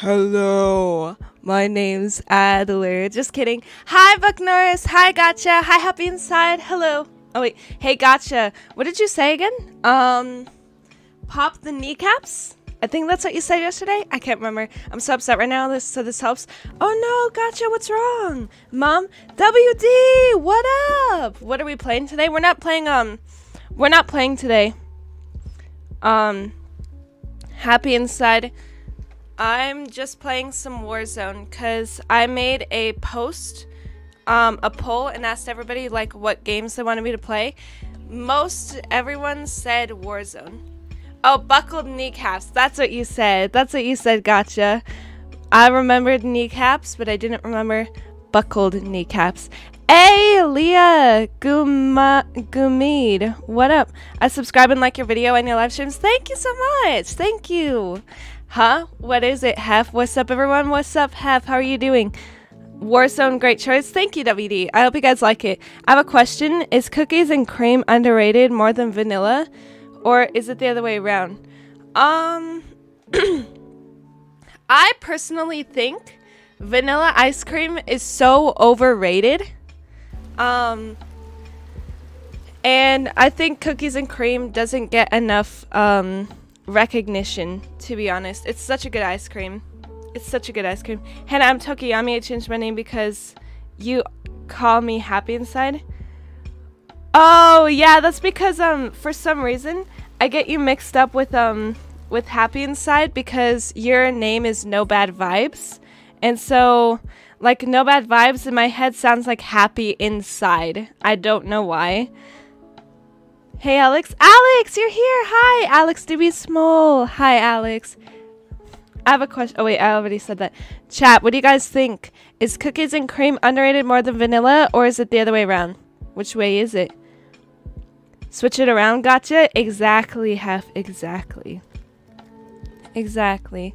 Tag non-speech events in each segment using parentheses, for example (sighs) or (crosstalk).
Hello, my name's Adler. Just kidding. Hi, Buck Norris. Hi, Gotcha. Hi, Happy Inside. Hello. Oh wait. Hey, Gotcha. What did you say again? Um, pop the kneecaps. I think that's what you said yesterday. I can't remember. I'm so upset right now. This so this helps. Oh no, Gotcha. What's wrong, Mom? WD. What up? What are we playing today? We're not playing. Um, we're not playing today. Um, Happy Inside. I'm just playing some Warzone because I made a post, um, a poll, and asked everybody like what games they wanted me to play. Most everyone said Warzone. Oh, buckled kneecaps. That's what you said. That's what you said. Gotcha. I remembered kneecaps, but I didn't remember buckled kneecaps. Hey, Leah Guma, Gumid. What up? I subscribe and like your video and your live streams. Thank you so much. Thank you. Huh? What is it, Hef? What's up, everyone? What's up, Hef? How are you doing? Warzone, great choice. Thank you, WD. I hope you guys like it. I have a question. Is cookies and cream underrated more than vanilla? Or is it the other way around? Um, (clears throat) I personally think vanilla ice cream is so overrated. Um, and I think cookies and cream doesn't get enough, um, recognition, to be honest. It's such a good ice cream. It's such a good ice cream. Hannah, I'm Tokiyami. I changed my name because you call me happy inside. Oh, yeah, that's because um for some reason I get you mixed up with um with happy inside because your name is no bad vibes. And so like no bad vibes in my head sounds like happy inside. I don't know why. Hey, Alex. Alex, you're here. Hi, Alex to be small. Hi, Alex. I have a question. Oh, wait, I already said that. Chat, what do you guys think? Is cookies and cream underrated more than vanilla, or is it the other way around? Which way is it? Switch it around, gotcha? Exactly, half Exactly. Exactly.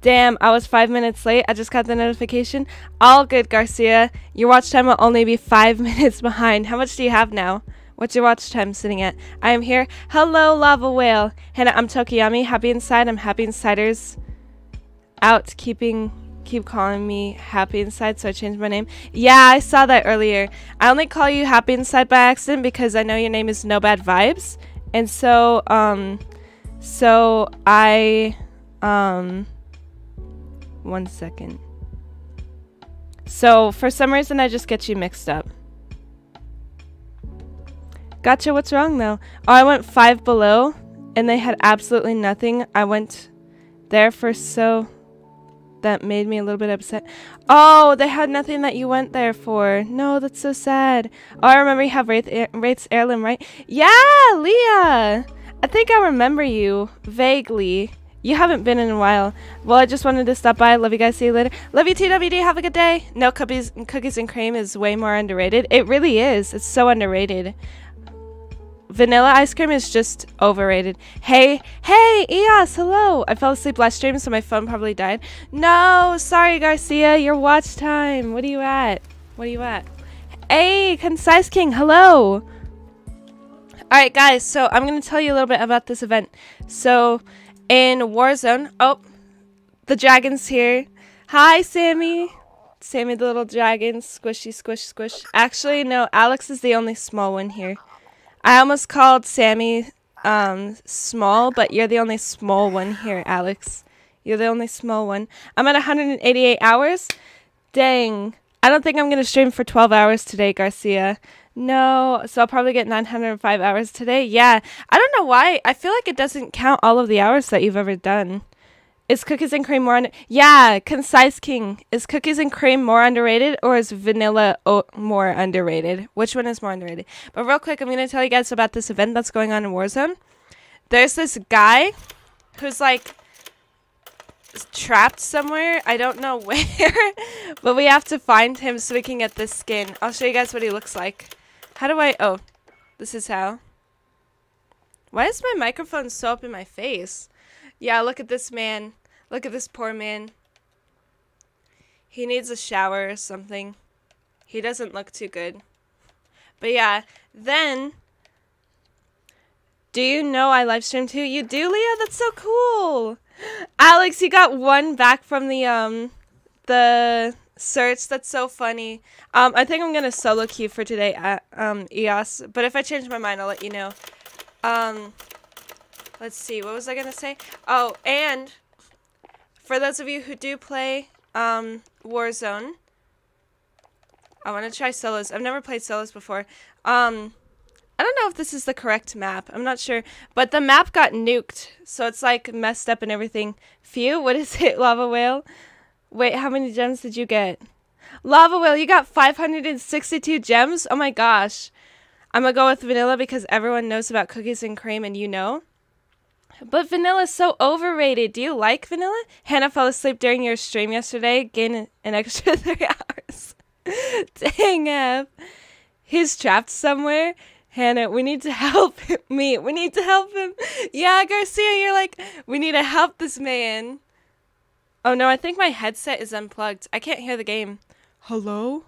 Damn, I was five minutes late. I just got the notification. All good, Garcia. Your watch time will only be five (laughs) minutes behind. How much do you have now? What's your watch time sitting at? I am here. Hello, Lava Whale. Hannah, I'm Tokiyami. Happy Inside. I'm Happy Insiders. Out keeping keep calling me Happy Inside, so I changed my name. Yeah, I saw that earlier. I only call you Happy Inside by accident because I know your name is No Bad Vibes. And so, um, so I, um, one second. So for some reason, I just get you mixed up. Gotcha, what's wrong though? Oh, I went five below and they had absolutely nothing. I went there for so that made me a little bit upset. Oh, they had nothing that you went there for. No, that's so sad. Oh, I remember you have Wraith, Wraith's Heirloom, right? Yeah, Leah! I think I remember you vaguely. You haven't been in a while. Well, I just wanted to stop by. Love you guys. See you later. Love you, TWD. Have a good day. No, cookies, cookies and cream is way more underrated. It really is. It's so underrated vanilla ice cream is just overrated. Hey, hey, Eos, hello. I fell asleep last stream, so my phone probably died. No, sorry, Garcia, your watch time. What are you at? What are you at? Hey, Concise King, hello. Alright, guys, so I'm going to tell you a little bit about this event. So, in Warzone, oh, the dragon's here. Hi, Sammy. Sammy the little dragon, squishy, squish, squish. Actually, no, Alex is the only small one here. I almost called Sammy um, small, but you're the only small one here, Alex. You're the only small one. I'm at 188 hours. Dang. I don't think I'm going to stream for 12 hours today, Garcia. No, so I'll probably get 905 hours today. Yeah. I don't know why. I feel like it doesn't count all of the hours that you've ever done. Is cookies and cream more under- Yeah, concise king. Is cookies and cream more underrated or is vanilla more underrated? Which one is more underrated? But real quick, I'm going to tell you guys about this event that's going on in Warzone. There's this guy who's like trapped somewhere. I don't know (laughs) where, but we have to find him so we can get this skin. I'll show you guys what he looks like. How do I Oh, this is how. Why is my microphone so up in my face? Yeah, look at this man. Look at this poor man. He needs a shower or something. He doesn't look too good. But yeah, then do you know I live stream too? You do, Leah? That's so cool. Alex, you got one back from the um the search. That's so funny. Um, I think I'm gonna solo queue for today at um EOS, but if I change my mind, I'll let you know. Um, let's see. What was I gonna say? Oh, and for those of you who do play um Warzone, I want to try solos. I've never played solos before. Um, I don't know if this is the correct map. I'm not sure. But the map got nuked. So it's like messed up and everything. Phew, what is it, (laughs) Lava Whale? Wait, how many gems did you get? Lava Whale, you got 562 gems? Oh my gosh. I'm gonna go with vanilla because everyone knows about cookies and cream and you know. But vanilla is so overrated. Do you like vanilla? Hannah fell asleep during your stream yesterday, gained an extra (laughs) three hours. Dang F. He's trapped somewhere. Hannah, we need to help him. (laughs) me. We need to help him. Yeah, Garcia, you're like, we need to help this man. Oh no, I think my headset is unplugged. I can't hear the game. Hello?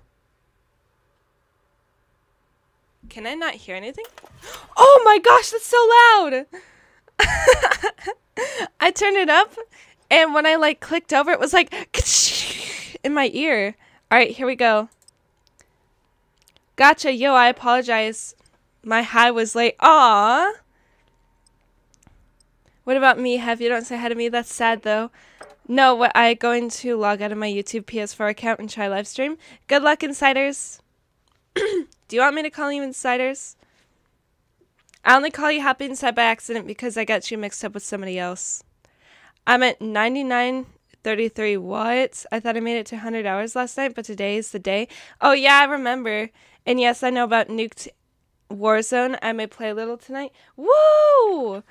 Can I not hear anything? (gasps) Oh my gosh, that's so loud! (laughs) I turned it up, and when I like clicked over, it was like (laughs) in my ear. Alright, here we go. Gotcha, yo, I apologize. My high was late. Aw. What about me? Have you don't say hi to me? That's sad though. No, what I going to log out of my YouTube PS4 account and try live stream. Good luck, insiders. (clears throat) Do you want me to call you insiders? I only call you happy inside by accident because I got you mixed up with somebody else. I'm at 99.33 what? I thought I made it to 100 hours last night, but today is the day. Oh yeah, I remember. And yes, I know about Nuked Warzone. I may play a little tonight. Woo!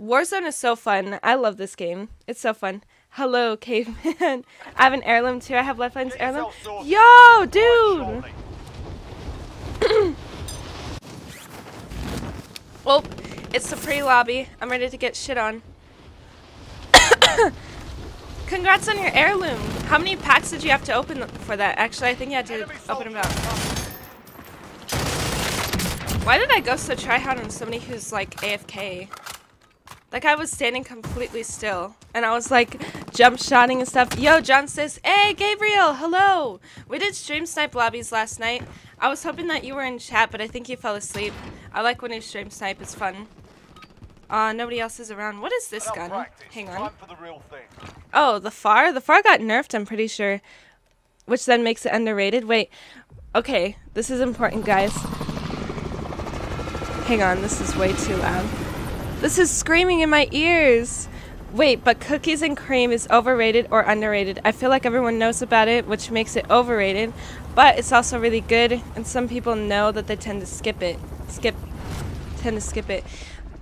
Warzone is so fun. I love this game. It's so fun. Hello, (laughs) caveman. I have an heirloom too. I have Lifelines heirloom. Yo, dude! Well, it's the pre-lobby. I'm ready to get shit on. (coughs) Congrats on your heirloom. How many packs did you have to open for that? Actually, I think you had to open them up. Why did I go so tryhard on somebody who's like AFK? Like I was standing completely still and I was like jump shotting and stuff. Yo, John says, Hey Gabriel, hello! We did stream snipe lobbies last night. I was hoping that you were in chat, but I think you fell asleep. I like when you stream snipe, it's fun. Uh, nobody else is around. What is this gun? Practice. Hang on. The oh, the FAR? The FAR got nerfed, I'm pretty sure. Which then makes it underrated. Wait. Okay, this is important, guys. Hang on, this is way too loud. This is screaming in my ears. Wait, but cookies and cream is overrated or underrated? I feel like everyone knows about it, which makes it overrated, but it's also really good, and some people know that they tend to skip it. Skip, tend to skip it.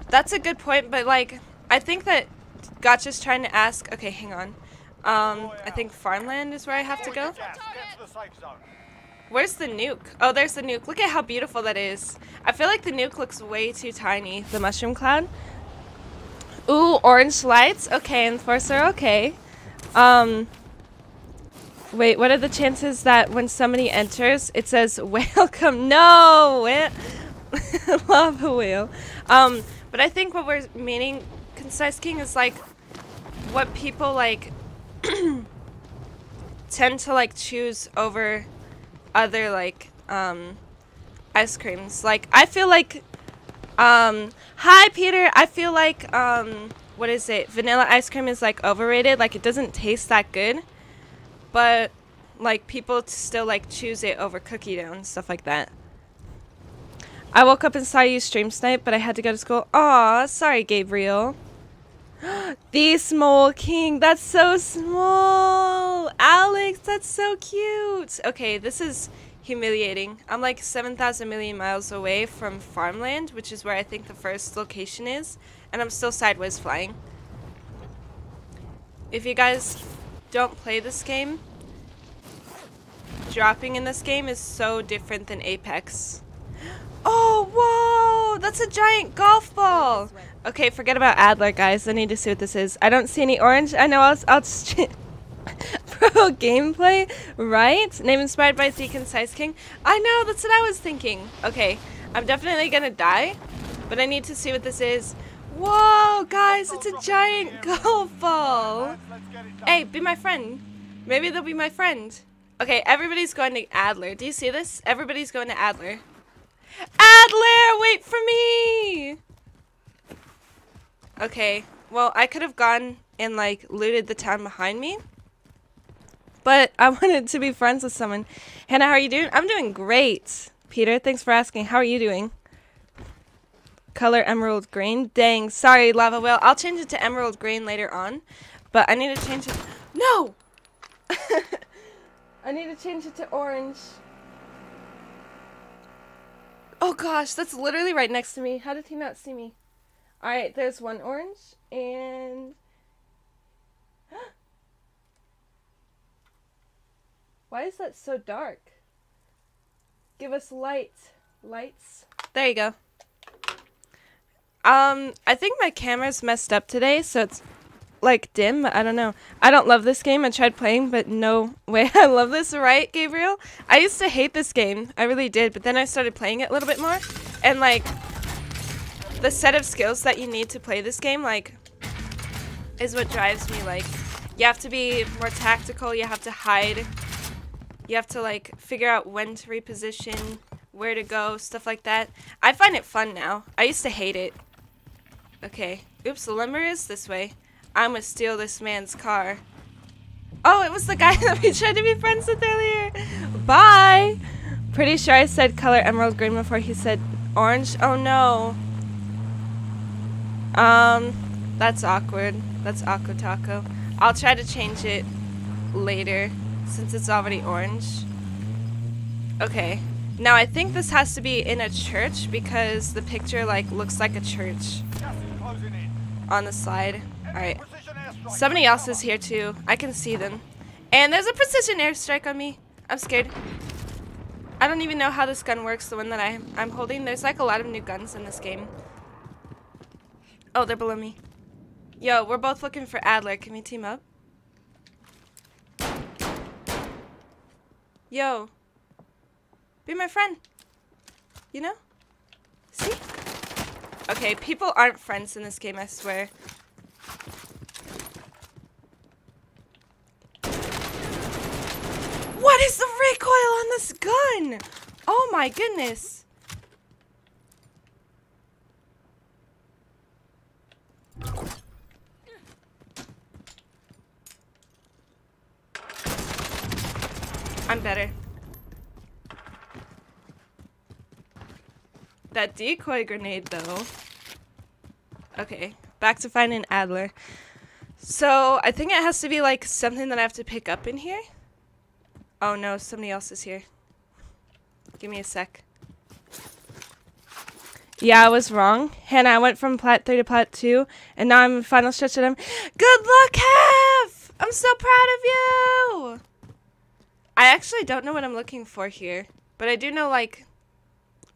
That's a good point, but like, I think that Gotcha's trying to ask. Okay, hang on. Um, I think farmland is where I have to go. Where's the nuke? Oh, there's the nuke. Look at how beautiful that is. I feel like the nuke looks way too tiny, the mushroom cloud. Ooh, orange lights. Okay, Enforcer, okay. Um, wait, what are the chances that when somebody enters, it says, (laughs) welcome? No! (laughs) love Lava whale. Um, but I think what we're meaning, Concise King, is like what people like (clears throat) tend to like choose over other like um, ice creams. Like I feel like um, hi Peter. I feel like um, what is it? Vanilla ice cream is like overrated. Like it doesn't taste that good, but like people still like choose it over cookie dough and stuff like that. I woke up and saw you stream snipe, but I had to go to school. Aw, sorry, Gabriel. (gasps) the small king. That's so small. Alex, that's so cute. Okay, this is humiliating. I'm like 7,000 million miles away from farmland, which is where I think the first location is, and I'm still sideways flying. If you guys don't play this game, dropping in this game is so different than Apex. Oh, whoa! That's a giant golf ball! Okay, forget about Adler, guys. I need to see what this is. I don't see any orange. I know I'll, I'll just... (laughs) Pro gameplay, right? Name inspired by The Concise King. I know, that's what I was thinking. Okay, I'm definitely gonna die, but I need to see what this is. Whoa, guys, it's a giant (laughs) golf ball. Hey, be my friend. Maybe they'll be my friend. Okay, everybody's going to Adler. Do you see this? Everybody's going to Adler. Adler, wait for me! Okay, well, I could have gone and, like, looted the town behind me. But (laughs) I wanted to be friends with someone. Hannah, how are you doing? I'm doing great. Peter, thanks for asking. How are you doing? Color emerald green. Dang, sorry, lava whale. I'll change it to emerald green later on. But I need to change it. No! (laughs) I need to change it to orange. Oh gosh, that's literally right next to me. How did he not see me? Alright, there's one orange and. (gasps) Why is that so dark? Give us light. Lights. There you go. Um, I think my camera's messed up today, so it's like dim. I don't know. I don't love this game. I tried playing, but no (laughs) way. I love this, right, Gabriel? I used to hate this game. I really did, but then I started playing it a little bit more, and like the set of skills that you need to play this game, like, is what drives me. Like, you have to be more tactical. You have to hide. You have to like figure out when to reposition, where to go, stuff like that. I find it fun now. I used to hate it. Okay. Oops, the lumber is this way. I'm gonna steal this man's car. Oh, it was the guy (laughs) that we tried to be friends with earlier. Bye. Pretty sure I said color emerald green before he said orange. Oh no. Um, that's awkward. That's Aqua Taco. I'll try to change it later since it's already orange. Okay. Now I think this has to be in a church because the picture like looks like a church on the slide. Alright. Somebody else is here too. I can see them. And there's a precision airstrike on me. I'm scared. I don't even know how this gun works, the one that I, I'm holding. There's like a lot of new guns in this game. Oh, they're below me. Yo, we're both looking for Adler. Can we team up? Yo. Be my friend. You know? See? Okay, people aren't friends in this game, I swear. What is the recoil on this gun? Oh my goodness. I'm better. That decoy grenade, though. Okay, back to finding Adler. So, I think it has to be, like, something that I have to pick up in here. Oh, no, somebody else is here. Give me a sec. Yeah, I was wrong. Hannah, I went from plat 3 to plat 2, and now I'm in final stretch of them. Good luck, Hef! I'm so proud of you! I actually don't know what I'm looking for here, but I do know, like,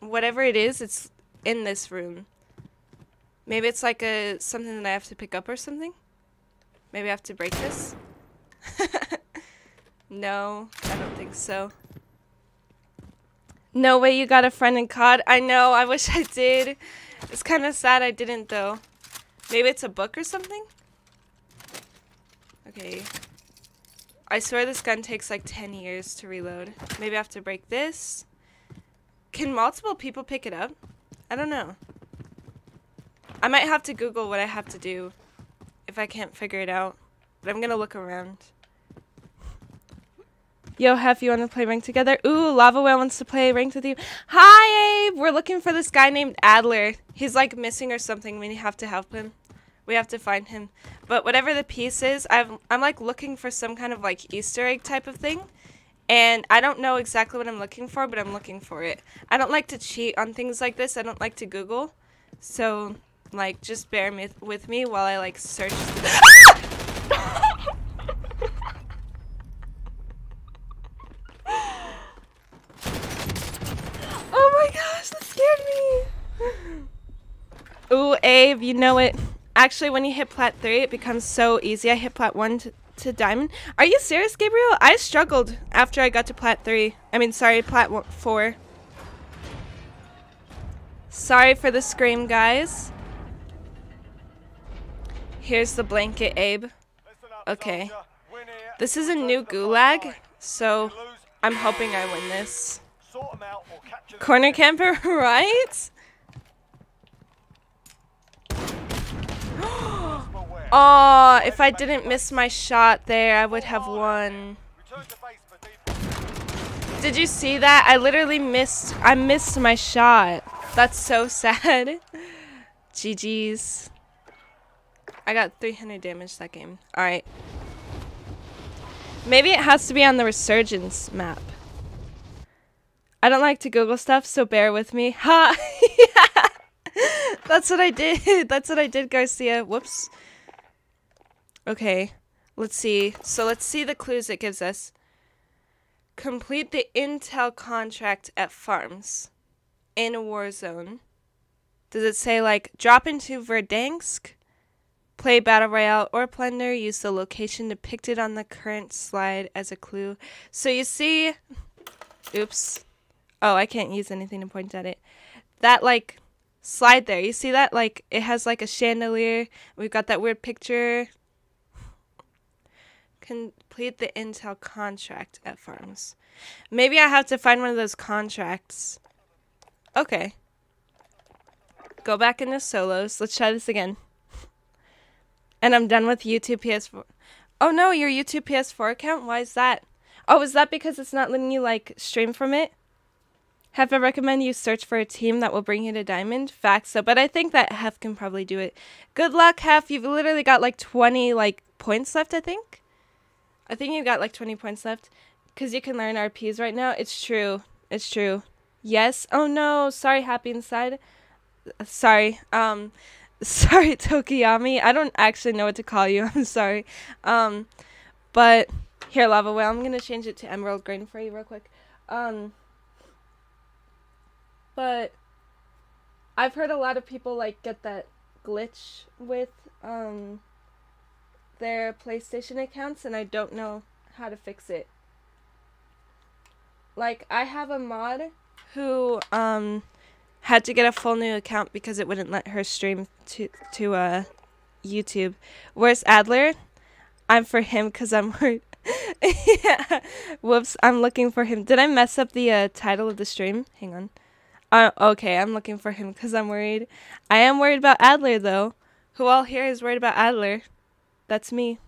whatever it is, it's in this room. Maybe it's like a something that I have to pick up or something? Maybe I have to break this? (laughs) no, I don't think so. No way you got a friend in COD. I know, I wish I did. It's kind of sad I didn't, though. Maybe it's a book or something? Okay. I swear this gun takes like 10 years to reload. Maybe I have to break this. Can multiple people pick it up? I don't know. I might have to Google what I have to do if I can't figure it out. But I'm gonna look around. Yo, Hef, you want to play ranked together? Ooh, Lava Whale wants to play ranked with you. Hi, Abe! We're looking for this guy named Adler. He's like missing or something. We have to help him. We have to find him. But whatever the piece is, I've, I'm like looking for some kind of like Easter egg type of thing. And I don't know exactly what I'm looking for, but I'm looking for it. I don't like to cheat on things like this. I don't like to Google. So, like, just bear with me while I like search. (laughs) oh my gosh, that scared me. Ooh, Abe, you know it. Actually, when you hit plat 3, it becomes so easy. I hit plat 1 to, diamond. Are you serious, Gabriel? I struggled after I got to plat 3. I mean, sorry, plat 4. Sorry for the scream, guys. Here's the blanket, Abe. Okay. This is a new gulag, so I'm hoping I win this. Corner camper, (laughs) right? Oh, if I didn't miss my shot there, I would have won. Did you see that? I literally missed, I missed my shot. That's so (laughs) sad. GG's. I got 300 damage that game. Alright. Maybe it has to be on the Resurgence map. I don't like to Google stuff, so bear with me. Ha! (laughs) yeah! That's what I did. (laughs) That's what I did, Garcia. Whoops. Okay. Let's see. So let's see the clues it gives us. Complete the intel contract at farms in a war zone. Does it say like drop into Verdansk? Play Battle Royale or Plunder. Use the location depicted on the current slide as a clue. So you see... Oops. Oh, I can't use anything to point at it. That, like, slide there. You see that? Like, it has, like, a chandelier. We've got that weird picture. Complete the intel contract at farms. Maybe I have to find one of those contracts. Okay. Go back into solos. Let's try this again. And I'm done with YouTube PS4. Oh no, your YouTube PS4 account? Why is that? Oh, is that because it's not letting you like stream from it? Hef, I recommend you search for a team that will bring you to Diamond. Fact so, but I think that Hef can probably do it. Good luck, Hef. You've literally got like 20 like points left, I think. I think you've got like 20 points left. Because you can learn RPs right now. It's true. It's true. Yes. Oh no. Sorry, Happy Inside. Sorry. Um, (laughs) sorry, (laughs) Tokiyami. I don't actually know what to call you. (laughs) I'm sorry. Um, but here, Lava Whale. I'm gonna change it to Emerald Green for you real quick. Um, but I've heard a lot of people like get that glitch with um their PlayStation accounts, and I don't know how to fix it. Like I have a mod who um had to get a full new account because it wouldn't let her stream to to uh YouTube. Where's Adler? I'm for him because I'm (laughs) worried. yeah. Whoops, I'm looking for him. Did I mess up the uh, title of the stream? Hang on. Uh, okay, I'm looking for him because I'm worried. I am worried about Adler though. Who all here is worried about Adler? That's me.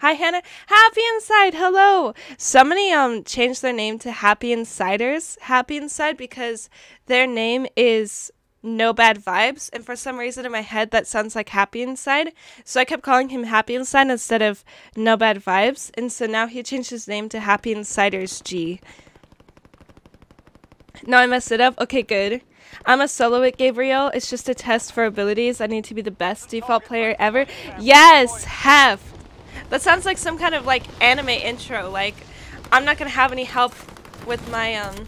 Hi Hannah. Happy Inside. Hello. Somebody um changed their name to Happy Insiders. Happy Inside because their name is No Bad Vibes and for some reason in my head that sounds like Happy Inside. So I kept calling him Happy Inside instead of No Bad Vibes and so now he changed his name to Happy Insiders G. Now I messed it up. Okay, good. I'm a soloist, Gabriel. It's just a test for abilities. I need to be the best default player ever. Yes, have. That sounds like some kind of like anime intro. Like, I'm not gonna have any help with my um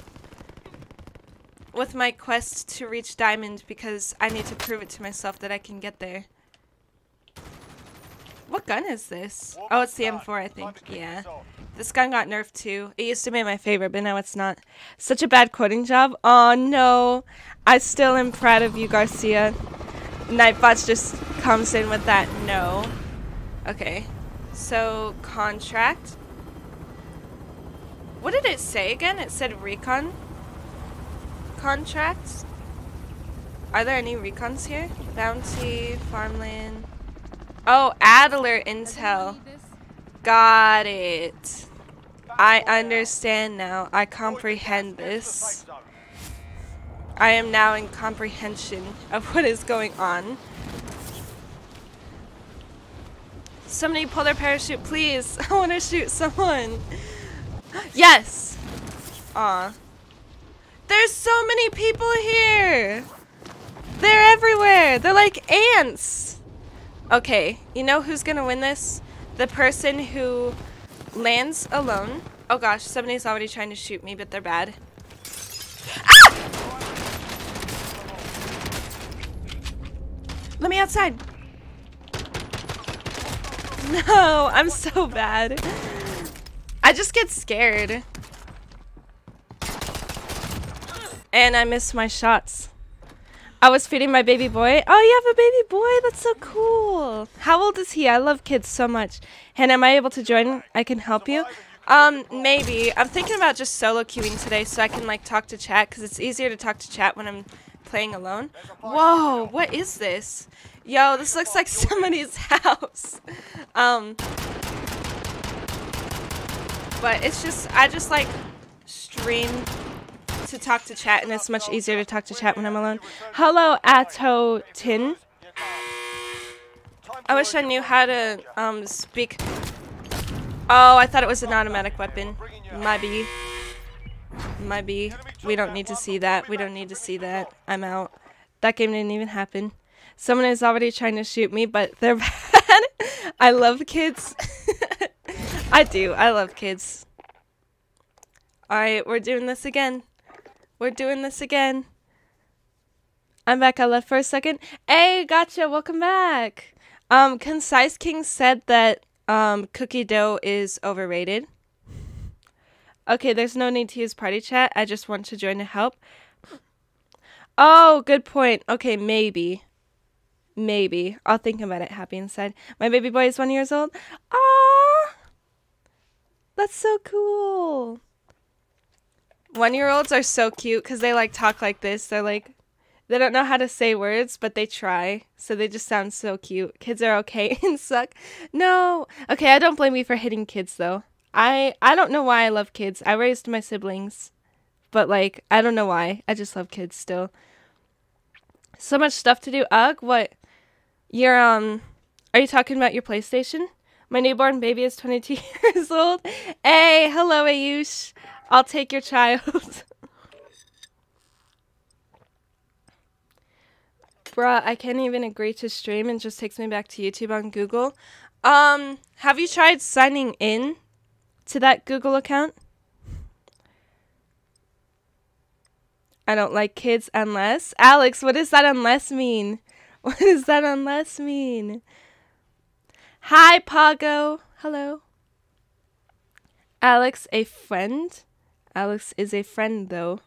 with my quest to reach diamond because I need to prove it to myself that I can get there. What gun is this? Oh, it's the M4, I think. Yeah. This gun got nerfed too. It used to be my favorite, but now it's not. Such a bad coding job. Oh no. I still am proud of you, Garcia. Nightbots just comes in with that no. Okay. So, contract. What did it say again? It said recon contracts. Are there any recons here? Bounty, farmland. Oh, Adler Intel. Got it. I understand now. I comprehend this. I am now in comprehension of what is going on. Somebody pull their parachute, please. (laughs) I want to shoot someone. yes. Aw. There's so many people here. They're everywhere. They're like ants. Okay, you know who's to win this? The person who lands alone. Oh gosh, somebody's already trying to shoot me, but they're bad. Ah! Let me outside. No, I'm so bad. I just get scared. And I miss my shots. I was feeding my baby boy. Oh, you have a baby boy? That's so cool. How old is he? I love kids so much. And am I able to join? I can help you. Um, maybe. I'm thinking about just solo queuing today so I can like talk to chat because it's easier to talk to chat when I'm playing alone. Whoa, what is this? Yo, this looks like somebody's (laughs) house. Um, but it's just, I just like stream to talk to chat and it's much easier to talk to chat when I'm alone. Hello, Atto Tin. I wish I knew how to um, speak Oh, I thought it was an automatic weapon. Might be. Might be. We don't need to see that. We don't need to see that. I'm out. That game didn't even happen. Someone is already trying to shoot me, but they're (laughs) bad. I love kids. (laughs) I do. I love kids. Alright, we're doing this again. We're doing this again. I'm back. I left for a second. Hey, gotcha. Welcome back. Um, Concise King said that um, cookie dough is overrated. Okay, there's no need to use party chat. I just want to join to help. Oh, good point. Okay, maybe. Maybe. I'll think about it. Happy inside. My baby boy is one years old. Ah, That's so cool. One year olds are so cute because they like talk like this. They're like, they don't know how to say words, but they try. So they just sound so cute. Kids are okay (laughs) and suck. No. Okay, I don't blame you for hitting kids though. I I don't know why I love kids. I raised my siblings. But like, I don't know why. I just love kids still. So much stuff to do. Ugh, what? You're um are you talking about your PlayStation? My newborn baby is 22 (laughs) years old. Hey, hello Ayush. I'll take your child. (laughs) Bruh, I can't even agree to stream and just takes me back to YouTube on Google. Um, have you tried signing in to that Google account? I don't like kids unless. Alex, what does that unless mean? (laughs) What does that unless mean? Hi, Pago. Hello. Alex, a friend? Alex is a friend, though.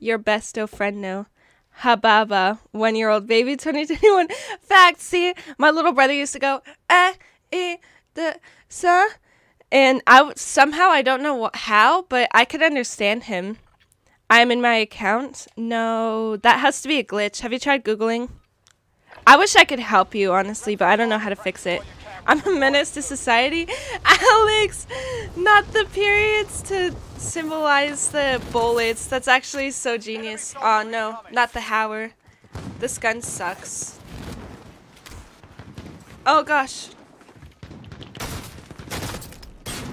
Your besto friend, no. Hababa, one year old baby, (laughs) 2021. Fact, see, my little brother used to go, eh, eh, the, sa. And I somehow, I don't know what, how, but I could understand him. I'm in my account. No, that has to be a glitch. Have you tried Googling? I wish I could help you, honestly, but I don't know how to fix it. I'm a menace to society. (laughs) Alex, not the periods to symbolize the bullets. That's actually so genius. Oh no, not the Hauer. This gun sucks. Oh gosh.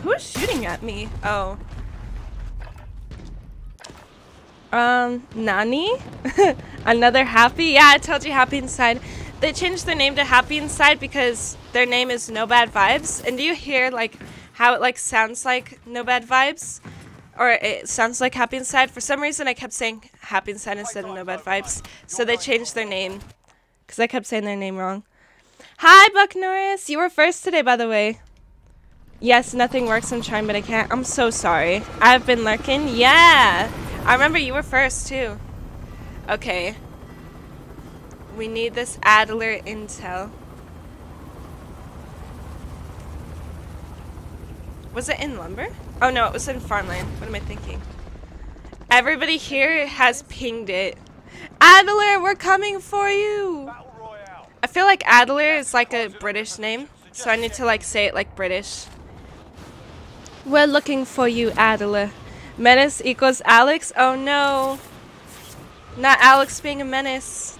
Who's shooting at me? Oh. Um, Nani? (laughs) Another Happy? Yeah, I told you Happy Inside. They changed their name to Happy Inside because their name is No Bad Vibes. And do you hear like how it like sounds like No Bad Vibes? Or it sounds like Happy Inside. For some reason I kept saying Happy Inside instead of No Bad Vibes. So they changed their name. Because I kept saying their name wrong. Hi Buck Norris! You were first today by the way. Yes, nothing works. I'm trying, but I can't. I'm so sorry. I've been lurking. Yeah! I remember you were first too. Okay. We need this Adler intel. Was it in lumber? Oh no, it was in farmland. What am I thinking? Everybody here has pinged it. Adler, we're coming for you! I feel like Adler is like a British name, so I need to like say it like British. We're looking for you, Adler. Menace equals Alex? Oh no. Not Alex being a menace.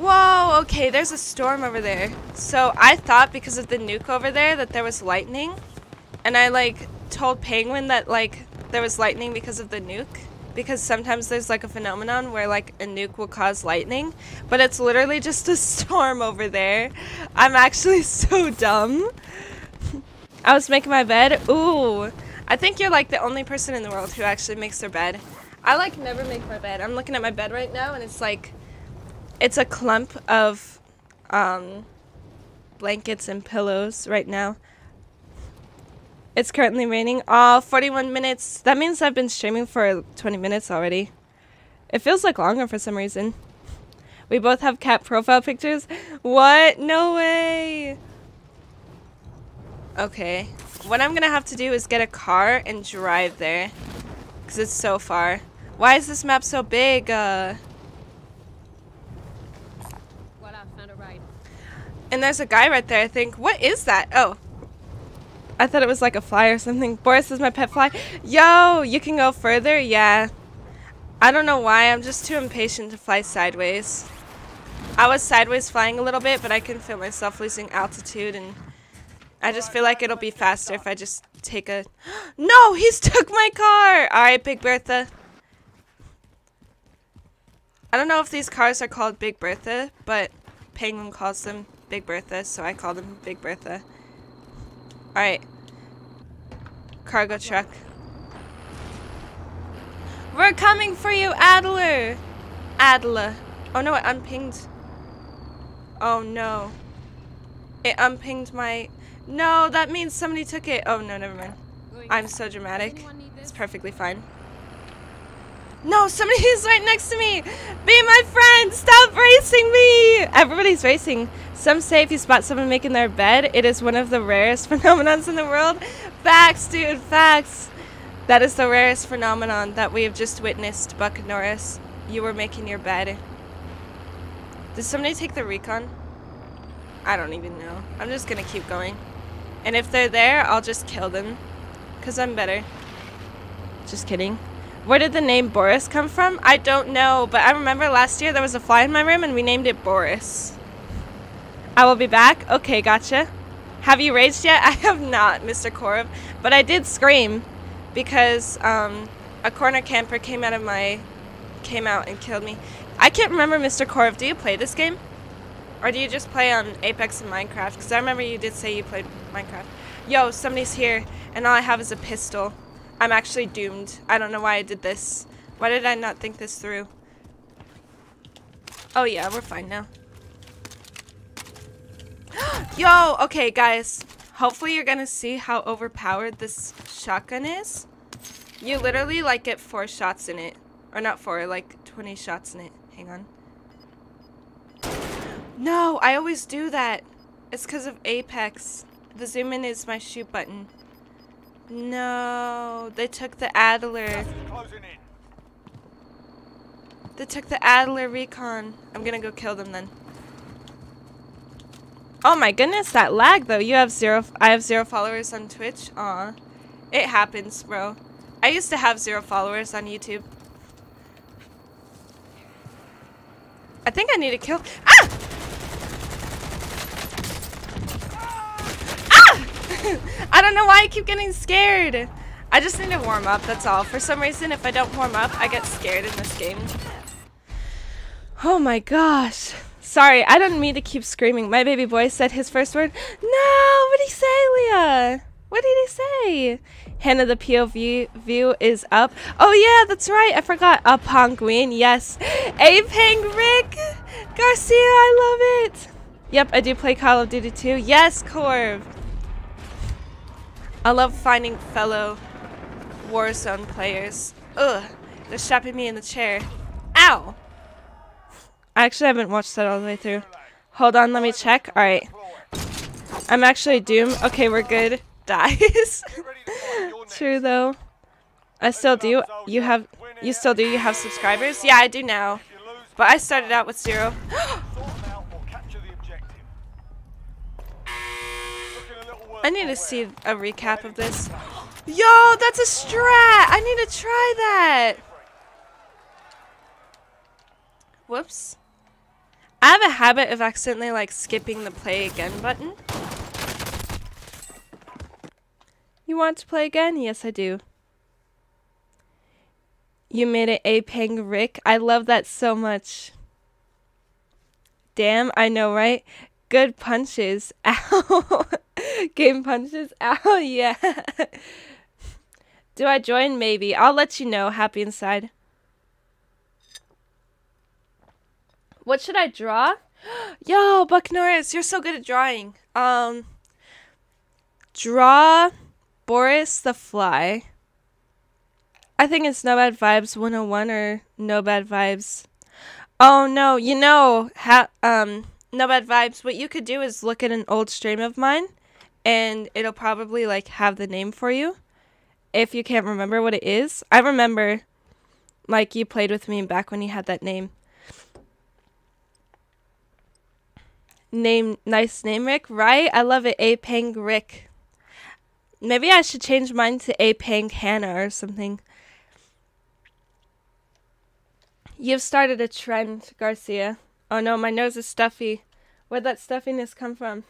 Whoa, okay, there's a storm over there. So I thought because of the nuke over there that there was lightning. And I like told Penguin that like there was lightning because of the nuke. Because sometimes there's like a phenomenon where like a nuke will cause lightning. But it's literally just a (laughs) storm over there. I'm actually (laughs) so dumb. I was making my bed. Ooh. I think you're like the only person in the world who actually makes their bed. I like never make my bed. I'm looking at my bed right now and it's like it's a clump of um, blankets and pillows right now. It's currently raining. Oh, 41 minutes. That means I've been streaming for 20 minutes already. It feels like longer for some reason. We both have cat profile pictures? What? No way! Okay. What I'm gonna have to do is get a car and drive there. Because it's so far. Why is this map so big? Uh... And there's a guy right there, I think. What is that? Oh. I thought it was like a fly or something. Boris is my pet fly. Yo, you can go further? Yeah. I don't know why. I'm just too impatient to fly sideways. I was sideways flying a little bit, but I can feel myself losing altitude and I just feel like it'll be faster if I just take a... (gasps) No! He's took my car! Alright, Big Bertha. I don't know if these cars are called Big Bertha, but Penguin calls them Big Bertha, so I call them Big Bertha. Alright. Cargo truck. We're coming for you, Adler! Adler. Oh no, it unpinged. Oh no. It unpinged my... No, that means somebody took it. Oh no, never mind. I'm so dramatic. It's perfectly fine. No, somebody (laughs) is right next to me! Be my friend! Stop racing me! Everybody's racing. Some say if you spot someone making their bed, it is one of the rarest (laughs) phenomenons in the world. Facts, dude, facts. That is the rarest phenomenon that we have just witnessed, Buck Norris. You were making your bed. Did somebody take the recon? I don't even know. I'm just gonna keep going. And if they're there, I'll just kill them. Because I'm better. Just kidding. Where did the name Boris come from? I don't know, but I remember last year there was a fly in my room and we named it Boris. I will be back. Okay, gotcha. Have you raged yet? (laughs) I have not, Mr. Korov, but I did scream because um, a corner camper came out of my came out and killed me. I can't remember, Mr. Korov. Do you play this game? Or do you just play on Apex and Minecraft? Because I remember you did say you played Minecraft. Yo, somebody's here, and all I have is a pistol. I'm actually doomed. I don't know why I did this. Why did I not think this through? Oh yeah, we're fine now. (gasps) Yo, okay guys. Hopefully you're gonna see how overpowered this shotgun is. You literally like get four shots in it. Or not four, like 20 shots in it. Hang on. No, I always do that. It's because of Apex. The zoom in is my shoot button. No, they took the Adler. They took the Adler recon. I'm gonna go kill them then. Oh my goodness, that lag though. You have zero. I have zero followers on Twitch. Aw, it happens, bro. I used to have zero followers on YouTube. I think I need to kill. Ah! (laughs) I don't know why I keep getting scared. I just need to warm up, that's all. For some reason, if I don't warm up, I get scared in this game. Oh my gosh. Sorry, I didn't mean to keep screaming. My baby boy said his first word. No, what did he say, Leah? What did he say? Hannah, the POV view is up. Oh yeah, that's right. I forgot. A penguin. Yes. Apeng Rick Garcia. I love it. Yep, I do play Call of Duty too. Yes, Corv. I love finding fellow Warzone players. Ugh, they're strapping me in the chair. Ow! I actually haven't watched that all the way through. Hold on, let me check. Alright. I'm actually doomed. Okay, we're good. (laughs) Dies. (laughs) True though. I still do. You have you still do you have subscribers? Yeah, I do now. But I started out with zero. (gasps) I need to see a recap of this. (gasps) Yo, that's a strat! I need to try that! Whoops. I have a habit of accidentally like skipping the play again button. You want to play again? Yes, I do. You made it Apeng Rick. I love that so much. Damn, I know, right? Good punches. (laughs) Ow. Game punches. (laughs) Ow, yeah. (laughs) Do I join? Maybe. I'll let you know. Happy inside. What should I draw? (gasps) Yo, Buck Norris, you're so good at drawing. Um, draw Boris the Fly. I think it's No Bad Vibes 101 or No Bad Vibes. Oh no, you know, ha- um, No Bad Vibes. What you could do is look at an old stream of mine, and it'll probably like have the name for you. If you can't remember what it is, I remember, like you played with me back when you had that name. Name, nice name, Rick. Right? I love it. A Pang Rick. Maybe I should change mine to A Pang Hannah or something. You've started a trend, Garcia. Oh no, my nose is stuffy. Where'd that stuffiness come from?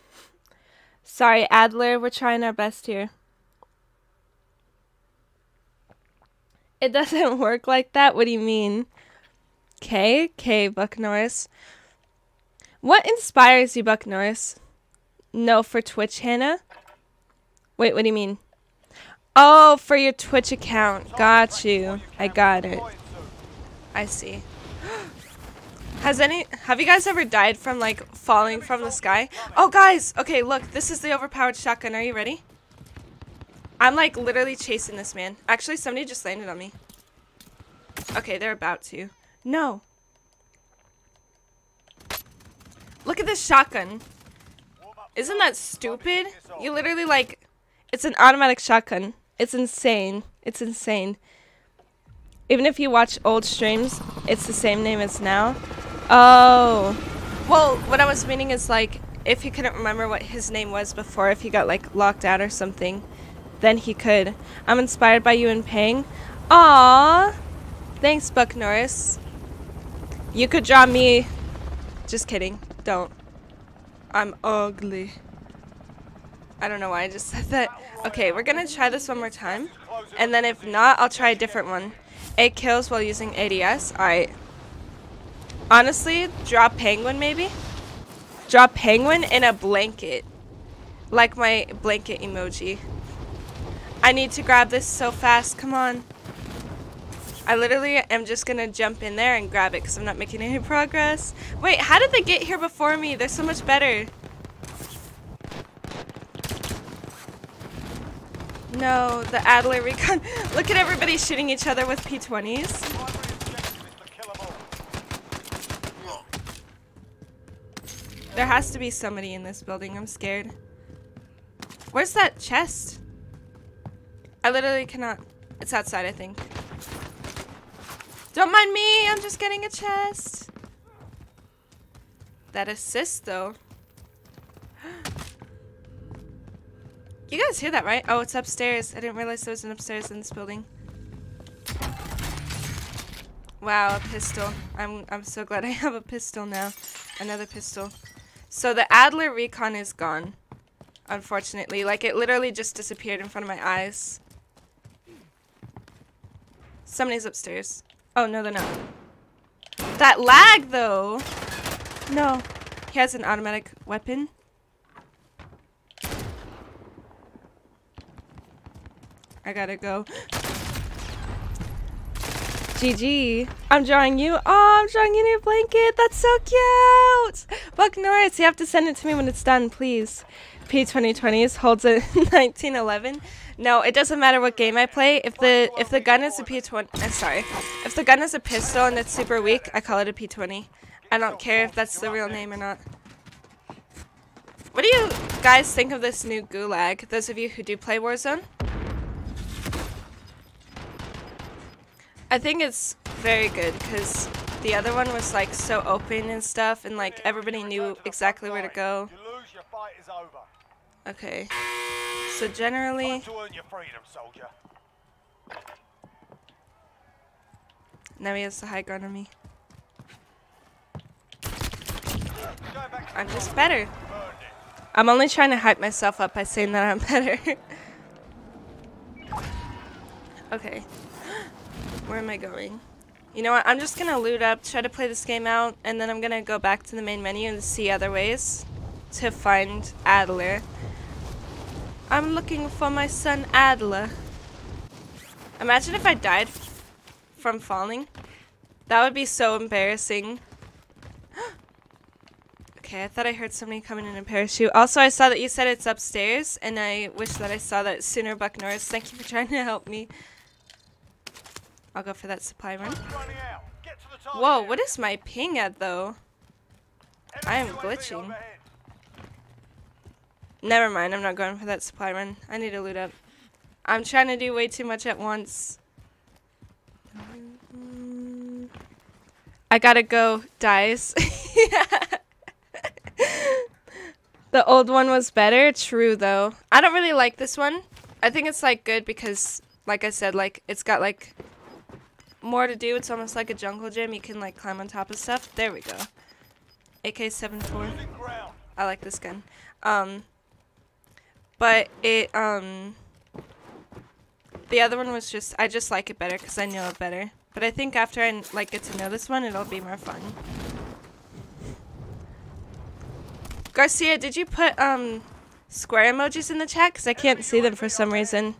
Sorry, Adler, we're trying our best here. It (laughs) doesn't work like that? What do you mean? Okay, okay, Buck Norris. What inspires you, Buck Norris? No, for Twitch, Hannah? Wait, what do you mean? Oh, for your Twitch account. Got you. I got it. I see. (gasps) Has any have you guys ever died from like falling from the sky? Oh guys, okay, look, this is the overpowered shotgun. Are you ready? I'm like literally chasing this man. Actually, somebody just landed on me. Okay, they're about to. No. Look at this shotgun. Isn't that stupid? You literally like it's an automatic shotgun. It's insane. It's insane. Even if you watch old streams, it's the same name as now. Oh. Well, what I was meaning is like, if he couldn't remember what his name was before, if he got like locked out or something, then he could. I'm inspired by you and Pang. Aww. Thanks, Buck Norris. You could draw me. Just kidding. Don't. I'm ugly. I don't know why I just said that. Okay, we're gonna try this one more time. And then if not, I'll try a different one. 8 kills while using ADS. Alright. Honestly, draw penguin maybe? Draw penguin in a blanket. Like my blanket emoji. I need to grab this so fast. Come on. I literally am just gonna jump in there and grab it because I'm not making any progress. Wait, how did they get here before me? They're so much better. No, the Adler recon. (laughs) Look at everybody shooting each other with P20s. There has to be somebody in this building. I'm scared. Where's that chest? I literally cannot. It's outside, I think. Don't mind me. I'm just getting a chest. That assist, though. (gasps) You guys hear that, right? Oh, it's upstairs. I didn't realize there was an upstairs in this building. Wow, a pistol. I'm I'm so glad I (laughs) have a pistol now. Another pistol. So the Adler Recon is gone. Unfortunately. Like, it literally just disappeared in front of my eyes. Somebody's upstairs. Oh, no, they're not. That lag, though! No. He has an automatic weapon. I gotta go. GG. I'm drawing you. Oh, I'm drawing you in your blanket. That's so cute. Buck Norris, you have to send it to me when it's done, please. P2020s holds a (laughs) 1911. No, it doesn't matter what game I play. If the if the gun is a P20, uh, sorry, if the gun is a pistol and it's super weak, I call it a P20. I don't care if that's the real name or not. What do you guys think of this new Gulag? Those of you who do play Warzone. I think it's very good because the other one was like so open and stuff and like everybody knew exactly where to go. Okay. So generally Now he has the high ground on me. I'm just better. I'm only trying to hype myself up by saying that I'm (laughs) better. okay. Where am I going? You know what? I'm just going to loot up, try to play this game out, and then I'm going to go back to the main menu and see other ways to find Adler. I'm looking for my son Adler. Imagine if I died from falling. That would be so embarrassing. (gasps) okay, I thought I heard somebody coming in a parachute. Also, I saw that you said it's upstairs, and I wish that I saw that sooner, Buck Norris. Thank you for trying to help me. I'll go for that supply run. Running out. Get to the target Whoa, what is my ping at though? I am glitching. Never mind, I'm not going for that supply run. I need to loot up. I'm trying to do way too much at once. I gotta go, dies. (laughs) the old one was better, true though. I don't really like this one. I think it's like good because, like I said, like it's got like more to do. It's almost like a jungle gym. You can like climb on top of stuff. There we go. AK-74. I like this gun. Um, but it um, the other one was just I just like it better because I know it better. But I think after I like get to know this one, it'll be more fun. Garcia, did you put um square emojis in the chat? Cause I can't see them for some reason.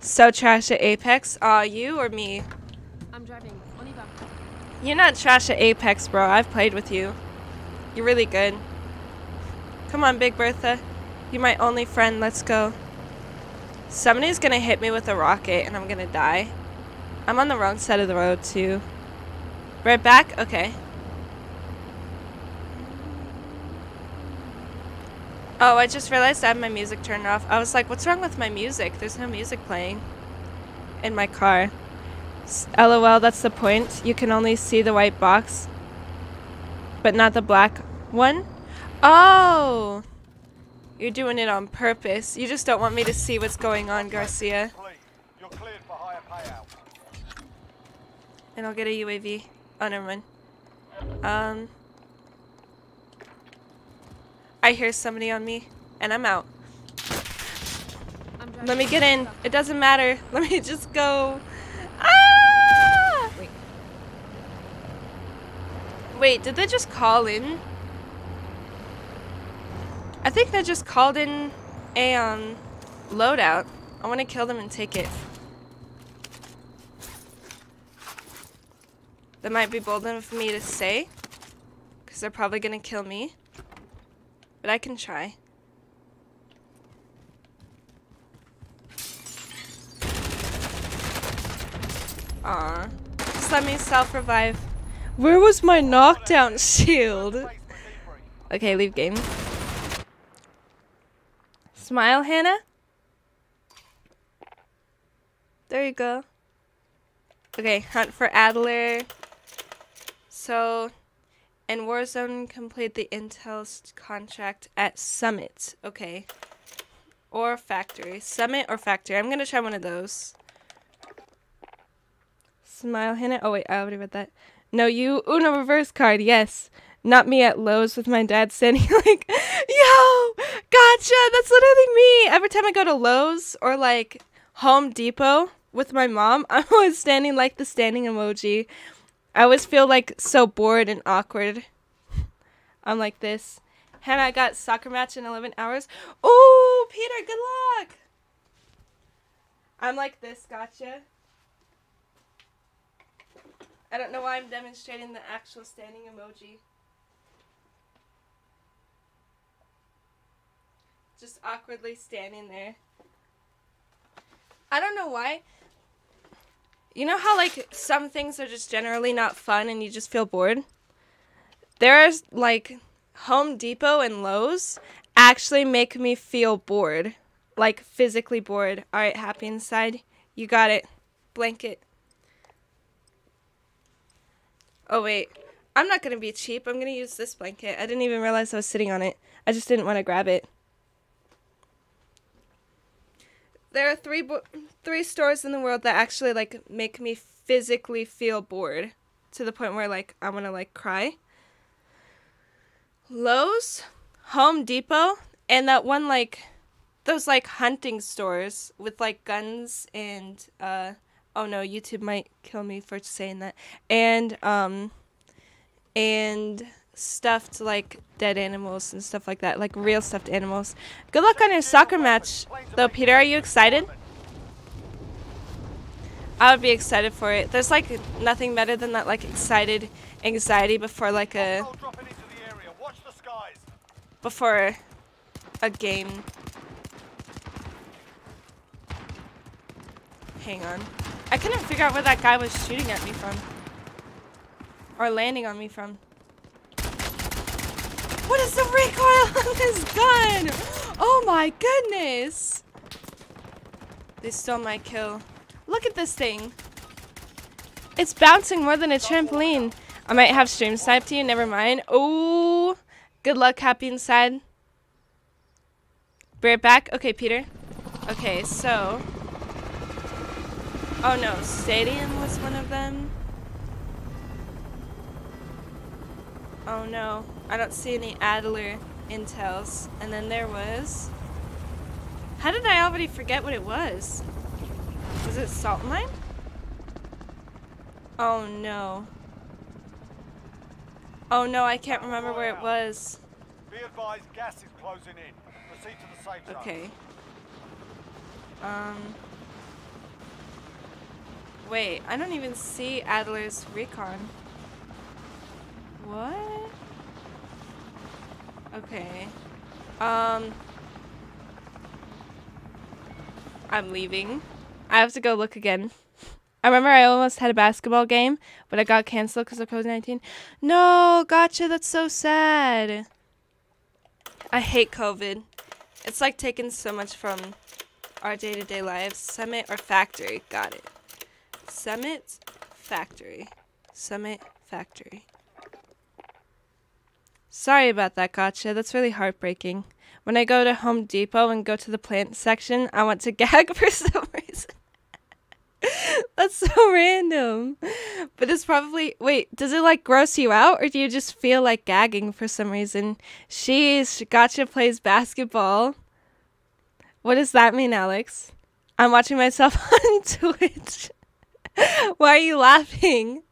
So trash at Apex. Aw, you or me? I'm driving. On y va. You're not trash at Apex, bro. I've played with you. You're really good. Come on, Big Bertha. You're my only friend. Let's go. Somebody's gonna hit me with a rocket and I'm gonna die. I'm on the wrong side of the road, too. Right back? Okay. Oh, I just realized I have my music turned off. I was like, what's wrong with my music? There's no music playing in my car. LOL, that's the point. You can only see the white box, but not the black one. Oh! You're doing it on purpose. You just don't want me to see what's going on, Garcia. You're cleared for higher payout. And I'll get a UAV. Oh, never mind. Um. I hear somebody on me, and I'm out. I'm. Let me get in. It doesn't matter. (laughs) Let me just go. Ah! Wait. Wait, did they just call in? I think they just called in a um loadout. I want to kill them and take it. That might be bold enough for me to say, because they're probably gonna kill me. But I can try. Aw. Just let me self-revive. Where was my knockdown (laughs) shield? Okay, leave game. Smile, Hannah. There you go. Okay, hunt for Adler. So, in Warzone, complete the Intel contract at Summit. Okay. Or Factory. Summit or Factory. I'm gonna try one of those. Smile, Hannah. Oh, wait, I already read that. No, you. Uno reverse card, yes. Not me at Lowe's with my dad standing (laughs) like, yo, gotcha. That's literally me. Every time I go to Lowe's or like Home Depot with my mom, (laughs) I'm always standing like the standing emoji. I always feel like so bored and awkward. I'm like this. Hannah, I got soccer match in 11 hours. Ooh, Peter, good luck. I'm like this, gotcha. I don't know why I'm demonstrating the actual standing emoji. Just awkwardly standing there. I don't know why. You know how like some things are just generally not fun and you just feel bored? There's like Home Depot and Lowe's actually make me feel bored. Like physically bored. Alright, happy inside. You got it. Blanket. Oh wait. I'm not gonna be cheap. I'm gonna use this blanket. I didn't even realize I was sitting on it. I just didn't want to grab it. There are three bo- three stores in the world that actually like make me physically feel bored to the point where like I want to like cry. Lowe's, Home Depot, and that one like those like hunting stores with like guns and uh oh no, YouTube might kill me for saying that. And um and stuffed like dead animals and stuff like that, like real stuffed animals. Good luck on your soccer match, though, Peter. Are you excited? I would be excited for it. There's like nothing better than that like excited anxiety before like a Hostile dropping into the area. Watch the skies. before a game. Hang on. I couldn't figure out where that guy was shooting at me from. Or landing on me from. What is the recoil on this gun? Oh my goodness! They stole my kill. Look at this thing. It's bouncing more than a trampoline. I might have stream snipe to you, never mind. Oh, good luck, happy inside. Be right back. Okay, Peter. Okay, so. Oh no, Stadium was one of them. Oh no, I don't see any Adler intels. And then there was. How did I already forget what it was? Was it Salt Mine? Oh no. Oh no, I can't remember where it was. Be advised, gas is closing in. Proceed to the safe zone. Okay. Um. Wait, I don't even see Adler's recon. What? Okay. Um. I'm leaving. I have to go look again. I remember I almost had a basketball game, but it got canceled because of COVID 19. No, gotcha. That's so sad. I hate COVID. It's like taking so much from our day to day lives. Summit or factory? Got it. Summit, factory. Summit, factory. Sorry about that, gotcha. That's really heartbreaking. When I go to Home Depot and go to the plant section, I want to (laughs) gag for some reason. (laughs) That's so random. But it's probably wait, does it like gross you out or do you just feel like gagging for some reason? Sheesh, gotcha plays basketball. What does that mean, Alex? I'm watching myself (laughs) on Twitch. Why are you laughing?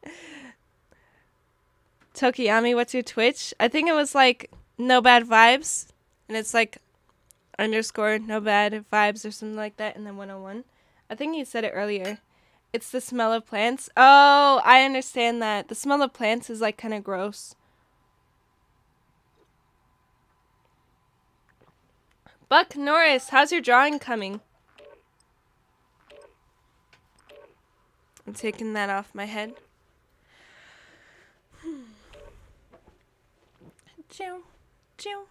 Tokiyami, what's your Twitch? I think it was like no bad vibes. And it's like underscore no bad vibes or something like that and then 101. I think you said it earlier. It's the smell of plants. Oh, I understand that. The smell of plants is like kind of gross. Buck Norris, how's your drawing coming? I'm taking that off my head. Choo, choo.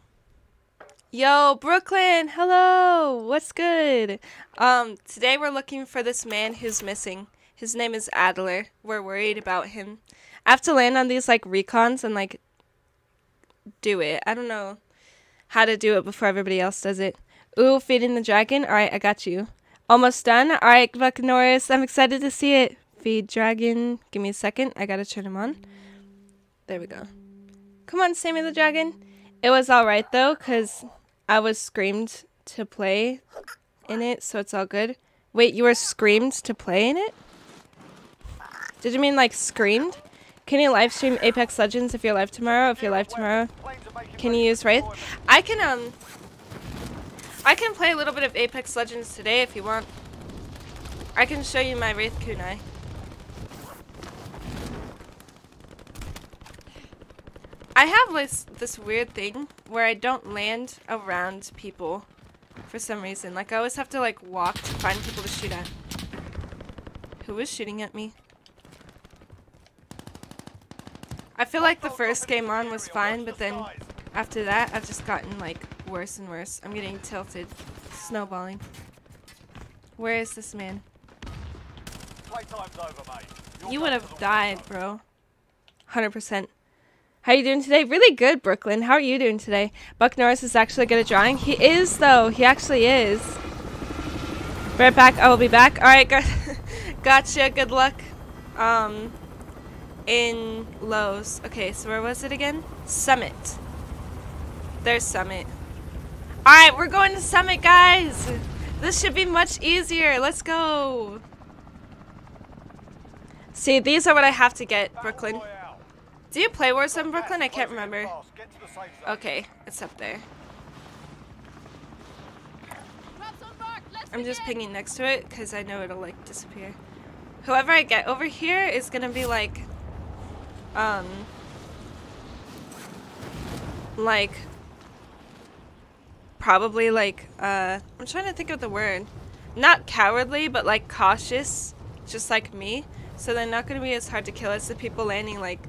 Yo, Brooklyn, hello. What's good? Um, today we're looking for this man who's missing. His name is Adler. We're worried about him. I have to land on these like recons and like do it. I don't know how to do it before everybody else does it. Ooh, feeding the dragon. All right, I got you. Almost done. All right, Buck Norris. I'm excited to see it. Feed dragon. Give me a second. I gotta turn him on. There we go. Come on, Sammy the dragon. It was all right though, cause I was screamed to play in it, so it's all good. Wait, you were screamed to play in it? Did you mean like screamed? Can you live stream Apex Legends if you're live tomorrow? If you're live tomorrow, can you use Wraith? I can um I can play a little bit of Apex Legends today if you want. I can show you my Wraith Kunai. I have this this weird thing where I don't land around people for some reason. Like I always have to like walk to find people to shoot at. Who is shooting at me? I feel like the first game on was fine, but then after that, I've just gotten like worse and worse. I'm getting tilted, snowballing. Where is this man? Playtime's over, mate. You're You would have died, bro. 100%. How you doing today? Really good, Brooklyn. How are you doing today? Buck Norris is actually good at drawing. He is, though. He actually is. Right back. I will be back. All right, (laughs) gotcha. Good luck. Um, in Lowe's. Okay, so where was it again? Summit. There's Summit. All right, we're going to Summit, guys. This should be much easier. Let's go. See, these are what I have to get, Brooklyn. Boy out. Do you play Warzone, in Brooklyn? I can't remember. fast. Get to the safe zone. Okay, it's up there. Traps on mark. Let's I'm just pinging next to it because I know it'll like disappear. Whoever I get over here is gonna be like, um, like, probably like, uh, I'm trying to think of the word. Not cowardly, but like cautious just like me. So they're not going to be as hard to kill as the people landing like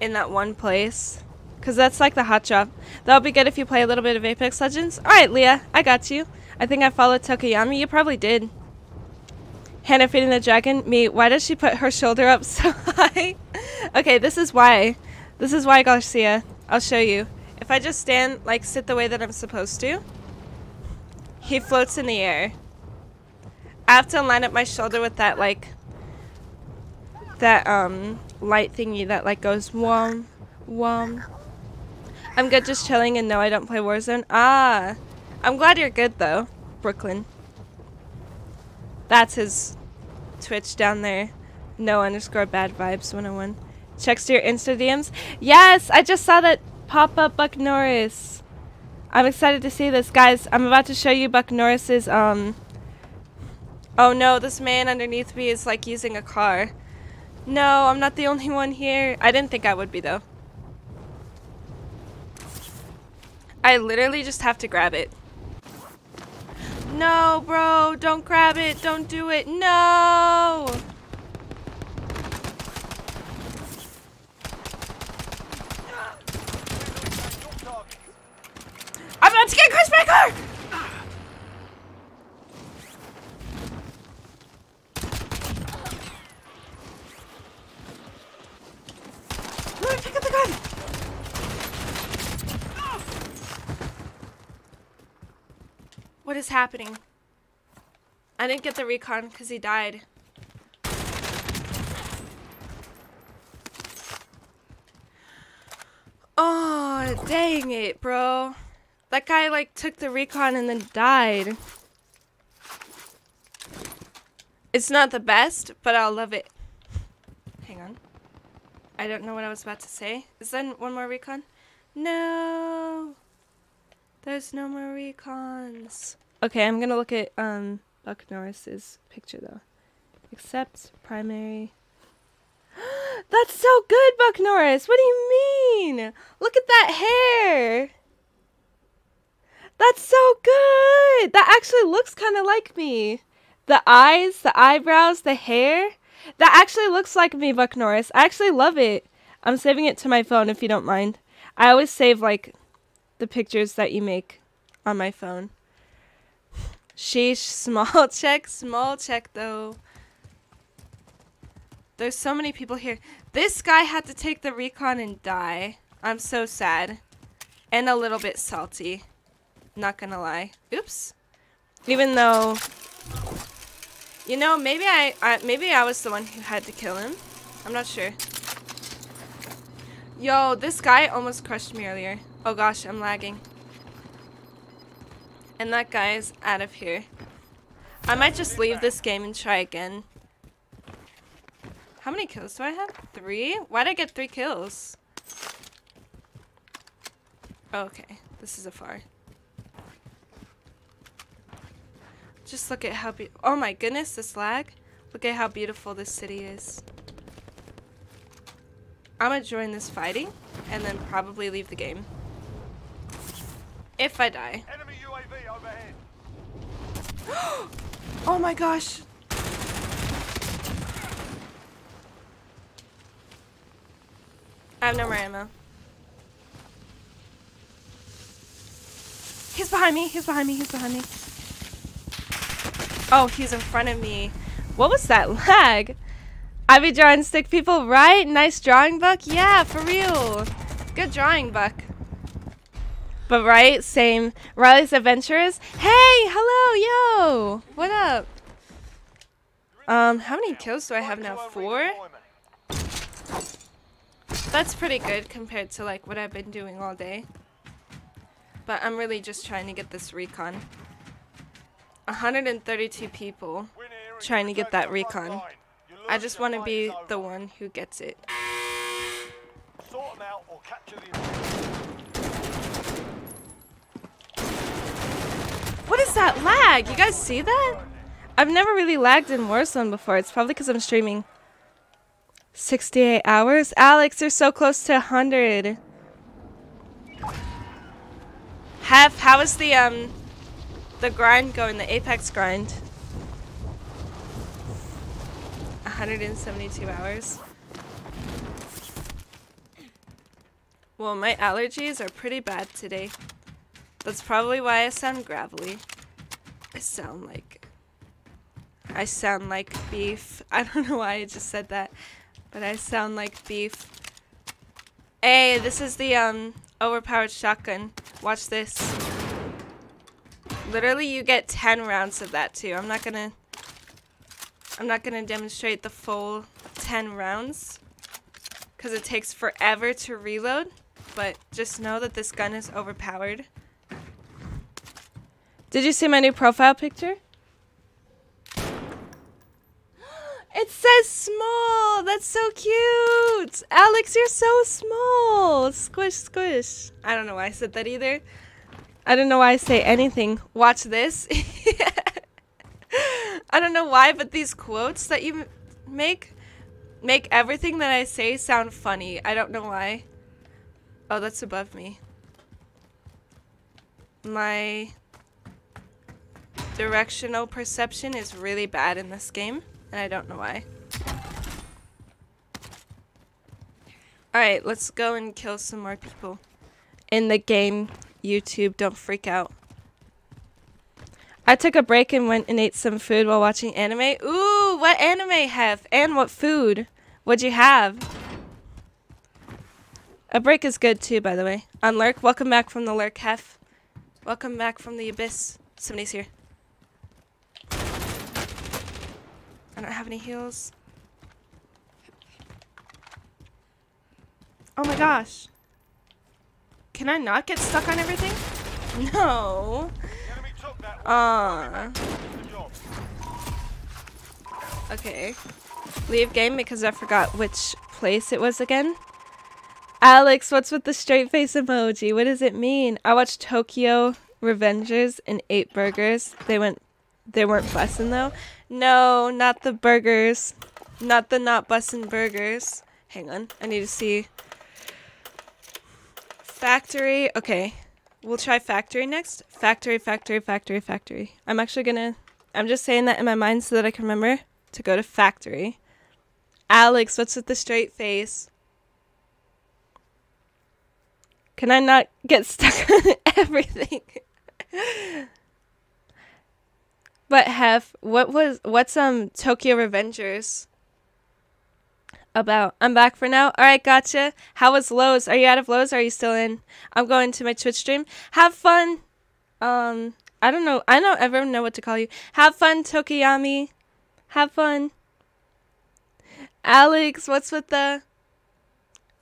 in that one place. Because that's like the hot drop. That'll be good if you play a little bit of Apex Legends. Alright, Leah, I got you. I think I followed Tokoyami. You probably did. Hannah feeding the dragon. Me, why does she put her shoulder up (laughs) so high? okay, this is why. This is why, Garcia. I'll show you. If I just stand, like, sit the way that I'm supposed to, he floats in the air. I have to line up my shoulder with that, like, that, um, light thingy that, like, goes wom, wom. I'm good just chilling and no, I don't play Warzone. Ah, I'm glad you're good, though, Brooklyn. That's his Twitch down there. No underscore bad vibes 101. Checks to your Insta DMs. Yes, I just saw that pop up Buck Norris. I'm excited to see this. Guys, I'm about to show you Buck Norris's, um... Oh no, this man underneath me is like using a car. No, I'm not the only one here. I didn't think I would be though. I literally just have to grab it. No, bro, don't grab it. Don't do it. No! I'm about to get Chris Baker! Me pick up the gun! What is happening? I didn't get the recon because he died. Oh, dang it, bro. That guy, like, took the recon and then died. It's not the best, but I'll love it. I don't know what I was about to say. Is there one more recon? No. There's no more recons. Okay, I'm gonna look at um Buck Norris's picture though. Except primary. (gasps) That's so good, Buck Norris. What do you mean? Look at that hair. That's so good. That actually looks kind of like me. The eyes, the eyebrows, the hair. That actually looks like me, Buck Norris. I actually love it. I'm saving it to my phone if you don't mind. I always save like the pictures that you make on my phone. Sheesh, (laughs) small check, small check though. There's so many people here. This guy had to take the recon and die. I'm so sad. And a little bit salty. Not gonna lie. Oops. Even though, you know, maybe I, I maybe I was the one who had to kill him. I'm not sure. Yo, this guy almost crushed me earlier. Oh gosh, I'm lagging. And that guy is out of here. I might just leave this game and try again. How many kills do I have? Three? Why'd I get three kills? Okay, this is a far. Just look at how be- Oh my goodness, this lag. Look at how beautiful this city is. I'm gonna join this fighting and then probably leave the game. If I die. Enemy UAV overhead. (gasps) Oh my gosh. I have no more ammo. He's behind me. He's behind me. He's behind me. Oh, he's in front of me. What was that lag? I be drawing stick people, right? Nice drawing, Buck. Yeah, for real. Good drawing, Buck. But right, same. Riley's Adventures. Hey, hello, yo. What up? Um, how many kills do I have now? Four? That's pretty good compared to like what I've been doing all day. But I'm really just trying to get this recon. 132 people trying to get that recon. I just want to be the one who gets it. What is that lag? You guys see that? I've never really lagged in Warzone before. It's probably because I'm streaming 68 hours. Alex, you're so close to 100. Have how is the um the grind going? The Apex grind. 172 hours. Well, my allergies are pretty bad today. That's probably why I sound gravelly. I sound like... I sound like beef. (laughs) I don't know why I just said that. But I sound like beef. Hey, this is the um overpowered shotgun. Watch this. Literally, you get 10 rounds of that too. I'm not gonna... I'm not gonna demonstrate the full 10 rounds. Because it takes forever to reload. But just know that this gun is overpowered. Did you see my new profile picture? (gasps) It says small. That's so cute. Alex, you're so small. Squish, squish. I don't know why I said that either. I don't know why I say anything. Watch this. (laughs) I don't know why, but these quotes that you make make everything that I say sound funny. I don't know why. Oh, that's above me. My directional perception is really bad in this game. And I don't know why. Alright, let's go and kill some more people. In the game, YouTube, don't freak out. I took a break and went and ate some food while watching anime. Ooh, what anime have? And what food? What'd you have? A break is good too, by the way. On Lurk, welcome back from the Lurk, Hef. Welcome back from the Abyss. Somebody's here. I don't have any heals. Oh my gosh. Can I not get stuck on everything? (laughs) No. Uh. Okay. Leave game because I forgot which place it was again. Alex, what's with the straight face emoji? What does it mean? I watched Tokyo Revengers and ate burgers. They went they weren't bussin' though. No, not the burgers. Not the not bussin' burgers. Hang on, I need to see. Factory. Okay, we'll try factory next. Factory, factory, factory, factory. I'm actually gonna. I'm just saying that in my mind so that I can remember to go to factory. Alex, what's with the straight face? Can I not get stuck (laughs) on everything? But Hef, what was what's um Tokyo Revengers about? I'm back for now. All right, gotcha. How was Lowe's? Are you out of Lowe's? are you still in? I'm going to my Twitch stream. Have fun. Um, I don't know. I don't ever know what to call you. Have fun, Tokiyami. Have fun. Alex, what's with the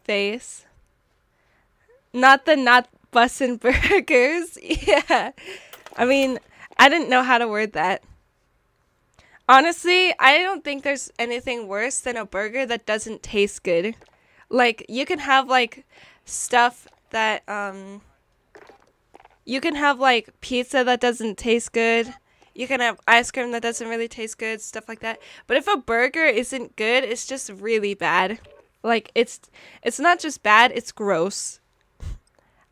face? Not the not bussin' burgers. (laughs) yeah. I mean, I didn't know how to word that. Honestly, I don't think there's anything worse than a burger that doesn't taste good. Like you can have like stuff that um you can have like pizza that doesn't taste good. You can have ice cream that doesn't really taste good, stuff like that. But if a burger isn't good, it's just really bad. Like it's it's not just bad, it's gross.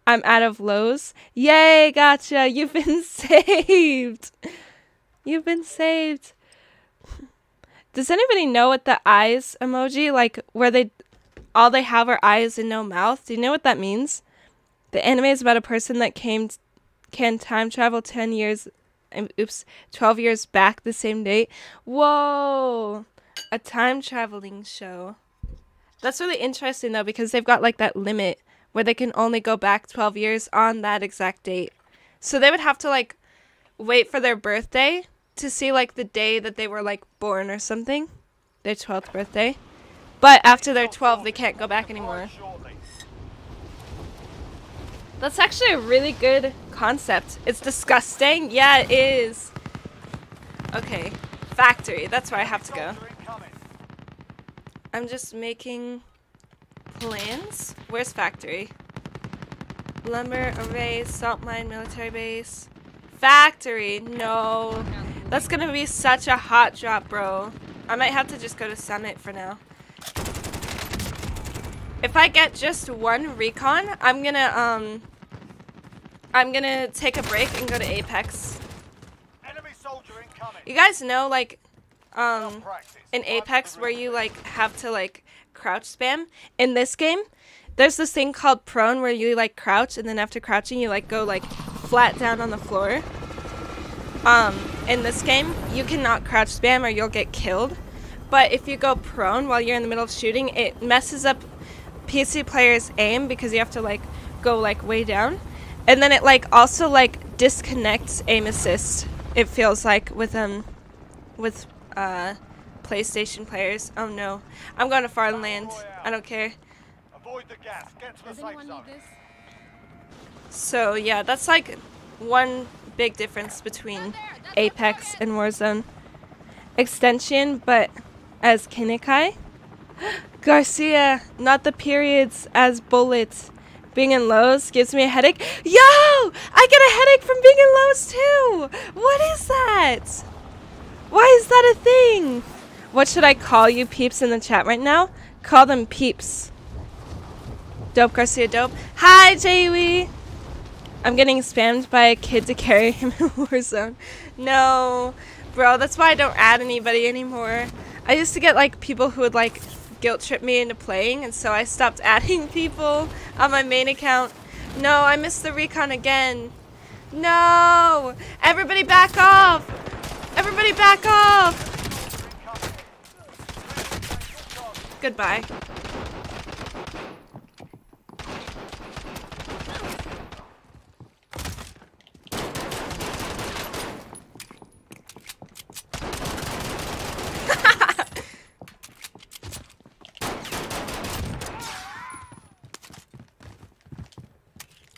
I'm out of Lowe's. Yay, gotcha. You've been (laughs) saved. You've been saved. Does anybody know what the eyes emoji, like where they all they have are eyes and no mouth? Do you know what that means? The anime is about a person that came can time travel 10 years oops, 12 years back the same date. Whoa. A time traveling show. That's really interesting though because they've got like that limit where they can only go back 12 years on that exact date. So they would have to like wait for their birthday to see like the day that they were like born or something, their 12th birthday. But after they're 12, they can't go back anymore. That's actually a really good concept. It's disgusting. Yeah, it is. Okay. Factory. That's where I have to go. I'm just making plans. Where's factory? Lumber, array, salt mine, military base. Factory, no. That's gonna be such a hot drop, bro. I might have to just go to Summit for now. If I get just one recon, I'm gonna, um... I'm gonna take a break and go to Apex. You guys know, like, um in Apex where you like have to like crouch spam. In this game, there's this thing called prone where you like crouch and then after crouching you like go like flat down on the floor. Um, in this game, you cannot crouch spam or you'll get killed. But if you go prone while you're in the middle of shooting, it messes up PC players' aim because you have to like go like way down. And then it like also like disconnects aim assist. It feels like with um with uh PlayStation players. Oh no. I'm going to Farmland. I don't care. Avoid the gas. Get to the safe zone. So yeah, that's like one big difference between Apex and Warzone. Extension, but as Kinikai. (gasps) Garcia, not the periods as bullets. Being in Lowe's gives me a headache. Yo! I get a headache from being in Lowe's too! What is that? Why is that a thing? What should I call you peeps in the chat right now? Call them peeps. Dope Garcia Dope. Hi, Jaywee! I'm getting spammed by a kid to carry him in Warzone. No, bro, that's why I don't add anybody anymore. I used to get like people who would like guilt trip me into playing, and so I stopped (laughs) adding people on my main account. No, I missed the recon again. No! Everybody back off! Everybody back off! Goodbye.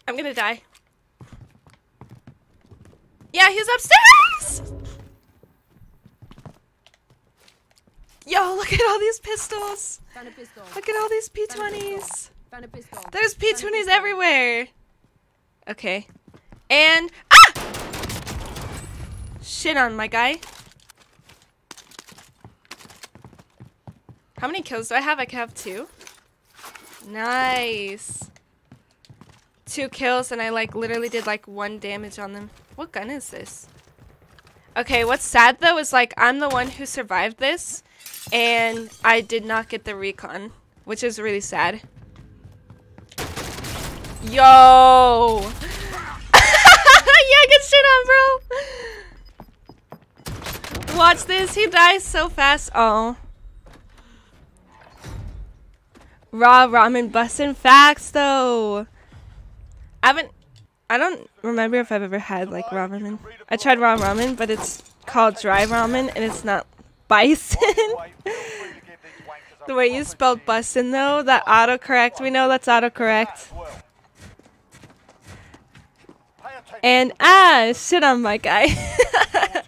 I'm gonna die. Yeah, he's upstairs! Yo, look at all these pistols. Pistol. Look at all these P20s. Found a pistol. There's Found a P20s everywhere. Okay. And ah! Shit on my guy. How many kills do I have? I can have two. Nice. Two kills and I like literally did like one damage on them. What gun is this? Okay, what's sad though is like I'm the one who survived this and I did not get the recon, which is really sad. Yo! (laughs) yeah, good shit on, bro. Watch this. He dies so fast. Oh. Raw ramen bussin' facts though. I haven't. I don't remember if I've ever had like ramen. I tried raw ramen, but it's called dry ramen and it's not bison. (laughs) The way you spelled bison, though, that autocorrect. We know that's autocorrect. And ah, shit on my guy. (laughs)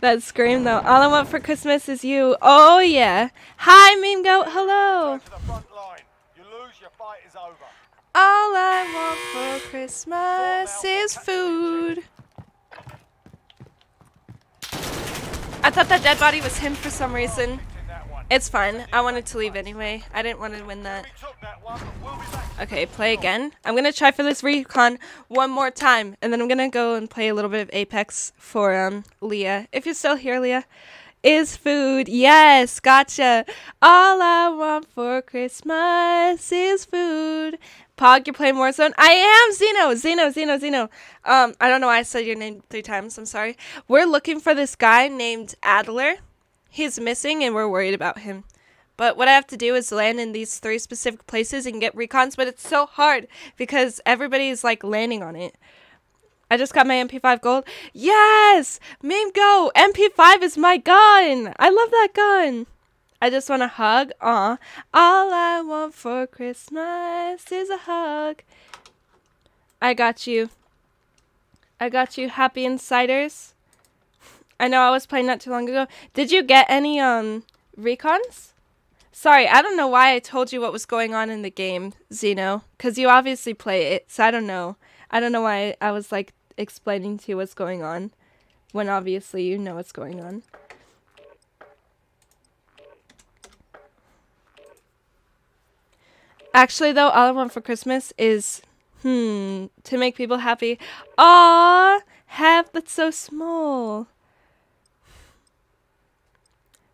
That scream though. All I want for Christmas is you. Oh yeah. Hi, meme goat. Hello. To. All I want for Christmas is food. I thought that dead body was him for some reason. It's fine. I wanted to leave anyway. I didn't want to win that. Okay, play again. I'm gonna try for this recon one more time, and then I'm gonna go and play a little bit of Apex for um Leah. If you're still here, Leah, is food. Yes, gotcha. All I want for Christmas is food. Pog, you're playing Warzone. I am Zeno, Zeno, Zeno, Zeno. Um, I don't know why I said your name three times. I'm sorry. We're looking for this guy named Adler. He's missing, and we're worried about him. But what I have to do is land in these three specific places and get recons, but it's so hard because everybody's like landing on it. I just got my MP5 gold. Yes! Meme go! MP5 is my gun! I love that gun! I just want a hug. Aw. All I want for Christmas is a hug. I got you. I got you, happy insiders. I know I was playing not too long ago. Did you get any um recons? Sorry, I don't know why I told you what was going on in the game, Zeno, because you obviously play it, so I don't know. I don't know why I was like explaining to you what's going on when obviously you know what's going on. Actually, though, all I want for Christmas is, hmm, to make people happy. Aw, have that's so small.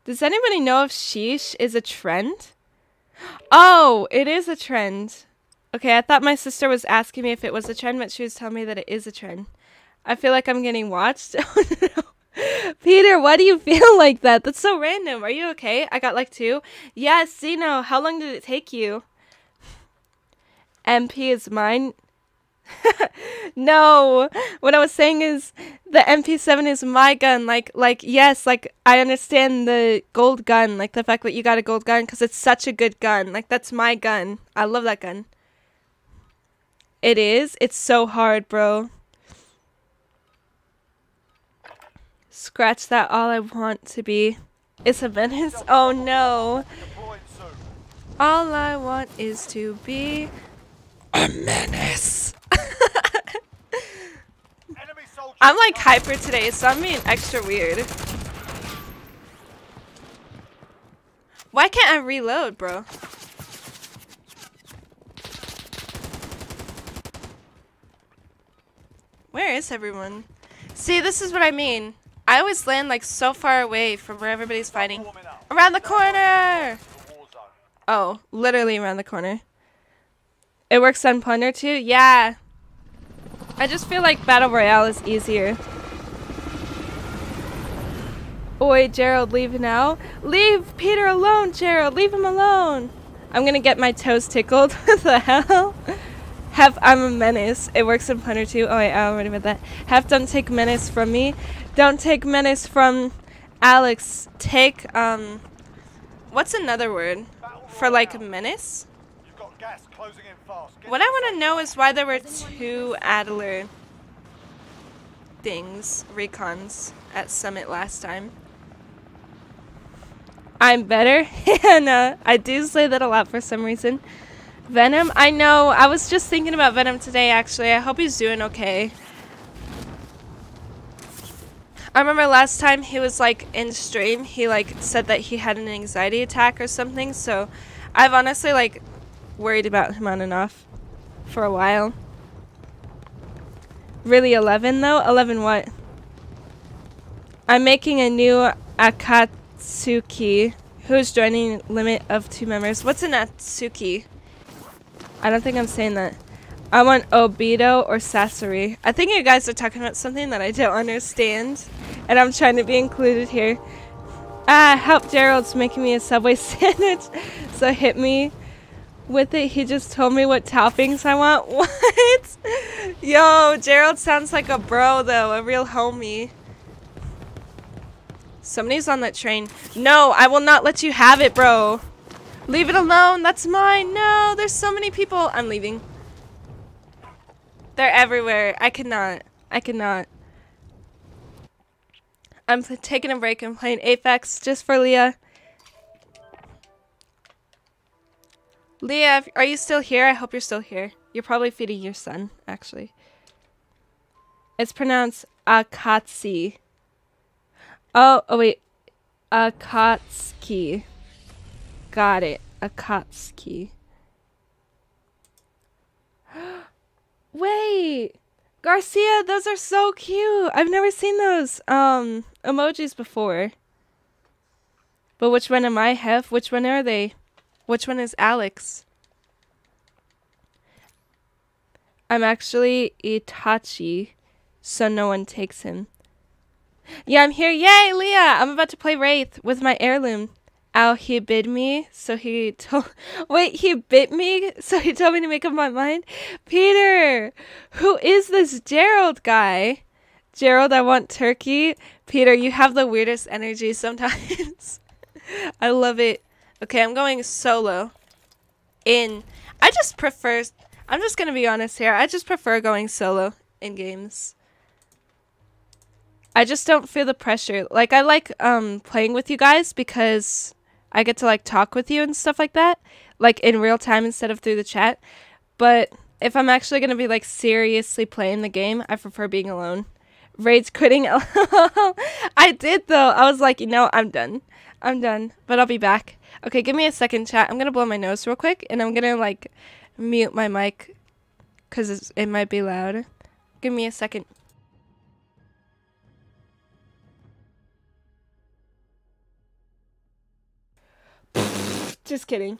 Does anybody know if sheesh is a trend? Oh, it is a trend. Okay, I thought my sister was asking me if it was a trend, but she was telling me that it is a trend. I feel like I'm getting watched. (laughs) No. Peter, why do you feel (laughs) like that? That's so random. Are you okay? I got like two. Yes, Zeno, how long did it take you? MP is mine. (laughs) no, what I was saying is the MP7 is my gun. Like, like yes, like I understand the gold gun, like the fact that you got a gold gun because it's such a good gun. Like that's my gun. I love that gun. It is. It's so hard, bro. Scratch that. All I want to be is a menace. Oh no. All I want is to be a menace. I'm like hyper today, so I'm being extra weird. Why can't I reload, bro? Where is everyone? See, this is what I mean. I always land like so far away from where everybody's fighting. Around the corner! The war zone. Oh, literally around the corner. It works on Plunder too? Yeah. I just feel like Battle Royale is easier. Oi, Gerald, leave now. Leave Peter alone, Gerald. Leave him alone. I'm gonna get my toes tickled. (laughs) what the hell? Have I'm a menace. It works in Plunder too. Oh wait, I already read that. Have don't take menace from me. Don't take menace from Alex. Take um. What's another word for like menace? You've got gas closing in fast. Get What I want to know is why there were two Adler things, recons, at Summit last time. I'm better. (laughs) Hannah, I do say that a lot for some reason. Venom, I know. I was just thinking about Venom today, actually. I hope he's doing okay. I remember last time he was like in stream, he like said that he had an anxiety attack or something. So I've honestly like worried about him on and off for a while. Really 11 though? 11 what? I'm making a new Akatsuki. Who's joining limit of two members? What's an Atsuki? I don't think I'm saying that. I want Obito or Sasori. I think you guys are talking about something that I don't understand. And I'm trying to be included here. Ah, help Gerald's making me a Subway (laughs) sandwich. So hit me with it. He just told me what toppings I want. (laughs) What? Yo, Gerald sounds like a bro though, a real homie. Somebody's on that train. No, I will not let you have it, bro. Leave it alone. That's mine. No, there's so many people. I'm leaving. They're everywhere. I cannot. I cannot. I'm taking a break and playing Apex just for Leah. Leah, are you still here? I hope you're still here. You're probably feeding your son, actually. It's pronounced Akatsi. Oh, oh wait. Akatsuki. Got it. Akatsuki. (gasps) Wait. Garcia, those are so cute. I've never seen those um emojis before. But which one am I, Hef? Which one are they? Which one is Alex? I'm actually Itachi, so no one takes him. Yeah, I'm here. Yay, Leah! I'm about to play Wraith with my heirloom. Ow, he bid me, so he told. (laughs) Wait, he bit me, so he told me to make up my mind? Peter! Who is this Gerald guy? Gerald, I want turkey. Peter, you have the weirdest energy sometimes. (laughs) I love it. Okay, I'm going solo. In. I just prefer. I'm just gonna be honest here. I just prefer going solo in games. I just don't feel the pressure. Like I like um playing with you guys because I get to like talk with you and stuff like that, like in real time instead of through the chat. But if I'm actually gonna be like seriously playing the game, I prefer being alone. Raids quitting. (laughs) I did though. I was like, you know, I'm done. I'm done. But I'll be back. Okay, give me a second, chat. I'm gonna blow my nose real quick, and I'm gonna like mute my mic because it might be loud. Give me a second. Just kidding.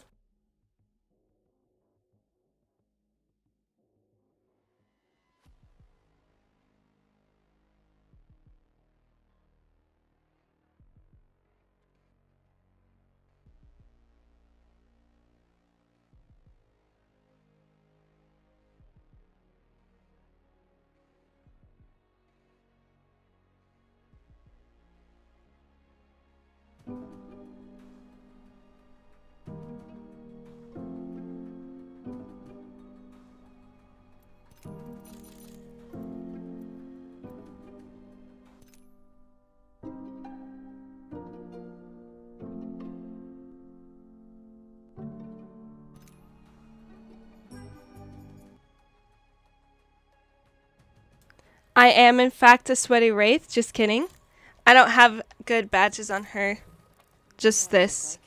I am, in fact, a sweaty wraith. Just kidding. I don't have good badges on her. Just this.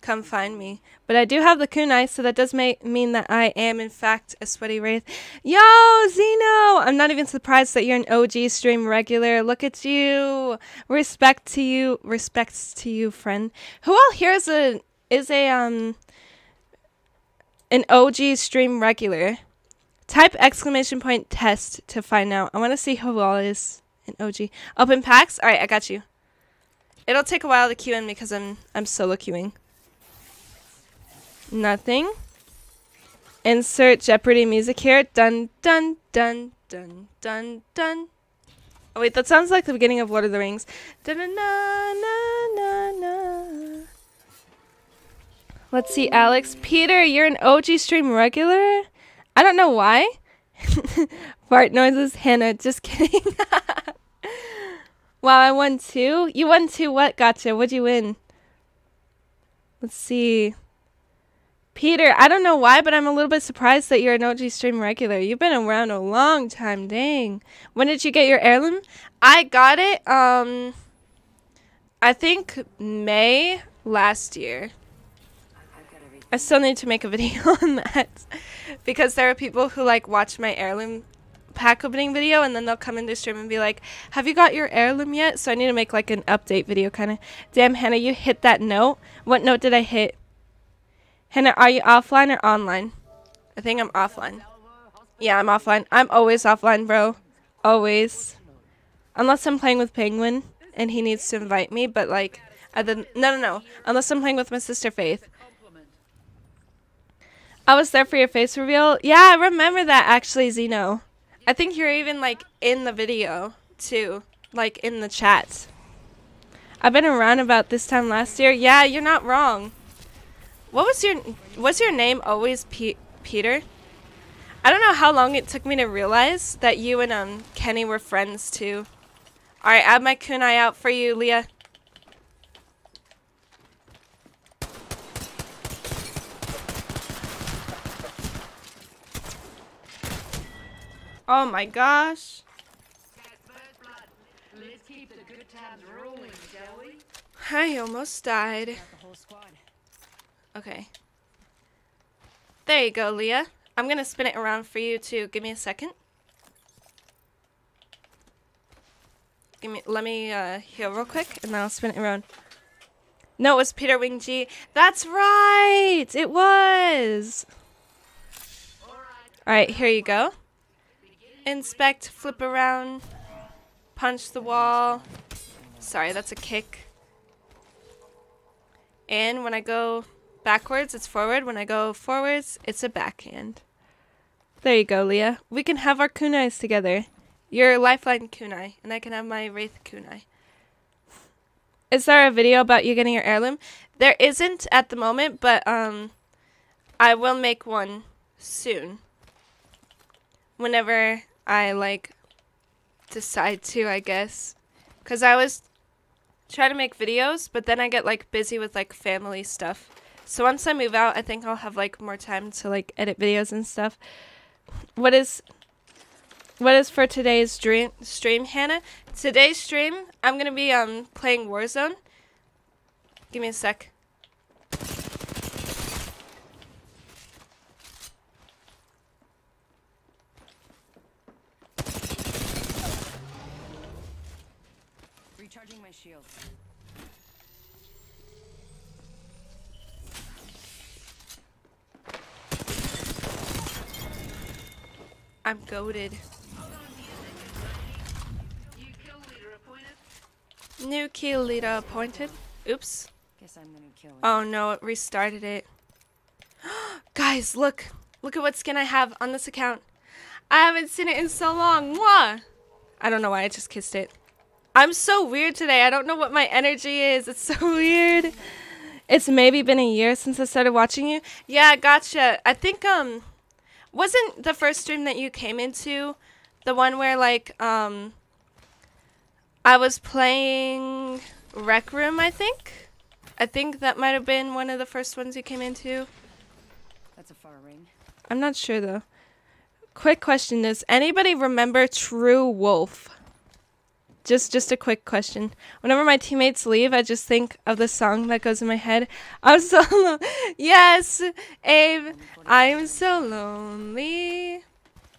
Come find me. But I do have the kunai, so that does make mean that I am, in fact, a sweaty wraith. Yo, Zeno! I'm not even surprised that you're an OG stream regular. Look at you. Respect to you. Respects to you, friend. Who all here is a is a um an OG stream regular? Type exclamation point test to find out. I want to see who all is an OG. Open packs? Alright, I got you. It'll take a while to queue in because I'm I'm solo queuing. Nothing. Insert Jeopardy music here. Dun dun dun dun dun dun. Oh wait, that sounds like the beginning of Lord of the Rings. Dun na na na na. Let's see, Alex. Peter, you're an OG stream regular? I don't know why. (laughs) Fart noises, Hannah. Just (laughs) kidding. wow, I won two. You won two. What? Gotcha. What'd you win? Let's see. Peter, I don't know why, but I'm a little bit surprised that you're an OG stream regular. You've been around a long time. Dang. When did you get your heirloom? I got it, um, I think May last year. I still need to make a video (laughs) on that because there are people who like watch my heirloom pack opening video and then they'll come into stream and be like, "Have you got your heirloom yet?" So I need to make like an update video kind of. Damn, Hannah, you hit that note. What note did I hit? Hannah, are you offline or online? I think I'm offline. Yeah, I'm offline. I'm always offline, bro. Always. Unless I'm playing with Penguin and he needs to invite me, but like, other no, no, no. Unless I'm playing with my sister Faith. I was there for your face reveal. Yeah, I remember that actually, Zeno. I think you're even like in the video too, like in the chat. I've been around about this time last year. Yeah, you're not wrong. What was your was your name always Peter? I don't know how long it took me to realize that you and um Kenny were friends too. All right, add my kunai out for you, Leah. Oh my gosh. I almost died. Okay. There you go, Leah. I'm gonna spin it around for you too. Give me a second. Give me, let me uh, heal real quick, and then I'll spin it around. No, it was Peter Wing G. That's right! It was! Alright, here you go. Inspect, flip around, punch the wall. Sorry, that's a kick. And when I go backwards, it's forward. When I go forwards, it's a backhand. There you go, Leah. We can have our kunais together. Your lifeline kunai, and I can have my wraith kunai. Is there a video about you getting your heirloom? There isn't at the moment, but um, I will make one soon. Whenever I like decide to, I guess. Cause I was trying to make videos, but then I get like busy with like family stuff. So once I move out, I think I'll have like more time to like edit videos and stuff. What is what is for today's dream stream, Hannah? Today's stream, I'm gonna be um playing Warzone. Give me a sec. Recharging my shields. I'm goaded. New kill leader appointed. Oops. Guess I'm the new killer. Oh no, it restarted it. (gasps) Guys, look. Look at what skin I have on this account. I haven't seen it in so long. Mwah! I don't know why I just kissed it. I'm so weird today. I don't know what my energy is. It's (laughs) so weird. It's maybe been a year since I started watching you. Yeah, gotcha. I think um wasn't the first stream that you came into the one where like um I was playing Rec Room, I think. I think that might have been one of the first ones you came into. That's a far ring. I'm not sure though. Quick question: Does anybody remember True Wolf? Just, just a quick question. Whenever my teammates leave, I just think of the song that goes in my head. I'm so (laughs) lo- yes, Abe. I'm so lonely.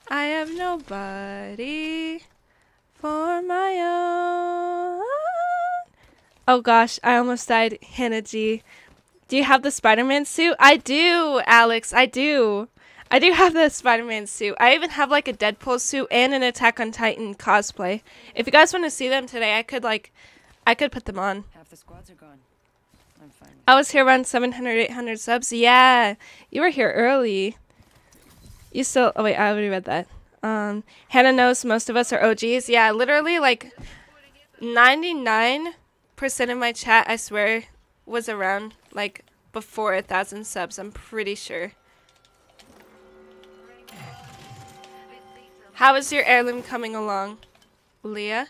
I have nobody for my own. Oh gosh, I almost died. Hannah G. Do you have the Spider-Man suit? I do, Alex. I do. I do have the Spider-Man suit. I even have like a Deadpool suit and an Attack on Titan cosplay. If you guys want to see them today, I could like I could put them on. Half the squads are gone. I'm fine. I was here around 700 800 subs. Yeah. You were here early. You still Oh wait, I already read that. Um Hannah knows most of us are OGs. Yeah, literally like 99% of my chat I swear was around like before a thousand subs. I'm pretty sure. How is your heirloom coming along, Leah?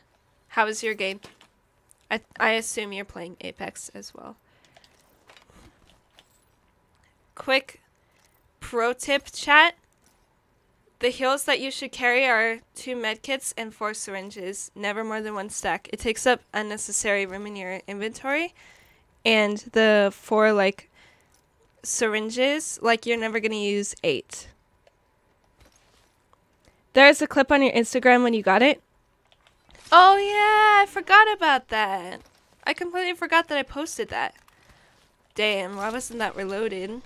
How is your game? I I assume you're playing Apex as well. Quick pro tip chat. The heals that you should carry are two medkits and four syringes, never more than one stack. It takes up unnecessary room in your inventory. And the four like syringes, like you're never gonna use eight. There's a clip on your Instagram when you got it. Oh yeah, I forgot about that. I completely forgot that I posted that. Damn, why wasn't that reloaded?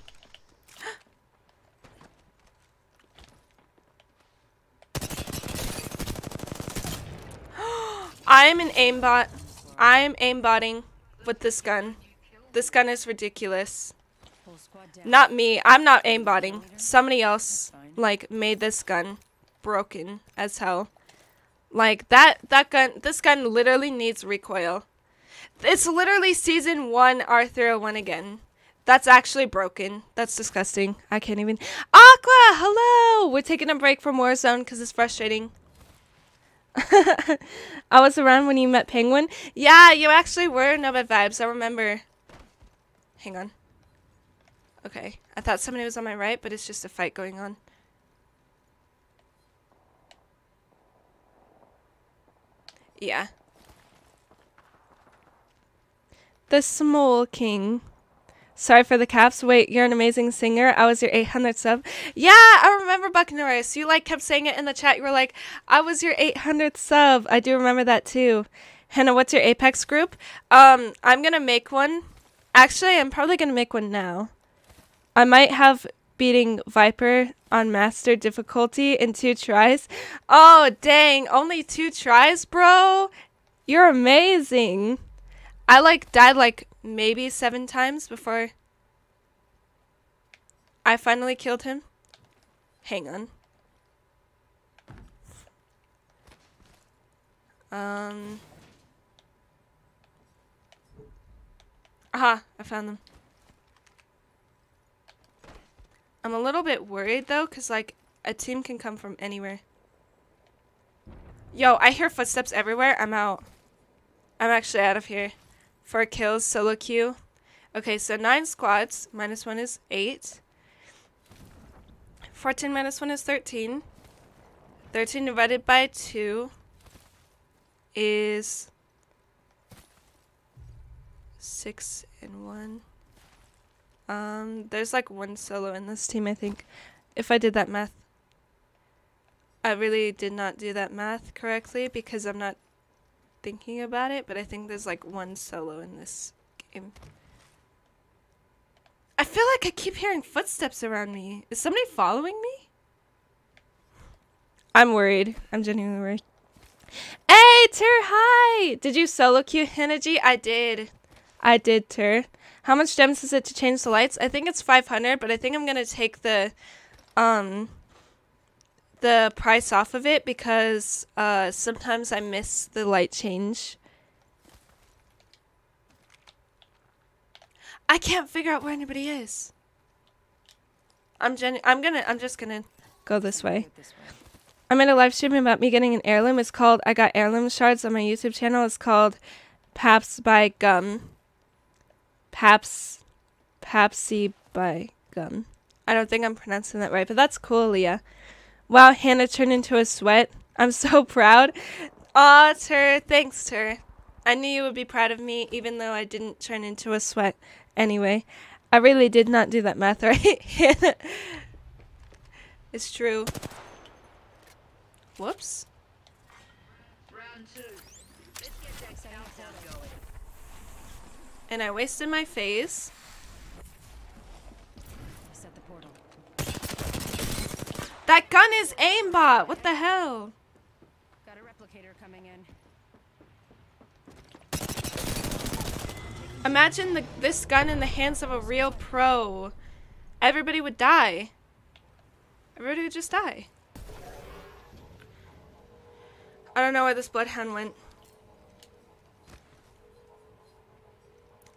(gasps) I'm an aimbot. I'm aimbotting with this gun. This gun is ridiculous. Not me. I'm not aimbotting. Somebody else like made this gun broken as hell. Like that that gun this gun literally needs recoil. It's literally season 1 R301 again. That's actually broken. That's disgusting. I can't even Aqua, hello. We're taking a break from Warzone cuz it's frustrating. (laughs) I was around when you met Penguin. Yeah, you actually were no bad vibes. I remember. Hang on. Okay. I thought somebody was on my right, but it's just a fight going on. Yeah. The Small King. Sorry for the caps. Wait, you're an amazing singer. I was your 800 sub. Yeah, I remember Buck Norris. You like kept saying it in the chat. You were like, I was your 800th sub. I do remember that too. Hannah, what's your Apex group? Um, I'm gonna make one. Actually, I'm probably gonna make one now. I might have beating Viper on master difficulty in two tries. Oh, dang. Only two tries, bro? You're amazing. I like died like maybe seven times before I finally killed him. Hang on. Um. Aha, I found them. I'm a little bit worried though, cause like a team can come from anywhere. Yo, I hear footsteps everywhere. I'm out. I'm actually out of here. Four kills, solo queue. Okay, so nine squads. Minus one is eight. 14 minus one is 13. 13 divided by two is six and one. Um, there's like one solo in this team, I think. If I did that math. I really did not do that math correctly because I'm not thinking about it, but I think there's like one solo in this game. I feel like I keep hearing footsteps around me. Is somebody following me? I'm worried. I'm genuinely worried. Hey, Tur, hi! Did you solo queue G? I did. I did, Tur. How much gems is it to change the lights? I think it's 500, but I think I'm gonna take the, um, the price off of it because, uh, sometimes I miss the light change. I can't figure out where anybody is. I'm genu- I'm gonna, I'm just gonna go this way. Go this way. I made a live stream about me getting an heirloom. It's called I got heirloom shards on my YouTube channel. It's called Paps by Gum. Paps Papsy by Gum. I don't think I'm pronouncing that right, but that's cool, Leah. Wow, Hannah turned into a sweat. I'm so (laughs) proud. Aw, Tur, thanks, Tur. I knew you would be proud of me, even though I didn't turn into a sweat. Anyway, I really did not do that math (laughs) right. Hannah. it's true. Whoops. And I wasted my phase. Set the portal. That gun is aimbot. What the hell? Got a replicator coming in. Imagine the, this gun in the hands of a real pro. Everybody would die. Everybody would just die. I don't know where this bloodhound went.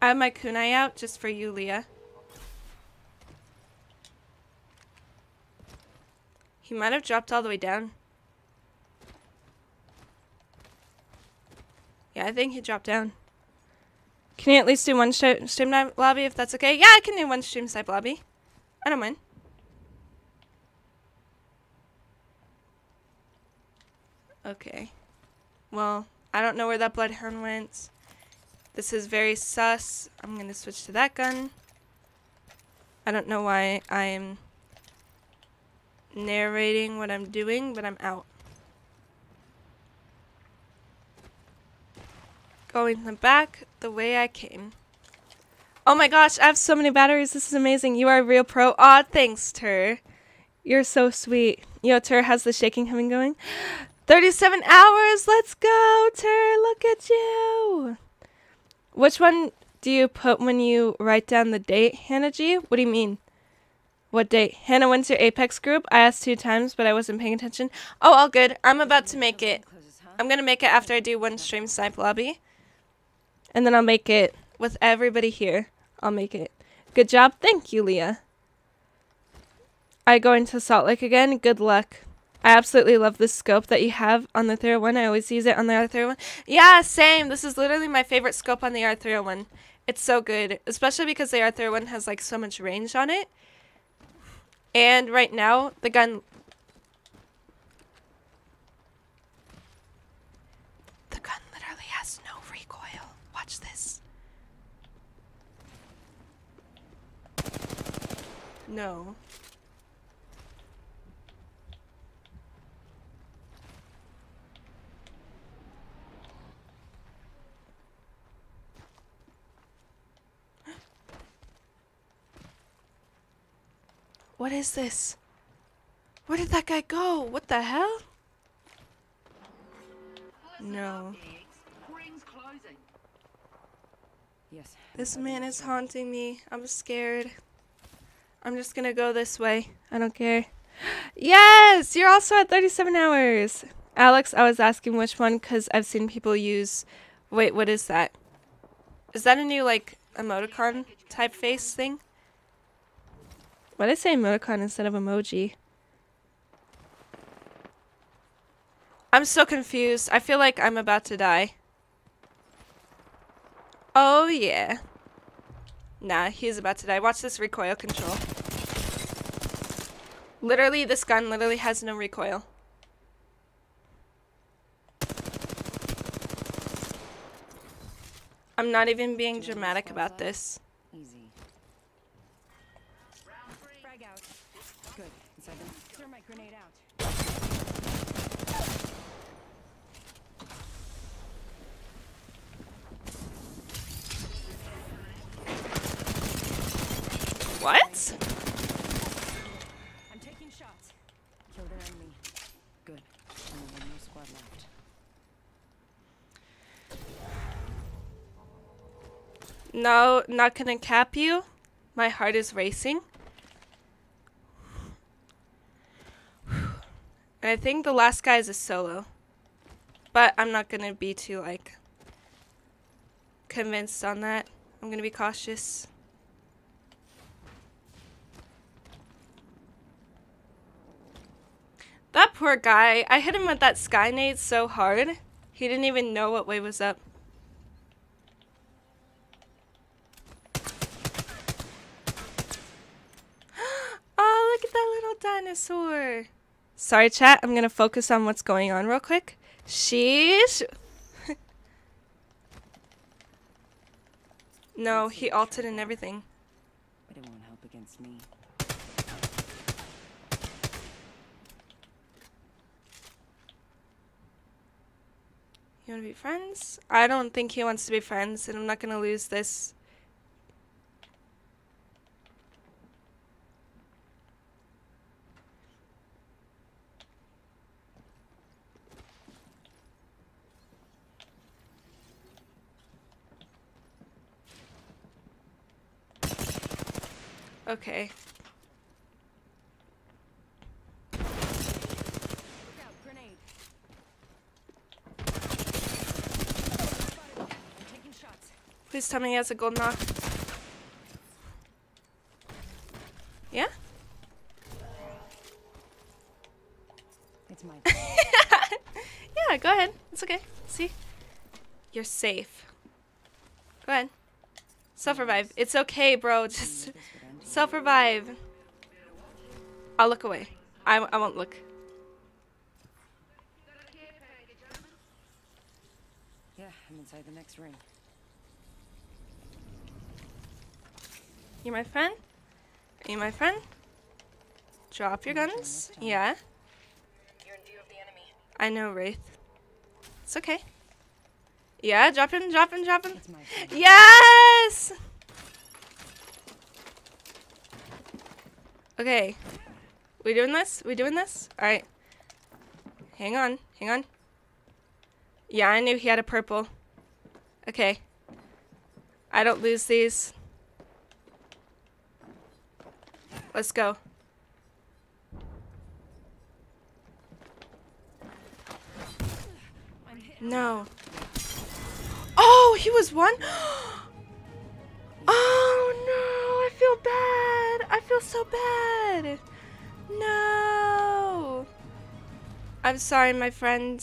I have my kunai out just for you, Leah. He might have dropped all the way down. Yeah, I think he dropped down. Can you at least do one stream lobby if that's okay? Yeah, I can do one stream snipe lobby. I don't mind. Okay. Well, I don't know where that bloodhound went. This is very sus. I'm going to switch to that gun. I don't know why I am narrating what I'm doing, but I'm out. Going the back the way I came. Oh my gosh, I have so many batteries. This is amazing. You are a real pro. Aw, thanks, Tur. You're so sweet. Yo, Tur has the shaking coming going. (gasps) 37 hours. Let's go, Tur. Look at you. Which one do you put when you write down the date, Hannah G? What do you mean? What date? Hannah, when's your Apex group? I asked two times, but I wasn't paying attention. Oh, all good. I'm about to make it. I'm gonna make it after I do one stream snipe lobby. And then I'll make it with everybody here. I'll make it. Good job. Thank you, Leah. I go into Salt Lake again. Good luck. I absolutely love the scope that you have on the 301. I always use it on the R301. Yeah, same. This is literally my favorite scope on the R301. It's so good, especially because the R301 has like so much range on it. And right now, the gun The gun literally has no recoil. Watch this. No. What is this? Where did that guy go? What the hell? No. Yes. This man is haunting me. I'm scared. I'm just gonna go this way. I don't care. Yes! You're also at 37 hours! Alex, I was asking which one because I've seen people use. Wait, what is that? Is that a new, like, emoticon type face thing? Why did I say emoticon instead of emoji? I'm so confused. I feel like I'm about to die. Oh, yeah. Nah, he's about to die. Watch this recoil control. Literally, this gun literally has no recoil. I'm not even being dramatic about this. What? I'm taking shots. Kill their enemy. Good. One more squad left. No, not gonna cap you. My heart is racing. And I think the last guy is a solo. But I'm not gonna be too, like, convinced on that. I'm gonna be cautious. That poor guy. I hit him with that sky nade so hard. He didn't even know what way was up. (gasps) oh, look at that little dinosaur. Sorry, chat. I'm going to focus on what's going on real quick. Sheesh. (laughs) no, he altered and everything. But it won't help against me. You want to be friends? I don't think he wants to be friends, and I'm not going to lose this. Okay. Look out, grenade. I'm taking shots. Please tell me he has a gold knock. Yeah? It's my (laughs) Yeah, go ahead. It's okay. See? You're safe. Go ahead. Self revive. It's okay, bro. (laughs) Just this would end. self revive. I'll look away. I, I won't look. Yeah, I'm inside the next ring. You my friend? Are you my friend? Drop your guns. Yeah. You're in view of the enemy. I know, Wraith. It's okay. Yeah, drop him, drop him, drop him. It's my friend. Yes! Okay. We doing this? We doing this? Alright. Hang on. Hang on. Yeah, I knew he had a purple. Okay. I don't lose these. Let's go. No. Oh, he was one? (gasps) Oh no, I feel bad. I feel so bad. No. I'm sorry, my friend.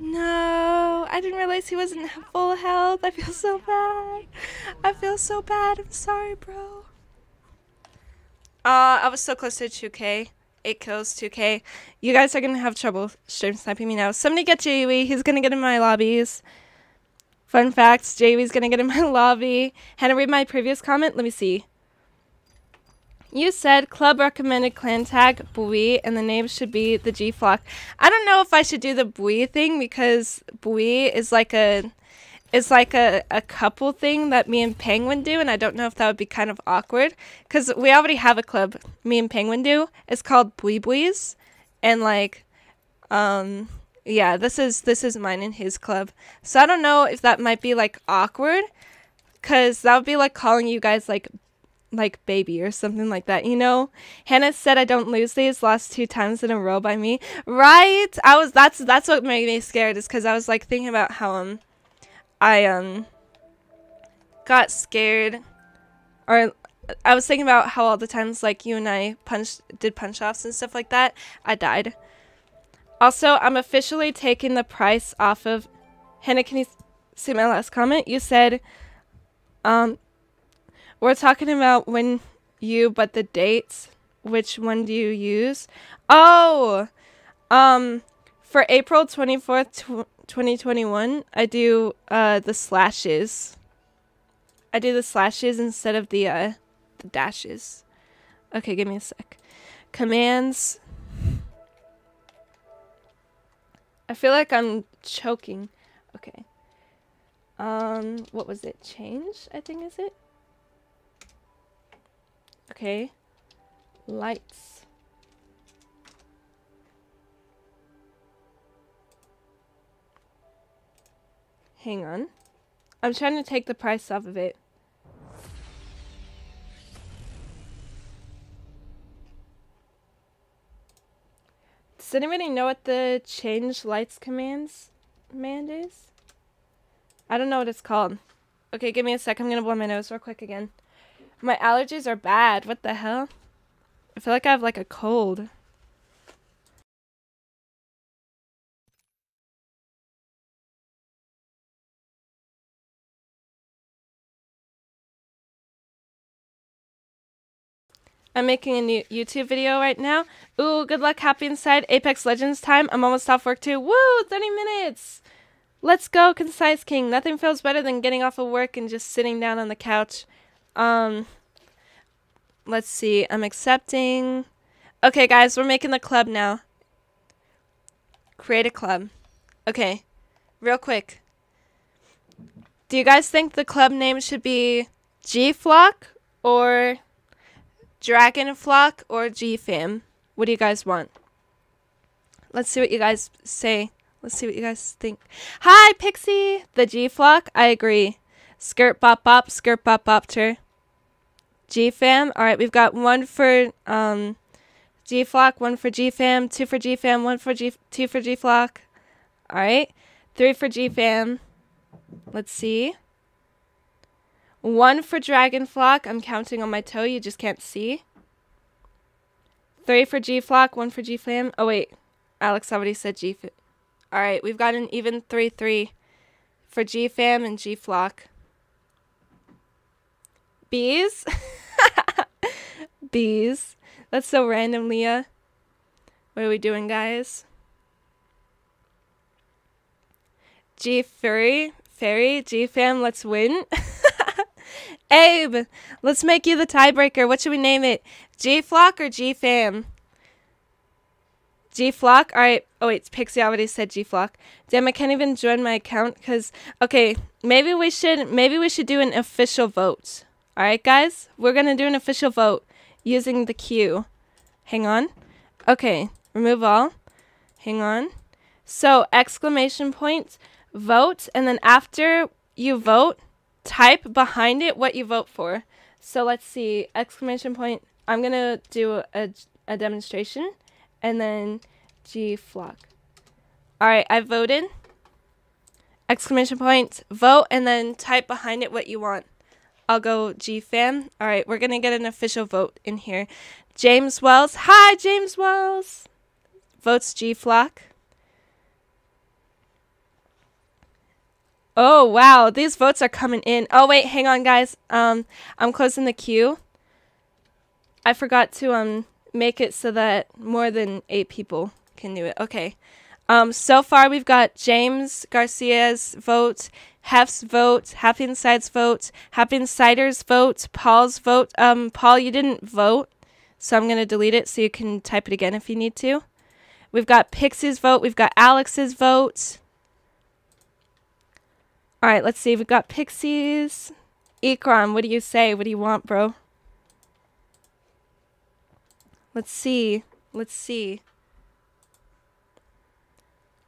No, I didn't realize he wasn't full health. I feel so bad. I feel so bad. I'm sorry, bro. Uh, I was so close to 2k. 8 kills, 2k. You guys are gonna have trouble stream sniping me now. Somebody get JV. He's gonna get in my lobbies. Fun facts, JV's gonna get in my (laughs) lobby. Hannah, read my previous comment. Let me see. You said club recommended clan tag Bui and the name should be the G Flock. I don't know if I should do the Bui thing because Bui is like a is like a, a couple thing that me and Penguin do, and I don't know if that would be kind of awkward because we already have a club me and Penguin do. It's called Bui Buis, and like, um, yeah, this is this is mine and his club. So I don't know if that might be like awkward, cause that would be like calling you guys like like baby or something like that, you know? Hannah said I don't lose these last two times in a row by me. Right? I was that's that's what made me scared is cuz I was like thinking about how um I um got scared or I was thinking about how all the times like you and I punched did punch offs and stuff like that, I died. Also, I'm officially taking the price off of Hannah, can you see my last comment? You said um we're talking about when you but the dates. Which one do you use? Oh, um, for April twenty fourth, twenty twenty one, I do uh the slashes. I do the slashes instead of the uh the dashes. Okay, give me a sec. Commands. I feel like I'm choking. Okay. Um, what was it? Change, I think is it? Okay. Lights. Hang on. I'm trying to take the price off of it. Does anybody know what the change lights commands command is? I don't know what it's called. Okay, give me a sec. I'm gonna blow my nose real quick again. My allergies are bad. What the hell? I feel like I have like a cold. I'm making a new YouTube video right now. Ooh, good luck, happy inside. Apex Legends time. I'm almost off work too. Woo, 30 minutes. Let's go, Concise King. Nothing feels better than getting off of work and just sitting down on the couch. Um, let's see. I'm accepting. Okay, guys, we're making the club now. Create a club. Okay, real quick. Do you guys think the club name should be G Flock or Dragon Flock or G Fam? What do you guys want? Let's see what you guys say. Let's see what you guys think. Hi, Pixie! The G Flock? I agree. Skirt bop bop, skirt bop bopter. G Fam? Alright, we've got one for um G Flock, one for G Fam, two for G Fam, one for G two for G Flock. Alright. Three for G Fam. Let's see. One for Dragon Flock. I'm counting on my toe, you just can't see. Three for G Flock, one for G Fam. Oh wait. Alex already said G Alright, we've got an even 3 3 for G Fam and G Flock. Bees? (laughs) Bees. That's so random, Leah. What are we doing, guys? G Furry? Fairy? G Fam, let's win. (laughs) Abe, let's make you the tiebreaker. What should we name it? G Flock or G Fam? G Flock. All right. Oh wait, Pixie already said G Flock. Damn, I can't even join my account because. Okay, maybe we should. Maybe we should do an official vote. All right, guys, we're gonna do an official vote using the queue. Hang on. Okay, remove all. Hang on. So exclamation point, vote, and then after you vote, type behind it what you vote for. So let's see, exclamation point. I'm gonna do a, a demonstration and then G flock. All right, I voted. Exclamation point, vote, and then type behind it what you want. I'll go G fam. All right, we're gonna get an official vote in here. James Wells, hi James Wells. Votes G flock. Oh wow, these votes are coming in. Oh wait, hang on guys. Um, I'm closing the queue. I forgot to um make it so that more than eight people can do it. Okay. Um, so far we've got James Garcia's vote, Hef's vote, Happy Inside's vote, Happy Insider's vote, Paul's vote. Um, Paul, you didn't vote, so I'm gonna delete it so you can type it again if you need to. We've got Pixie's vote. We've got Alex's vote. All right, let's see. We've got Pixies. Ikram, what do you say? What do you want, bro? Let's see. Let's see.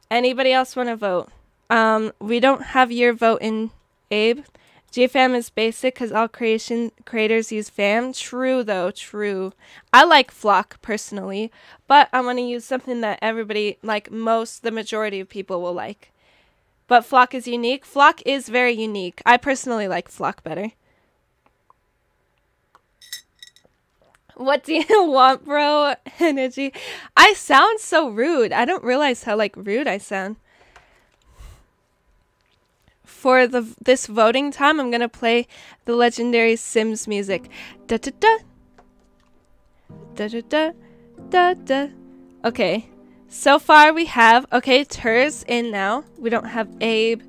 Anybody else want to vote? Um, we don't have your vote in Abe. GFAM is basic because all creation creators use FAM. True though, true. I like Flock personally, but I want to use something that everybody, like most, the majority of people will like. But Flock is unique. Flock is very unique. I personally like Flock better. What do you (laughs) want, bro? (laughs) Energy. I sound so rude. I don't realize how like rude I sound. For the this voting time, I'm gonna play the legendary Sims music. Da da da. Da da da. Da da. Okay. So far we have okay, Turs in now. We don't have Abe.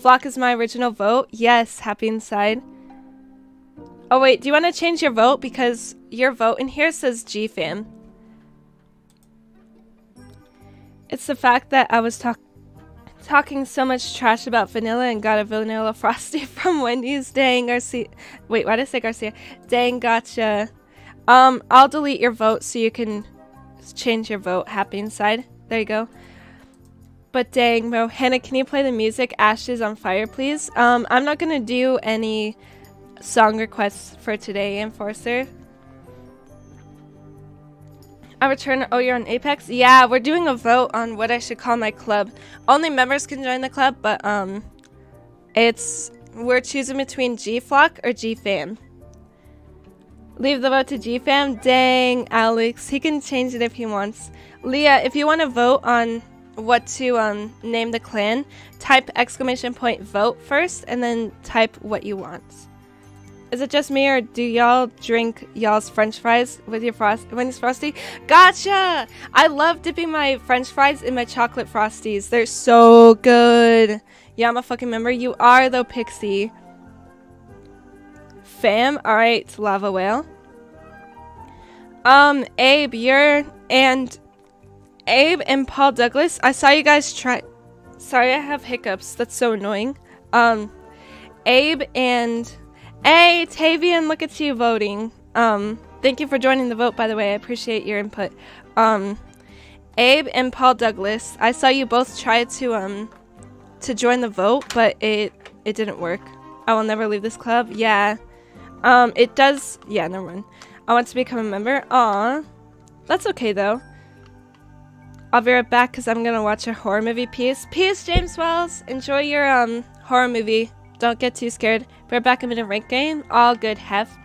Flock is my original vote. Yes, happy inside. Oh wait, do you want to change your vote? Because your vote in here says GFAM. It's the fact that I was talk talking so much trash about vanilla and got a vanilla (laughs) frosty from Wendy's. Dang, Garcia. Wait, why did I say Garcia? Dang, gotcha. Um, I'll delete your vote so you can change your vote. Happy inside. There you go. But dang, bro. Hannah, can you play the music Ashes on Fire, please? Um, I'm not gonna do any song requests for today, Enforcer. I return. Oh, you're on Apex? Yeah, we're doing a vote on what I should call my club. Only members can join the club, but um, it's we're choosing between G Flock or G Fam. Leave the vote to G Fam. Dang, Alex, he can change it if he wants. Leah, if you want to vote on what to um name the clan, type exclamation point vote first, and then type what you want. Is it just me or do y'all drink y'all's french fries with your frost when it's frosty? Gotcha! I love dipping my french fries in my chocolate frosties. They're so good. Yeah, I'm a fucking member. You are though, Pixie. Fam, alright, Lava Whale. Um, Abe, you're and Abe and Paul Douglas. I saw you guys try Sorry, I have hiccups. That's so annoying. Um, Abe and Hey, Tavian, look at you voting. Um, thank you for joining the vote, by the way. I appreciate your input. Um, Abe and Paul Douglas, I saw you both try to um to join the vote, but it it didn't work. I will never leave this club. Yeah. Um, it does. Yeah, never mind. I want to become a member. Aw, that's okay though. I'll be right back because I'm gonna watch a horror movie piece. Peace, James Wells. Enjoy your um horror movie. Don't get too scared. We're back in a rank game. All good, Hef.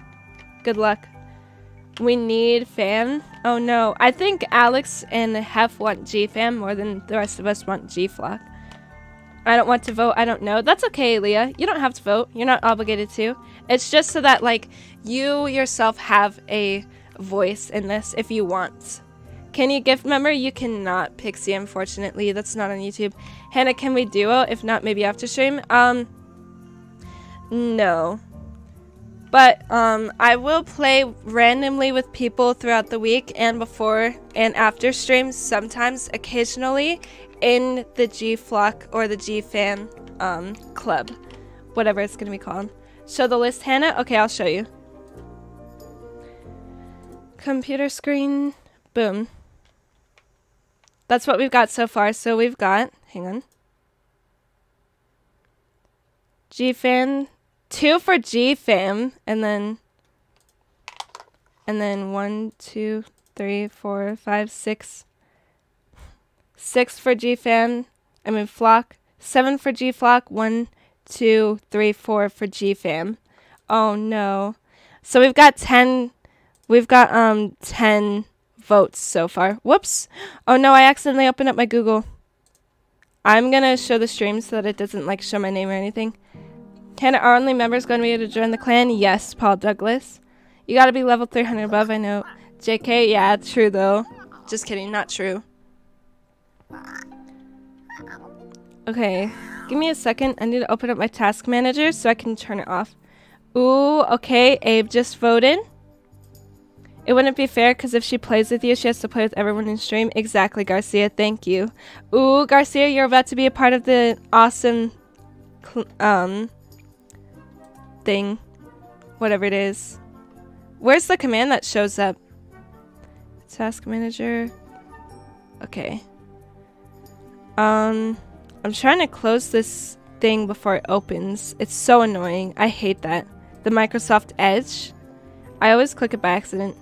Good luck. We need fan. Oh no. I think Alex and Hef want G fam more than the rest of us want G flock. I don't want to vote. I don't know. That's okay, Leah. You don't have to vote. You're not obligated to. It's just so that like you yourself have a voice in this if you want. Can you gift member? You cannot, Pixie, unfortunately. That's not on YouTube. Hannah, can we duo? If not, maybe after stream. Um, no. But um, I will play randomly with people throughout the week and before and after streams, sometimes, occasionally, in the G Flock or the G Fam um, club, whatever it's gonna be called. Show the list, Hannah? Okay, I'll show you. Computer screen, boom. That's what we've got so far. So we've got, hang on. G Fam, two for G fam, and then and then one, two, three, four, five, six. Six for G fam. I mean flock. Seven for G flock. One, two, three, four for G fam. Oh no. So we've got ten. We've got um ten votes so far. Whoops. Oh no, I accidentally opened up my Google. I'm gonna show the stream so that it doesn't like show my name or anything. Can our only members to be able to join the clan? Yes, Paul Douglas. You got to be level 300 above, I know. JK, yeah, true though. Just kidding, not true. Okay, give me a second. I need to open up my task manager so I can turn it off. Ooh, okay, Abe just voted. It wouldn't be fair because if she plays with you, she has to play with everyone in stream. Exactly, Garcia. Thank you. Ooh, Garcia, you're about to be a part of the awesome um thing. Whatever it is. Where's the command that shows up? Task manager. Okay. Um, I'm trying to close this thing before it opens. It's so annoying. I hate that. The Microsoft Edge. I always click it by accident.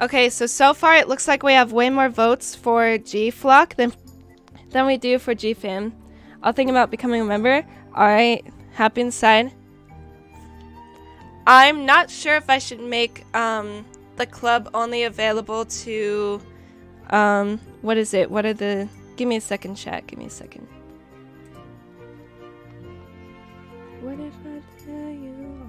Okay, so so far it looks like we have way more votes for G-Flock than, than we do for G-Fam. I'll think about becoming a member. Alright, happy inside. I'm not sure if I should make um, the club only available to... Um, what is it? What are the... Give me a second, chat. Give me a second. What if I tell you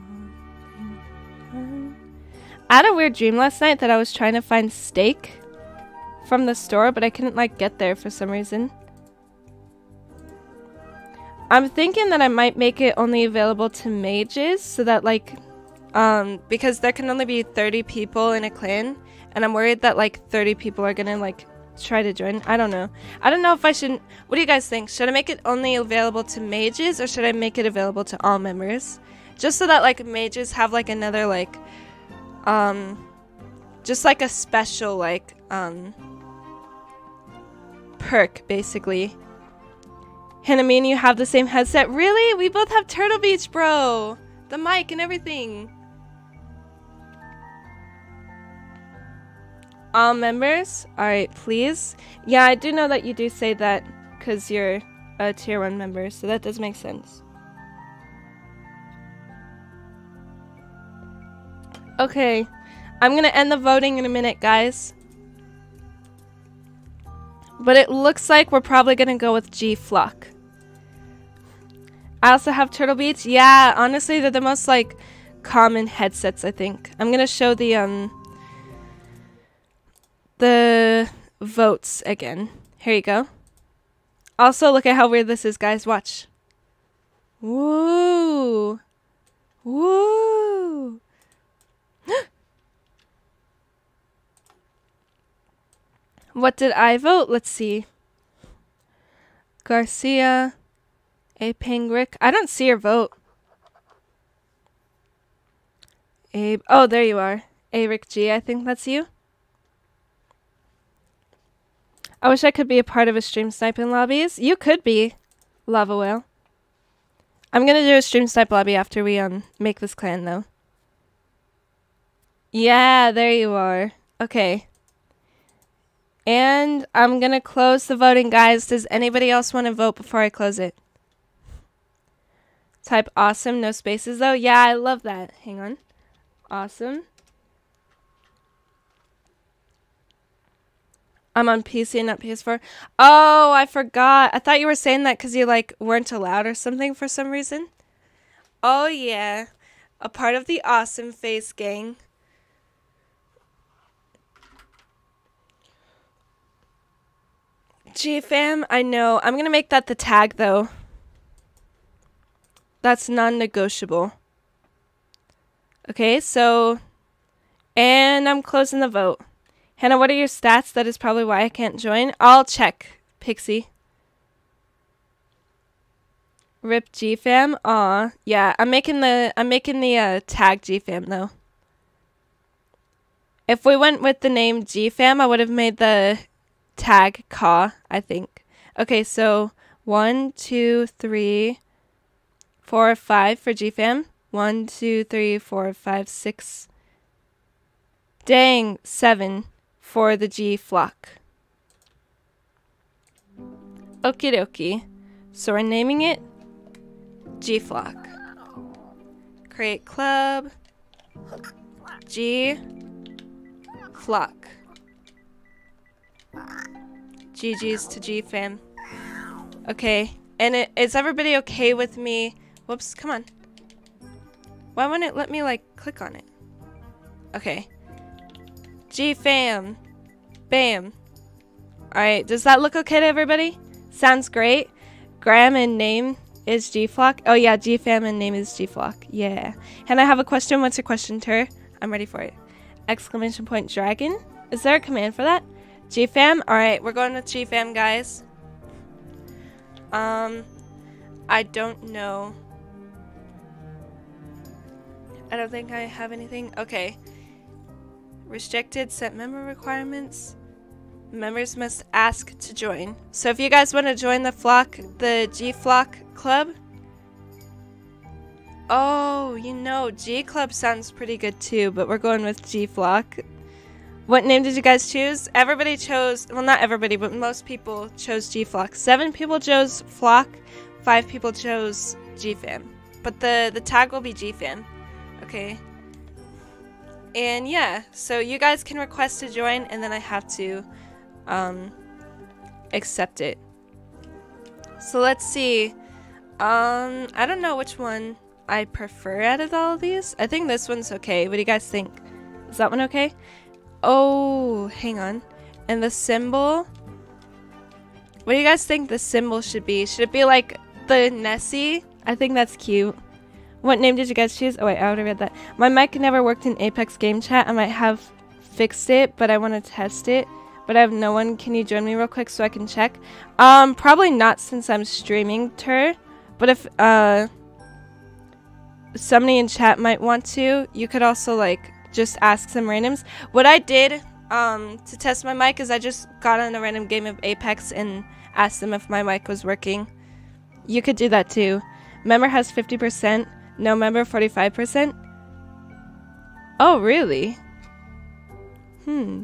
I had a weird dream last night that I was trying to find steak from the store, but I couldn't like get there for some reason. I'm thinking that I might make it only available to mages so that like um because there can only be 30 people in a clan and I'm worried that like 30 people are going to like try to join. I don't know. I don't know if I should What do you guys think? Should I make it only available to mages or should I make it available to all members? Just so that like mages have like another like um just like a special like um perk, basically. Hannah, me and you have the same headset. Really? We both have Turtle Beach, bro. The mic and everything. All members? Alright, please. Yeah, I do know that you do say that because you're a tier 1 member, so that does make sense. Okay, I'm gonna end the voting in a minute, guys. But it looks like we're probably gonna go with G Flock. I also have Turtle Beach. Yeah, honestly, they're the most like common headsets. I think I'm gonna show the um the votes again. Here you go. Also, look at how weird this is, guys. Watch. Woo! Woo! (gasps) what did I vote? Let's see. Garcia, A Pangrick. I don't see your vote. Abe. Oh, there you are. A Rick G. I think that's you. I wish I could be a part of a stream sniping lobbies. You could be, Lava Whale. I'm gonna do a stream snipe lobby after we um make this clan though. Yeah, there you are. Okay. And I'm gonna close the voting, guys. Does anybody else want to vote before I close it? Type awesome, no spaces though. Yeah, I love that. Hang on. Awesome. I'm on PC and not PS4. Oh, I forgot. I thought you were saying that because you like weren't allowed or something for some reason. Oh yeah, a part of the awesome face gang. G fam, I know. I'm gonna make that the tag though. That's non-negotiable. Okay, so and I'm closing the vote. Hannah, what are your stats? That is probably why I can't join. I'll check, Pixie. Rip GFam. Aw, yeah. I'm making the I'm making the uh, tag GFam though. If we went with the name GFam, I would have made the tag Ka. I think. Okay, so one, two, three, four, five for GFam. One, two, three, four, five, six. Dang, seven for the G flock. Okie dokie. So we're naming it G flock. Create club. G flock. GG's to G fam. Okay. And it, is everybody okay with me? Whoops, come on. Why wouldn't it let me like click on it? Okay. G fam. Bam. Alright, does that look okay to everybody? Sounds great. Graham and name is G Flock. Oh yeah, G fam and name is G Flock. Yeah. And I have a question. What's your question, Tur? I'm ready for it. Exclamation point dragon. Is there a command for that? G fam? Alright, we're going with G fam, guys. Um, I don't know. I don't think I have anything. Okay. Restricted set member requirements. Members must ask to join. So if you guys want to join the flock, the G Flock Club. Oh, you know, G Club sounds pretty good too, but we're going with G Flock. What name did you guys choose? Everybody chose, well, not everybody, but most people chose G Flock. Seven people chose Flock, five people chose G Fam. But the, the tag will be G Fam. Okay. And yeah, so you guys can request to join, and then I have to um, accept it. So let's see. Um, I don't know which one I prefer out of all of these. I think this one's okay. What do you guys think? Is that one okay? Oh, hang on. And the symbol? What do you guys think the symbol should be? Should it be like the Nessie? I think that's cute. What name did you guys choose? Oh wait, I already read that. My mic never worked in Apex Game Chat. I might have fixed it, but I want to test it. But I have no one. Can you join me real quick so I can check? Um, probably not since I'm streaming Tur. But if uh somebody in chat might want to, you could also like just ask some randoms. What I did um, to test my mic is I just got on a random game of Apex and asked them if my mic was working. You could do that too. Member has 50%, no member 45%. Oh, really? Hmm.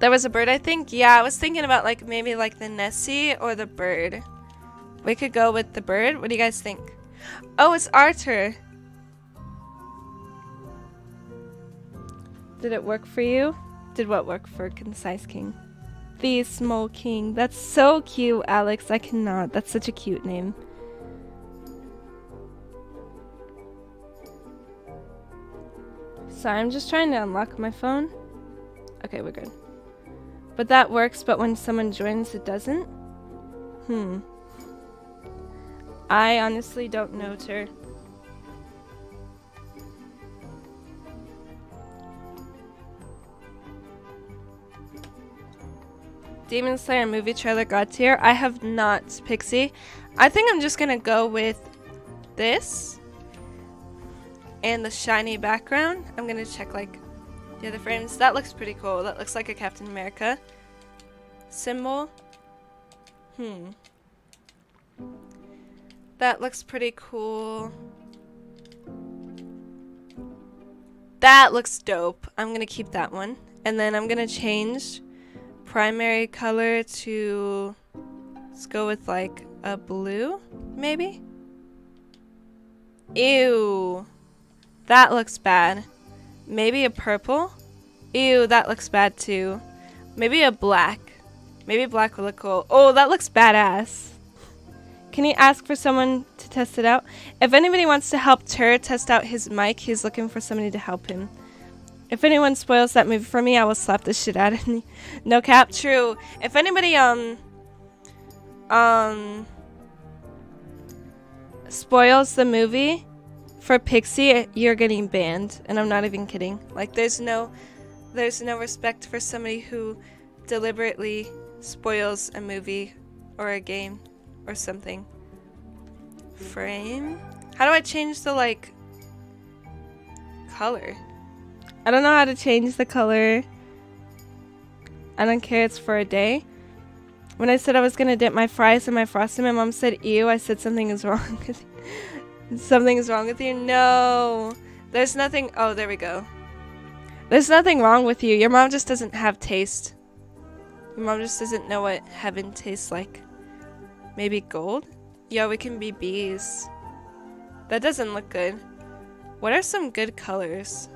There was a bird, I think? Yeah, I was thinking about like maybe like the Nessie or the bird. We could go with the bird. What do you guys think? Oh, it's Arthur. Did it work for you? Did what work for Concise King? The Small King. That's so cute, Alex. I cannot. That's such a cute name. Sorry, I'm just trying to unlock my phone. Okay, we're good. But that works, but when someone joins, it doesn't? Hmm. I honestly don't know, Tur. Demon Slayer movie trailer got here. I have not, Pixie. I think I'm just gonna go with this and the shiny background. I'm gonna check like the other frames. That looks pretty cool. That looks like a Captain America symbol. Hmm. That looks pretty cool. That looks dope. I'm gonna keep that one. And then I'm gonna change primary color to let's go with like a blue maybe ew that looks bad. Maybe a purple? Ew that looks bad too. Maybe a black. Maybe black will look cool. Oh that looks badass. Can you ask for someone to test it out? If anybody wants to help Tur test out his mic he's looking for somebody to help him. If anyone spoils that movie for me, I will slap the shit out of me. (laughs) No cap, true. If anybody, um, um, spoils the movie for Pixie, you're getting banned. And I'm not even kidding. Like, there's no, there's no respect for somebody who deliberately spoils a movie or a game or something. Frame? How do I change the, like, color? I don't know how to change the color. I don't care, it's for a day. When I said I was gonna dip my fries in my frosting, my mom said, ew, I said something is (laughs) wrong with you. something is wrong with you? No. There's nothing, oh, there we go. There's nothing wrong with you. Your mom just doesn't have taste. Your mom just doesn't know what heaven tastes like. Maybe gold? Yeah, we can be bees. That doesn't look good. What are some good colors?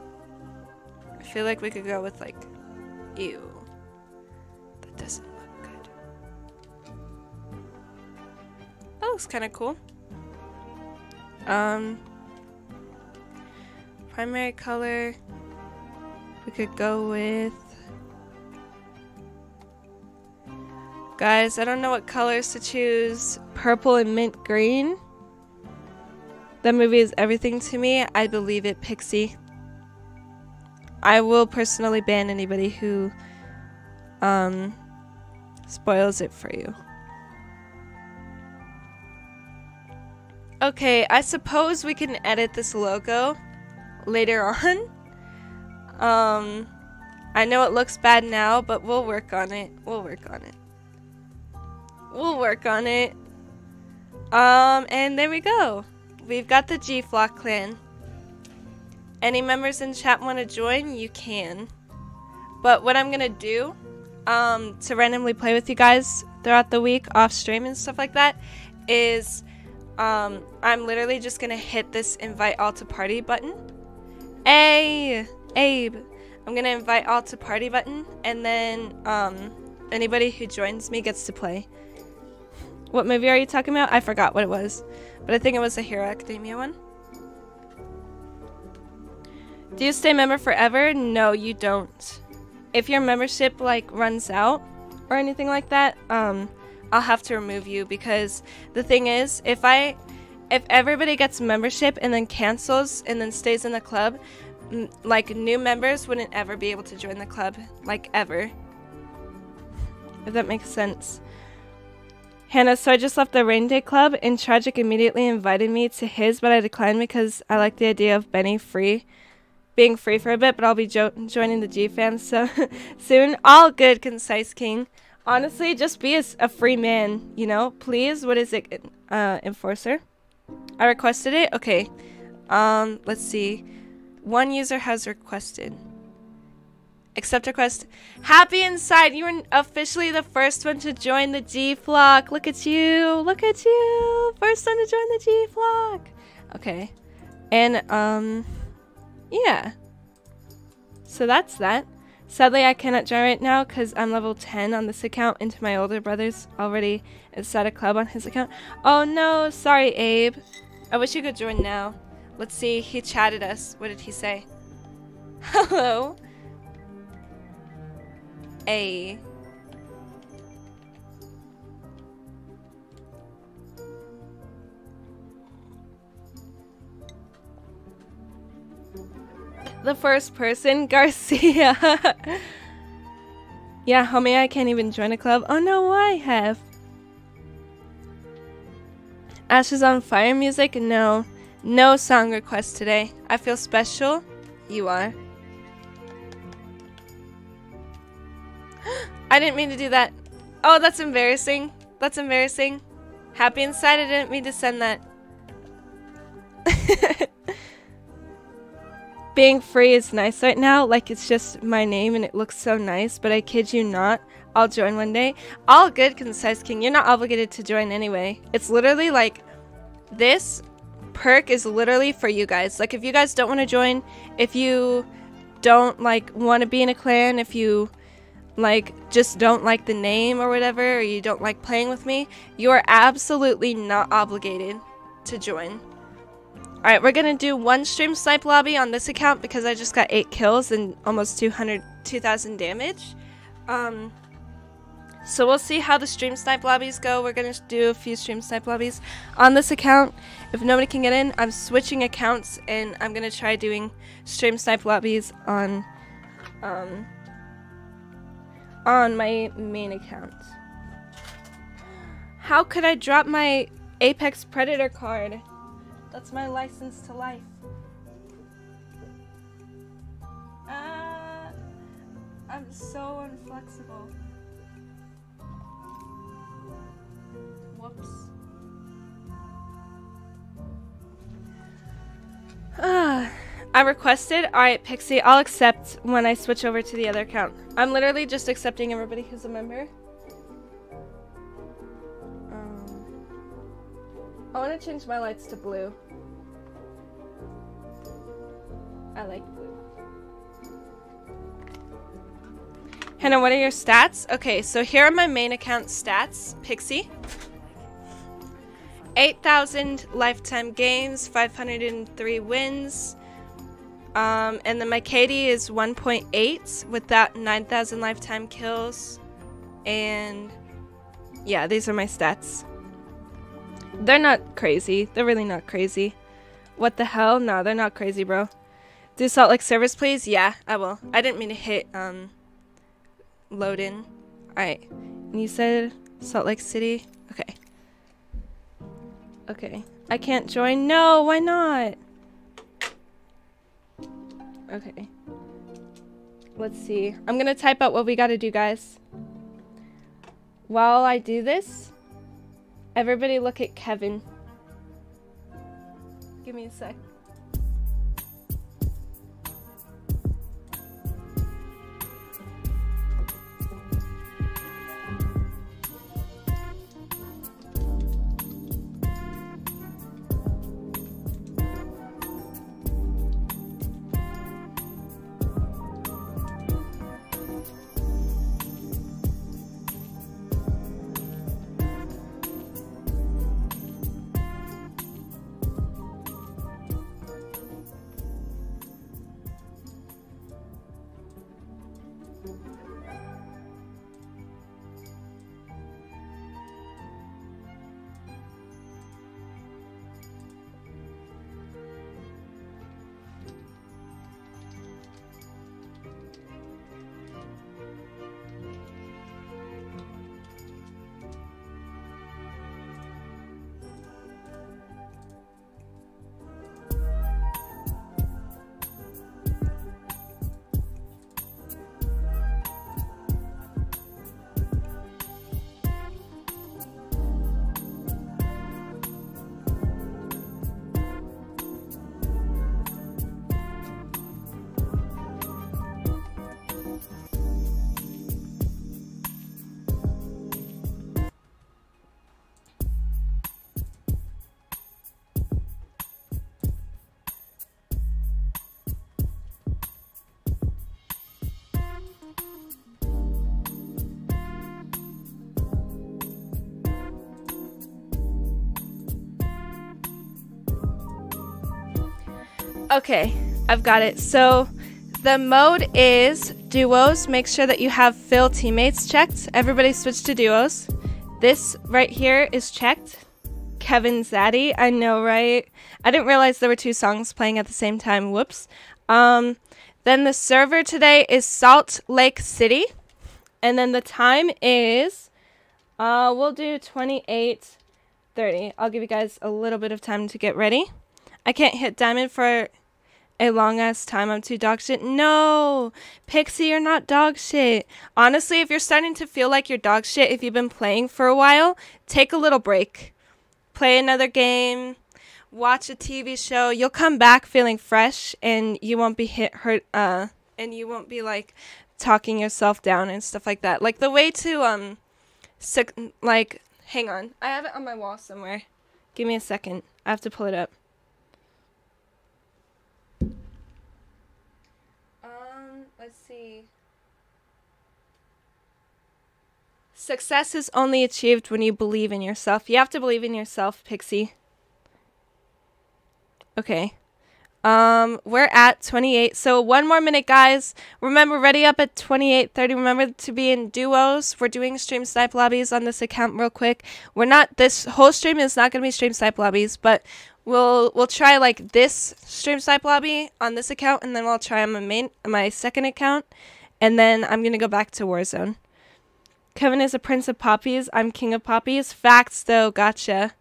I feel like we could go with like, ew. That doesn't look good. That looks kind of cool. Um, primary color, we could go with. Guys, I don't know what colors to choose. Purple and mint green. That movie is everything to me. I believe it, Pixie. I will personally ban anybody who um, spoils it for you. Okay, I suppose we can edit this logo later (laughs) on. Um, I know it looks bad now, but we'll work on it. We'll work on it. We'll work on it. Um, and there we go. We've got the G-Flock clan. Any members in chat want to join, you can. But what I'm going to do um, to randomly play with you guys throughout the week off stream and stuff like that is um, I'm literally just to hit this invite all to party button. Hey, Abe. I'm to invite all to party button and then um, anybody who joins me gets to play. What movie are you talking about? I forgot what it was. But I think it was a Hero Academia one. Do you stay member forever? No, you don't. If your membership like runs out or anything like that, um, I'll have to remove you because the thing is, if I, if everybody gets membership and then cancels and then stays in the club, like new members wouldn't ever be able to join the club, like ever. If that makes sense. Hannah, so I just left the Rain Day Club and Tragic immediately invited me to his, but I declined because I like the idea of Benny free being free for a bit, but I'll be jo- joining the G fam so (laughs) soon. All good, concise king. Honestly, just be a free man, you know? Please, what is it? Uh, enforcer? I requested it? Okay. Um, let's see. One user has requested. Accept request. Happy inside. You were officially the first one to join the G flock. Look at you. Look at you. First one to join the G flock. Okay. And, um, yeah. So that's that. Sadly, I cannot join right now because I'm level 10 on this account into my older brother's already inside a club on his account. Oh no, sorry, Abe. I wish you could join now. Let's see, he chatted us. What did he say? (laughs) Hello. A. The first person, (laughs) Garcia. yeah, homie, I can't even join a club. Oh no, I have. Ashes on Fire music? No. No song request today. I feel special. You are. (gasps) I didn't mean to do that. Oh, that's embarrassing. That's embarrassing. Happy inside, I didn't mean to send that. (laughs) Being free is nice right now. Like, it's just my name and it looks so nice, but I kid you not. I'll join one day. All good, Concise King. You're not obligated to join anyway. It's literally like this perk is literally for you guys. Like, if you guys don't want to join, if you don't like want to be in a clan, if you like just don't like the name or whatever, or you don't like playing with me, you are absolutely not obligated to join. Alright, we're gonna do one stream snipe lobby on this account because I just got 8 kills and almost 200, 2,000 damage. Um, so we'll see how the stream snipe lobbies go. We're gonna do a few stream snipe lobbies on this account. If nobody can get in, I'm switching accounts and I'm gonna try doing stream snipe lobbies on um on my main account. How could I drop my Apex Predator card? That's my license to life. Ah, I'm so inflexible. Whoops. Ah, (sighs) I requested. Alright, Pixie, I'll accept when I switch over to the other account. I'm literally just accepting everybody who's a member. Um, I want to change my lights to blue. I like blue. Hannah, what are your stats? Okay, so here are my main account stats. Pixie. 8,000 lifetime games, 503 wins. Um, and then my KD is 1.8 with that 9,000 lifetime kills. And yeah, these are my stats. They're not crazy. They're really not crazy. What the hell? No, they're not crazy, bro. Do Salt Lake service, please? Yeah, I will. I didn't mean to hit um load in. Alright. And you said Salt Lake City? Okay. Okay. I can't join. No, why not? Okay. Let's see. I'm gonna type out what we gotta do, guys. While I do this, everybody look at Kevin. Give me a sec. Okay, I've got it. So the mode is duos. Make sure that you have fill teammates checked. Everybody switch to duos. This right here is checked. Kevin Zaddy, I know, right? I didn't realize there were two songs playing at the same time. Whoops. Um, then the server today is Salt Lake City. And then the time is, uh, we'll do 28.30. I'll give you guys a little bit of time to get ready. I can't hit diamond for a long ass time. I'm too dog shit. No, Pixie, you're not dog shit. Honestly, if you're starting to feel like you're dog shit, if you've been playing for a while, take a little break. Play another game, watch a TV show. You'll come back feeling fresh and you won't be hit hurt uh and you won't be like talking yourself down and stuff like that. Like the way to um sick like hang on. I have it on my wall somewhere. Give me a second. I have to pull it up. Let's see. Success is only achieved when you believe in yourself. You have to believe in yourself, Pixie. Okay. Um, we're at 28. So one more minute, guys. Remember, ready up at 28.30. Remember to be in duos. We're doing stream snipe lobbies on this account real quick. We're not, this whole stream is not going to be stream snipe lobbies, but we'll, we'll try like this stream snipe lobby on this account, and then we'll try on my main, my second account, and then I'm to go back to Warzone. Kevin is a prince of poppies. I'm king of poppies. Facts, though. Gotcha.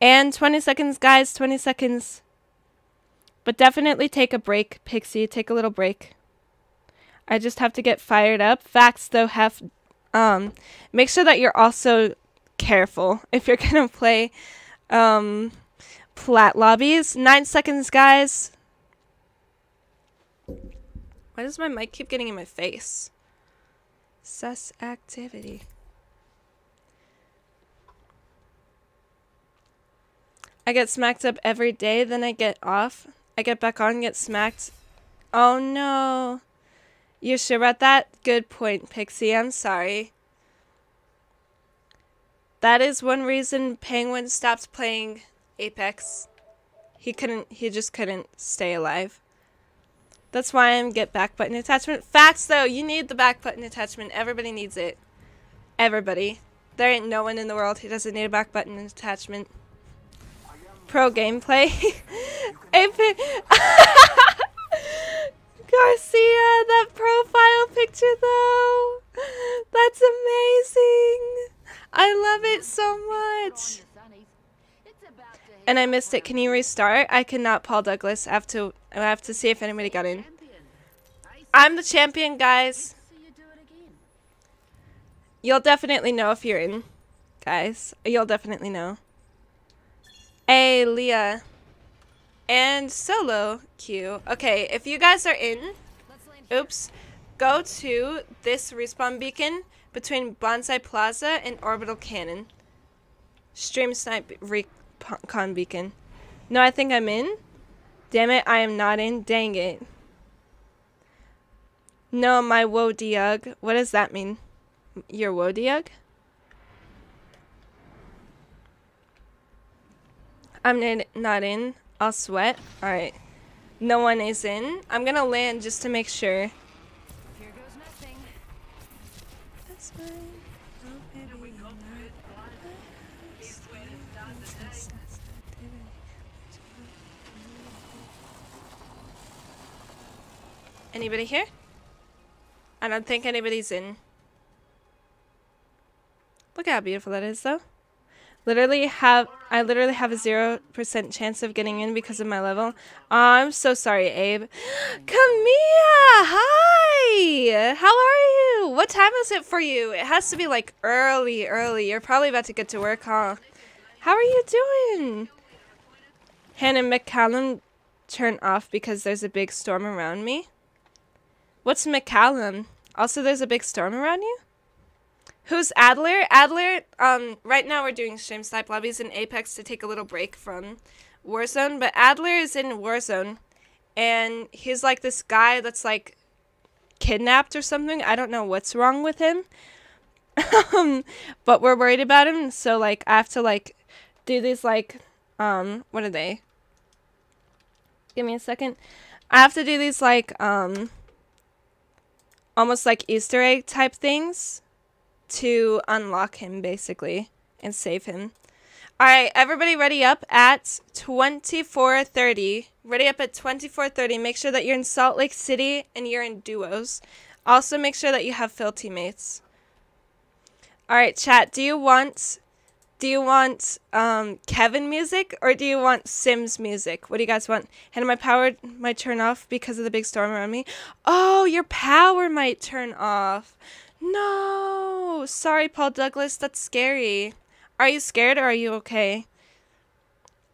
And 20 seconds, guys. 20 seconds. But definitely take a break, Pixie. Take a little break. I just have to get fired up. Facts, though, have. Um, make sure that you're also careful (laughs) if you're gonna play um, plat lobbies. Nine seconds, guys. Why does my mic keep getting in my face? Sus activity. I get smacked up every day, then I get off. I get back on, get smacked. Oh no. You sure about that? Good point, Pixie. I'm sorry. That is one reason Penguin stopped playing Apex. He couldn't, he just couldn't stay alive. That's why I'm get back button attachment. Facts though, you need the back button attachment. Everybody needs it. Everybody. There ain't no one in the world who doesn't need a back button attachment. Pro gameplay. (laughs) Epic. (laughs) Garcia, that profile picture though. That's amazing. I love it so much. And I missed it. Can you restart? I cannot, Paul Douglas. I have to. I have to see if anybody got in. I'm the champion, guys. You'll definitely know if you're in, guys. You'll definitely know. Hey, Leah. And solo queue. Okay, if you guys are in, oops, go to this respawn beacon between Bonsai Plaza and Orbital Cannon. Stream snipe recon beacon. No, I think I'm in. Damn it, I am not in. Dang it. No, my woe diug. What does that mean? Your woe diug? I'm not in. I'll sweat. Alright. No one is in. I'm gonna land just to make sure. Here goes nothing. That's fine. Oh, baby. Anybody here? I don't think anybody's in. Look how beautiful that is, though. Literally have I literally have a zero percent chance of getting in because of my level. Oh, I'm so sorry, Abe. (gasps) Camilla, hi. How are you? What time is it for you? It has to be like early, early. You're probably about to get to work, huh? How are you doing? Hannah McCallum turn off because there's a big storm around me. What's McCallum? Also, there's a big storm around you? Who's Adler? Adler, um, right now we're doing stream snipe lobbies in Apex to take a little break from Warzone, but Adler is in Warzone, and he's like this guy that's like kidnapped or something. I don't know what's wrong with him, (laughs) um, but we're worried about him, so like I have to like do these like, um, what are they? Give me a second. I have to do these like um almost like Easter egg type things to unlock him basically and save him. All right, everybody ready up at 24:30. Ready up at 24:30. Make sure that you're in Salt Lake City and you're in duos. Also make sure that you have fill teammates. All right, chat, do you want do you want um, Kevin music or do you want Sims music? What do you guys want? And my power might turn off because of the big storm around me. Oh, your power might turn off. No. Sorry, Paul Douglas. That's scary. Are you scared or are you okay?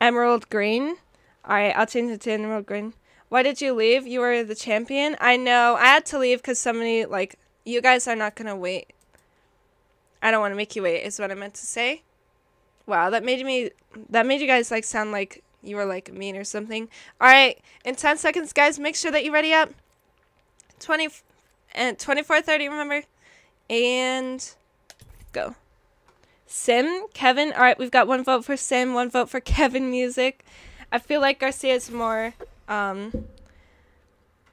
Emerald green. All right, I'll change it to emerald green. Why did you leave? You were the champion. I know. I had to leave because somebody like you guys are not gonna wait. I don't want to make you wait. Is what I meant to say. Wow, that made me that made you guys like sound like you were like mean or something. All right, in 10 seconds guys, make sure that you ready up. 20 and 24:30 remember? And go. Sim, Kevin. All right, we've got one vote for Sim, one vote for Kevin music. I feel like Garcia is more um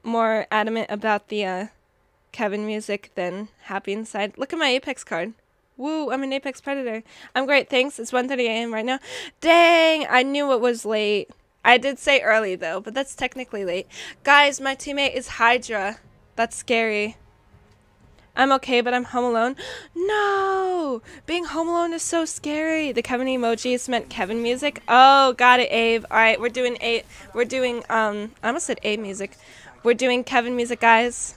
more adamant about the uh Kevin music than Happy Inside. Look at my Apex card. Woo, I'm an Apex Predator. I'm great, thanks. It's 1.30 a.m. right now. Dang, I knew it was late. I did say early, though, but that's technically late. Guys, my teammate is Hydra. That's scary. I'm okay, but I'm home alone. No! Being home alone is so scary. The Kevin emojis meant Kevin music. Oh, got it, Abe. All right, we're doing a we're doing um I almost said Abe music. We're doing Kevin music, guys.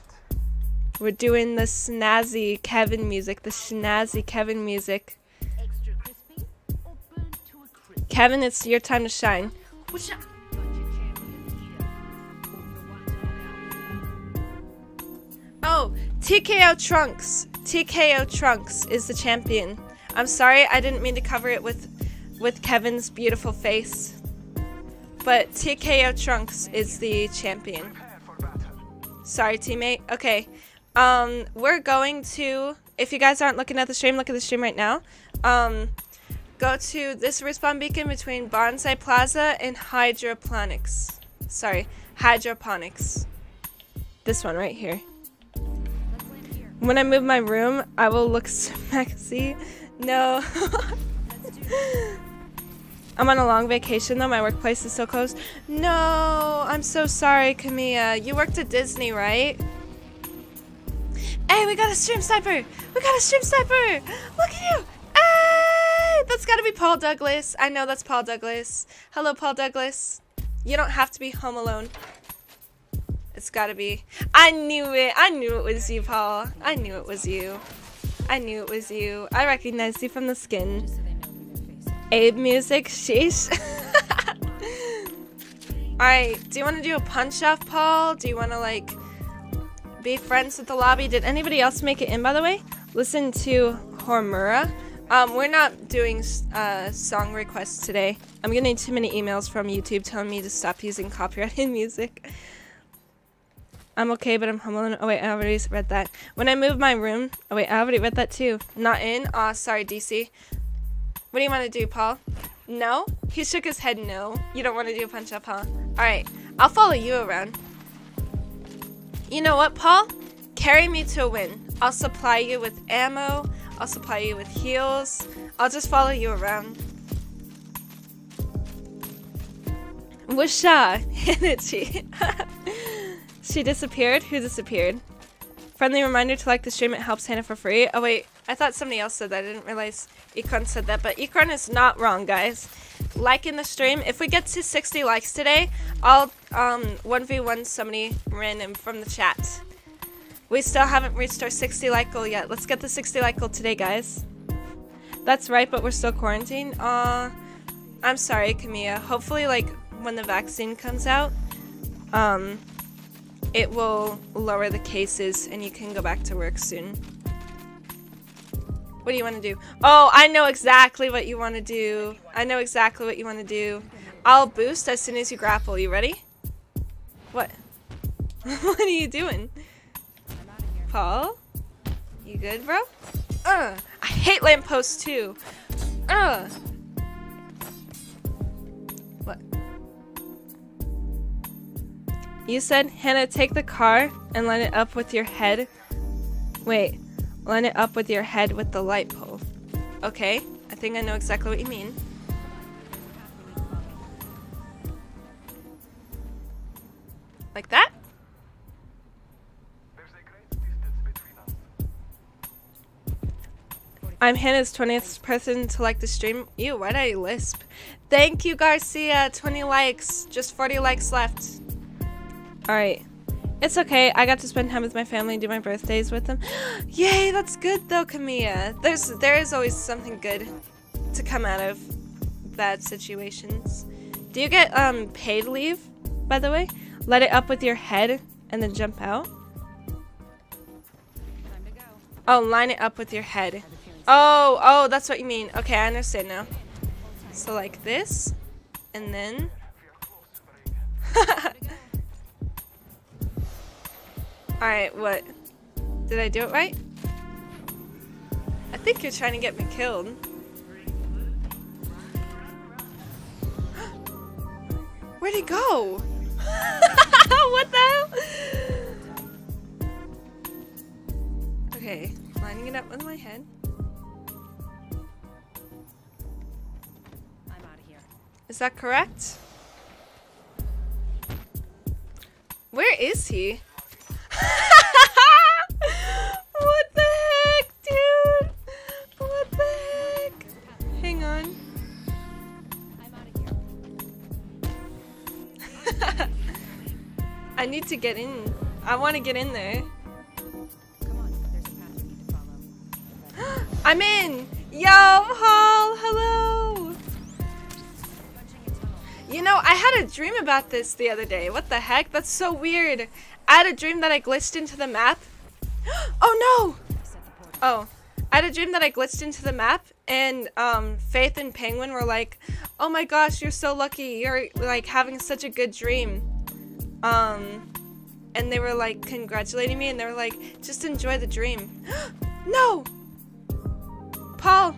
We're doing the snazzy Kevin music, the snazzy Kevin music. Kevin, it's your time to shine. Oh, TKO Trunks. TKO Trunks is the champion. I'm sorry, I didn't mean to cover it with with Kevin's beautiful face. But TKO Trunks is the champion. Sorry, teammate. Okay. Um, we're going to, if you guys aren't looking at the stream, look at the stream right now. Um, go to this respawn beacon between Bonsai Plaza and Hydroponics. Sorry, Hydroponics. This one right here. When I move my room, I will look (laughs) sexy. No. (laughs) I'm on a long vacation though. My workplace is so close. No, I'm so sorry, Camilla. You worked at Disney, right? Hey, we got a stream sniper! We got a stream sniper! Look at you! Hey! That's gotta be Paul Douglas. I know that's Paul Douglas. Hello, Paul Douglas. You don't have to be home alone. It's gotta be. I knew it. I knew it was you, Paul. I knew it was you. I knew it was you. I recognized you from the skin. Abe music, sheesh. (laughs) Alright, do you want to do a punch off, Paul? Do you want to, like, be friends with the lobby? Did anybody else make it in, by the way? Listen to Hormura. Um, we're not doing uh, song requests today. I'm getting too many emails from YouTube telling me to stop using copyrighted (laughs) music. I'm okay, but I'm home alone. Oh, wait, I already read that. When I move my room... Oh, wait, I already read that, too. Not in? Aw, oh, sorry, DC. What do you want to do, Paul? No? He shook his head no. You don't want to do a punch up, huh? Alright, I'll follow you around. You know what, Paul? Carry me to a win. I'll supply you with ammo. I'll supply you with heals. I'll just follow you around. Wusha! (laughs) Hinichi. (laughs) she disappeared? Who disappeared? Friendly reminder to like the stream, it helps Hannah for free. Oh wait, I thought somebody else said that. I didn't realize Ecron said that, but Ecron is not wrong, guys. Like in the stream. If we get to 60 likes today, I'll um 1v1 somebody random from the chat. We still haven't reached our 60 like goal yet. Let's get the 60 like goal today, guys. That's right, but we're still quarantined. Uh, I'm sorry, Camilla. Hopefully, like, when the vaccine comes out, um, it will lower the cases and you can go back to work soon. What do you want to do? Oh, I know exactly what you want to do. I know exactly what you want to do. I'll boost as soon as you grapple. You ready? What? (laughs) what are you doing? Paul? You good, bro? Uh, I hate lampposts too. Uh. What? You said, Hannah, take the car and line it up with your head. Wait, line it up with your head with the light pole. Okay, I think I know exactly what you mean. Like that? I'm Hannah's 20th person to like the stream. Ew, why did I lisp? Thank you, Garcia. 20 likes. Just 40 likes left. Alright. It's okay. I got to spend time with my family and do my birthdays with them. (gasps) Yay, that's good though, Camilla. There's there is always something good to come out of bad situations. Do you get um paid leave, by the way? Let it up with your head and then jump out? Oh, line it up with your head. Oh, oh, that's what you mean. Okay, I understand now. So like this, and then. (laughs) (laughs) Alright, what? Did I do it right? I think you're trying to get me killed. (gasps) Where'd he go? (laughs) what the hell? Okay, lining it up with my head. I'm out of here. Is that correct? Where is he? (laughs) what the heck, dude? What the heck? Hang on. (laughs) I need to get in. I want to get in there. (gasps) I'm in. Yo, Hall. Hello. You know, I had a dream about this the other day. What the heck? That's so weird. I had a dream that I glitched into the map. (gasps) Oh no! Oh, I had a dream that I glitched into the map, and um, Faith and Penguin were like, "Oh my gosh, you're so lucky! You're like having such a good dream." Um, and they were like congratulating me, and they were like, "Just enjoy the dream." (gasps) no, Paul,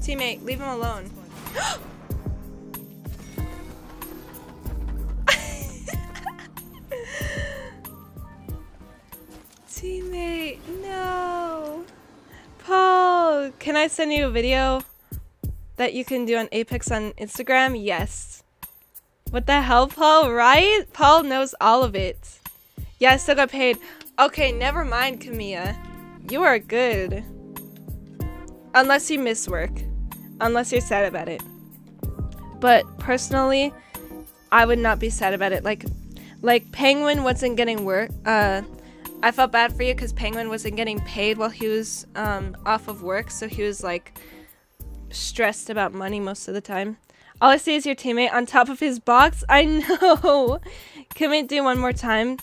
teammate, leave him alone. (gasps) Teammate, no. Paul, can I send you a video that you can do on Apex on Instagram? Yes. What the hell, Paul? Right? Paul knows all of it. Yeah, I still got paid. Okay, never mind, Camilla. You are good. Unless you miss work. Unless you're sad about it. But personally, I would not be sad about it. Like, like Penguin wasn't getting work. Uh, I felt bad for you because Penguin wasn't getting paid while he was um, off of work, so he was like stressed about money most of the time. All I see is your teammate on top of his box. (laughs) I know. Can we do one more time?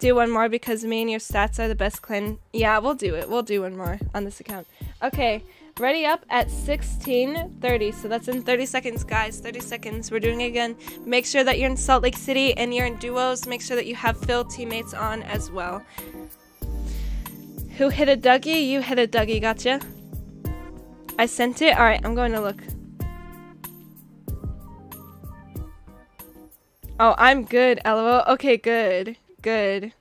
Do one more because me and your stats are the best clan. Yeah, we'll do it. We'll do one more on this account. Okay, ready up at 16:30. So that's in 30 seconds, guys. 30 seconds. We're doing it again. Make sure that you're in Salt Lake City and you're in duos. Make sure that you have fill teammates on as well. Who hit a Dougie? You hit a Dougie. Gotcha. I sent it. All right, I'm going to look. Oh, I'm good, lol. Okay, good. Good.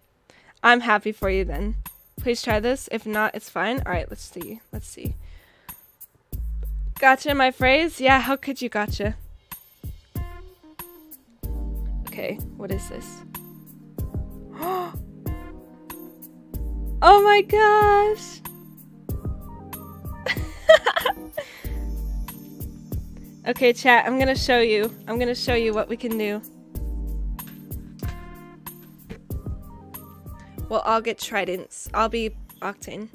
I'm happy for you then. Please try this. If not, it's fine. Alright, let's see. Let's see. Gotcha my phrase? Yeah, how could you gotcha? Okay, what is this? (gasps) oh my gosh! (laughs) okay, chat, I'm gonna show you. I'm gonna show you what we can do. Well, I'll get tridents. I'll be Octane.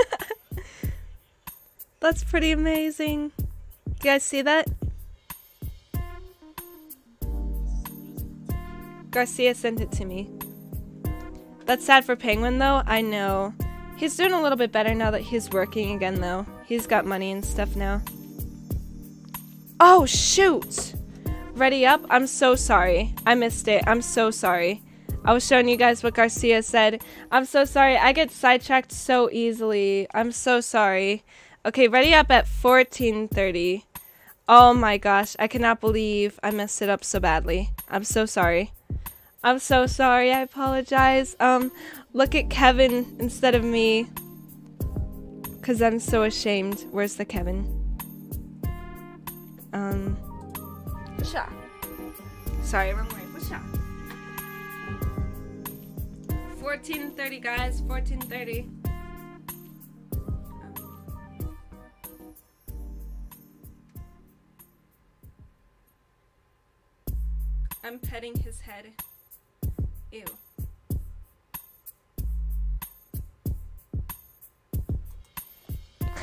(laughs) That's pretty amazing. You guys see that? Garcia sent it to me. That's sad for Penguin though, I know. He's doing a little bit better now that he's working again though. He's got money and stuff now. Oh shoot! Ready up? I'm so sorry. I missed it. I'm so sorry. I was showing you guys what Garcia said. I'm so sorry. I get sidetracked so easily. I'm so sorry. Okay, ready up at 14:30. Oh my gosh, I cannot believe I messed it up so badly. I'm so sorry. I'm so sorry. I apologize. Um, look at Kevin instead of me. Cause I'm so ashamed. Where's the Kevin? Um, What's Sorry, 14:30, guys. 14:30. I'm petting his head. Ew.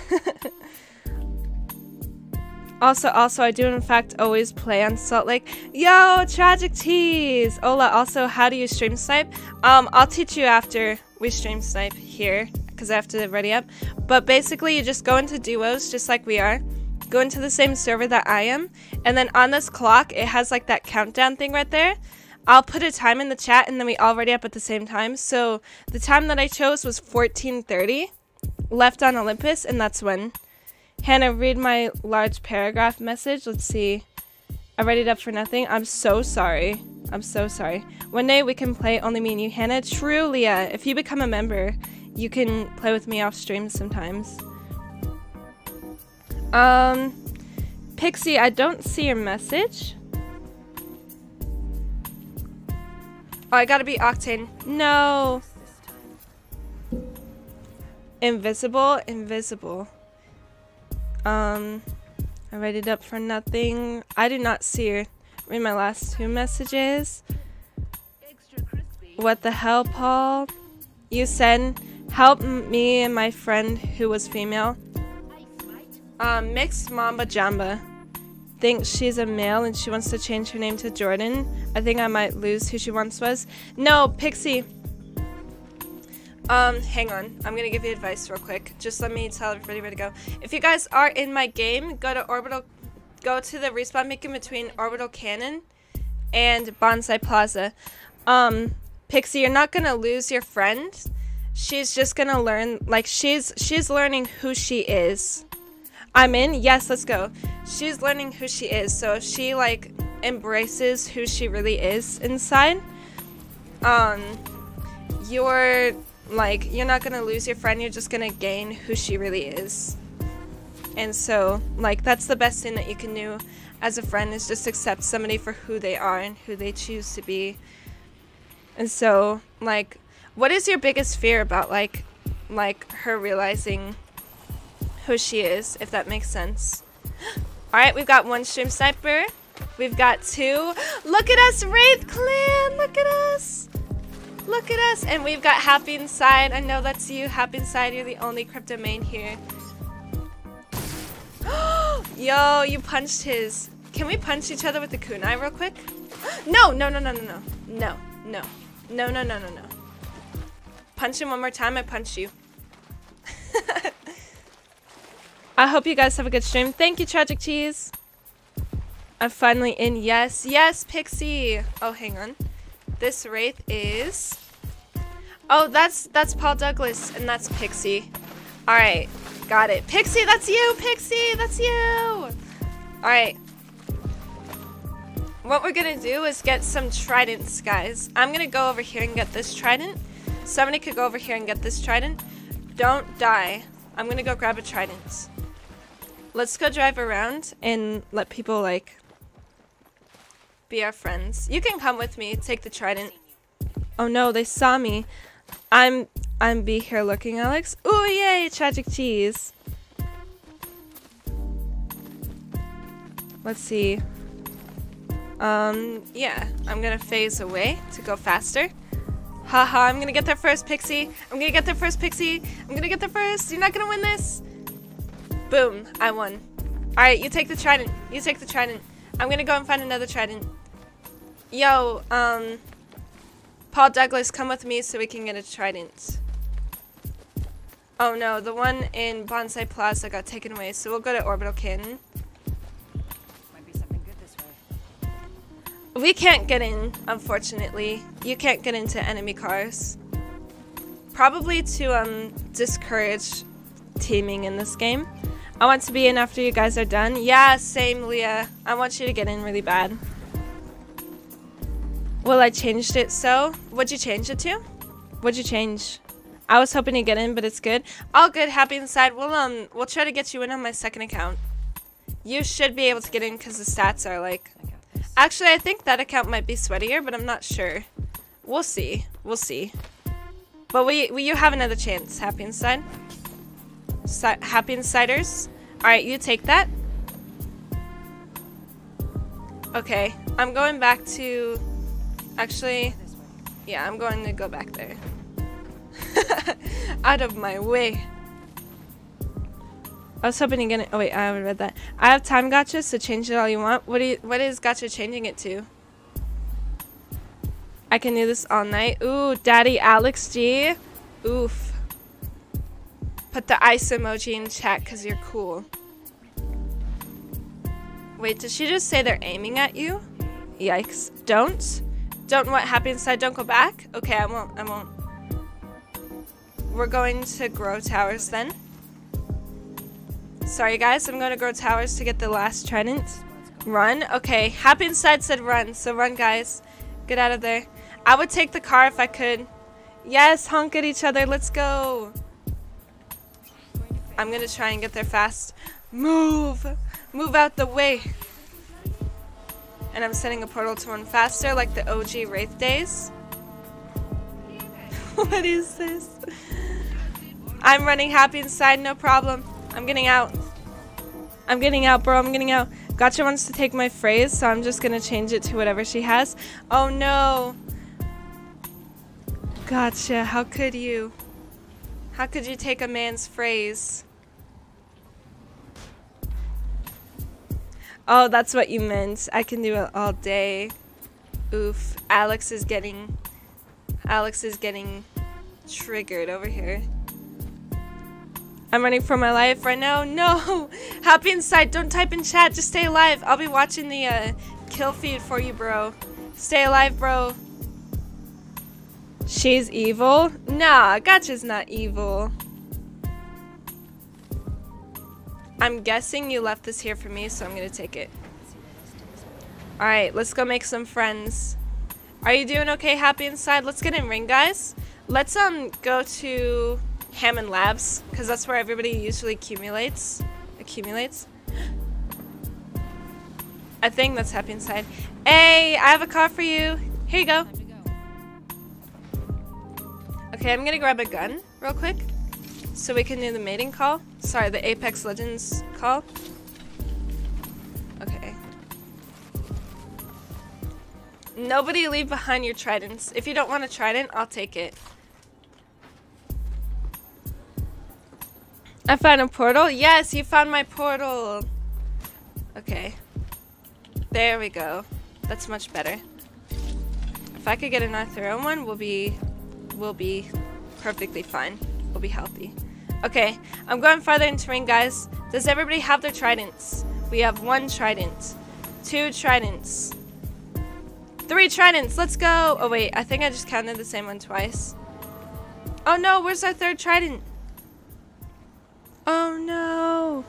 (laughs) also, also, I do in fact always play on Salt Lake. Yo, Tragic Tease! Ola, also, how do you stream snipe? Um, I'll teach you after we stream snipe here, because I have to ready up. But basically, you just go into duos, just like we are. Go into the same server that I am, and then on this clock, it has like that countdown thing right there. I'll put a time in the chat, and then we all ready up at the same time. So the time that I chose was 14:30, left on Olympus, and that's when Hannah, read my large paragraph message. Let's see. I read it up for nothing. I'm so sorry. I'm so sorry. One day we can play only me and you, Hannah. True, Leah. If you become a member, you can play with me off stream sometimes. Um, Pixie, I don't see your message. Oh, I gotta be Octane. No. Invisible, invisible. Um, I write it up for nothing. I did not see her. Read my last two messages. What the hell, Paul? You said, help me and my friend who was female. Um, mixed Mamba Jamba thinks she's a male and she wants to change her name to Jordan. I think I might lose who she once was. No, Pixie. Um, hang on. I'm gonna give you advice real quick. Just let me tell everybody where to go. If you guys are in my game, go to Orbital, go to the respawn beacon between Orbital Cannon and Bonsai Plaza. Um, Pixie, you're not gonna lose your friend. She's just gonna learn, like, she's, she's learning who she is. I'm in? Yes, let's go. She's learning who she is, so if she, like, embraces who she really is inside, um, you're like, you're not gonna lose your friend, you're just gonna gain who she really is. And so, like, that's the best thing that you can do as a friend is just accept somebody for who they are and who they choose to be. And so, like, what is your biggest fear about, like, like her realizing who she is, if that makes sense? (gasps) Alright, we've got one stream sniper. We've got two. Look at us, Wraith Clan! Look at us! Look at us! And we've got Happy Inside. I know that's you. Happy Inside, you're the only crypto main here. (gasps) Yo, you punched his. Can we punch each other with the kunai real quick? (gasps) No, no, no, no, no, no. No, no. No, no, no, no, no. Punch him one more time, I punch you. (laughs) I hope you guys have a good stream. Thank you, Tragic Cheese. I'm finally in. Yes, yes, Pixie. Oh, hang on. This wraith is. Oh, that's that's Paul Douglas, and that's Pixie. All right, got it. Pixie, that's you. Pixie, that's you. All right. What we're gonna do is get some tridents, guys. I'm gonna go over here and get this trident. Somebody could go over here and get this trident. Don't die. I'm gonna go grab a trident. Let's go drive around and let people like be our friends. You can come with me, take the trident. Oh no, they saw me. I'm I'm be here looking, Alex. Ooh yay, tragic cheese. Let's see. Um, yeah, I'm gonna phase away to go faster. Haha, I'm gonna get there first, Pixie. I'm gonna get there first, Pixie. I'm gonna get there first. You're not gonna win this. Boom, I won. Alright, you take the trident. You take the trident. I'm gonna go and find another trident. Yo, um, Paul Douglas, come with me so we can get a trident. Oh no, the one in Bonsai Plaza got taken away, so we'll go to Orbital Cannon. Might be something good this way. We can't get in, unfortunately. You can't get into enemy cars. Probably to um discourage teaming in this game. I want to be in after you guys are done. Yeah, same, Leah. I want you to get in really bad. Well, I changed it so. What'd you change it to? What'd you change? I was hoping to get in, but it's good. All good, happy inside. We'll um, we'll try to get you in on my second account. You should be able to get in because the stats are like. Actually, I think that account might be sweatier, but I'm not sure. We'll see. We'll see. But we, we you have another chance. Happy inside. Happy insiders. All right, you take that. Okay, I'm going back to. Actually, yeah, I'm going to go back there. (laughs) Out of my way. I was hoping to get it. Oh wait, I haven't read that. I have time gotcha, so change it all you want. What do you, What is gotcha changing it to? I can do this all night. Ooh, Daddy Alex G. Oof. Put the ice emoji in chat because you're cool. Wait, did she just say they're aiming at you? Yikes. Don't. Don't what happy inside, don't go back? Okay, I won't, I won't. We're going to grow towers then. Sorry guys, I'm going to grow towers to get the last trident. Run? Okay, happy inside said run, so run guys. Get out of there. I would take the car if I could. Yes, honk at each other, let's go. I'm gonna try and get there fast. Move! Move out the way! And I'm setting a portal to run faster like the OG Wraith days. (laughs) what is this? I'm running happy inside, no problem. I'm getting out. I'm getting out, bro. I'm getting out. Gotcha wants to take my phrase, so I'm just gonna change it to whatever she has. Oh no. Gotcha. How could you? How could you take a man's phrase? Oh, that's what you meant. I can do it all day. Oof. Alex is getting... Alex is getting triggered over here. I'm running for my life right now. (laughs) No! Happy inside. Don't type in chat. Just stay alive. I'll be watching the uh, kill feed for you, bro. Stay alive, bro. She's evil? Nah, Gotcha's not evil. I'm guessing you left this here for me, so I'm gonna take it. Alright, let's go make some friends. Are you doing okay, happy inside? Let's get in ring, guys. Let's um go to Hammond Labs, because that's where everybody usually accumulates. Accumulates. I think that's happy inside. Hey, I have a car for you. Here you go. Okay, I'm gonna grab a gun real quick so we can do the mating call. Sorry, the Apex Legends call. Okay. Nobody leave behind your tridents. If you don't want a trident, I'll take it. I found a portal? Yes, you found my portal. Okay. There we go. That's much better. If I could get an Arthur one, we'll be we'll be perfectly fine. We'll be healthy. Okay, I'm going farther into ring, guys. Does everybody have their tridents? We have one trident, two tridents, three tridents. Let's go. Oh, wait, I think I just counted the same one twice. Oh, no, where's our third trident? Oh, no.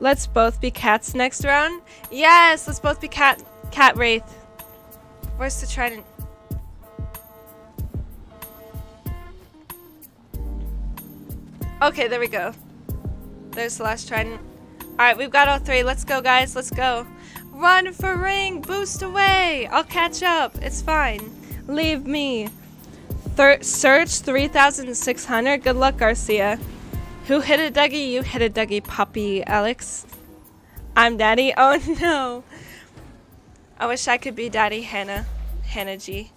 Let's both be cats next round. Yes, let's both be cat, cat wraith. Where's the trident? Okay, there we go. There's the last trident. Alright, we've got all three. Let's go, guys. Let's go. Run for ring! Boost away! I'll catch up. It's fine. Leave me. Thir search 3,600. Good luck, Garcia. Who hit a Dougie? You hit a Dougie, puppy, Alex. I'm Daddy. (laughs) Oh, no. I wish I could be Daddy Hannah. Hannah G.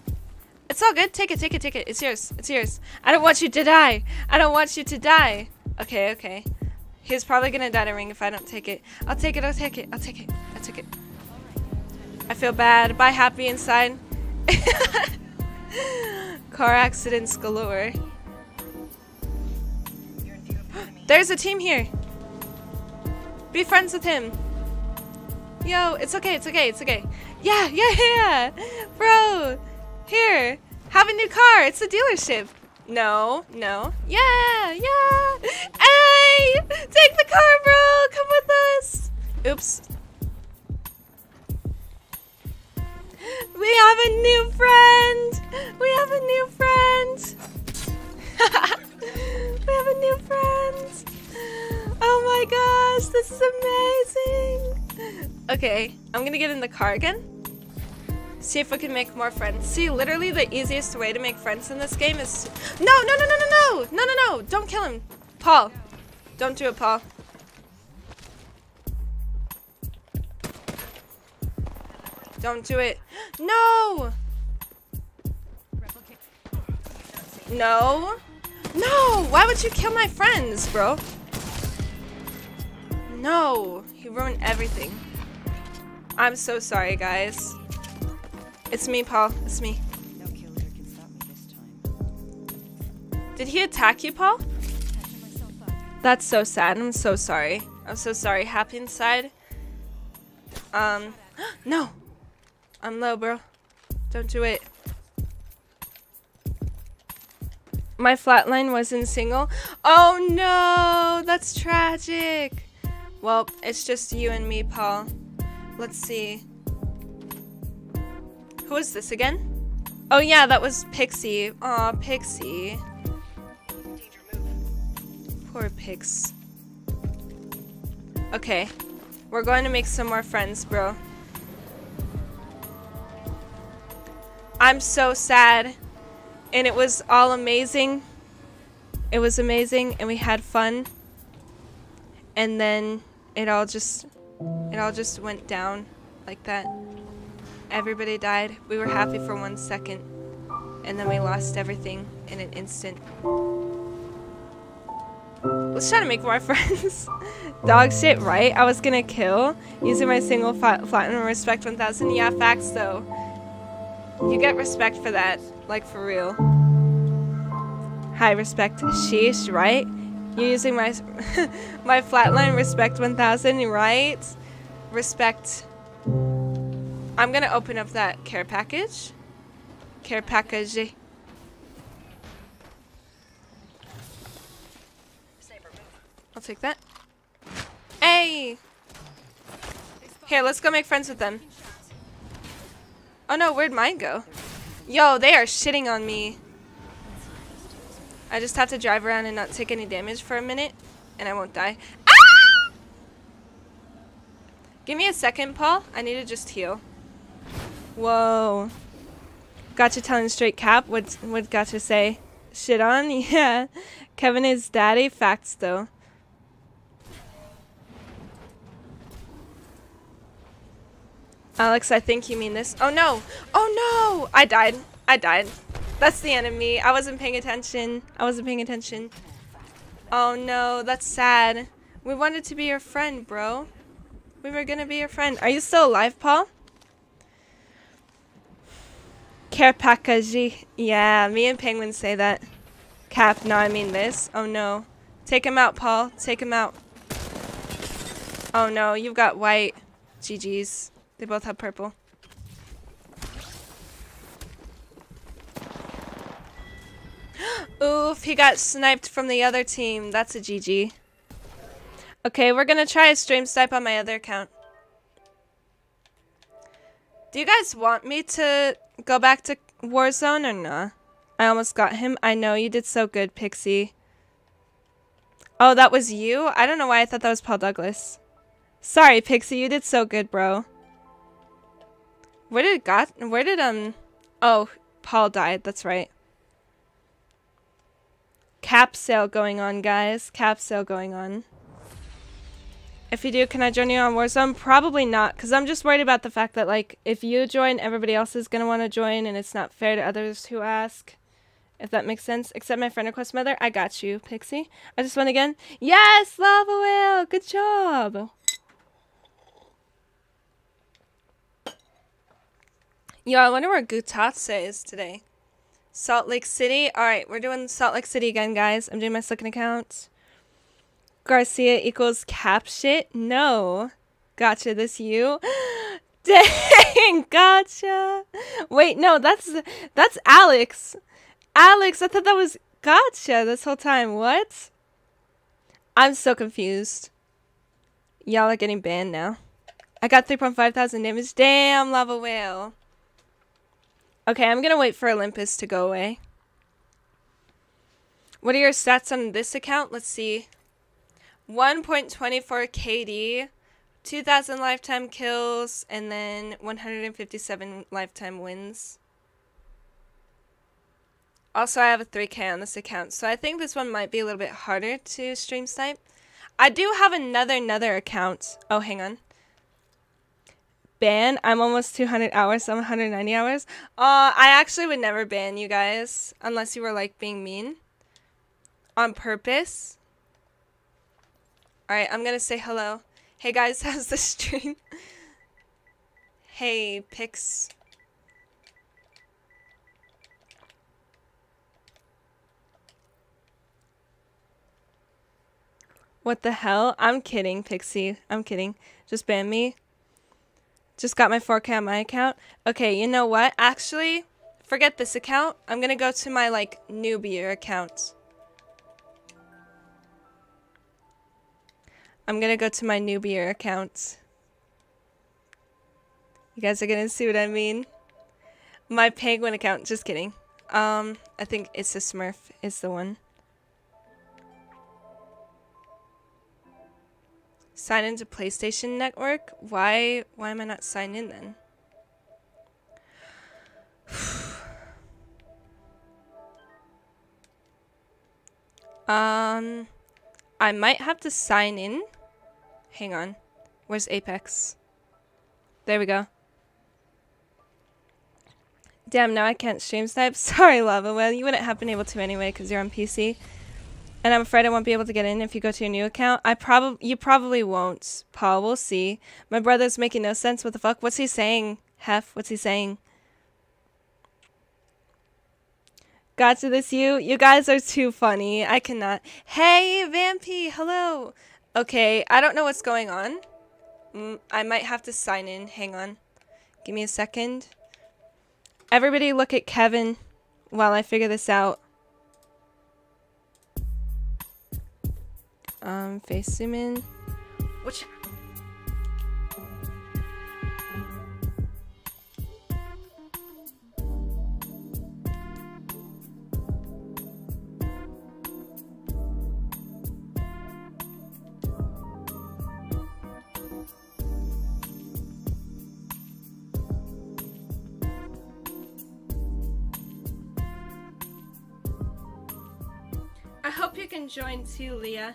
It's all good. Take it, take it, take it. It's yours. It's yours. I don't want you to die. I don't want you to die. Okay, okay. He's probably gonna die to ring if I don't take it. I'll take it, I'll take it, I'll take it. I took it. I feel bad. Bye, happy inside. (laughs) Car accidents galore. There's a team here. Be friends with him. Yo, it's okay, it's okay, it's okay. Yeah, yeah, yeah. Bro. Here, have a new car. It's a dealership. No, no. Yeah, yeah. Hey, take the car, bro. Come with us. Oops. We have a new friend. We have a new friend. (laughs) we have a new friend. Oh my gosh, this is amazing. Okay, I'm gonna get in the car again. See if we can make more friends. See, literally the easiest way to make friends in this game is... No, no, no, no, no, no! No, no, no! Don't kill him! Paul! Don't do it, Paul. Don't do it. No! No! No! Why would you kill my friends, bro? No! He ruined everything. I'm so sorry, guys. It's me, Paul. It's me. No killer can stop me this time. Did he attack you, Paul? That's so sad. I'm so sorry. I'm so sorry. Happy inside. Um, (gasps) no. I'm low, bro. Don't do it. My flatline wasn't single. Oh no, that's tragic. Well, it's just you and me, Paul. Let's see. Who is this again? Oh yeah, that was Pixie. Aw, Pixie. Poor Pix. Okay. We're going to make some more friends, bro. I'm so sad. And it was all amazing. It was amazing and we had fun. And then it all just it all just went down like that. Everybody died. We were happy for one second. And then we lost everything in an instant. Let's try to make more (laughs) friends. Dog shit, right? I was gonna kill using my single flat platinum respect 1000. Yeah, facts though. You get respect for that, like for real. High respect, sheesh, right? You're using my (laughs) my flatline respect 1000, right? Respect. I'm gonna open up that care package. Care package. I'll take that. Hey! Here, let's go make friends with them. Oh no, where'd mine go? Yo, they are shitting on me. I just have to drive around and not take any damage for a minute, and I won't die. Ah! Give me a second, Paul. I need to just heal. Whoa. Gotcha telling straight cap. What what gotcha say? Shit on? (laughs) Yeah. Kevin is daddy. Facts though. Alex, I think you mean this. Oh no! Oh no! I died. I died. That's the enemy. I wasn't paying attention. I wasn't paying attention. Oh no, that's sad. We wanted to be your friend, bro. We were gonna be your friend. Are you still alive, Paul? Kerpakaji. Yeah, me and Penguin say that. Cap, no, I mean this. Oh no. Take him out, Paul. Take him out. Oh no, you've got white. GG's. They both have purple. (gasps) Oof, he got sniped from the other team. That's a GG. Okay, we're gonna try a stream snipe on my other account. Do you guys want me to go back to Warzone or nah? I almost got him. I know, you did so good, Pixie. Oh, that was you? I don't know why I thought that was Paul Douglas. Sorry, Pixie, you did so good, bro. Where did got where did um oh Paul died, that's right. Cap sale going on, guys. Cap sale going on. If you do, can I join you on Warzone? Probably not, because I'm just worried about the fact that, like, if you join, everybody else is going to want to join, and it's not fair to others who ask. If that makes sense. Except my friend request mother. I got you, Pixie. I just won again. Yes, Lava Whale! Good job! Yo, I wonder where Gutatse is today. Salt Lake City. Alright, we're doing Salt Lake City again, guys. I'm doing my second account. Garcia equals cap shit? No. Gotcha, this you? (gasps) Dang, (laughs) gotcha. Wait, no, that's that's Alex. Alex, I thought that was gotcha this whole time. What? I'm so confused. y'all are getting banned now. I got 3.5 thousand damage. Damn, lava whale. Okay, I'm gonna wait for Olympus to go away. What are your stats on this account? Let's see. 1.24 KD, 2,000 lifetime kills, and then 157 lifetime wins. Also, I have a 3k on this account, so I think this one might be a little bit harder to stream snipe. I do have another another account. Oh, hang on. Ban. I'm almost 200 hours. I'm 190 hours. Uh, I actually would never ban you guys unless you were like being mean on purpose. All right, I'm gonna say hello. Hey guys, (laughs) how's the stream? hey, Pix. What the hell? I'm kidding, Pixie. I'm kidding. Just ban me. Just got my 4K on my account. Okay, you know what? Actually, forget this account. I'm gonna go to my, like, newbie account. I'm gonna go to my newbie account. You guys are gonna see what I mean. My penguin account. Just kidding. Um, I think it's a Smurf is the one. Sign into PlayStation Network? Why why am I not signed in then? (sighs) um I might have to sign in. Hang on. Where's Apex? There we go. Damn, now I can't stream snipe. (laughs) Sorry, Lava. Well, you wouldn't have been able to anyway because you're on PC. And I'm afraid I won't be able to get in if you go to your new account. I probably you probably won't, Paul. We'll see. My brother's making no sense. What the fuck? What's he saying? Hef, what's he saying? Got to this you? You guys are too funny. I cannot. Hey, Vampy, hello. Okay, I don't know what's going on. Mm, I might have to sign in. Hang on. Give me a second. Everybody look at Kevin while I figure this out. Um, face zoom in. Which can join too, Leah.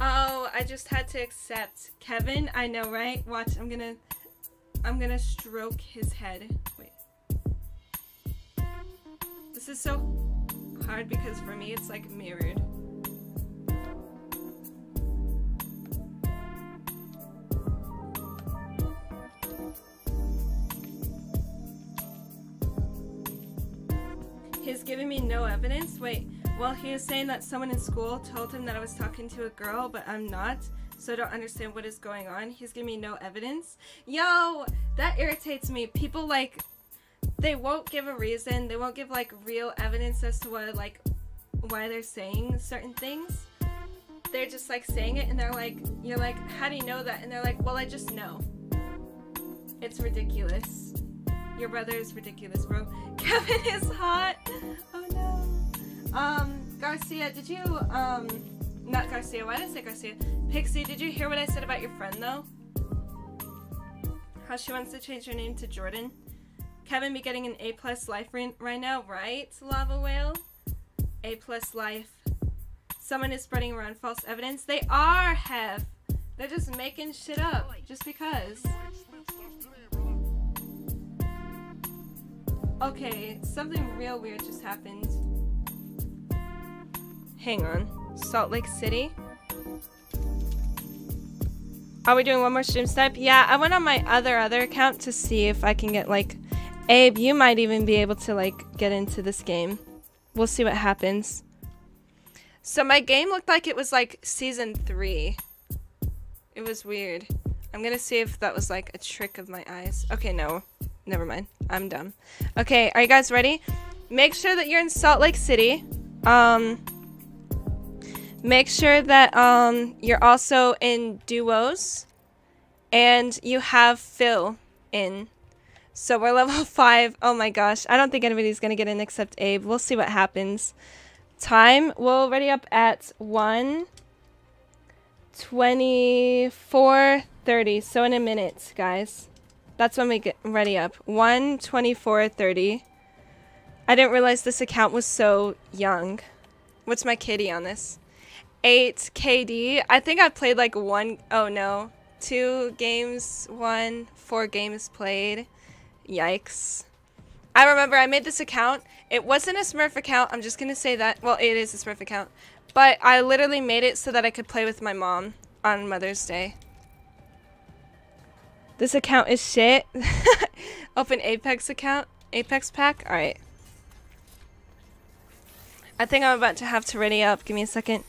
Oh, I just had to accept Kevin. I know, right? Watch, I'm gonna I'm gonna stroke his head. Wait. This is so hard because for me it's like mirrored. He's giving me no evidence. Wait, well, he was saying that someone in school told him that I was talking to a girl, but I'm not, so I don't understand what is going on. He's giving me no evidence. Yo, that irritates me. People like, they won't give a reason. They won't give like real evidence as to what like, why they're saying certain things. They're just like saying it, and they're like, you're like, how do you know that? And they're like, well, I just know. It's ridiculous. Your brother is ridiculous, bro. (laughs) Kevin is hot. Oh no. Um, Garcia, did you, um, not Garcia, why did I say Garcia? Pixie, did you hear what I said about your friend though? How she wants to change her name to Jordan? Kevin be getting an A plus life right now, right? Lava Whale? A plus life. Someone is spreading around false evidence. They are, Hef. They're just making shit up just because. Okay, something real weird just happened. Hang on. Salt Lake City? Are we doing one more stream step? Yeah, I went on my other other account to see if I can get like Abe, you might even be able to like get into this game. We'll see what happens. So my game looked like it was like season 3. It was weird. I'm going to see if that was like a trick of my eyes. Okay, no. Never mind. I'm dumb. Okay, are you guys ready? Make sure that you're in Salt Lake City. Um Make sure that um you're also in duos and you have fill in. So we're level (laughs) 5. Oh my gosh. I don't think anybody's going to get in except Abe. We'll see what happens. Time, we'll ready up at 1 24:30. So in a minute, guys. That's when we get ready up. 1 24:30. I didn't realize this account was so young. What's my kitty on this? 8 KD. I think I played like one oh no. Two games, one, four games played. Yikes. I remember I made this account. It wasn't a Smurf account. I'm just going to say that. Well, it is a Smurf account. But I literally made it so that I could play with my mom on Mother's Day. This account is shit. (laughs) Open Apex account. Apex pack. Alright. I think I'm about to have to ready up. Give me a second.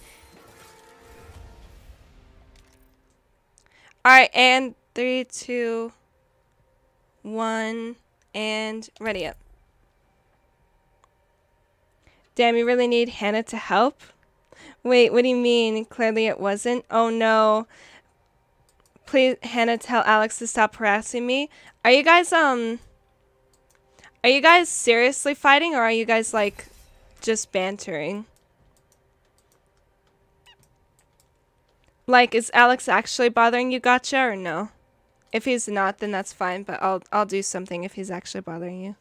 Alright, and three, two, one, and ready up. Damn, you really need Hannah to help? Wait, what do you mean? Clearly it wasn't. Oh no. Please, Hannah, tell Alex to stop harassing me. Are you guys, um... Are you guys seriously fighting, or are you guys, like, just bantering? Like, is Alex actually bothering you, gotcha, or no? If he's not, then that's fine, but I'll, I'll do something if he's actually bothering you.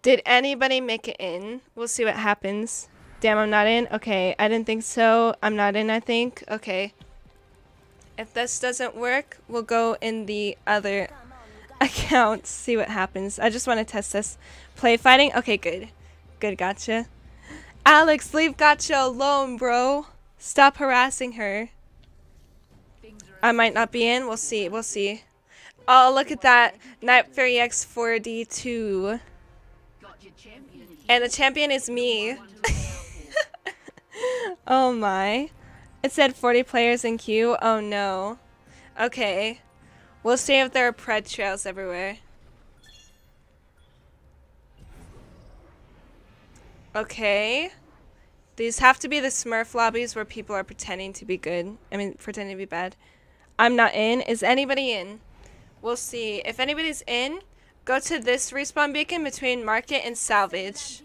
Did anybody make it in? We'll see what happens. Damn, I'm not in? Okay, I didn't think so. I'm not in, I think. Okay. If this doesn't work, we'll go in the other account, see what happens. I just want to test this. Play fighting? Okay, good. Good, gotcha. Alex, leave gotcha alone, bro. Stop harassing her. I might not be in. We'll see. We'll see. Oh, look at that. Night Fairy X4D2. And the champion is me. (laughs) oh my. It said 40 players in queue. Oh no. Okay. We'll see if there are pred trails everywhere. Okay. These have to be the Smurf lobbies where people are pretending to be good. I mean, pretending to be bad. I'm not in. Is anybody in? We'll see. If anybody's in, go to this respawn beacon between market and salvage.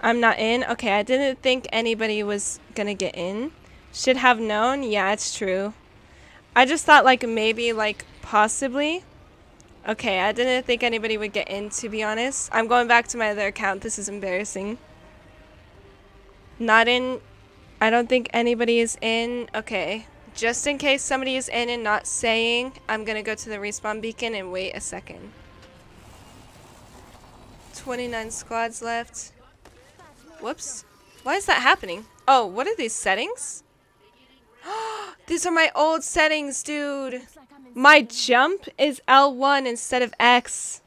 I'm not in. Okay, I didn't think anybody was gonna get in. Should have known. Yeah, it's true. I just thought like maybe like possibly. Okay, I didn't think anybody would get in, to be honest. I'm going back to my other account. This is embarrassing. Not in. I don't think anybody is in. Okay. Just in case somebody is in and not saying, I'm to go to the respawn beacon and wait a second. 29 squads left. Whoops. Why is that happening? Oh, what are these settings? (gasps) these are my old settings, dude. My jump is L1 instead of X.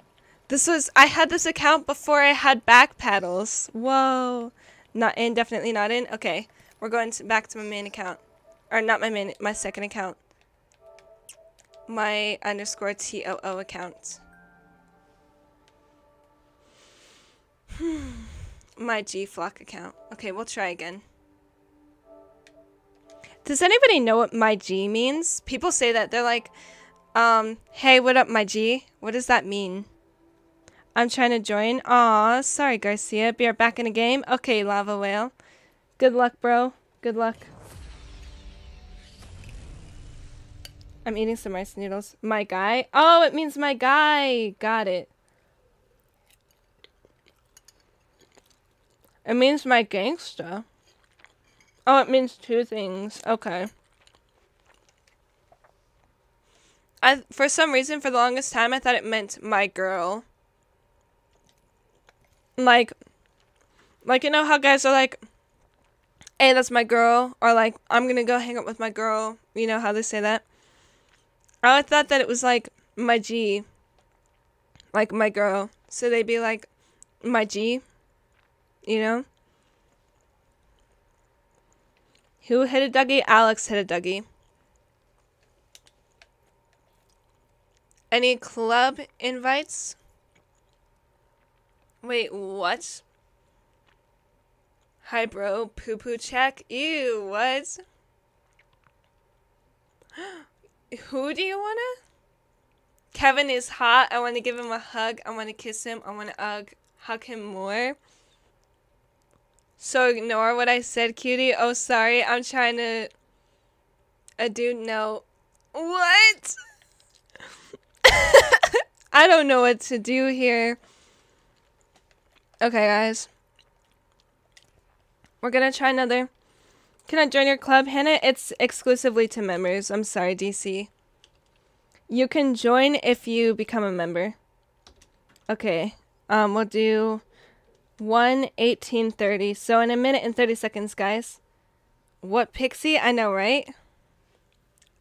This was, I had this account before I had back paddles. Whoa. Not in, definitely not in. Okay, we're going to, back to my main account. Or not my main, my second account. My underscore TOO account. (sighs) Hmm. My G-Flock account. Okay, we'll try again. Does anybody know what my G means? People say that. They're like, um, hey, what up, my G? What does that mean? I'm trying to join. Aw, sorry, Garcia. Be right back in the game. Okay, Lava Whale. Good luck, bro. Good luck. I'm eating some rice noodles. My guy? Oh, it means my guy. Got it. It means my gangsta. Oh, it means two things. Okay. I for some reason for the longest time I thought it meant my girl. Like like you know how guys are like hey that's my girl or like I'm gonna go hang out with my girl. You know how they say that? I thought that it was like my G. Like my girl. So they'd be like my G. You know? Who hit a Dougie? Alex hit a Dougie. Any club invites? Wait, what? Hi, bro. Poo poo check. Ew, what? (gasps) Who do you wanna? Kevin is hot. I want to give him a hug. I want to kiss him. I want to hug, hug him more. So ignore what I said, cutie. Oh, sorry. I'm trying to. A dude, no. What? (laughs) I don't know what to do here. Okay, guys. We're gonna try another. Can I join your club, Hannah? It's exclusively to members. I'm sorry, DC. You can join if you become a member. Okay. Um, we'll do 1 1830. So in a minute and 30 seconds, guys. What pixie? I know, right?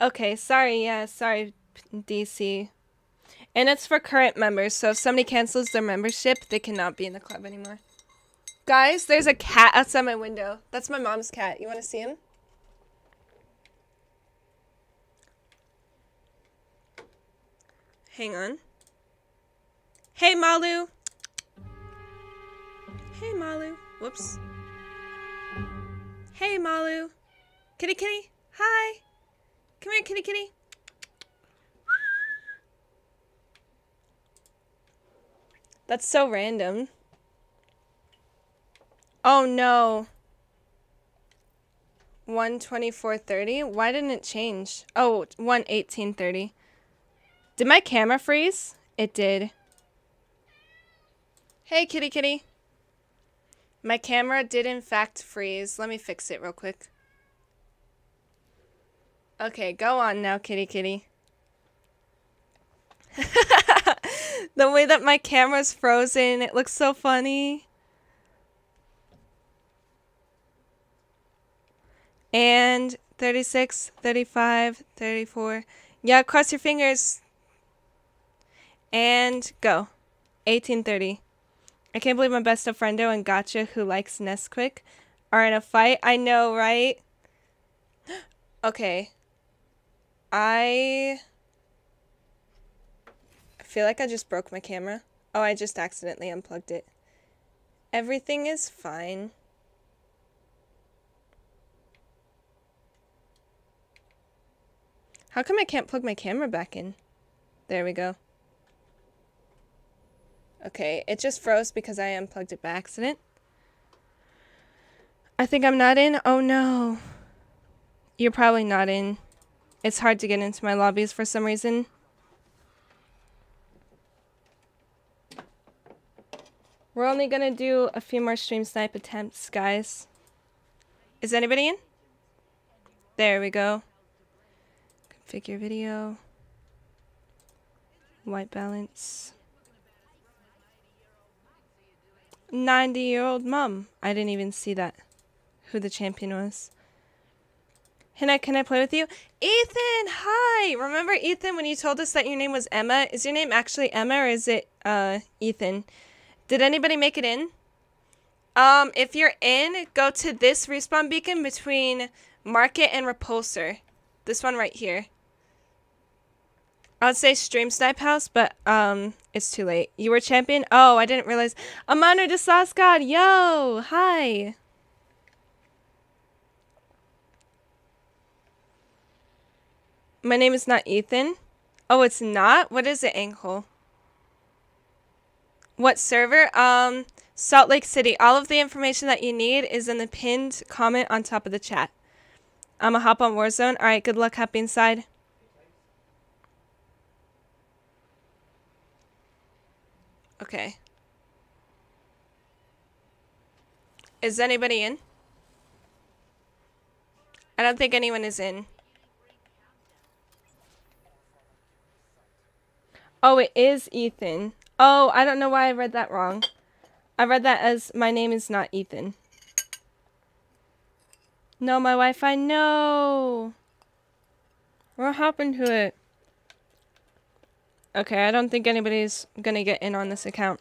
Okay, sorry. Yeah, sorry, DC. And it's for current members, so if somebody cancels their membership, they cannot be in the club anymore. Guys, there's a cat outside my window. That's my mom's cat. You want to see him? Hang on. Hey, Malu. Hey, Malu. Whoops. Hey, Malu. Kitty, kitty. Hi. Come here, kitty, kitty. That's so random. Oh no. 124.30? Why didn't it change? Oh, 118.30. Did my camera freeze? It did. Hey, kitty kitty. My camera did in fact freeze. Let me fix it real quick. Okay, go on now, kitty kitty. (laughs) the way that my camera's frozen, it looks so funny. And 36, 35, 34. Yeah, cross your fingers. And go. 1830. I can't believe my best of friendo and Gotcha, who likes Nesquik, are in a fight. I know, right? (gasps) okay. I... I feel like I just broke my camera. Oh, I just accidentally unplugged it. Everything is fine. How come I can't plug my camera back in? There we go. Okay, it just froze because I unplugged it by accident. I think I'm not in. Oh no. You're probably not in. It's hard to get into my lobbies for some reason. We're only gonna do a few more stream snipe attempts, guys. Is anybody in? There we go. Configure video. White balance. 90 year old mom. I didn't even see that. Who the champion was. Hannah, can I play with you? Ethan, hi! Remember, Ethan, when you told us that your name was Emma? Is your name actually Emma or is it uh, Ethan? Did anybody make it in? Um, if you're in, go to this respawn beacon between Market and Repulsor. This one right here. I'd say stream snipe house, but um, it's too late. You were champion? Oh, I didn't realize. Amano de God, yo, hi. My name is not Ethan. Oh, it's not? What is it, Angel? What server? Um, Salt Lake City. All of the information that you need is in the pinned comment on top of the chat. I'm a hop on Warzone. All right, good luck hopping inside. Okay. Is anybody in? I don't think anyone is in. Oh, it is Ethan. Oh, I don't know why I read that wrong. I read that as my name is not Ethan. No, my Wi-Fi, no! What happened to it? Okay, I don't think anybody's gonna get in on this account.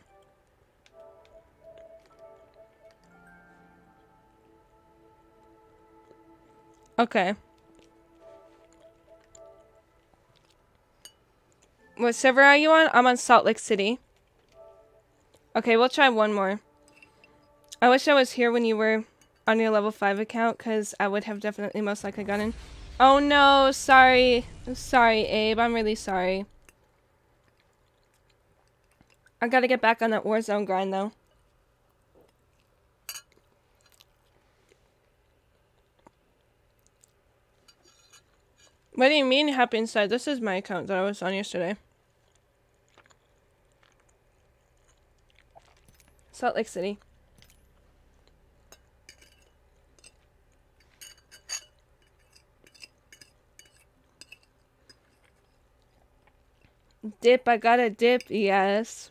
Okay. What server are you on? I'm on Salt Lake City. Okay, we'll try one more. I wish I was here when you were on your level 5 account because I would have definitely most likely gotten. Oh no, sorry. Sorry, Abe. I'm really sorry. I gotta get back on that Warzone grind though. What do you mean happy inside? This is my account that I was on yesterday. Salt Lake City. Dip, I got a dip, yes.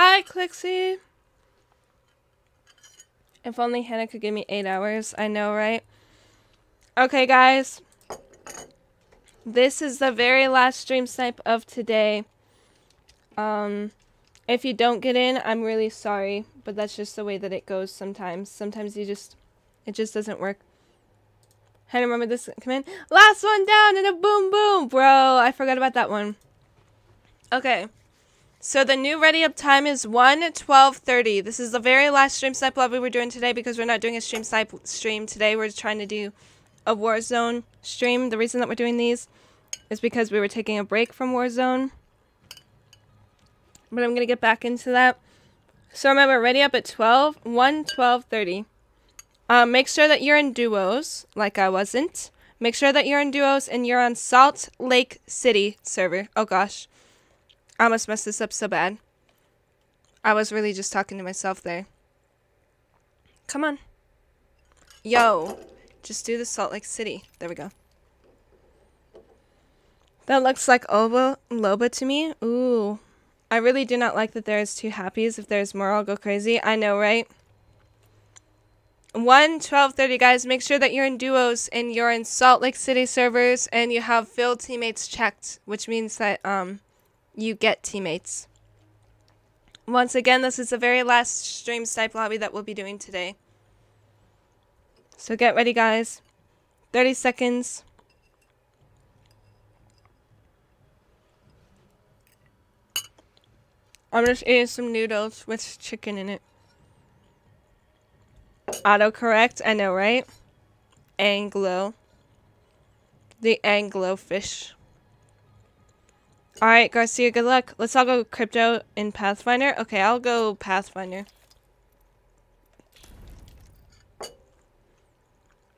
Hi, Clixie. If only Hannah could give me eight hours. I know, right? Okay, guys. This is the very last stream snipe of today. Um, if you don't get in, I'm really sorry. But that's just the way that it goes sometimes. Sometimes you just... It just doesn't work. Hannah, remember this command? Last one down and a boom boom! Bro, I forgot about that one. Okay. So the new ready up time is 1 12 30. This is the very last stream snipe lobby we're doing today because we're not doing a stream snipe stream today. We're trying to do a Warzone stream. The reason that we're doing these is because we were taking a break from Warzone. But I'm going to get back into that. So remember, ready up at 12, 1 12 30. Um, make sure that you're in duos, like I wasn't. Make sure that you're in duos and you're on Salt Lake City server. Oh gosh. I must mess this up so bad. I was really just talking to myself there. Come on. Yo. Just do the Salt Lake City. There we go. That looks like Oba Loba to me. Ooh. I really do not like that there's two happies. If there's more, I'll go crazy. I know, right? 1 12 30 guys make sure that you're in duos and you're in salt lake city servers and you have filled teammates checked which means that um you get teammates. Once again, this is the very last stream snipe lobby that we'll be doing today. So get ready, guys. 30 seconds. I'm just eating some noodles with chicken in it. Autocorrect, I know, right? Anglo. The Anglo fish. Alright, Garcia, good luck. Let's all go crypto in Pathfinder. Okay, I'll go Pathfinder.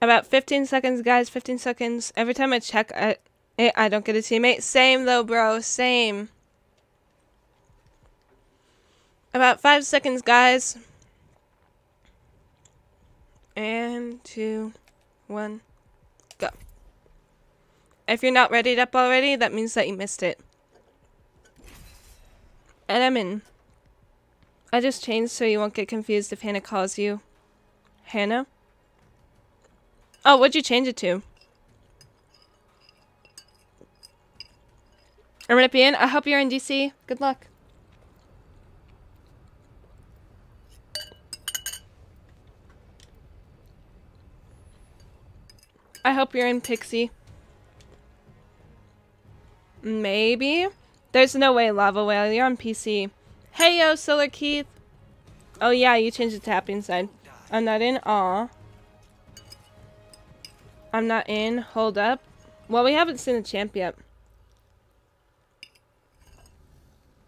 About 15 seconds, guys. 15 seconds. Every time I check, I, eh, I don't get a teammate. Same, though, bro. Same. About 5 seconds, guys. And two, one, go. If you're not ready up already, that means that you missed it. In. I just changed so you won't get confused if Hannah calls you. Hannah? Oh, what'd you change it to? Erminipian, I hope you're in DC. Good luck. I hope you're in Pixie. Maybe? There's no way, Lava Whale. You're on PC. Hey, yo, Solar Keith. Oh, yeah, you changed it to happy inside. I'm not in. Aw. I'm not in. Hold up. Well, we haven't seen the champ yet.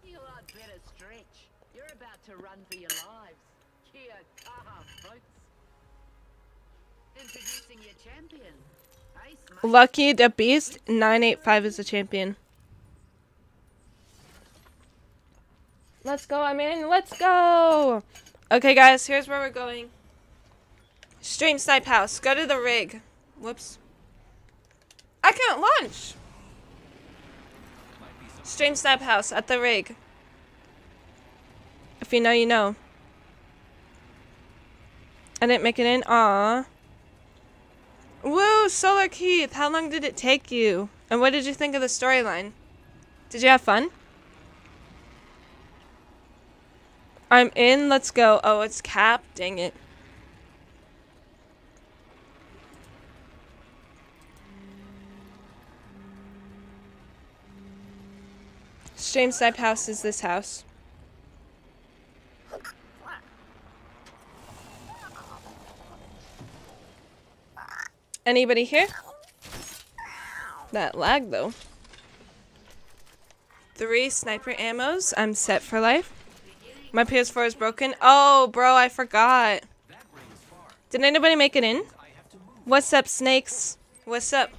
You lot better stretch. You're about to run for your lives. Kia kaha, folks. Introducing your champion. Ace mate. Lucky the Beast 985 is the champion. Let's go, I'm in. Let's go. Okay, guys, here's where we're going. Stream Snipe House. Go to the rig. Whoops. I can't launch. Stream Snipe House at the rig. If you know, you know. I didn't make it in. Aw. Woo, Solar Keith. How long did it take you? And what did you think of the storyline? Did you have fun? I'm in. Let's go. Oh, it's cap. Dang it. James Snipe house is this house. Anybody here? That lag though. Three sniper ammos. I'm set for life. My PS4 is broken. Oh, bro, I forgot. Did anybody make it in? What's up, snakes? What's up?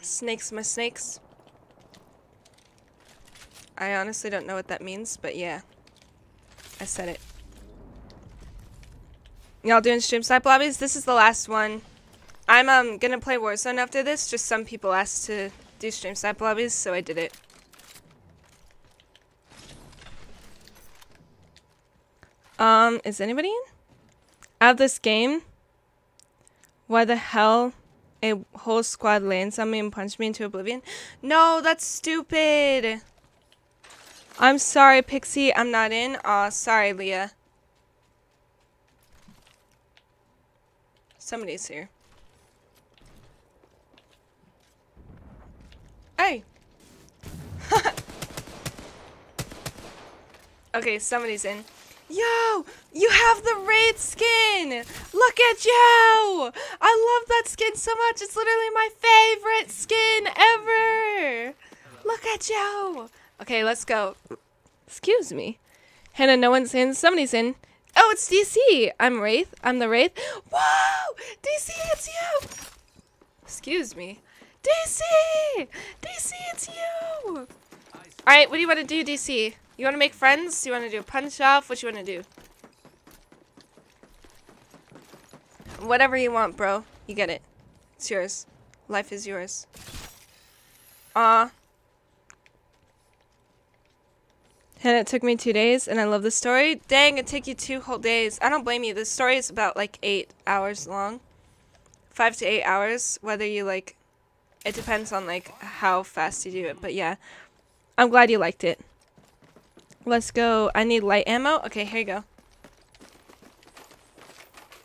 Snakes, my snakes. I honestly don't know what that means, but yeah. I said it. Y'all doing stream snipe lobbies? This is the last one. I'm um gonna play Warzone after this. Just some people asked to do stream snipe lobbies, so I did it. Um, is anybody in? Of this game, why the hell a whole squad lands on me and punched me into oblivion? No, that's stupid. I'm sorry, Pixie. I'm not in. Aw, sorry, Leah. Somebody's here. Hey. (laughs) okay, somebody's in. Yo, you have the Wraith skin. Look at you. I love that skin so much. It's literally my favorite skin ever. Look at you. Okay, let's go. Excuse me. Hannah, no one's in. Somebody's in. Oh, it's DC. I'm Wraith. I'm the Wraith. Whoa! DC, it's you! Excuse me. DC! DC, it's you! Alright, what do you want to do, DC? You want to make friends? You want to do a punch off? What you want to do? Whatever you want, bro. You get it. It's yours. Life is yours. Aw. And it took me two days, and I love the story. Dang, it took you two whole days. I don't blame you. The story is about like eight hours long. Five to eight hours, whether you like... It depends on like how fast you do it, but yeah. I'm glad you liked it. Let's go. I need light ammo. Okay, here you go.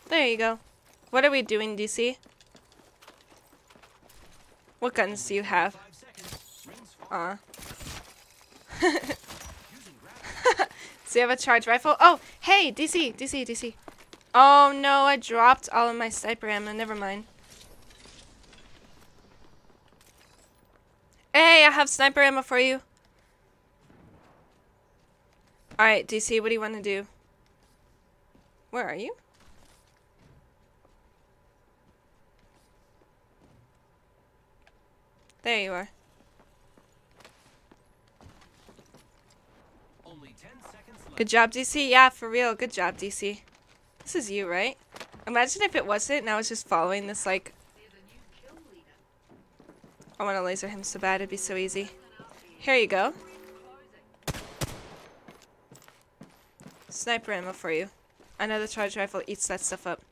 There you go. What are we doing, DC? What guns do you have? Aw. (laughs) so you have a charge rifle? Oh, hey, DC, DC, DC. Oh no, I dropped all of my sniper ammo. Never mind. Hey, I have sniper ammo for you. Alright, DC, what do you want to do? Where are you? There you are. Good job, DC. Yeah, for real. Good job, DC. This is you, right? Imagine if it wasn't and I was just following this, like... I want to laser him so bad. It'd be so easy. Here you go. Sniper ammo for you. I know the charge rifle eats that stuff up.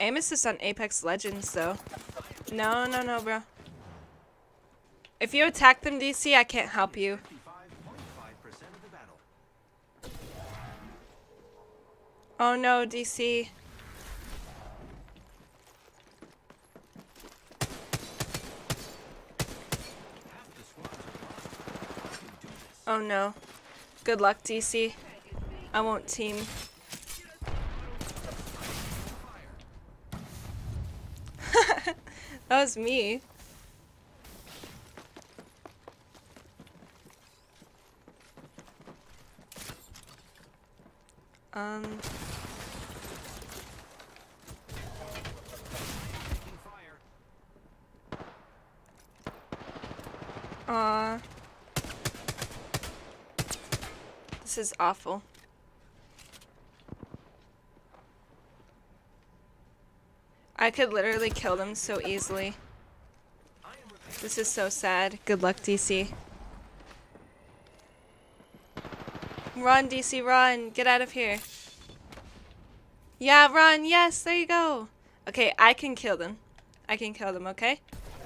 Aim assist on Apex Legends, though. No, no, no, bro. If you attack them, DC, I can't help you. Oh no, DC. Oh no. Good luck, DC. I won't team. (laughs) that was me. Um... Aww. This is awful. I could literally kill them so easily. This is so sad. Good luck, DC. Run, DC, run. Get out of here. Yeah, run. Yes, there you go. Okay, I can kill them. I can kill them, okay?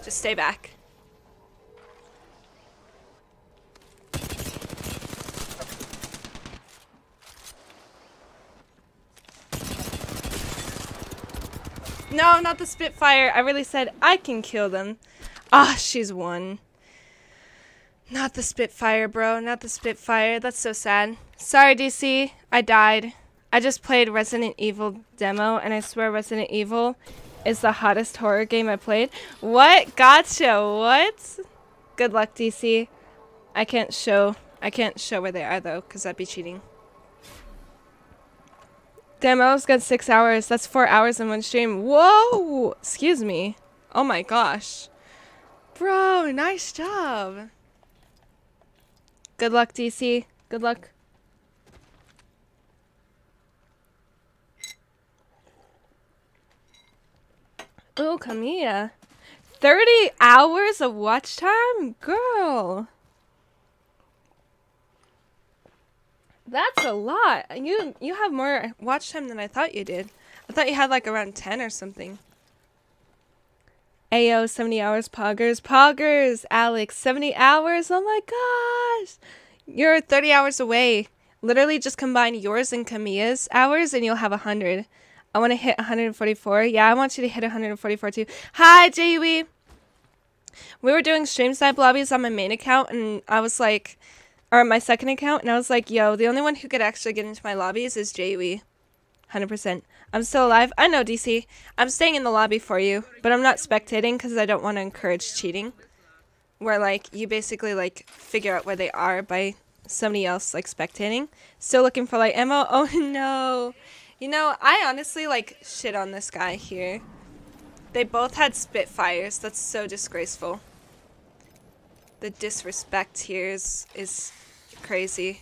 Just stay back. No, not the Spitfire. I really said I can kill them. Ah, oh, she's one. Not the Spitfire, bro. Not the Spitfire. That's so sad. Sorry, DC. I died. I just played Resident Evil demo, and I swear Resident Evil is the hottest horror game I played. What? Gotcha. What? Good luck, DC. I can't show. I can't show where they are though, cause that'd be cheating. Demo's got six hours. That's four hours in one stream. Whoa! Excuse me. Oh my gosh. Bro, nice job. Good luck, DC. Good luck. Oh, Camilla. 30 hours of watch time? Girl. That's a lot. You you have more watch time than I thought you did. I thought you had like around 10 or something. Ayo, 70 hours, Poggers. Poggers, Alex, 70 hours. Oh my gosh. You're 30 hours away. Literally just combine yours and Camilla's hours and you'll have 100. I want to hit 144. Yeah, I want you to hit 144 too. Hi, JUE. We were doing stream snipe lobbies on my main account and I was like, or my second account, and I was like, yo, the only one who could actually get into my lobbies is JUE. 100%. I'm still alive. I know, DC. I'm staying in the lobby for you, but I'm not spectating because I don't want to encourage cheating. Where, like, you basically, like, figure out where they are by somebody else, like, spectating. Still looking for, like, ammo. (laughs) Oh, no. You know, I honestly, like, shit on this guy here. They both had Spitfires. That's so disgraceful. The disrespect here is, is crazy.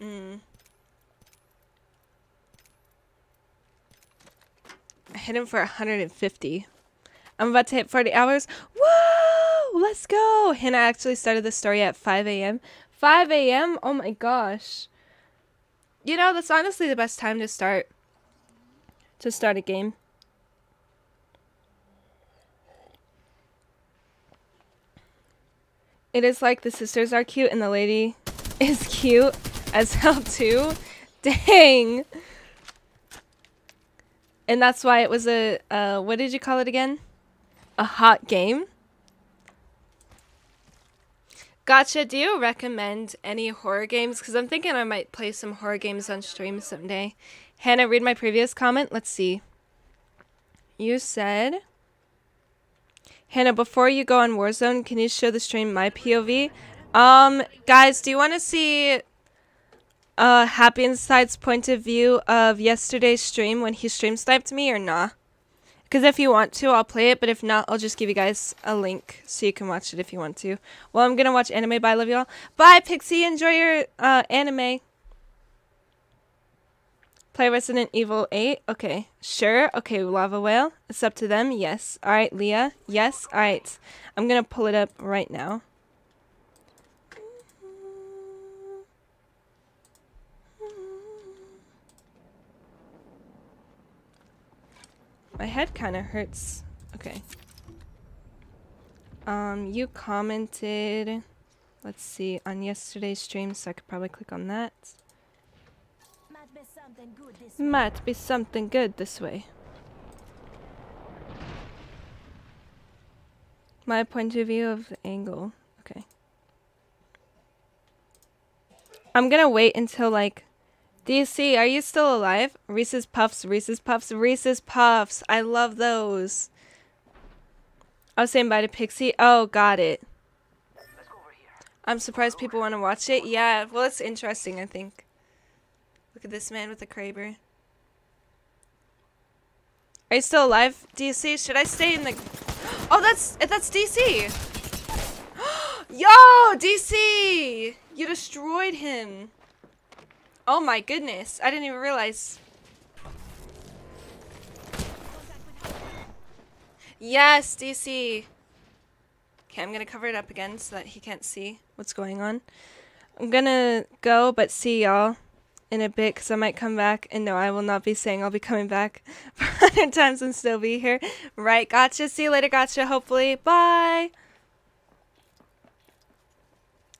Mm. I hit him for 150. I'm about to hit 40 hours. Whoa! Let's go! Hannah actually started the story at 5 a.m. 5 a.m.? Oh my gosh. You know, that's honestly the best time to start. To start a game. It is like the sisters are cute and the lady (laughs) is cute as hell too. Dang. And that's why it was a, uh, what did you call it again? A hot game? Gotcha. Do you recommend any horror games? Because I'm thinking I might play some horror games on stream someday. Hannah, read my previous comment. Let's see. You said... Hannah, before you go on Warzone, can you show the stream my POV? Um, guys, do you want to see uh, Happy Inside's point of view of yesterday's stream when he stream sniped me or? Nah? Because if you want to, I'll play it, but if not, I'll just give you guys a link so you can watch it if you want to. Well, I'm going to watch anime. Bye, love y'all. Bye, Pixie. Enjoy your uh, anime. Play Resident Evil 8? Okay. Sure. Okay, Lava Whale. It's up to them. Yes. Alright, Leah. Yes. Alright. I'm gonna pull it up right now. My head kind of hurts. Okay. Um, you commented, let's see, on yesterday's stream, so I could probably click on that. Might be something good this way. My point of view of the angle. Okay. I'm gonna wait until like DC, are you still alive? Reese's Puffs, Reese's Puffs, Reese's Puffs. I love those. I was saying bye to Pixie. Oh, got it. I'm surprised people want to watch it. Yeah, well, it's interesting, I think. Look at this man with the Kraber. Are you still alive, DC? Should I stay in the... (gasps) Oh, that's that's DC! (gasps) Yo, DC! You destroyed him. Oh my goodness. I didn't even realize. Yes, DC. Okay, I'm gonna cover it up again so that he can't see what's going on. I'm gonna go, but see y'all in a bit because I might come back. And no, I will not be saying I'll be coming back (laughs) for 100 times and still be here. Right, gotcha. See you later, gotcha, hopefully. Bye.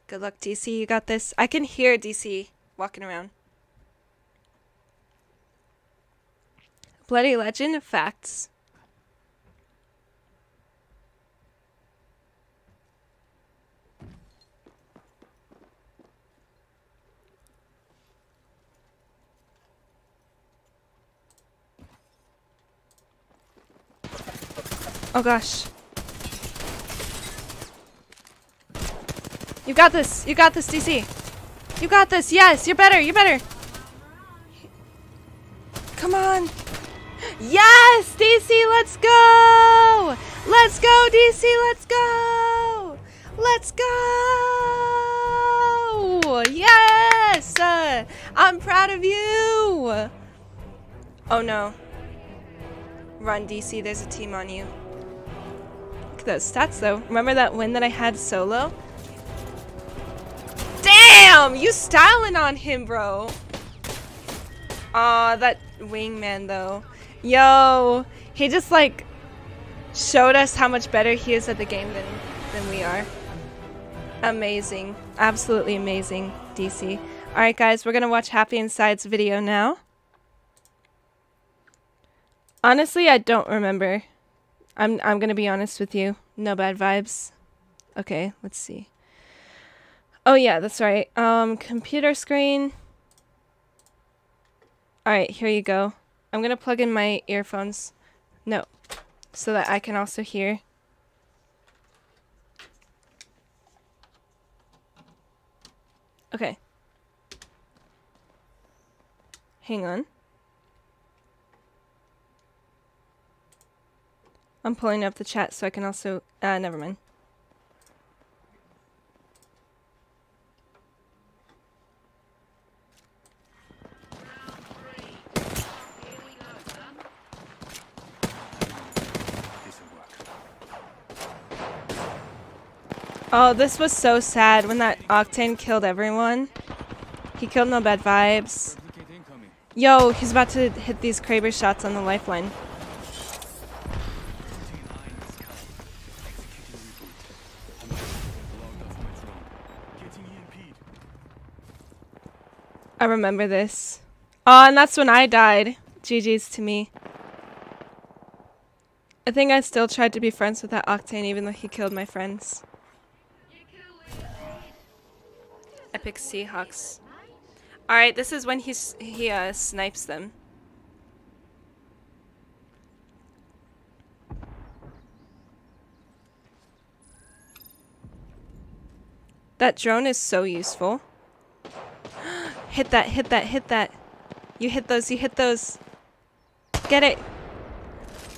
Good luck, DC. You got this. I can hear DC walking around. Bloody Legend of facts. Oh gosh. You got this. You got this, DC. You got this. Yes, you're better. You're better. Come on. Yes, DC, let's go. Let's go, DC, let's go. Let's go. Yes. Uh, I'm proud of you. Oh no. Run, DC, there's a team on you. Those stats though. Remember that win that I had solo? Damn! You styling on him, bro. Aw, that wingman though. Yo, he just like showed us how much better he is at the game than than we are. Amazing. Absolutely amazing, DC. Alright guys, we're gonna watch Happy Inside's video now. Honestly, I don't remember. I'm I'm gonna be honest with you. No bad vibes. Okay, let's see. Oh yeah, that's right. Um, computer screen. Alright, here you go. I'm gonna plug in my earphones. No. So that I can also hear. Okay. Hang on. I'm pulling up the chat so I can also... Uh, never mind. Oh, this was so sad when that Octane killed everyone. He killed No Bad Vibes. Yo, he's about to hit these Kraber shots on the lifeline. I remember this. Oh, and that's when I died. GG's to me. I think I still tried to be friends with that Octane even though he killed my friends. Epic Seahawks. Alright, this is when he's, he uh, snipes them. That drone is so useful. (gasps) hit that, hit that, hit that. You hit those, you hit those. Get it.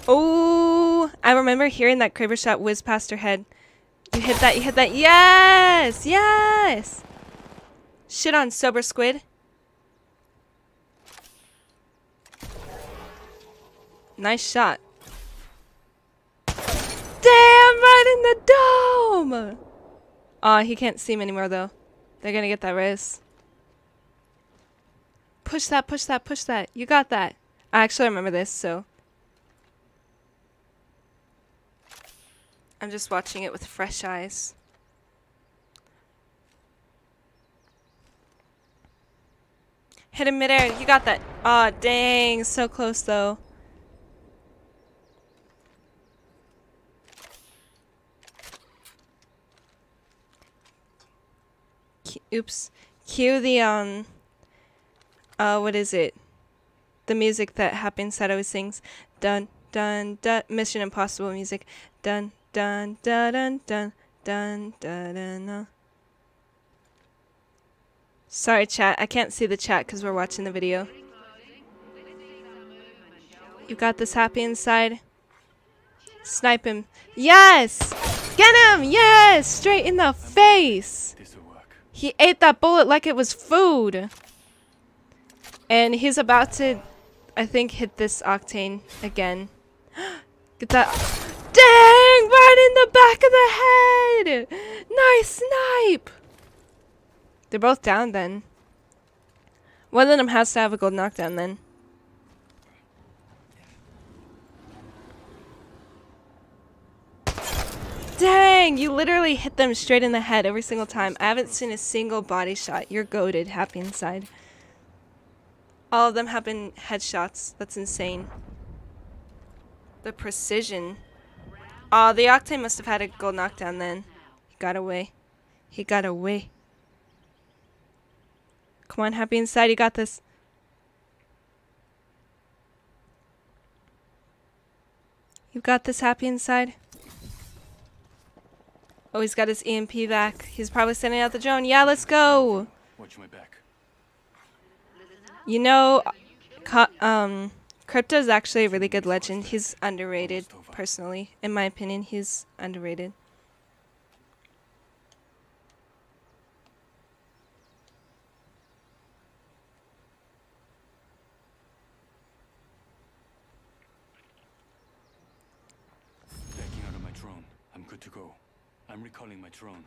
Oh, I remember hearing that Kraber shot whiz past her head. You hit that, you hit that. Yes, yes. Shit on Sober Squid. Nice shot. Damn, right in the dome! Aw, oh, he can't see him anymore, though. They're gonna get that race. Push that, push that, push that. You got that. I actually remember this, so... I'm just watching it with fresh eyes. Hit him midair. You got that. Aw, oh, dang. So close, though. oops. Cue the, um, uh, what is it? The music that Happy Inside always sings. Dun, dun, dun. Mission Impossible music. Dun, dun, dun, dun, dun, dun, dun, dun, dun. Sorry, chat. I can't see the chat because we're watching the video. You got this happy inside? Snipe him. Yes! Get him! Yes! Straight in the face! He ate that bullet like it was food. And he's about to, I think, hit this Octane again. (gasps) Get that. Dang! Right in the back of the head! Nice snipe! They're both down then. One of them has to have a gold knockdown then. Dang, you literally hit them straight in the head every single time. I haven't seen a single body shot. You're goaded, happy inside. All of them have been headshots. That's insane. The precision. Oh, the Octane must have had a gold knockdown then. He got away. He got away. Come on, happy inside. You got this. You've got this happy inside. Oh, he's got his EMP back. He's probably sending out the drone. Yeah, let's go. Watch my back. You know, um, Crypto is actually a really good legend. He's underrated, personally. In my opinion, he's underrated. Backing out of my drone. I'm good to go. I'm recalling my drone.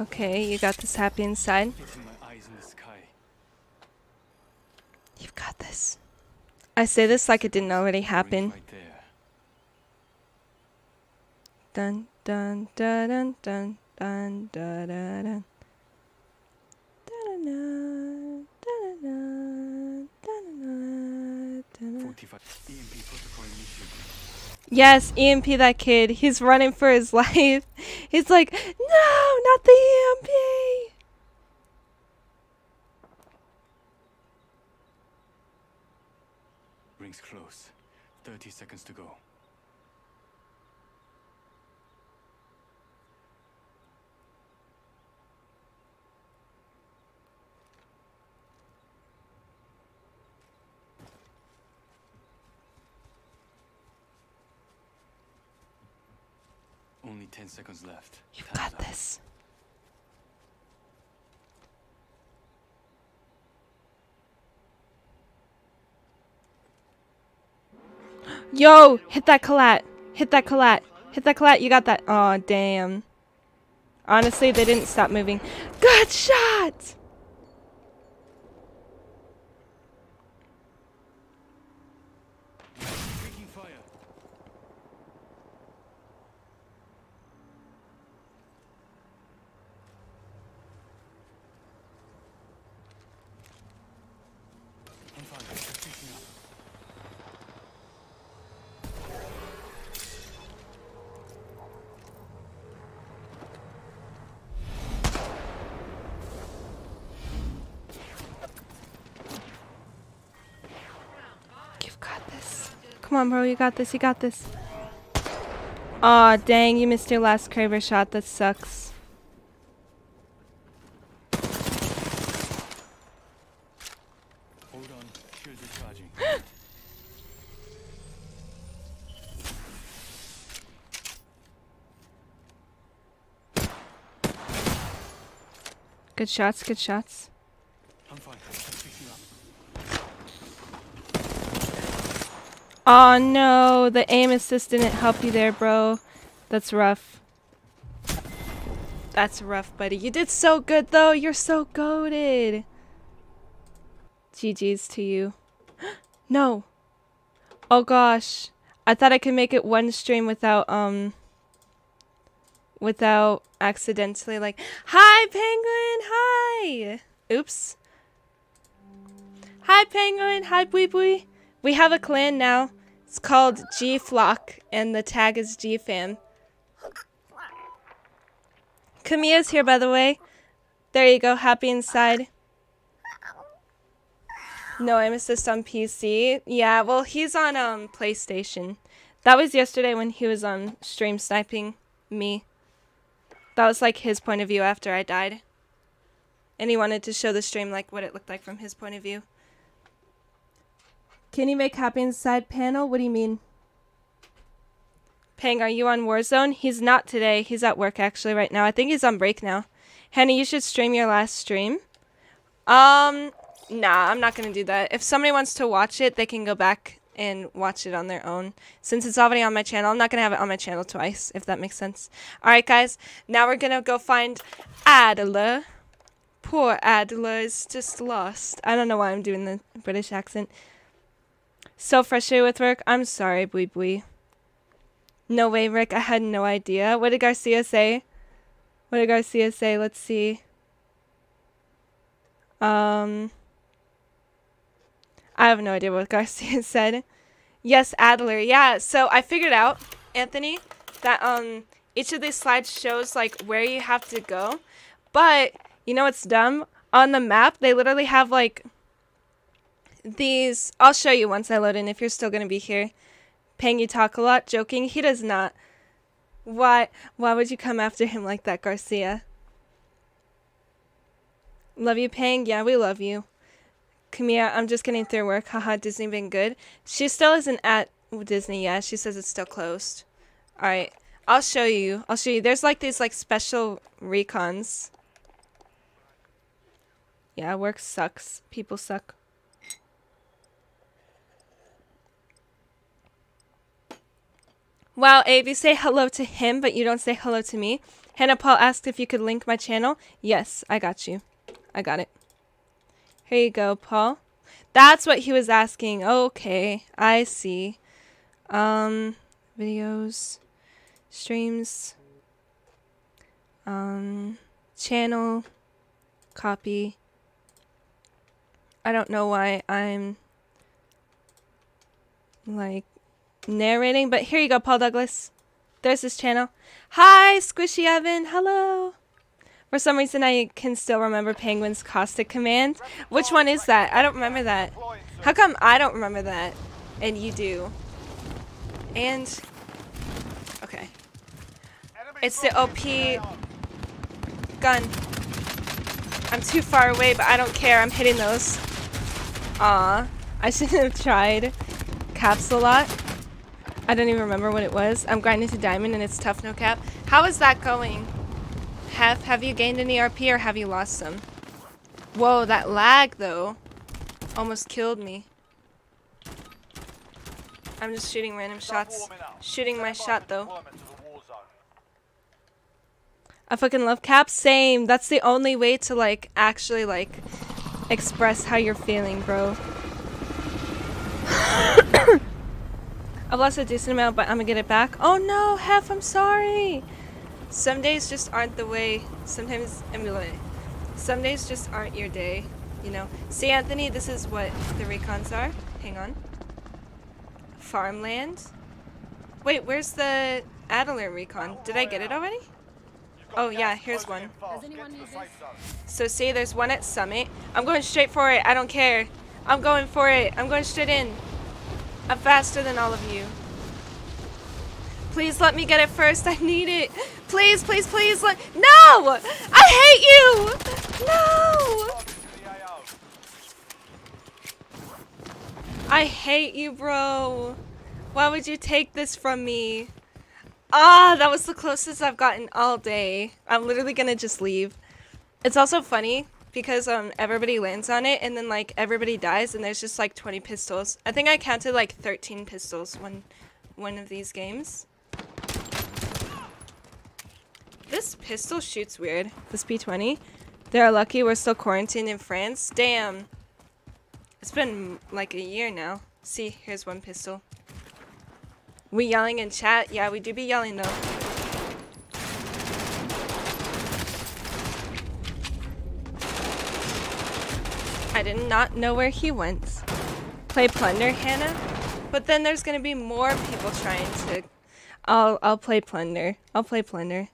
Okay, you got this happy inside. Getting my eyes in the sky. You've got this. I say this like it didn't already happen. Right. Dun dun dun dun dun dun dun dun dun. Dun-dun-dun, dun-dun-dun, dun-dun-dun, dun-dun. 45 EMP protocol initiated. Yes, EMP that kid. He's running for his (laughs) life. He's like, no, not the EMP. Rings close. 30 seconds to go. Only 10 seconds left. You've Time's got up. this. Yo, hit that collat. Hit that collat. Hit that collat. You got that. Oh, damn. Honestly, they didn't stop moving. Good shot! Taking fire. I'm fine. I'm picking up. You've got this. Come on, bro. You got this. You got this. Aw, dang. You missed your last Kraber shot. That sucks. Hold on. Charging. (gasps) Good shots. Good shots. I'm fine. I'm picking up. Oh no, the aim assist didn't help you there, bro. That's rough. That's rough, buddy. You did so good though. You're so goaded. GG's to you. (gasps) no. Oh gosh. I thought I could make it one stream without um without accidentally like Hi Penguin, hi. Oops. Hi Penguin, hi Bui Bui. We have a clan now. It's called G Flock, and the tag is G Fam. Kamiya's here, by the way. There you go, happy inside. No, I'm assist on PC. Yeah, well, he's on um PlayStation. That was yesterday when he was on stream sniping me. That was like his point of view after I died. And he wanted to show the stream like what it looked like from his point of view. Can you make happy inside panel? What do you mean? Pang, are you on Warzone? He's not today. He's at work actually right now. I think he's on break now. Henny, you should stream your last stream. Um, nah, I'm not gonna do that. If somebody wants to watch it, they can go back and watch it on their own. Since it's already on my channel, I'm not gonna have it on my channel twice, if that makes sense. Alright guys, now we're gonna go find Adler. Poor Adler is just lost. I don't know why I'm doing the British accent. So frustrated with work. I'm sorry, Bui Bui. No way, Rick. I had no idea. What did Garcia say? What did Garcia say? Let's see. Um, I have no idea what (laughs) Garcia said. Yes, Adler. Yeah. So I figured out, Anthony, that um each of these slides shows like where you have to go, but you know what's dumb? On the map, they literally have like these. I'll show you once I load in if you're still gonna be here. Pang, you talk a lot. Joking. He does not. Why? Why would you come after him like that, Garcia? Love you, Pang. Yeah, we love you. Camilla, I'm just getting through work. Haha, Disney been good. She still isn't at Disney yet. She says it's still closed. All right, I'll show you. I'll show you. There's like these like special recons. Yeah, work sucks. People suck. Wow, Abe, you say hello to him, but you don't say hello to me. Hannah Paul asked if you could link my channel. Yes, I got you. I got it. Here you go, Paul. That's what he was asking. Okay, I see. Um, videos, streams, um, channel, copy. I don't know why I'm like narrating, but here you go, Paul Douglas. There's his channel. Hi, Squishy Evan. Hello. For some reason, I can still remember Penguin's caustic command. Which one is that? I don't remember that. How come I don't remember that and you do? And okay, it's the OP gun. I'm too far away, but I don't care. I'm hitting those. Aw, I (laughs) should have tried caps a lot. I don't even remember what it was. I'm grinding to diamond and it's tough, no cap. How is that going? Have have you gained any RP or have you lost some? Whoa, that lag though almost killed me. I'm just shooting random shots. Shooting my shot though. I fucking love caps. Same. That's the only way to like actually like express how you're feeling, bro. (coughs) (coughs) (coughs) I've lost a decent amount, but I'm gonna get it back. Oh no, Hef, I'm sorry. Some days just aren't the way. Sometimes, like, some days just aren't your day, you know. See, Anthony, this is what the recons are. Hang on. Farmland. Wait, where's the Adler recon? Did I get it already? Oh yeah, here's one. So see, there's one at Summit. I'm going straight for it. I don't care. I'm going for it. I'm going straight in. I'm faster than all of you. Please let me get it first. (laughs) I need it. Please, please, please let- No! I hate you! No! I hate you, bro. Why would you take this from me? Ah, that was the closest I've gotten all day. I'm literally gonna just leave. It's also funny because um everybody lands on it and then like everybody dies and there's just like 20 pistols. I think I counted like 13 pistols one one of these games. This pistol shoots weird. This P20. They're lucky we're still quarantined in France. Damn. It's been like a year now. See, here's one pistol. We yelling in chat? Yeah, we do be yelling though. I did not know where he went. Play Plunder, Hannah? But then there's gonna be more people trying to... I'll, I'll play Plunder. I'll play Plunder.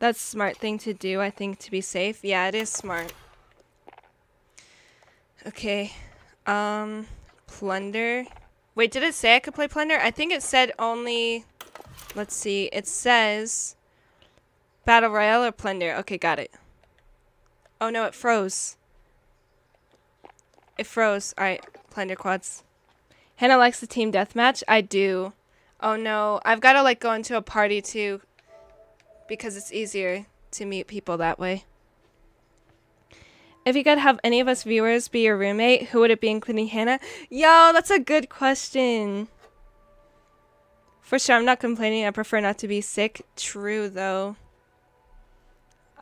That's smart thing to do, I think, to be safe. Yeah, it is smart. Okay. Um, Plunder. Wait, did it say I could play Plunder? I think it said only... Let's see. It says... Battle Royale or Plunder. Okay, got it. Oh no, it froze. It froze. Alright, plan your quads. Hannah likes the team deathmatch. I do. Oh no, I've got to like go into a party too. Because it's easier to meet people that way. If you could have any of us viewers be your roommate, who would it be, including Hannah? Yo, that's a good question. For sure, I'm not complaining. I prefer not to be sick. True, though.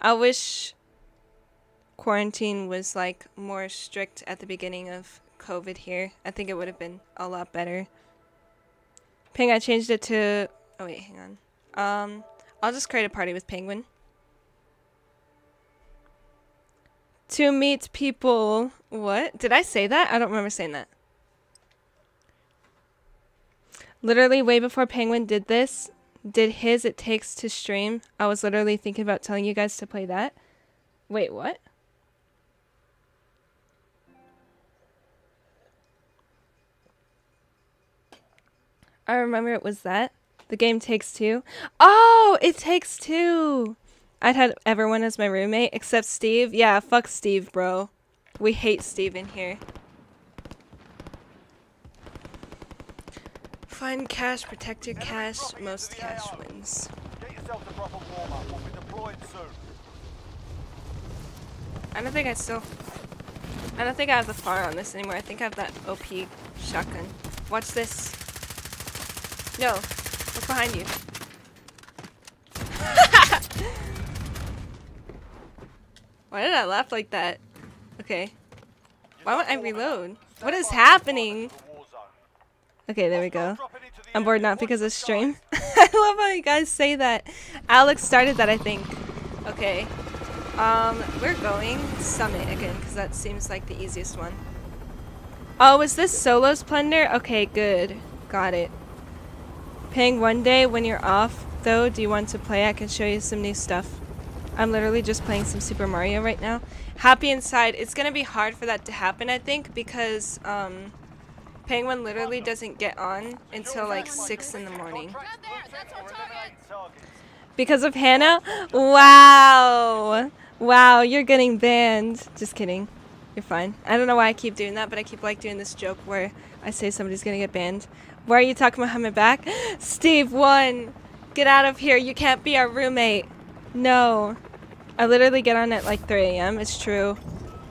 I wish quarantine was, like, more strict at the beginning of COVID here. I think it would have been a lot better. Ping, I changed it to... Oh, wait, hang on. Um, I'll just create a party with Penguin. to meet people. What? Did I say that? I don't remember saying that. Literally, way before Penguin did this, did his It Takes Two stream, I was literally thinking about telling you guys to play that. Wait, what? I remember it was that. The game takes two. Oh, it takes two. I'd had everyone as my roommate except Steve. Yeah, fuck Steve, bro. We hate Steve in here. Find cash, protect your cash. Most cash wins. Get yourself the proper warm-up. We'll be deployed soon. I don't think I still. I don't think I have the far on this anymore. I think I have that OP shotgun. Watch this. No, look behind you. (laughs) Why did I laugh like that? Okay. Why won't I reload? What is happening? Okay, there we go. I'm bored not because of stream. (laughs) I love how you guys say that. Alex started that, I think. Okay. Um, we're going Summit again, because that seems like the easiest one. Oh, is this Solo's Plunder? Okay, good. Got it. Pang one day when you're off, though, do you want to play? I can show you some new stuff. I'm literally just playing some Super Mario right now. Happy Inside, it's gonna be hard for that to happen, I think, because, um, Penguin literally doesn't get on until like 6 in the morning. Because of Hannah? Wow. Wow, you're getting banned. Just kidding. You're fine. I don't know why I keep doing that, but I keep like doing this joke where I say somebody's gonna get banned. Why are you talking Muhammad back? Steve one. Get out of here. You can't be our roommate. No. I literally get on at like 3 a.m. It's true.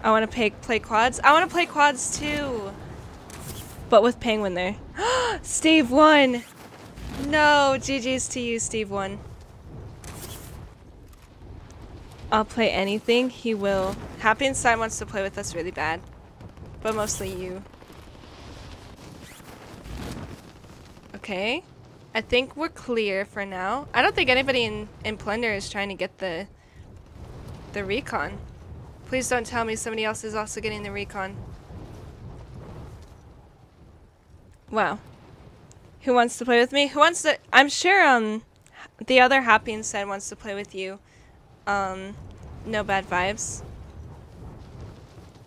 I want to play, play quads. I want to play quads too. But with Penguin there. (gasps) Steve won. No, GG's to you, Steve won. I'll play anything. He will. Happy Inside wants to play with us really bad. But mostly you. Okay. I think we're clear for now. I don't think anybody in, in Plunder is trying to get the the recon. Please don't tell me somebody else is also getting the recon. Wow. Who wants to play with me? Who wants to I'm sure um the other Happy Inside wants to play with you. Um no bad vibes.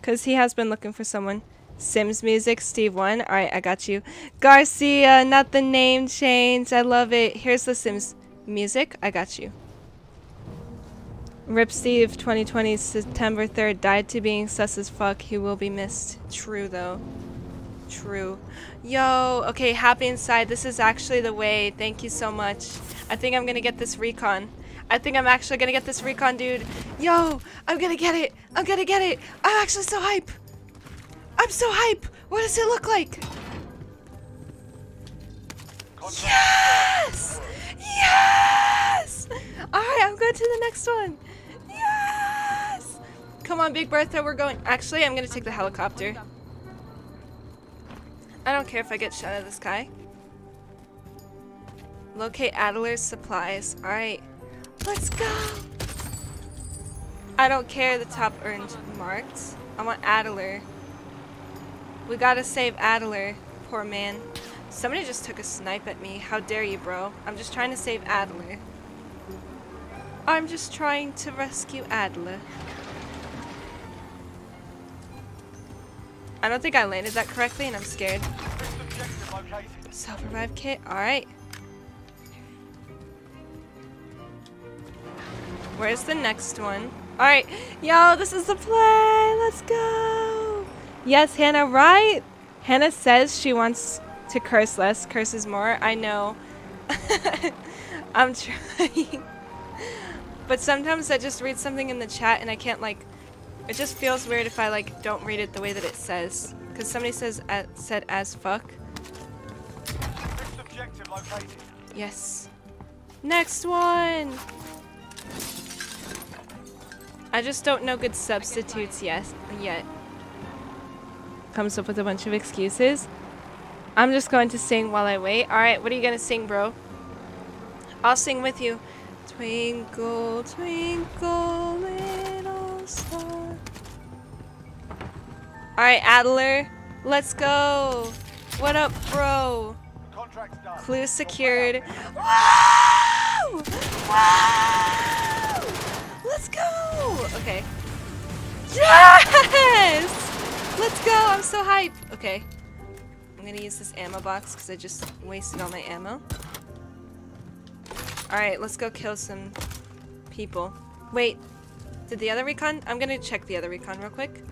Cause he has been looking for someone. Sims music, Steve one. Alright, I got you. Garcia, not the name change. I love it. Here's the Sims music. I got you. Rip Steve 2020 September 3rd died to being sus as fuck. He will be missed. True though. True. Yo, okay, happy inside. This is actually the way. Thank you so much. I think I'm gonna get this recon. I think I'm actually gonna get this recon, dude. Yo, I'm gonna get it. I'm gonna get it. I'm actually so hype. I'm so hype. What does it look like? Yes! Yes! Alright, I'm going to the next one. Yes! Come on, Big Bertha, we're going. Actually, I'm gonna take the helicopter. I don't care if I get shot out of the sky. Locate Adler's supplies. Alright. Let's go! I don't care the top earned marked. I want Adler. We gotta save Adler. Poor man. Somebody just took a snipe at me. How dare you, bro? I'm just trying to save Adler. I'm just trying to rescue Adler. I don't think I landed that correctly and I'm scared. Self-revive kit, alright. Where's the next one? Alright, yo, this is the play! Let's go! Yes, Hannah, right? Hannah says she wants to curse less, curses more. I know. (laughs) I'm trying. but sometimes I just read something in the chat and I can't, like, it just feels weird if I, like, don't read it the way that it says. Because somebody says, uh, said as fuck. Yes. Next one! I just don't know good substitutes yes, yet. Comes up with a bunch of excuses. I'm just going to sing while I wait. Alright, what are you gonna sing, bro? I'll sing with you. Twinkle, twinkle, little star. Alright, Adler. Let's go. What up, bro? Contract's done. Clue secured. Let's go! Okay. Yes! Let's go! I'm so hype. Okay. I'm gonna use this ammo box because I just wasted all my ammo. Alright, let's go kill some people. Wait, did the other recon? I'm gonna check the other recon real quick.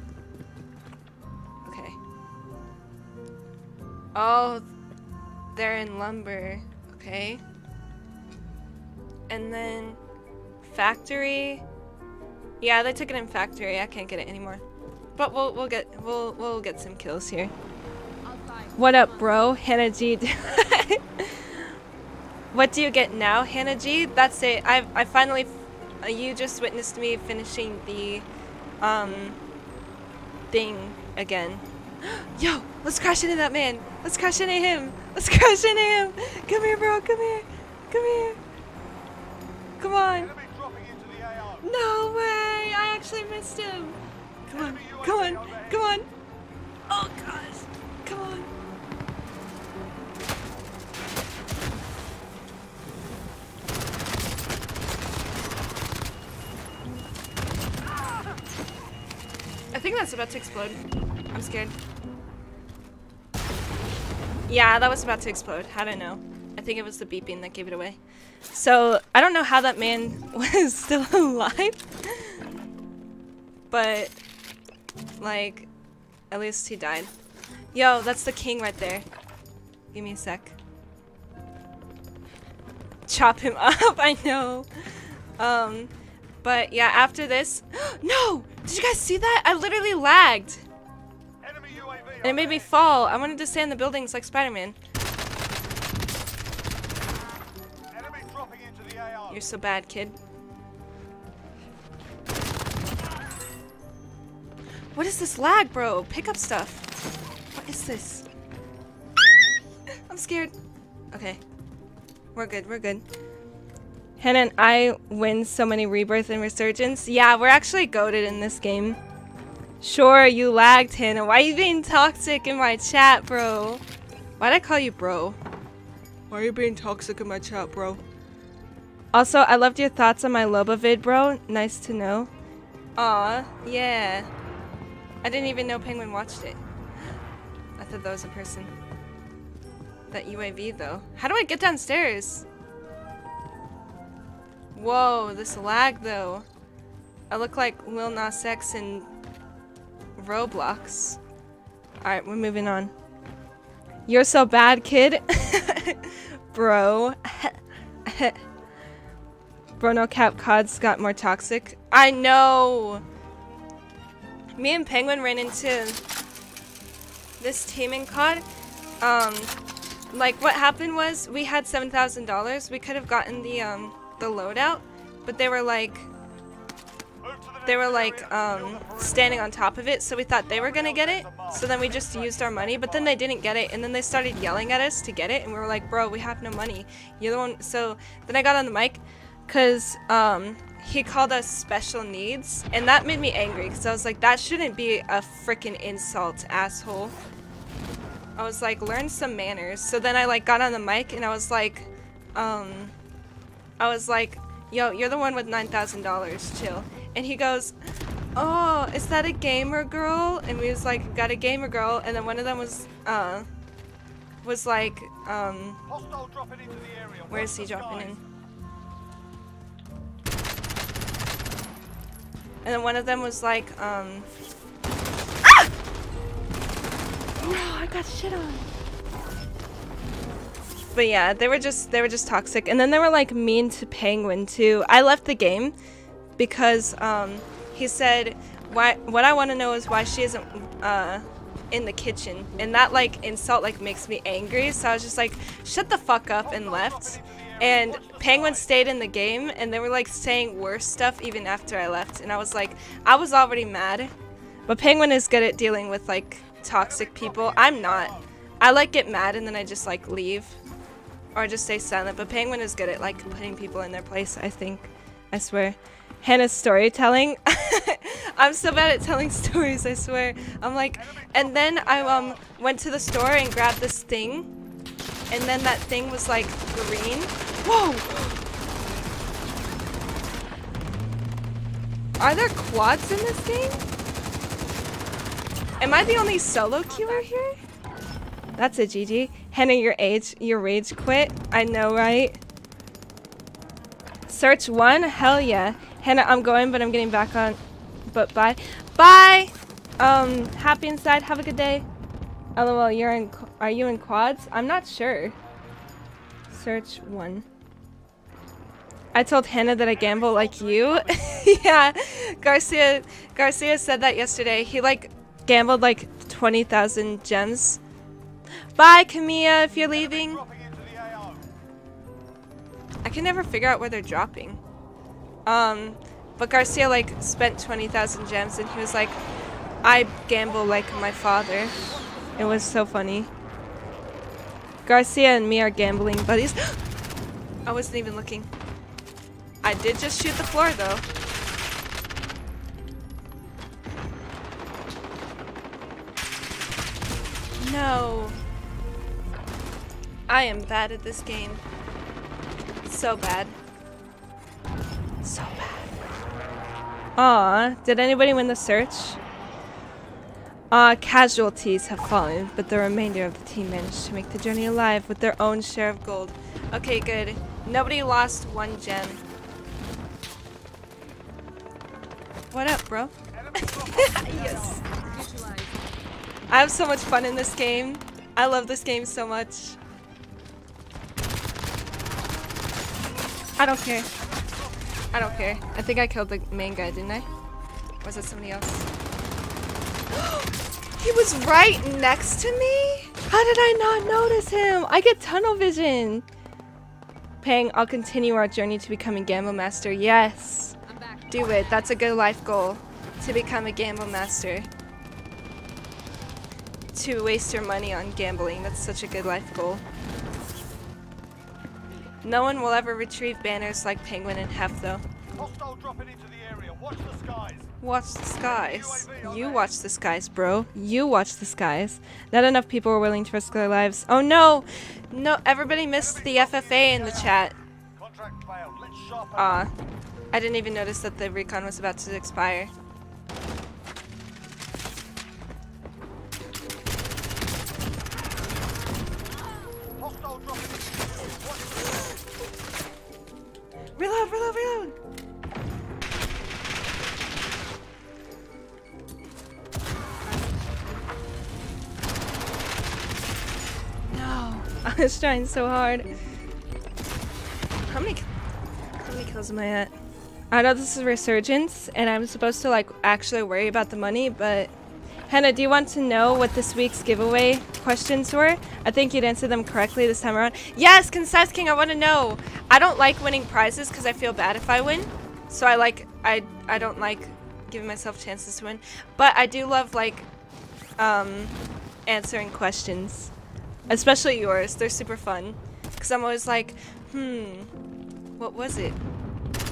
Okay. Oh, they're in lumber. Okay. And then factory. Yeah, they took it in factory. I can't get it anymore. But we'll we'll get we'll we'll get some kills here. What up, bro? Hannah G. (laughs) what do you get now, Hannah G? That's it. I I finally. Uh, you just witnessed me finishing the, um, thing again. (gasps) Yo, let's crash into that man. Let's crash into him. Let's (laughs) crash into him. Come here, bro. Come here. Come here. Come on. Enemy dropping into the AO. No way! I actually missed him. Come on, come on, come on. Oh gosh, come on. I think that's about to explode. I'm scared. Yeah, that was about to explode. How do I know? I think it was the beeping that gave it away. So, I don't know how that man (laughs) was still alive. But, like, at least he died. Yo, that's the king right there. Give me a sec. Chop him (laughs) up, I know. Um, but yeah, after this. (gasps) no! Did you guys see that? I literally lagged. Enemy UAV. And it made me fall. I wanted to stay in the buildings like Spider-Man. Enemy dropping into the AO. You're so bad, kid. What is this lag, bro? Pick up stuff. What is this? I'm scared. Okay. We're good, we're good. Hannah and I win so many rebirth and resurgence. Yeah, we're actually goaded in this game. Sure, you lagged, Hannah. Why are you being toxic in my chat, bro? Why'd I call you bro? Why are you being toxic in my chat, bro? Also, I loved your thoughts on my Loba vid, bro. Nice to know. Aw, yeah. I didn't even know Penguin watched it. I thought that was a person. That UAV, though. How do I get downstairs? Whoa, this lag, though. I look like Lil Nas X in Roblox. Alright, we're moving on. You're so bad, kid. (laughs) Bro. (laughs) Bro, no cap CODs got more toxic. I know! Me and Penguin ran into this team in COD. Um, like what happened was we had $7,000. We could have gotten the, um, the loadout, but they were like, they were like um standing on top of it so we thought they were gonna get it so then we just used our money but then they didn't get it and then they started yelling at us to get it and we were like bro we have no money you're the one so then i got on the mic because um he called us special needs and that made me angry because i was like that shouldn't be a freaking insult asshole i was like learn some manners so then i like got on the mic and i was like um I was like, yo, you're the one with $9,000, chill. And he goes, oh, is that a gamer girl? And we was like, got a gamer girl. And then one of them was, uh, was like, um, Hostile dropping into the area. where is he dropping in? And then one of them was like, um, ah! No, I got shit on. But yeah, they were just they were just toxic, and then they were like mean to Penguin too. I left the game because um, he said, "Why? What I want to know is why she isn't uh, in the kitchen," and that like insult like makes me angry. So I was just like, "Shut the fuck up," and left. And Penguin stayed in the game, and they were like saying worse stuff even after I left, and I was like, I was already mad. But Penguin is good at dealing with like toxic people. I'm not. I like get mad and then I just like leave or just stay silent. But Penguin is good at like putting people in their place. I think. I swear. Hannah's storytelling. (laughs) I'm so bad at telling (laughs) stories. I swear. I'm like, and then I um went to the store and grabbed this thing, and then that thing was like green. Whoa. Are there quads in this game? Am I the only solo queuer here? That's a GG. Hannah, your age, your rage quit. I know, right? Search one? Hell yeah. Hannah, I'm going, but I'm getting back on. But bye. Bye! Um, happy inside. Have a good day. LOL, you're in. Are you in quads? I'm not sure. Search one. I told Hannah that I gamble like you. (laughs) yeah, Garcia. Garcia said that yesterday. He like gambled like twenty thousand gems. Bye, Camilla. If you're leaving. I can never figure out where they're dropping. Um, but Garcia like spent twenty thousand gems, and he was like, "I gamble like my father." It was so funny. Garcia and me are gambling buddies. (gasps) I wasn't even looking. I did just shoot the floor though. No. I am bad at this game. So bad. So bad. Aw, did anybody win the search? Ah, casualties have fallen, but the remainder of the team managed to make the journey alive with their own share of gold. Okay, good. Nobody lost one gem. What up, bro? (laughs) yes. I have so much fun in this game. I love this game so much. I don't care. I don't care. I think I killed the main guy, didn't I? Was it somebody else? He was right next to me? How did I not notice him? I get tunnel vision. Pang, I'll continue our journey to becoming Gamble Master. Yes. Do it. That's a good life goal. To become a Gamble Master. To waste your money on gambling. That's such a good life goal. No one will ever retrieve banners like Penguin and Hef, though. Hostile dropping into the area. Watch the skies. Watch the skies. You watch the skies, bro. You watch the skies. Not enough people were willing to risk their lives. Oh no! No, everybody missed the FFA in the chat. Aw. I didn't even notice that the recon was about to expire. Reload, reload, reload! (laughs) I trying so hard. How many how many kills am I at? I know this is Resurgence, and I'm supposed to like actually worry about the money, but Hannah, do you want to know what this week's giveaway questions were? I think you'd answer them correctly this time around. Yes, Concise King, I want to know. I don't like winning prizes because I feel bad if I win. So I like I I don't like giving myself chances to win, but I do love like um answering questions, especially yours. They're super fun because I'm always like, hmm, what was it?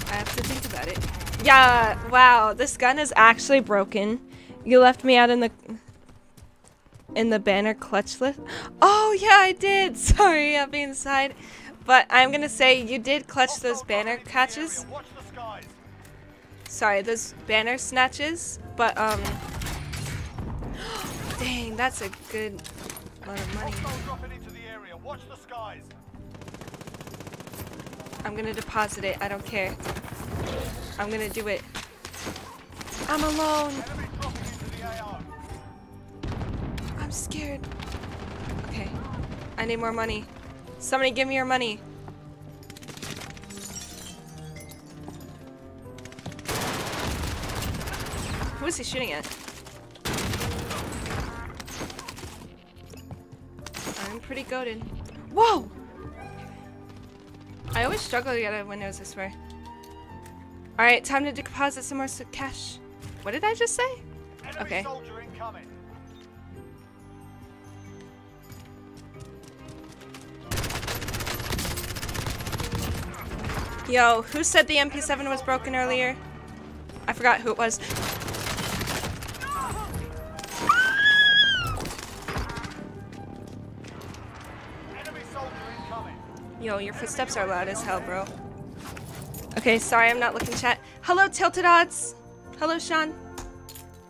I have to think about it. Yeah, wow, this gun is actually broken. You left me out in the in the banner clutch list. Oh yeah, I did. (laughs) Sorry, I'll be inside. But I'm gonna say you did clutch those banner catches. Watch the skies. Sorry, those banner snatches. But um, (gasps) dang, that's a good lot of money. Dropping into the area. Watch the skies. I'm gonna deposit it. I don't care. I'm gonna do it. I'm alone. Enemy dropping into the AO. I'm scared. Okay. I need more money. Somebody give me your money. Who is he shooting at? I'm pretty goaded. Whoa! I always struggle to get out of windows, I swear. Alright, time to deposit some more cash. What did I just say? Enemy Okay. soldier incoming. Yo, who said the MP7 was broken earlier? I forgot who it was. Yo, your footsteps are loud as hell, bro. Okay, sorry, I'm not looking chat. Hello, Tilted Odds. Hello, Sean.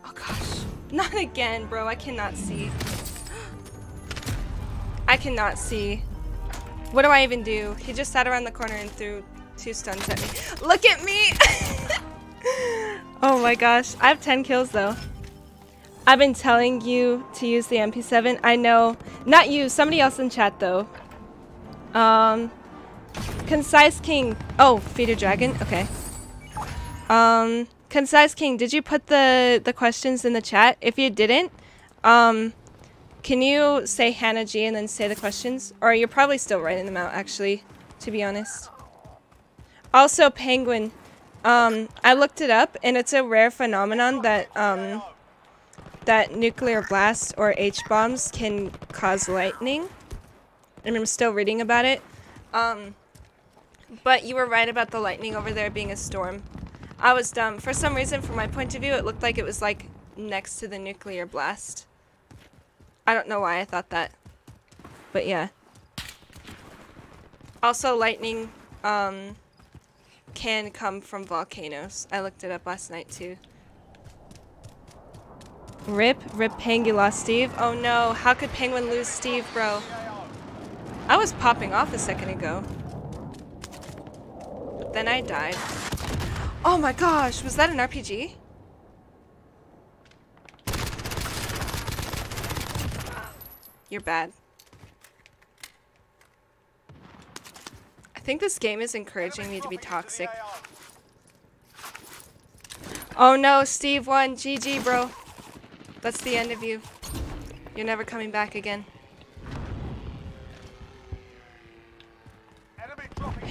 Oh gosh, (laughs) not again, bro. I cannot see. (gasps) I cannot see. What do I even do? He just sat around the corner and threw two stuns at me. Look at me! (laughs) oh my gosh. I have 10 kills though. I've been telling you to use the MP7. I know. Not you. Somebody else in chat though. Um, Concise King. Oh, Feeder Dragon. Okay. Um, Concise King, did you put the the questions in the chat? If you didn't, um, can you say Hannah G and then say the questions? Or you're probably still writing them out, actually, to be honest. Also, Penguin. Um, I looked it up, and it's a rare phenomenon that um, that nuclear blasts or H bombs can cause lightning. And I'm still reading about it. Um, but you were right about the lightning over there being a storm. I was dumb. For some reason, from my point of view, it looked like it was like next to the nuclear blast. I don't know why I thought that. But yeah. Also, lightning um, can come from volcanoes. I looked it up last night too. Rip, rip Pangula, Steve. Oh no, how could Penguin lose Steve, bro? I was popping off a second ago. But then I died. Oh my gosh, was that an RPG? You're bad. I think this game is encouraging me to be toxic. Oh no, Steve won. GG, bro. That's the end of you. You're never coming back again.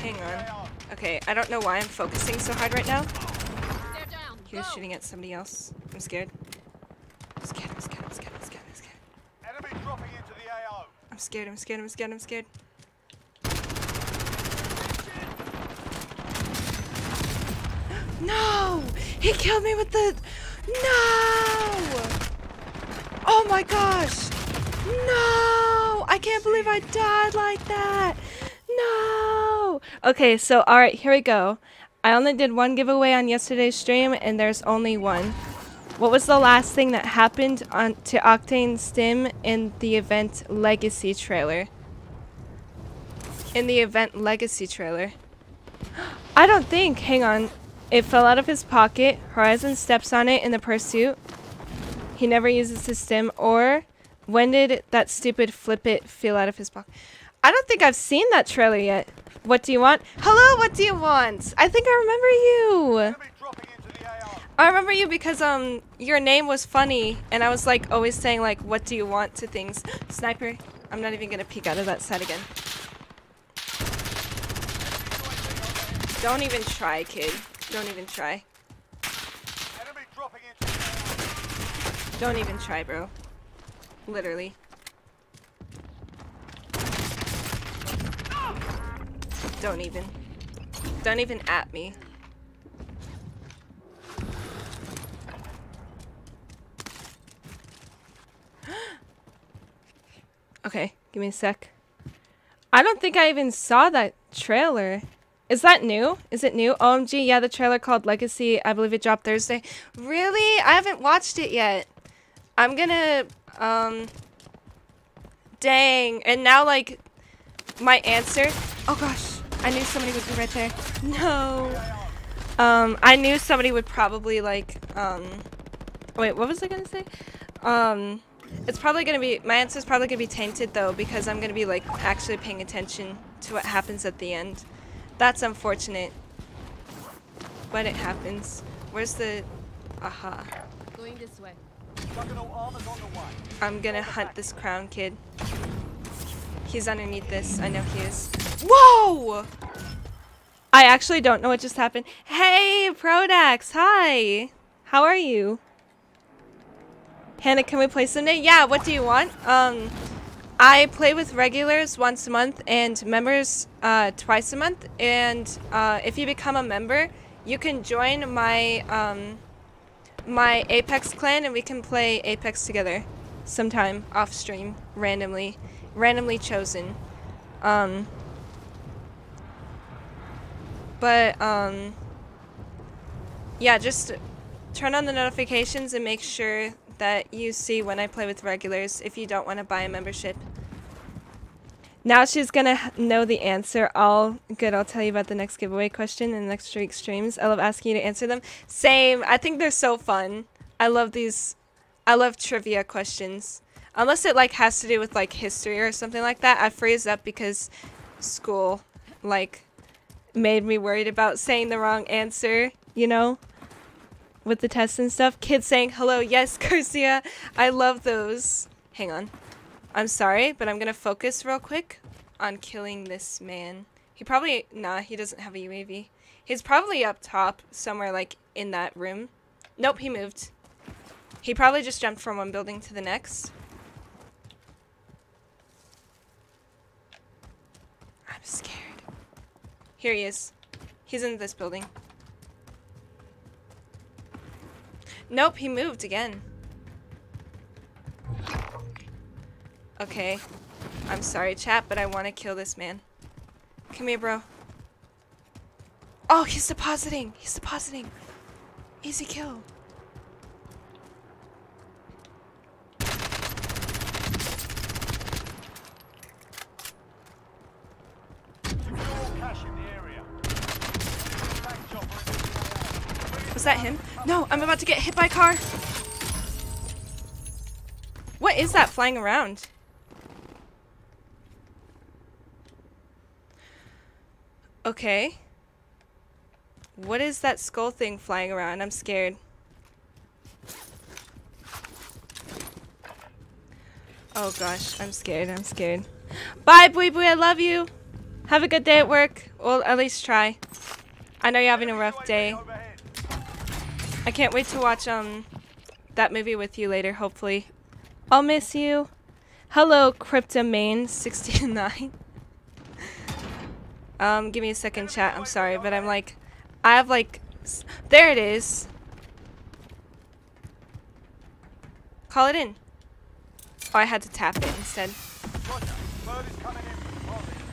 Hang on. Okay, I don't know why I'm focusing so hard right now. He was shooting at somebody else. I'm scared. I'm scared, I'm scared, I'm scared, I'm scared, I'm scared. Enemy dropping into the AO. I'm scared, I'm scared, I'm scared, I'm scared. (gasps) No! He killed me with the... No! Oh my gosh! No! I can't believe I died like that! No! Okay, so alright, here we go. I only did one giveaway on yesterday's stream, and there's only one. What was the last thing that happened on to Octane Stim in the event Legacy trailer? In the event Legacy trailer. (gasps) I don't think. Hang on. It fell out of his pocket. Horizon steps on it in the pursuit. He never uses his stim. Or when did that stupid flip it feel out of his pocket? I don't think I've seen that trailer yet. What do you want? Hello, what do you want? I think I remember you. I remember you because um your name was funny and I was like always saying like what do you want to things. Sniper, I'm not even gonna peek out of that side again. Don't even try, kid. Don't even try. Don't even try, bro. Literally. Don't even. Don't even at me. (gasps) okay, give me a sec. I don't think I even saw that trailer. Is that new? Is it new? OMG, yeah, the trailer called Legacy. I believe it dropped Thursday. Really? I haven't watched it yet. I'm gonna, um, dang. And now, like, my answer. Oh gosh, I knew somebody would be right there. No. Um, I knew somebody would probably, like, um, wait, what was I gonna say? Um, it's probably gonna be, my answer's probably gonna be tainted though, because I'm gonna be, like, actually paying attention to what happens at the end. That's unfortunate. But it happens. Where's the, aha. Going this way. Juggernaut armor's on the way. I'm gonna hunt this crown kid. He's underneath this. I know he is. Whoa! I actually don't know what just happened. Hey, Prodax. Hi. How are you? Hannah, can we play someday? Yeah, what do you want? Um, I play with regulars once a month and members uh, twice a month. And uh, if you become a member, you can join my um, my Apex clan and we can play Apex together sometime off stream randomly randomly chosen um but um yeah just turn on the notifications and make sure that you see when I play with regulars if you don't want to buy a membership Now she's gonna know the answer. All good. I'll tell you about the next giveaway question in the next week's streams. I love asking you to answer them. Same. I think they're so fun. I love these. I love trivia questions. Unless it like has to do with like history or something like that. I freeze up because school like made me worried about saying the wrong answer. You know, with the tests and stuff. Kids saying hello. Yes, (laughs) Garcia. I love those. Hang on. I'm sorry, but I'm gonna focus real quick on killing this man. He probably nah, he doesn't have a UAV. He's probably up top somewhere like in that room. Nope, he moved. He probably just jumped from one building to the next. I'm scared. Here he is. He's in this building. Nope, he moved again. Okay. I'm sorry, chat, but I want to kill this man. Come here, bro. Oh, he's depositing. He's depositing. Easy kill. Secure cash in the area. Tank chopper in the Was that him? No, I'm about to get hit by a car. What is that flying around? Okay. What is that skull thing flying around? I'm scared. Oh gosh, I'm scared. I'm scared. Bye, Bui Bui. I love you. Have a good day at work. Well, at least try. I know you're having a rough day. I can't wait to watch um that movie with you later, hopefully. I'll miss you. Hello, Cryptomain69. (laughs) um, give me a second chat. I'm sorry, but I'm like I have like there it is. Call it in. Oh, I had to tap it instead.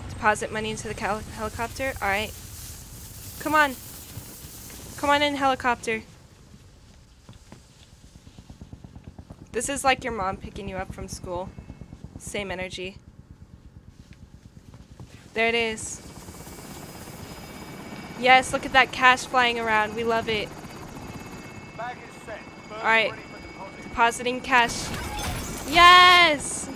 Deposit. Money into the helicopter. All right. Come on. Come on in, helicopter. This is like your mom picking you up from school. Same energy. There it is. Yes, look at that cash flying around. We love it. Bag is set. Alright. deposit. Depositing cash. Yes!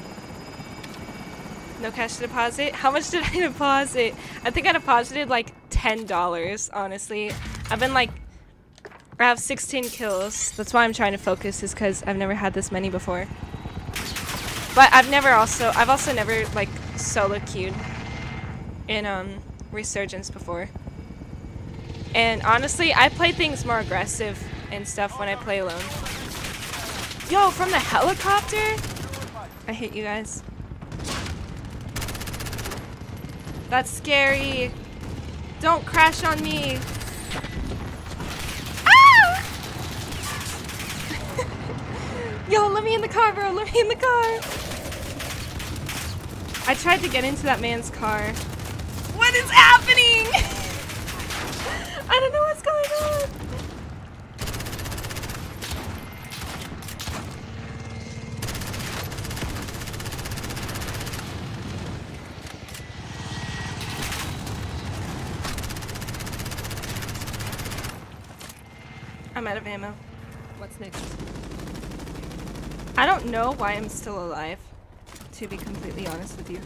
No cash to deposit. How much did I (laughs) deposit? I think I deposited like $10, honestly. I've been like, I have 16 kills. That's why I'm trying to focus is because I've never had this many before. But I've never also, I've also never like solo queued in um, Resurgence before. And honestly, I play things more aggressive and stuff when I play alone. Yo, from the helicopter? I hate you guys. That's scary. Don't crash on me. Ah! Yo, let me in the car, bro. Let me in the car. I tried to get into that man's car. What is happening? (laughs) I don't know what's going on. I'm out of ammo. What's next? I don't know why I'm still alive, to be completely honest with you.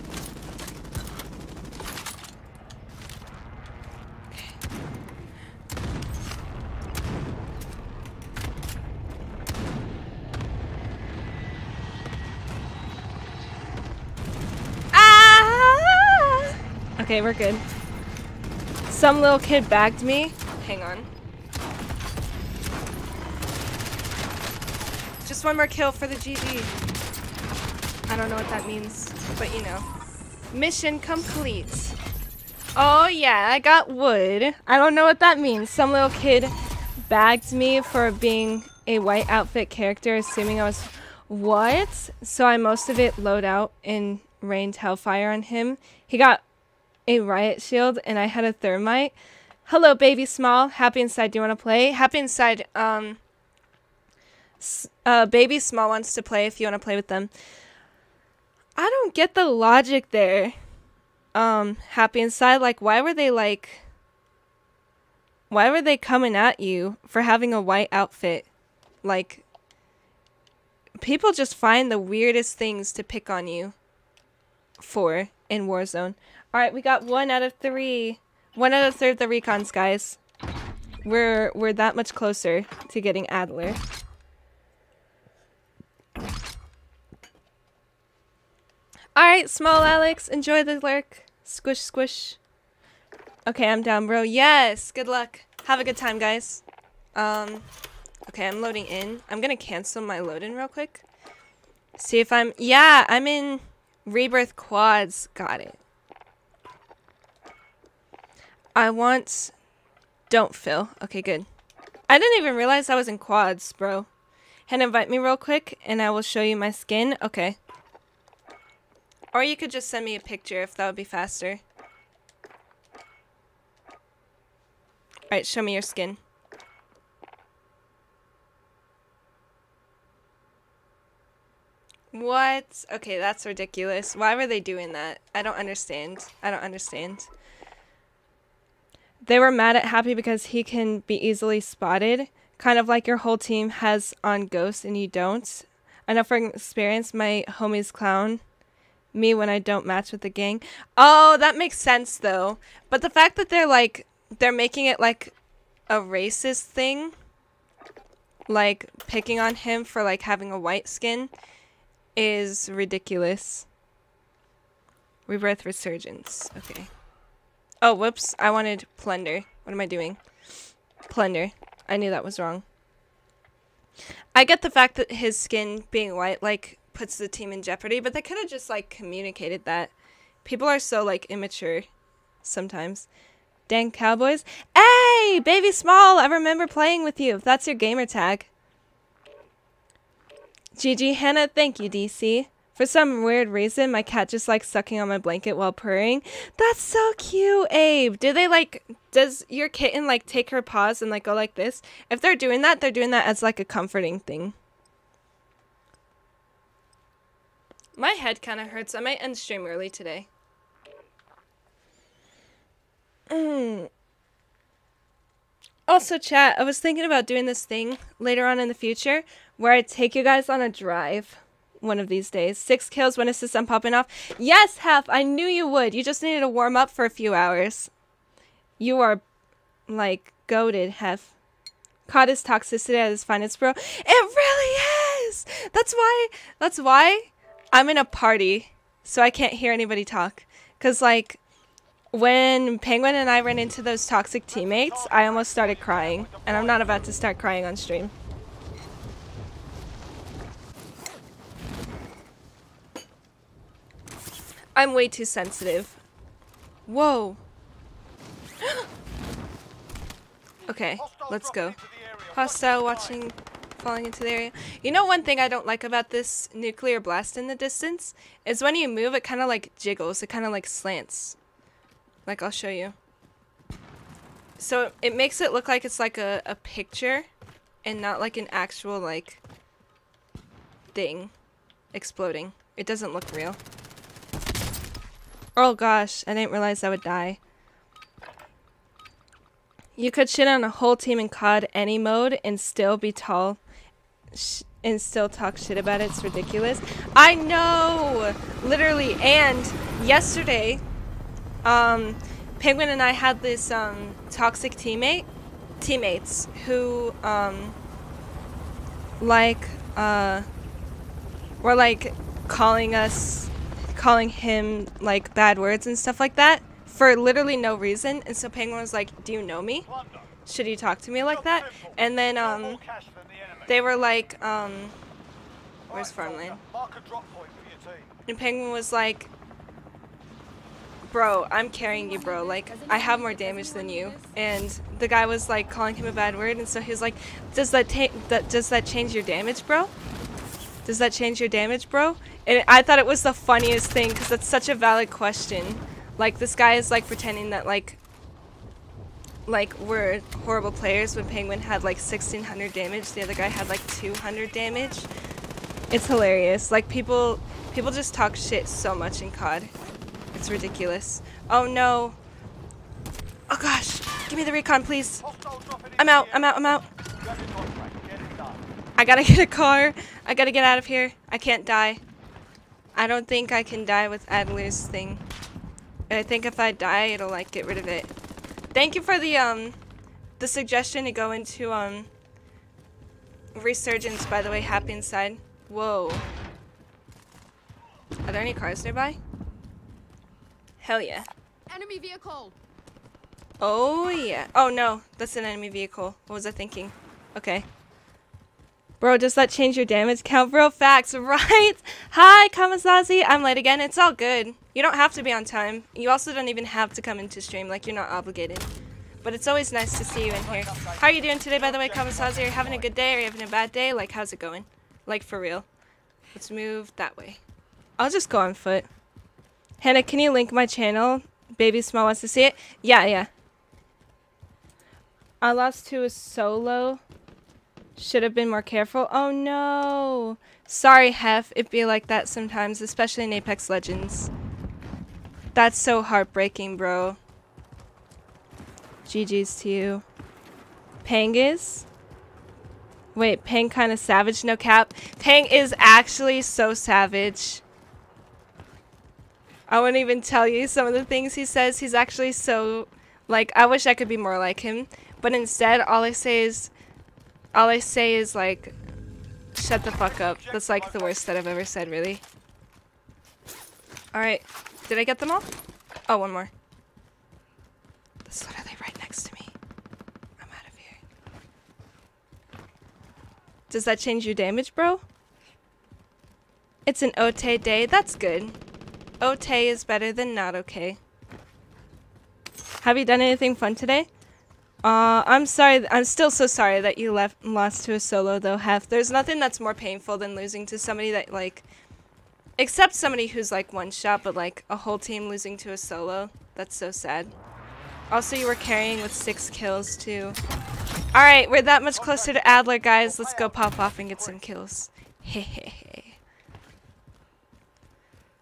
Ah! Okay, we're good. Some little kid bagged me. Hang on. One more kill for the GG. I don't know what that means, but you know. Mission complete. Oh yeah, I got wood. I don't know what that means. Some little kid bagged me for being a white outfit character, assuming I was what? So I most of it load out and rained hellfire on him. He got a riot shield and I had a thermite. Hello, baby small. Happy inside. Do you want to play? Happy inside. Um, uh, baby small wants to play if you want to play with them. I don't get the logic there. um happy inside. Like, why were they like? Why were they coming at you for having a white outfit? Like, people just find the weirdest things to pick on you for in Warzone. All right, we got one out of three. One out of three of the recons, guys. We're we're that much closer to getting Adler. All right, small Alex, enjoy the lurk. Squish, squish. Okay, I'm down, bro. Yes, good luck. Have a good time, guys. Um, okay, I'm loading in. I'm gonna cancel my load in real quick. See if I'm. Yeah, I'm in Rebirth Quads. Got it. I want. Don't fill. Okay, good. I didn't even realize I was in quads, bro. And invite me real quick, and I will show you my skin. Okay. Or you could just send me a picture if that would be faster. Alright, show me your skin. What? Okay, that's ridiculous. Why were they doing that? I don't understand. I don't understand. They were mad at Happy because he can be easily spotted, kind of like your whole team has on Ghost and you don't. I know from experience, my homies clown me when I don't match with the gang. Oh, that makes sense though. But the fact that they're like, they're making it like a racist thing, like picking on him for like having a white skin, is ridiculous. Rebirth Resurgence. Okay. Oh, whoops. I wanted Plunder. What am I doing? Plunder. I knew that was wrong. I get the fact that his skin being white, like, puts the team in jeopardy, but they could have just, like, communicated that. People are so, like, immature sometimes. Dang Cowboys. Hey, Baby Small, I remember playing with you. That's your gamer tag. GG Hannah, thank you, DC. For some weird reason, my cat just likes sucking on my blanket while purring. That's so cute, Abe. Do they like, does your kitten like take her paws and like go like this? If they're doing that, they're doing that as like a comforting thing. My head kind of hurts. I might end stream early today. Mm. Also, chat, I was thinking about doing this thing later on in the future where I take you guys on a drive one of these days. Six kills, one assist, I'm popping off. Yes, Hef, I knew you would. You just needed to warm up for a few hours. You are, like, goaded, Hef. Caught his toxicity at his finest, bro. It really is! That's why, that's why I'm in a party, so I can't hear anybody talk. Because, like, when Penguin and I ran into those toxic teammates, I almost started crying. And I'm not about to start crying on stream. I'm way too sensitive. Whoa. (gasps) okay, let's go. Hostile watching falling into the area. You know one thing I don't like about this nuclear blast in the distance? Is when you move, it kind of like jiggles. It kind of like slants. Like, I'll show you. So it makes it look like it's like a, a picture and not like an actual like thing exploding. It doesn't look real. Oh gosh, I didn't realize I would die. You could shit on a whole team in COD any mode and still be tall and still talk shit about it. It's ridiculous. I know! Literally. And yesterday, um, Penguin and I had this um, toxic teammate, teammates who, um, like, uh, were like calling us calling him like bad words and stuff like that for literally no reason. And so Penguin was like, "Do you know me? Should you talk to me like that?" And then um, they were like, um, "Where's farmland?" And Penguin was like, "Bro, I'm carrying you, bro. Like, I have more damage than you." And the guy was like calling him a bad word, and so he was like, "Does that that? Does that change your damage, bro? Does that change your damage, bro?" And I thought it was the funniest thing because that's such a valid question. Like this guy is like pretending that like like we're horrible players when Penguin had like 1600 damage, the other guy had like 200 damage. It's hilarious. Like people people just talk shit so much in COD. It's ridiculous. Oh no. Oh gosh. Give me the recon, please. I'm out. I'm out. I'm out. I gotta get a car. I gotta get out of here. I can't die. I don't think I can die with Adler's thing. I think if I die, it'll like get rid of it. Thank you for the um, the suggestion to go into um, resurgence. By the way, happy inside. Whoa. Are there any cars nearby? Hell yeah. Enemy vehicle. Oh yeah. Oh no, that's an enemy vehicle. What was I thinking? Okay. Bro, does that change your damage count? Bro, facts, (laughs) right? Hi, Kamazazi. I'm late again. It's all good. You don't have to be on time. You also don't even have to come into stream. Like, you're not obligated. But it's always nice to see you in here. How are you doing today, by the way, Kamazazi? Are you having a good day? Are you having a bad day? Like, how's it going? Like, for real. Let's move that way. I'll just go on foot. Hannah, can you link my channel? Baby Small wants to see it. Yeah, yeah. I lost to a solo. Should have been more careful. Oh no. Sorry, Hef. It be like that sometimes, especially in Apex Legends. That's so heartbreaking, bro. GG's to you. Pang is? Wait, Pang kind of savage, no cap. Pang is actually so savage. I wouldn't even tell you some of the things he says. He's actually so, like, I wish I could be more like him. But instead, all I say is, all I say is, like, shut the fuck up. That's, like, the worst that I've ever said, really. Alright. Did I get them all? Oh, one more. That's literally right next to me. I'm out of here. Does that change your damage, bro? It's an Ote day. That's good. Ote is better than not okay. Have you done anything fun today? Uh, I'm sorry. I'm still so sorry that you left lost to a solo though, Hef. There's nothing that's more painful than losing to somebody that like, except somebody who's like one shot, but like a whole team losing to a solo. That's so sad. Also, you were carrying with six kills too. All right, we're that much closer to Adler, guys. Let's go pop off and get some kills. (laughs) Hehehe.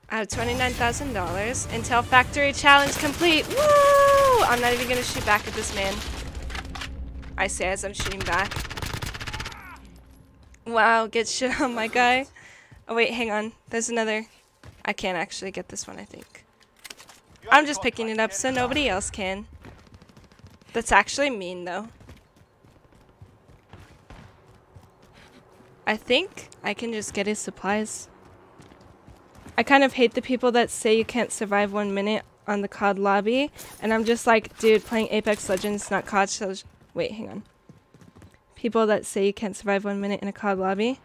I have $29,000. Intel Factory Challenge complete. Woo! I'm not even going to shoot back at this man. I say as I'm shooting back. Wow, get shit on my guy. Oh, wait, hang on. There's another. I can't actually get this one, I think. I'm just picking it up so nobody else can. That's actually mean, though. I think I can just get his supplies. I kind of hate the people that say you can't survive one minute on the COD lobby, and I'm just like, dude, playing Apex Legends, not COD. Wait, hang on. People that say you can't survive one minute in a COD lobby.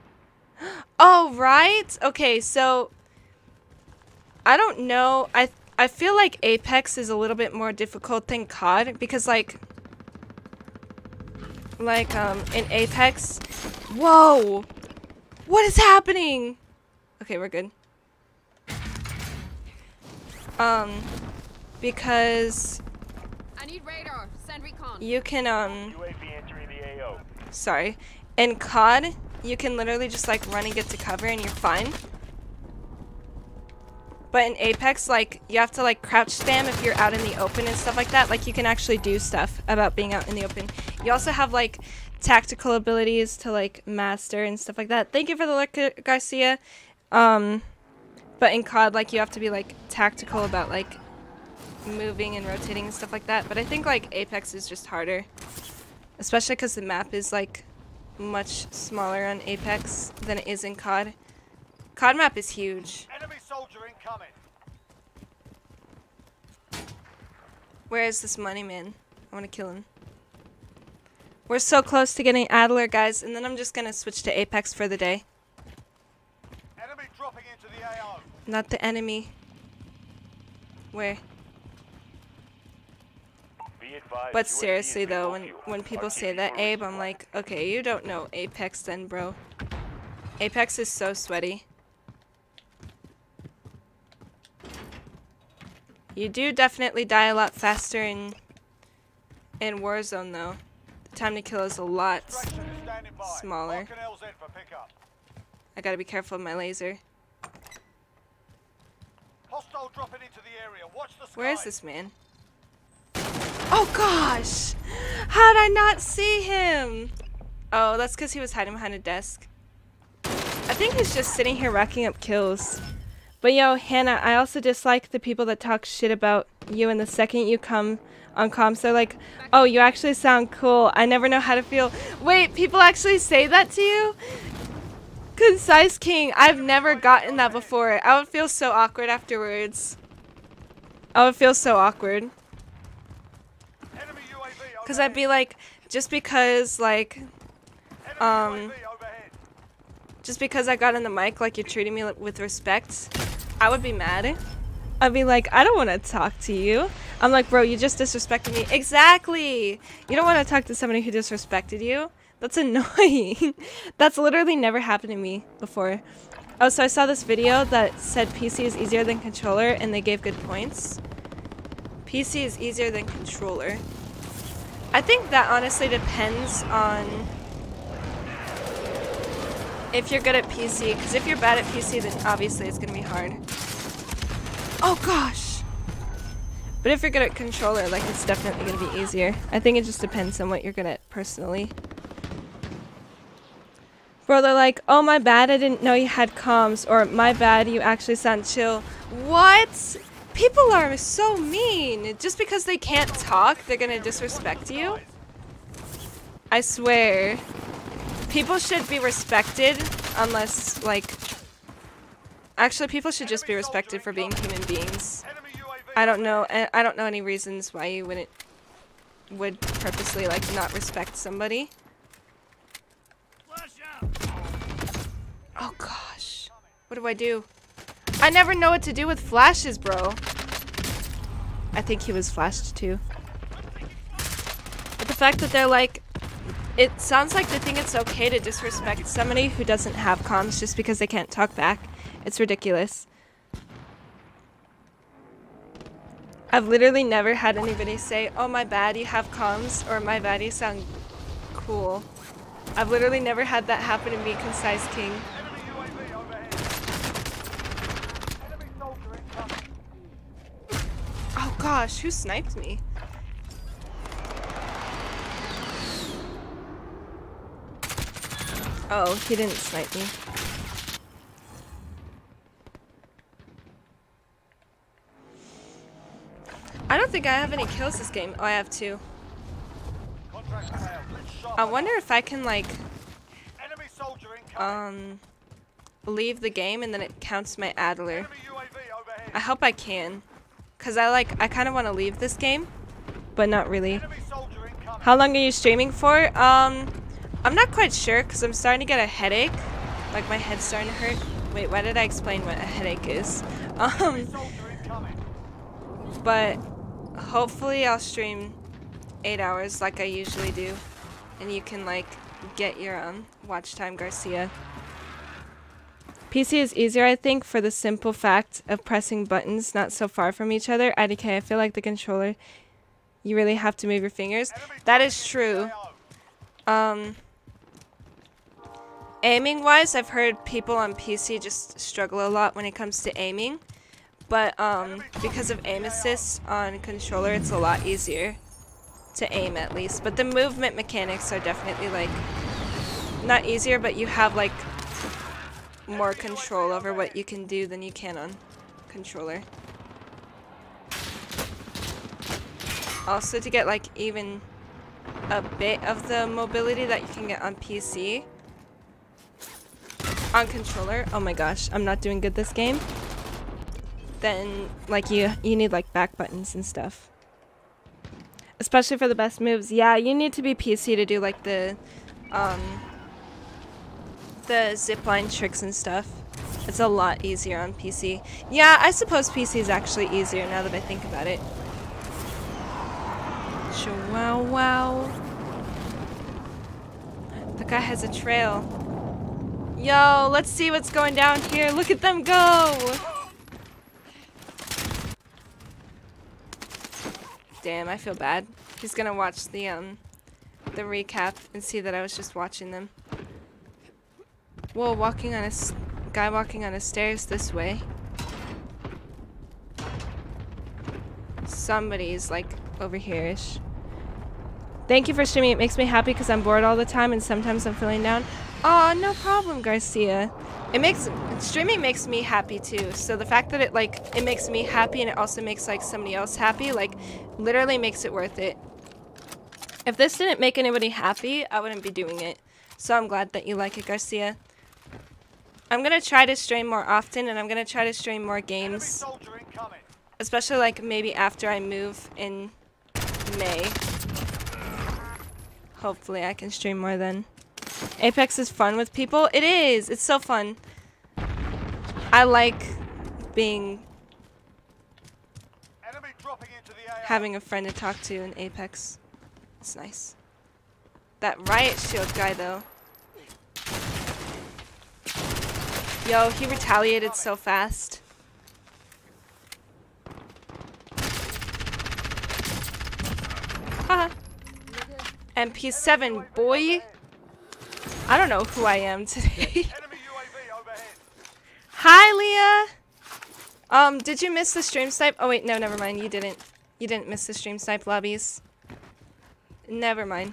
(gasps) Oh right. Okay, so I don't know. I I feel like Apex is a little bit more difficult than COD because like like um in Apex. Whoa. What is happening? Okay, we're good. Um because I need radar. You can um UAV entering the AO. sorry. In COD, you can literally just like run and get to cover and you're fine. But in Apex, like you have to like crouch spam if you're out in the open and stuff like that. Like you can actually do stuff about being out in the open. You also have like tactical abilities to like master and stuff like that. Thank you for the look, Garcia. Um, but in COD, like you have to be like tactical about like moving and rotating and stuff like that. But I think like Apex is just harder, especially because the map is like much smaller on Apex than it is in COD. COD map is huge. Enemy soldier incoming. Where is this money man? I want to kill him. We're so close to getting Adler, guys, and then I'm just gonna switch to Apex for the day. Enemy dropping into the AO. Not the enemy. Where? But seriously though, when when people say that, Abe, I'm like, okay, you don't know Apex then, bro. Apex is so sweaty. You do definitely die a lot faster in in Warzone though. The time to kill is a lot. Extraction is standing by. smaller. Mark an LZ for pickup. I gotta be careful of my laser. Hostile dropping into the area. Watch the Where is this man? Oh gosh! How did I not see him? Oh, that's because he was hiding behind a desk. I think he's just sitting here racking up kills. But yo, Hannah, I also dislike the people that talk shit about you and the second you come on comms, they're like, oh, you actually sound cool. I never know how to feel. Wait, people actually say that to you? Concise King, I've never gotten that before. I would feel so awkward afterwards. I would feel so awkward. Because I'd be like, just because, like, um, just because I got in the mic, like, you're treating me with respect, I would be mad. I'd be like, I don't want to talk to you. I'm like, bro, you just disrespected me. Exactly! You don't want to talk to somebody who disrespected you. That's annoying. (laughs) That's literally never happened to me before. Oh, so I saw this video that said PC is easier than controller, and they gave good points. PC is easier than controller. I think that honestly depends on if you're good at PC, because if you're bad at PC, then obviously it's gonna be hard. Oh gosh! But if you're good at controller, like it's definitely gonna be easier. I think it just depends on what you're good at personally. Bro, they're like, oh my bad, I didn't know you had comms, or my bad, you actually sound chill. What? People are so mean. Just because they can't talk, they're gonna disrespect you? I swear. People should be respected unless, like... Actually, people should just be respected for being human beings. I don't know. I don't know any reasons why you wouldn't would purposely like not respect somebody. Oh gosh, what do I do? I never know what to do with flashes, bro. I think he was flashed too. But the fact that they're like, it sounds like they think it's okay to disrespect somebody who doesn't have comms just because they can't talk back. It's ridiculous. I've literally never had anybody say, oh my bad, you have comms, or my bad, you sound cool. I've literally never had that happen to me, Concise King. Enemy UAV overhead. Enemy soldier incoming. Oh gosh, who sniped me? Oh, he didn't snipe me. I don't think I have any kills this game. Oh, I have two. Contract failed. Let's sharpen I wonder if I can like um leave the game and then it counts my Adler. Enemy UAV overhead. I hope I can. Cause I like I kinda wanna leave this game, but not really. How long are you streaming for? Um I'm not quite sure because I'm starting to get a headache. Like my head's starting to hurt. Wait, why did I explain what a headache is? (laughs) Um but hopefully I'll stream eight hours like I usually do. And you can like get your um watch time Garcia. PC is easier, I think, for the simple fact of pressing buttons not so far from each other. IDK, I feel like the controller, you really have to move your fingers. That is true. Um, aiming wise, I've heard people on PC just struggle a lot when it comes to aiming. But um, because of aim assist on controller, it's a lot easier to aim at least. But the movement mechanics are definitely like not easier, but you have like more control over what you can do than you can on controller. Also, to get like even a bit of the mobility that you can get on PC. On controller, oh my gosh, I'm not doing good this game. Then, like, you, you need, like, back buttons and stuff. Especially for the best moves. Yeah, you need to be PC to do, like, the, um, the zipline tricks and stuff. It's a lot easier on PC. Yeah, I suppose PC is actually easier now that I think about it. Wow, wow. The guy has a trail. Yo, let's see what's going down here. Look at them go. Damn, I feel bad. He's gonna watch the um the recap and see that I was just watching them. Whoa, walking on a guy walking on a stairs this way. somebody's like over here-ish. Thank you for streaming. It makes me happy because I'm bored all the time and sometimes I'm feeling down. Oh, no problem, Garcia. It makes streaming makes me happy too. So the fact that it like it makes me happy and it also makes like somebody else happy, like literally makes it worth it. If this didn't make anybody happy, I wouldn't be doing it. So I'm glad that you like it, Garcia. I'm gonna try to stream more often and I'm gonna try to stream more games. Especially like maybe after I move in May. Hopefully I can stream more then. Apex is fun with people. It is. It's so fun. I like being Enemy dropping into the AO. having a friend to talk to in Apex. It's nice. That riot shield guy though. Yo, he retaliated so fast. Haha. MP7, boy. I don't know who I am today. (laughs) Hi, Leah. Um, did you miss the stream snipe? Oh wait, no, never mind. You didn't. You didn't miss the stream snipe lobbies. Never mind.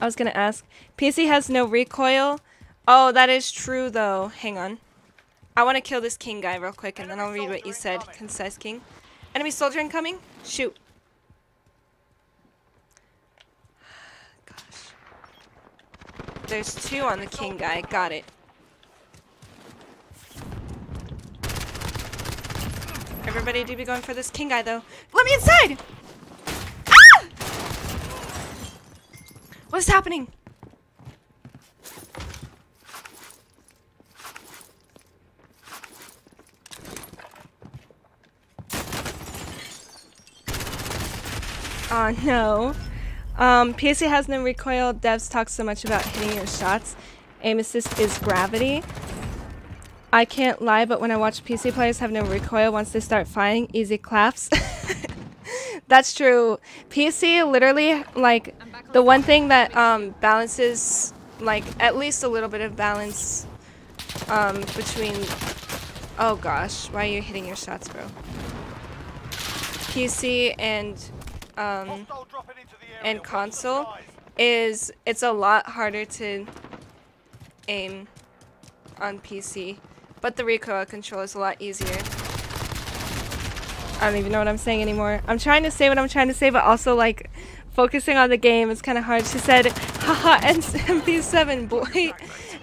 I was gonna ask. PC has no recoil. Oh, that is true though. Hang on. I want to kill this king guy real quick, and then I'll read what you said. Concise king. Enemy soldier incoming. Shoot. Gosh. There's two on the king guy. Got it. Everybody do be going for this king guy though. Let me inside! Ah! What is happening? Oh no. Um, PC has no recoil. Devs talk so much about hitting your shots. Aim assist is gravity. I can't lie, but when I watch PC players have no recoil once they start firing, easy claps. (laughs) That's true. PC literally like the one thing that um, balances like at least a little bit of balance um, between. Oh gosh, why are you hitting your shots, bro? PC and um, Hostile dropping into the area. and console is it's a lot harder to aim on PC, but the recoil control is a lot easier. I don't even know what I'm saying anymore. I'm trying to say what I'm trying to say, but also like focusing on the game is kind of hard. She said, haha, (laughs) and MP7, boy. (laughs)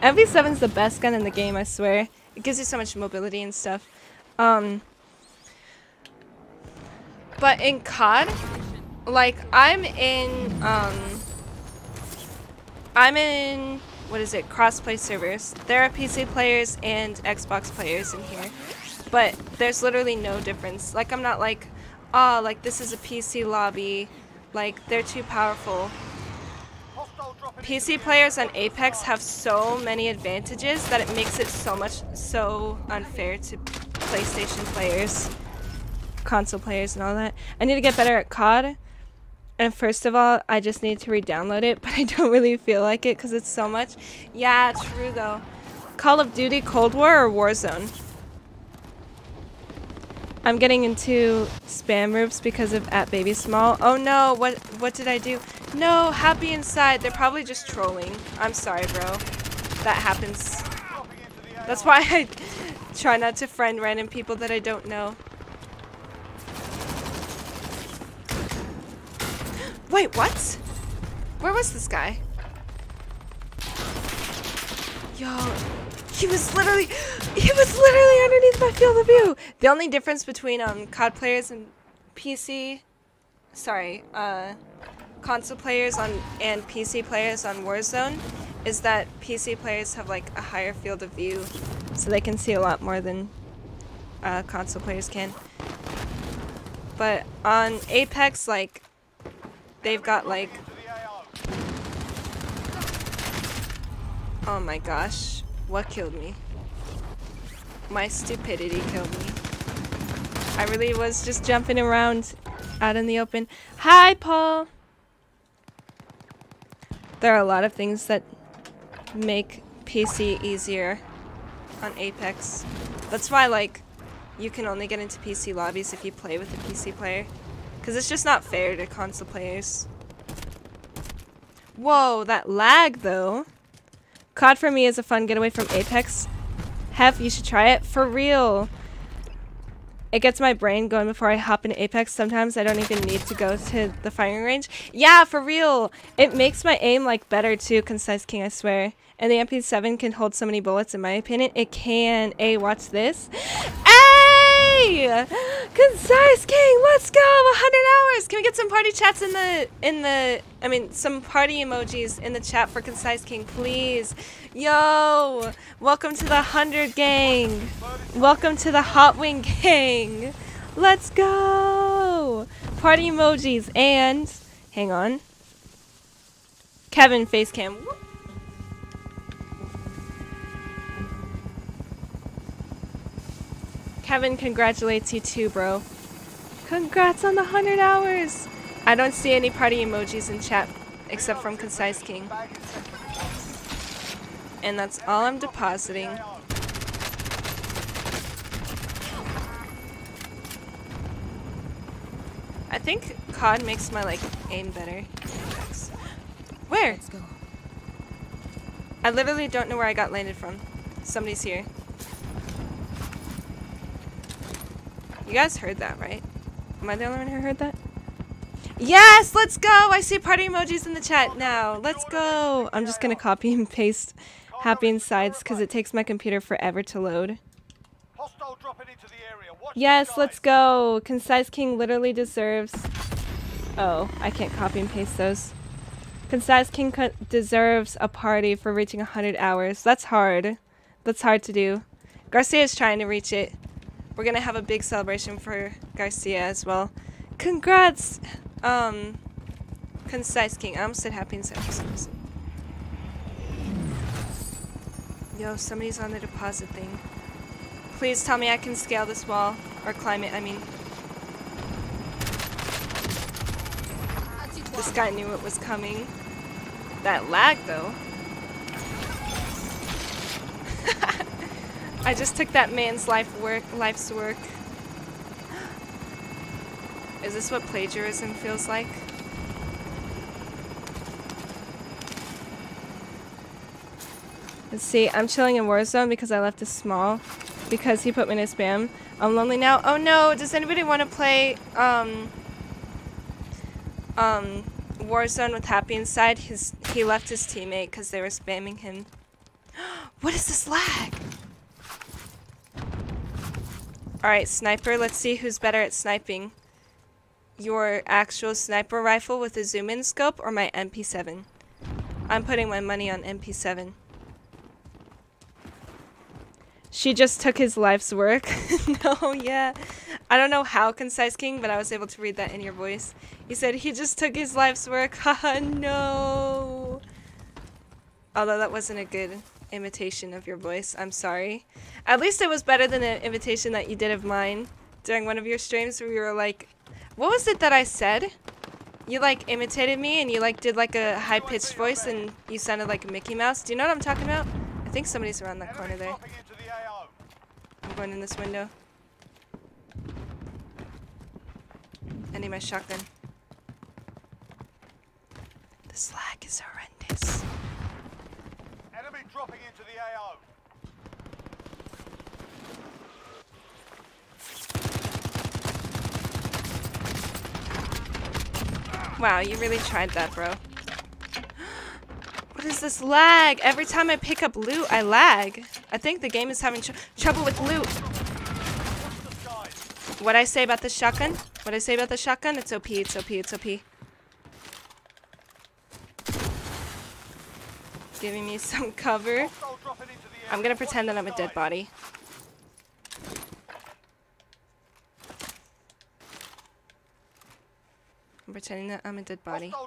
MP7's the best gun in the game, I swear. It gives you so much mobility and stuff. Um, but in COD, like I'm in um I'm in what is it crossplay servers there are PC players and Xbox players in here but there's literally no difference like I'm not like oh like this is a PC lobby like they're too powerful PC players on Apex have so many advantages that it makes it so much so unfair to PlayStation players, console players, and all that. I need to get better at COD. And first of all, I just need to re-download it, (laughs) but I don't really feel like it because it's so much. Yeah, true though. Call of Duty Cold War or Warzone? I'm getting into spam groups because of at baby small. Oh no, what what did I do? No, happy inside. They're probably just trolling. I'm sorry, bro. That happens. That's why (laughs) I try not to friend random people that I don't know. Wait, what? Where was this guy? Yo, he was literally, he was literally underneath my field of view. The only difference between um COD players and PC, sorry, uh, console players on and PC players on Warzone is that PC players have like a higher field of view, so they can see a lot more than uh, console players can. But on Apex, like they've got like. Oh my gosh. What killed me? My stupidity killed me. I really was just jumping around out in the open. Hi, Paul! There are a lot of things that make PC easier on Apex. That's why, like, you can only get into PC lobbies if you play with a PC player. Because it's just not fair to console players. Whoa, that lag though. COD for me is a fun getaway from Apex. Hef, you should try it. For real. It gets my brain going before I hop into Apex. Sometimes I don't even need to go to the firing range. Yeah, for real. It makes my aim like better too, Concise King, I swear. And the MP7 can hold so many bullets in my opinion. It can. A, watch this. Concise King, let's go! 100 hours! Can we get some party chats in the, in the, I mean, some party emojis in the chat for Concise King, please? Yo! Welcome to the 100 gang! Welcome to the Hot Wing gang! Let's go! Party emojis and, hang on. Kevin face cam. Kevin congratulates you too, bro. Congrats on the 100 hours! I don't see any party emojis in chat except from Concise King. And that's all I'm depositing. I think COD makes my like aim better. Where? I literally don't know where I got landed from. Somebody's here. You guys heard that, right? Am I the only one who heard that? Yes, let's go! I see party emojis in the chat now. Let's go! I'm just gonna copy and paste Happy Insides because it takes my computer forever to load. Hostile dropping into the area. Watch the Yes, let's go! Concise King literally deserves... Oh, I can't copy and paste those. Concise King co- deserves a party for reaching 100 hours. That's hard. That's hard to do. Garcia's trying to reach it. We're gonna have a big celebration for Garcia as well. Congrats! Um, Concise King. I'm said Happy some reason. Yo, somebody's on the deposit thing. Please tell me I can scale this wall. Or climb it, I mean. This guy knew it was coming. That lag, though. (laughs) I just took that man's life work, life's work. Is this what plagiarism feels like? Let's see, I'm chilling in Warzone because I left a small because he put me in a spam. I'm lonely now. Oh no, does anybody want to play um um Warzone with Happy inside? His he left his teammate because they were spamming him. (gasps) what is this lag? Alright, sniper, let's see who's better at sniping. Your actual sniper rifle with a zoom in scope or my MP7? I'm putting my money on MP7. She just took his life's work. (laughs) no, yeah. I don't know how concise king, but I was able to read that in your voice. You said he just took his life's work. (laughs) Haha, no. Although that wasn't a good imitation of your voice. I'm sorry. At least it was better than the imitation that you did of mine during one of your streams where you were like, what was it that I said? You like imitated me and you like did like a high pitched voice and you sounded like a Mickey Mouse. Do you know what I'm talking about? I think somebody's around that corner there. I'm going in this window. I need my shotgun. The slack is horrendous. Enemy dropping into the AO. Wow, you really tried that, bro. What is this lag? Every time I pick up loot, I lag. I think the game is having tr trouble with loot. What I say about the shotgun? What I say about the shotgun? It's OP, it's OP, it's OP. Giving me some (laughs) cover. Hostile dropping into the area. I'm gonna pretend that I'm a dead body. I'm pretending that I'm a dead body. Into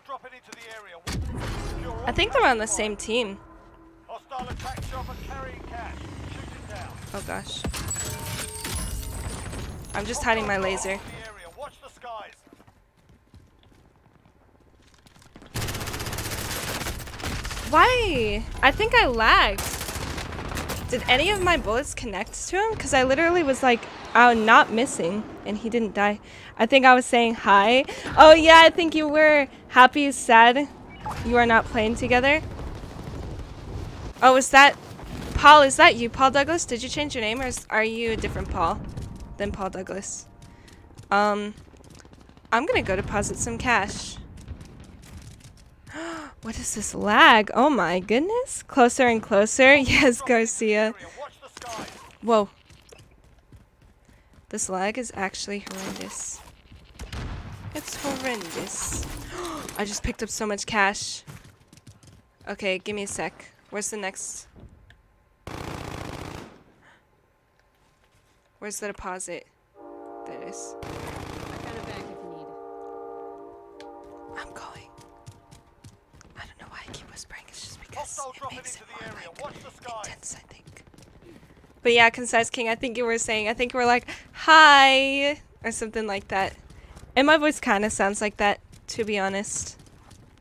the area. I think they're on the same team. Hostile attack chopper carrying cash. Shoot it down. Oh gosh. I'm just hiding my laser. Into the area. Watch the skies. Why? I think I lagged. Did any of my bullets connect to him? Because I literally was like, Oh, not missing. And he didn't die. I think I was saying hi. Oh, yeah, I think you were. Happy, sad. You are not playing together. Oh, is that... Paul, is that you, Paul Douglas? Did you change your name, or is, are you a different Paul than Paul Douglas? Um, I'm gonna go deposit some cash. (gasps) what is this lag? Oh my goodness. Closer and closer. (laughs) Yes, Garcia. Area, Watch the sky. Whoa. This lag is actually horrendous. It's horrendous. (gasps) I just picked up so much cash. Okay, give me a sec. Where's the next? Where's the deposit? There it is. I got a bag if you need. I'm going. I don't know why I keep whispering. It's just because Hostile it dropping makes it the more area. like Watch the sky. intense, I think. But yeah, Concise King, I think you were saying, I think we're like, hi, or something like that. And my voice kind of sounds like that, to be honest.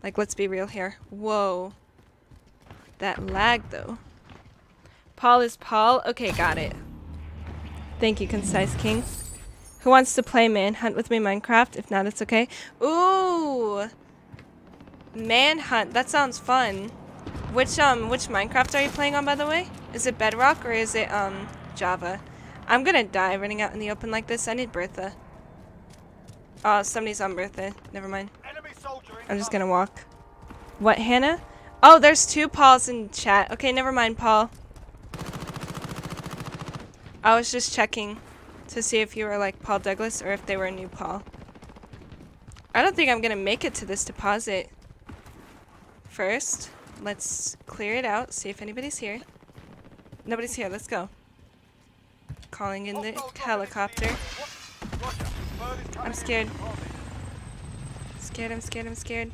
Like, let's be real here. Whoa. That lag, though. Paul is Paul? Okay, got it. Thank you, Concise King. Who wants to play Manhunt with me Minecraft? If not, it's okay. Ooh! Manhunt, that sounds fun. Which um which Minecraft are you playing on by the way? Is it Bedrock or is it um Java? I'm gonna die running out in the open like this. I need Bertha. Oh, somebody's on Bertha. Never mind. I'm just gonna walk. What, Hannah? Oh, there's two Pauls in chat. Okay, never mind, Paul. I was just checking to see if you were like Paul Douglas or if they were a new Paul. I don't think I'm gonna make it to this deposit. First, let's clear it out, see if anybody's here. Nobody's here, let's go. Calling in the helicopter. I'm scared. Scared, I'm scared, I'm scared.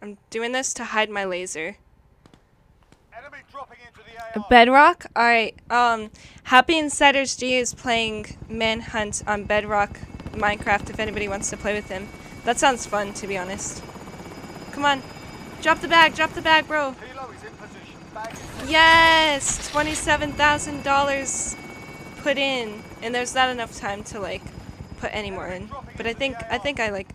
I'm doing this to hide my laser. Enemy dropping into the AR. Bedrock? Alright, um, Happy Insiders G is playing Manhunt on Bedrock Minecraft if anybody wants to play with him. That sounds fun, to be honest. Come on. Drop the bag, drop the bag, bro. Yes! $27,000 put in. And there's not enough time to, like, put any more in. But I think, I think I, like...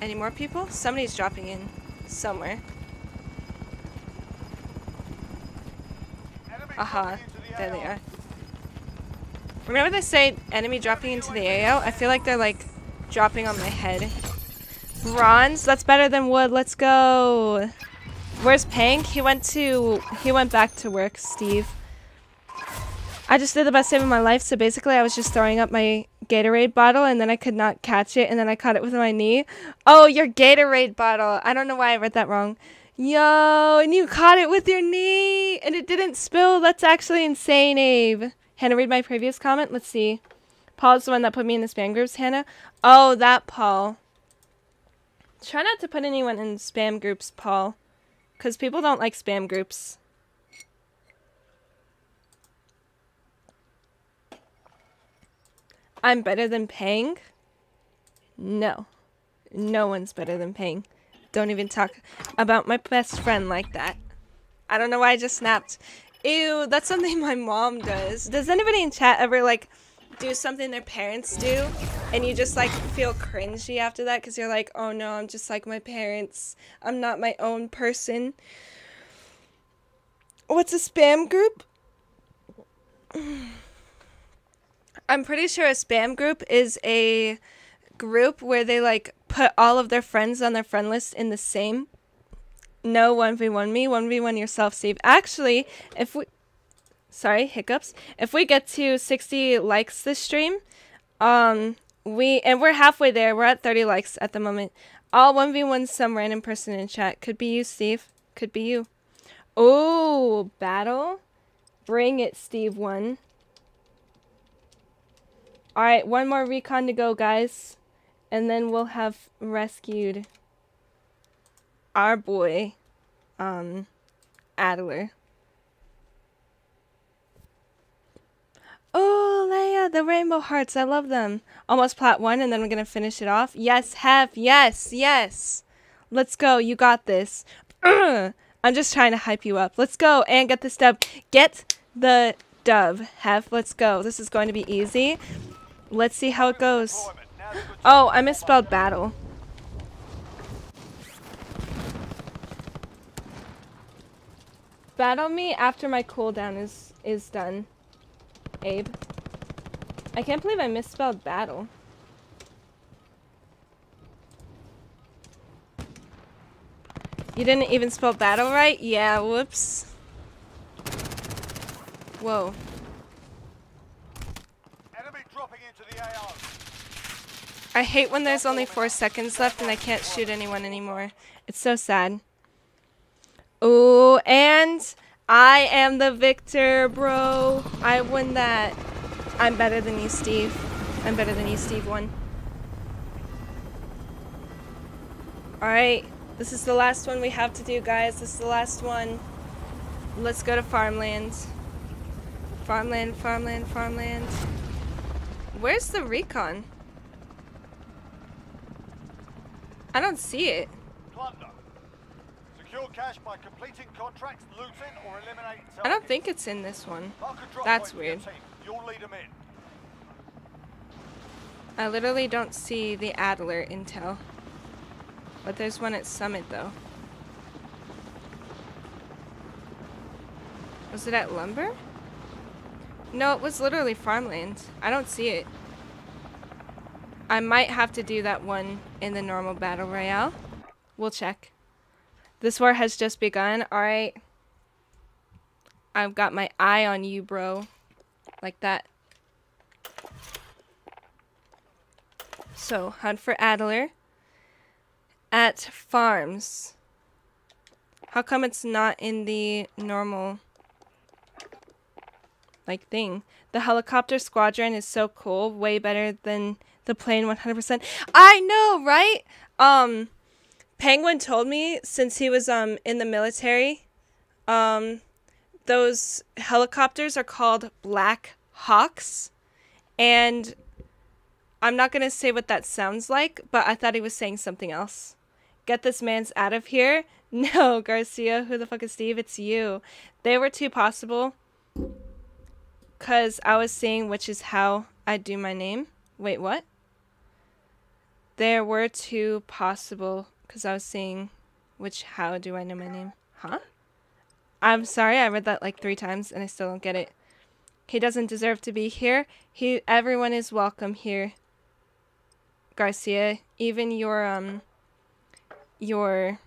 Any more people? Somebody's dropping in somewhere. Aha, there they are. Whenever they say enemy dropping into the AO, I feel like they're like dropping on my head. Bronze? That's better than wood. Let's go. Where's Pang? He went to he went back to work, Steve. I just did the best save of my life, so basically I was just throwing up my Gatorade bottle and then I could not catch it and then I caught it with my knee. Oh, your Gatorade bottle. I don't know why I read that wrong. Yo, and you caught it with your knee and it didn't spill. That's actually insane, Abe. Hannah, read my previous comment. Let's see. Paul's the one that put me in the spam groups, Hannah. Oh, that Paul. Try not to put anyone in spam groups, Paul. Because people don't like spam groups. I'm better than Pang? No. No one's better than Pang. Don't even talk about my best friend like that. I don't know why I just snapped. Ew, that's something (laughs) my mom does. Does anybody in chat ever like do something their parents do and you just like feel cringy after that because you're like, oh no, I'm just like my parents. I'm not my own person. What's a spam group? (sighs) I'm pretty sure a spam group is a group where they like put all of their friends on their friend list in the same. No 1v1 me, 1v1 yourself, Steve. Actually, if we sorry, hiccups. If we get to 60 likes this stream, um we and we're halfway there. We're at 30 likes at the moment. I'll 1v1 some random person in chat. Could be you, Steve. Could be you. Oh, battle. Bring it, Steve one. Alright, one more recon to go, guys. And then we'll have rescued our boy, um, Adler. Oh, Leia, the rainbow hearts. I love them. Almost plat one, and then we're going to finish it off. Yes, Hef. Yes, yes. Let's go. You got this. (clears throat) I'm just trying to hype you up. Let's go and get this dub. Get the dove. Hef, let's go. This is going to be easy. Let's see how it goes. Oh, I misspelled battle. Battle me after my cooldown is is done. Abe. I can't believe I misspelled battle. You didn't even spell battle right? Yeah, whoops. Whoa. Enemy dropping into the AO. I hate when there's only four seconds left and I can't shoot anyone anymore. It's so sad. Ooh, and I am the victor, bro. I win that. I'm better than you, Steve. I'm better than you, Steve. One. Alright, this is the last one we have to do, guys. This is the last one. Let's go to farmland. Farmland, farmland, farmland. Where's the recon? I don't see it. Plunder. Secure cash by completing contracts, looting, or eliminating I don't think it's in this one. Mark a drop That's point for your weird. You'll lead them in. I literally don't see the Adler intel. But there's one at Summit though. Was it at Lumber? No, it was literally farmland. I don't see it. I might have to do that one in the normal battle royale. We'll check. This war has just begun. Alright. I've got my eye on you, bro. Like that. So, hunt for Adler at farms. How come it's not in the normal like thing? The helicopter squadron is so cool, way better than the plane 100%. I know, right? Um Penguin told me since he was um in the military, um those helicopters are called Black Hawks and I'm not gonna say what that sounds like, but I thought he was saying something else. Get this man's out of here. (laughs) No, Garcia, who the fuck is Steve? It's you. They were two possible. Cause I was saying which is how I do my name. Wait, what? There were two possible because I was saying which how do I know my name? Huh? I'm sorry, I read that like three times and I still don't get it. He doesn't deserve to be here. He everyone is welcome here. Garcia, even your um your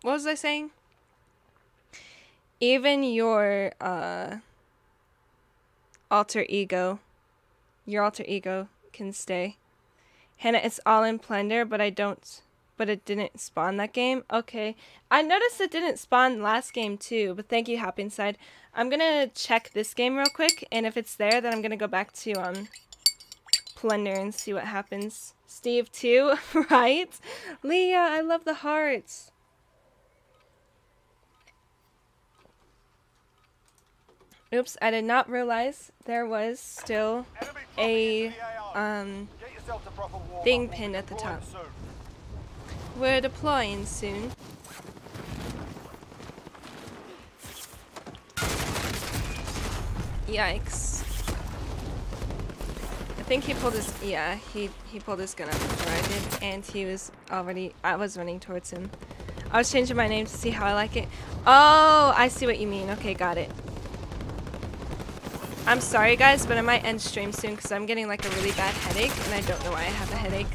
what was I saying? Even your uh alter ego your alter ego can stay. Hannah, it's all in Plunder, but I don't but it didn't spawn that game. Okay. I noticed it didn't spawn last game too, but thank you, Happy Inside. I'm gonna check this game real quick, and if it's there, then I'm gonna go back to um Plunder and see what happens. Steve too, (laughs) right? Leah, I love the hearts. Oops, I did not realize there was still a into the AO. um Thing pinned at the top. We're deploying soon. Yikes. I think he pulled his yeah, he he pulled his gun out before I did and he was already I was running towards him. I was changing my name to see how I like it. Oh, I see what you mean. Okay, got it. I'm sorry guys, but I might end stream soon because I'm getting like a really bad headache and I don't know why I have a headache.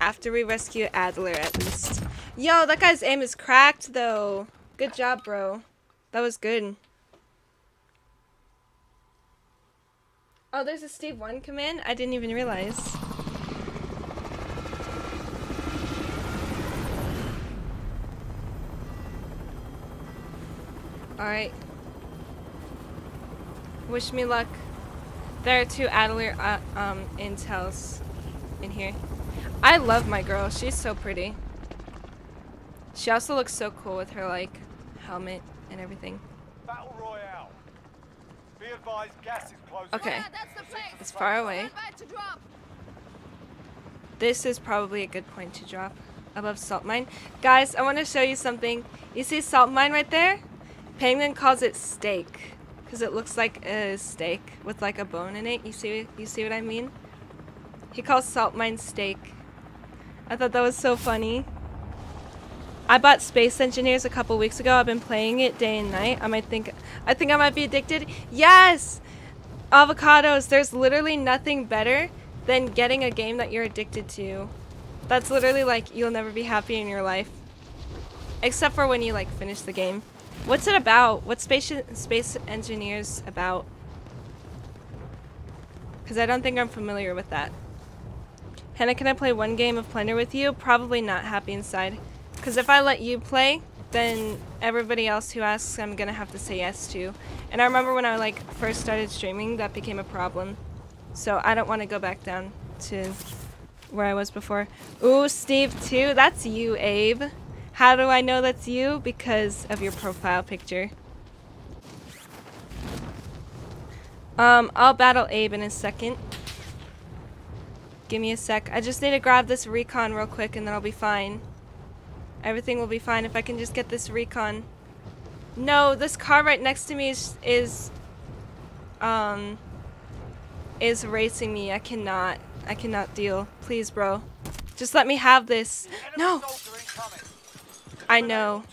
After we rescue Adler, at least. Yo, that guy's aim is cracked, though. Good job, bro. That was good. Oh, there's a Steve 1 command? I didn't even realize. Alright. Wish me luck. There are two Adler uh, um, intels in here. I love my girl. She's so pretty. She also looks so cool with her like helmet and everything. Battle Royale. Be advised, gas is close. Okay. Yeah, that's the place. It's far away. Stand by to drop. This is probably a good point to drop. above salt mine. Guys, I want to show you something. You see salt mine right there? Penguin calls it steak because it looks like a steak with like a bone in it. You see you see what I mean? He calls salt mine steak. I thought that was so funny. I bought Space Engineers a couple weeks ago. I've been playing it day and night. I might think I think I might be addicted. Yes. Avocados, there's literally nothing better than getting a game that you're addicted to. That's literally like you'll never be happy in your life. Except for when you like finish the game. What's it about? What's Space Space Engineers about? Cuz I don't think I'm familiar with that. Hannah, can I play one game of Plunder with you? Probably not happy inside. Because if I let you play, then everybody else who asks I'm going to have to say yes to. And I remember when I like first started streaming, that became a problem. So I don't want to go back down to where I was before. Ooh, Steve too. That's you, Abe. How do I know that's you? Because of your profile picture. Um, I'll battle Abe in a second. Give me a sec. I just need to grab this recon real quick and then I'll be fine. Everything will be fine if I can just get this recon. No, this car right next to me is, is um, is racing me. I cannot, I cannot deal. Please, bro. Just let me have this. No. I know.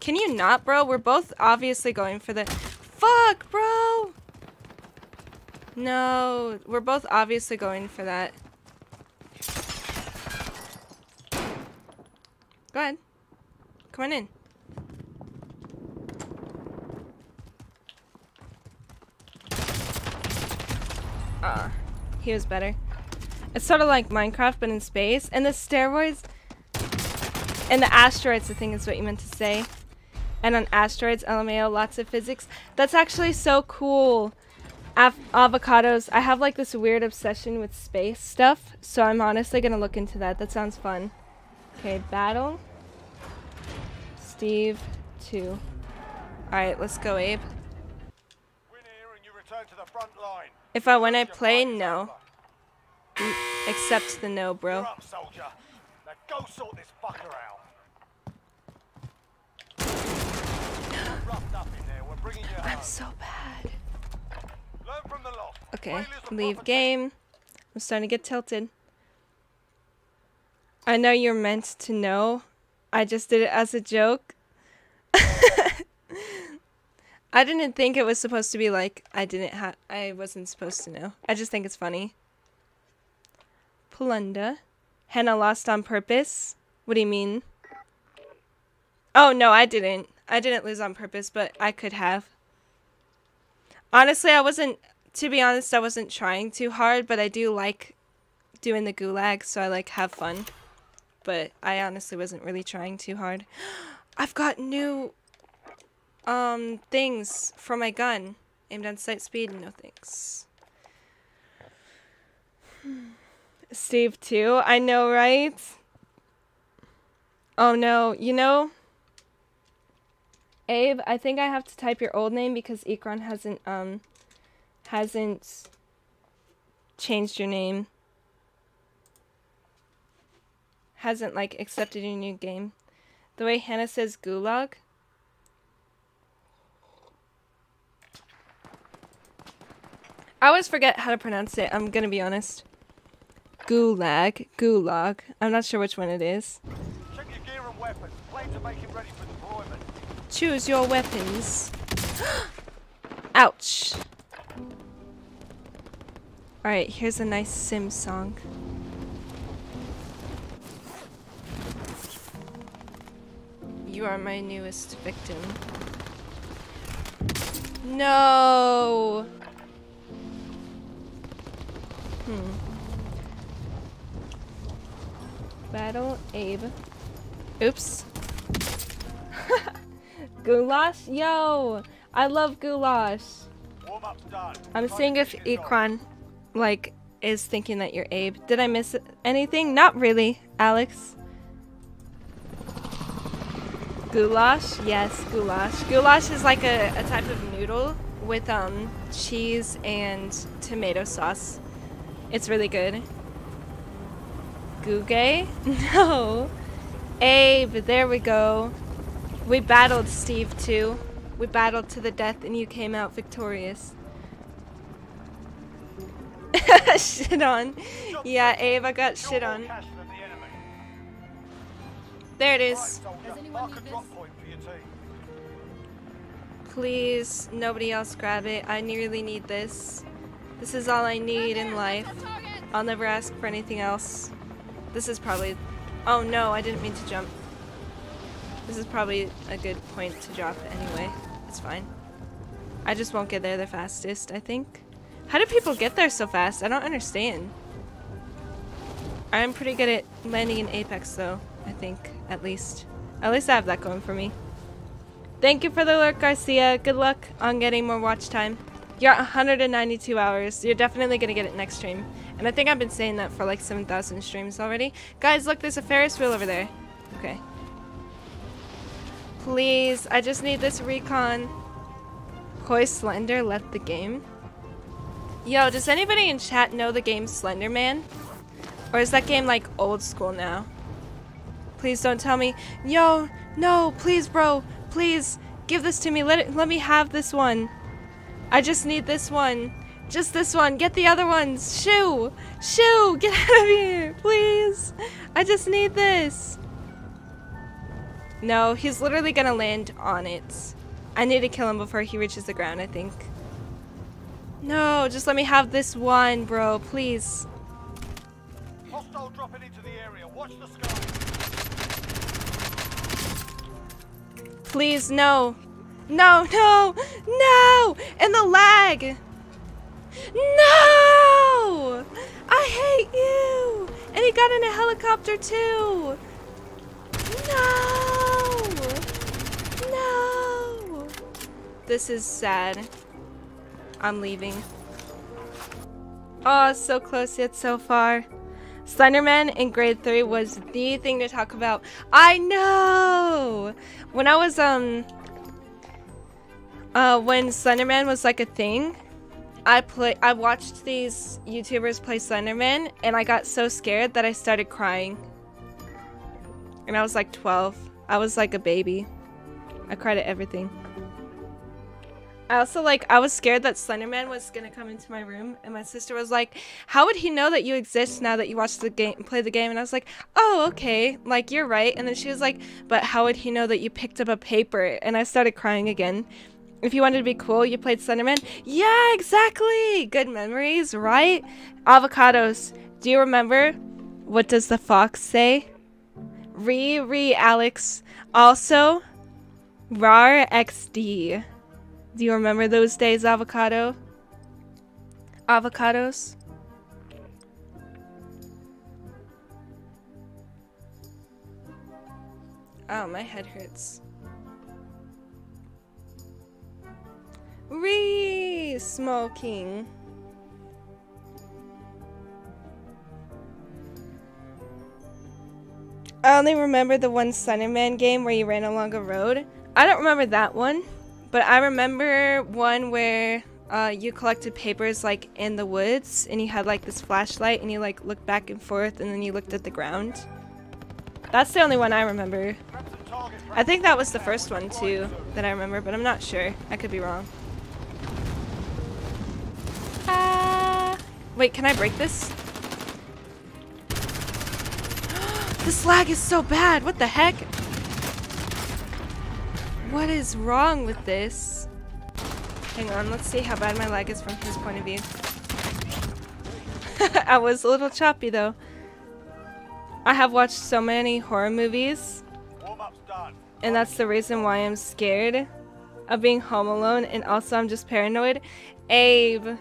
Can you not, bro? We're both obviously going for the... Fuck, bro! No, we're both obviously going for that. Go ahead. Come on in. Ah, he was better. It's sort of like Minecraft, but in space. And the steroids... And the asteroids, I think is what you meant to say. And on asteroids, LMAO, lots of physics. That's actually so cool. Av avocados. I have like this weird obsession with space stuff. So I'm honestly going to look into that. That sounds fun. Okay, battle. Steve, two. Alright, let's go, Abe. Win here and you return to the front line. If I when I play, no. Accept the no, bro. up, go sort this fucker out. You're roughed up in there. We're bringing you I'm so bad. Learn from the loss. Okay, leave game. I'm starting to get tilted. I know you're meant to know. I just did it as a joke. I didn't think it was supposed to be like I didn't have I wasn't supposed to know. I just think it's funny. Plunder. Hannah lost on purpose. What do you mean? Oh no, I didn't. I didn't lose on purpose, but I could have. Honestly, I wasn't to be honest, I wasn't trying too hard, but I do like doing the gulag, so I like have fun. But I honestly wasn't really trying too hard. (gasps) I've got new um things for my gun. Aimed on sight speed, no thanks. Steve too. I know, right? Oh no, you know Abe, I think I have to type your old name because Ekron hasn't um hasn't changed your name. Hasn't like accepted your new game. The way Hannah says gulag. I always forget how to pronounce it, I'm gonna be honest. Gulag, gulag. I'm not sure which one it is. Check your gear and weapons. Plan to make it ready for deployment. Choose your weapons. (gasps) Ouch. Alright, here's a nice sim song. You are my newest victim. No! Hmm. Battle Abe. Oops. (laughs) Goulash? Yo! I love goulash. I'm seeing if. Ekron, like, is thinking that you're Abe. Did I miss anything? Not really, Alex. Goulash? Yes, goulash. Goulash is like a, a type of noodle with um cheese and tomato sauce. It's really good. Googe? (laughs) No. Abe, there we go. We battled Steve too. We battled to the death and you came out victorious. (laughs) shit on. Yeah, Abe, I got shit on. cash from the enemy. There it Right, is. soldier. Mark a drop point for your team. Please, nobody else grab it. I really need this. This is all I need in life. I'll never ask for anything else. This is probably... Oh no, I didn't mean to jump. This is probably a good point to drop anyway. It's fine. I just won't get there the fastest, I think. How do people get there so fast? I don't understand. I'm pretty good at landing in Apex though, I think, at least. At least I have that going for me. Thank you for the alert, Garcia. Good luck on getting more watch time. You're at 192 hours. You're definitely gonna get it next stream. And I think I've been saying that for like 7,000 streams already. Guys, look, there's a Ferris wheel over there. Okay. Please, I just need this recon. Koi Slender left the game. Yo, does anybody in chat know the game Slender Man? Or is that game like old school now? Please don't tell me. Yo, no, please, bro. Please, give this to me. Let it, let me have this one. I just need this one. Just this one. Get the other ones. Shoo! Shoo! (laughs) Get out of here! Please! I just need this. No, he's literally gonna land on it. I need to kill him before he reaches the ground, I think. No, just let me have this one, bro. Please. Hostile dropping into the area. Watch the sky. Please, no. No, no, no! And the lag! No! I hate you! And he got in a helicopter too! No! No! This is sad. I'm leaving. Oh, so close yet so far. Slenderman in grade 3 was the thing to talk about. I know! When I was, um, uh, when Slenderman was like a thing, I play I watched these YouTubers play Slenderman and I got so scared that I started crying. And I was like 12. I was like a baby. I cried at everything. I also like I was scared that Slenderman was gonna come into my room and my sister was like, How would he know that you exist now that you watch the game play the game? And I was like, Oh, okay, like you're right. And then she was like, But how would he know that you picked up a paper? And I started crying again. If you wanted to be cool, you played Slenderman? Yeah, exactly! Good memories, right? Avocados. Do you remember? What does the fox say? Re, re, Alex. Also, RAR XD. Do you remember those days, avocado? Avocados? Oh, my head hurts. Re smoking. I only remember the one Slenderman game where you ran along a road. I don't remember that one, but I remember one where uh, you collected papers like in the woods and you had like this flashlight and you like looked back and forth and then you looked at the ground. That's the only one I remember. I think that was the first one too that I remember, but I'm not sure. I could be wrong. Ah! (laughs) Wait, can I break this? (gasps) this lag is so bad. What the heck? What is wrong with this? Hang on, let's see how bad my lag is from his point of view. (laughs) I was a little choppy though. I have watched so many horror movies and that's the reason why I'm scared of being home alone and also I'm just paranoid. Abe,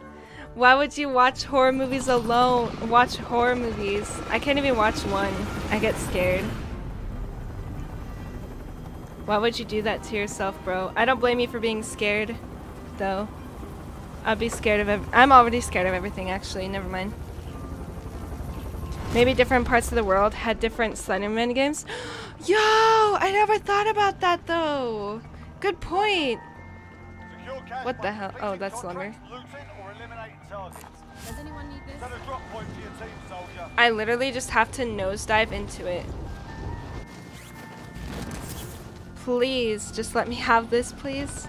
why would you watch horror movies alone? Watch horror movies. I can't even watch one. I get scared. Why would you do that to yourself, bro? I don't blame you for being scared, though. I'd be scared of ev- I'm already scared of everything, actually. Never mind. Maybe different parts of the world had different Slenderman games. (gasps) Yo, I never thought about that though. Good point. What the hell? Oh, that's lumber. Does anyone need this? Team. I literally just have to nosedive into it. Please, just let me have this, please.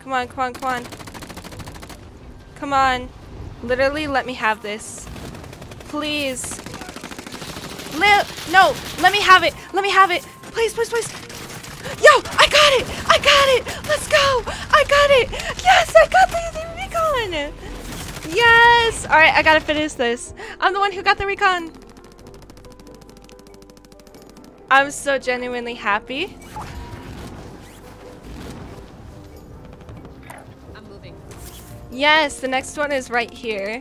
Come on, come on, come on. Come on. Literally, let me have this. Please. Li- no, let me have it. Let me have it. Please, please, please. Yo, I got it. I got it. Let's go. I got it. Yes, I got the, the recon. Yes. All right, I gotta finish this. I'm the one who got the recon. I'm so genuinely happy. I'm moving. Yes, the next one is right here.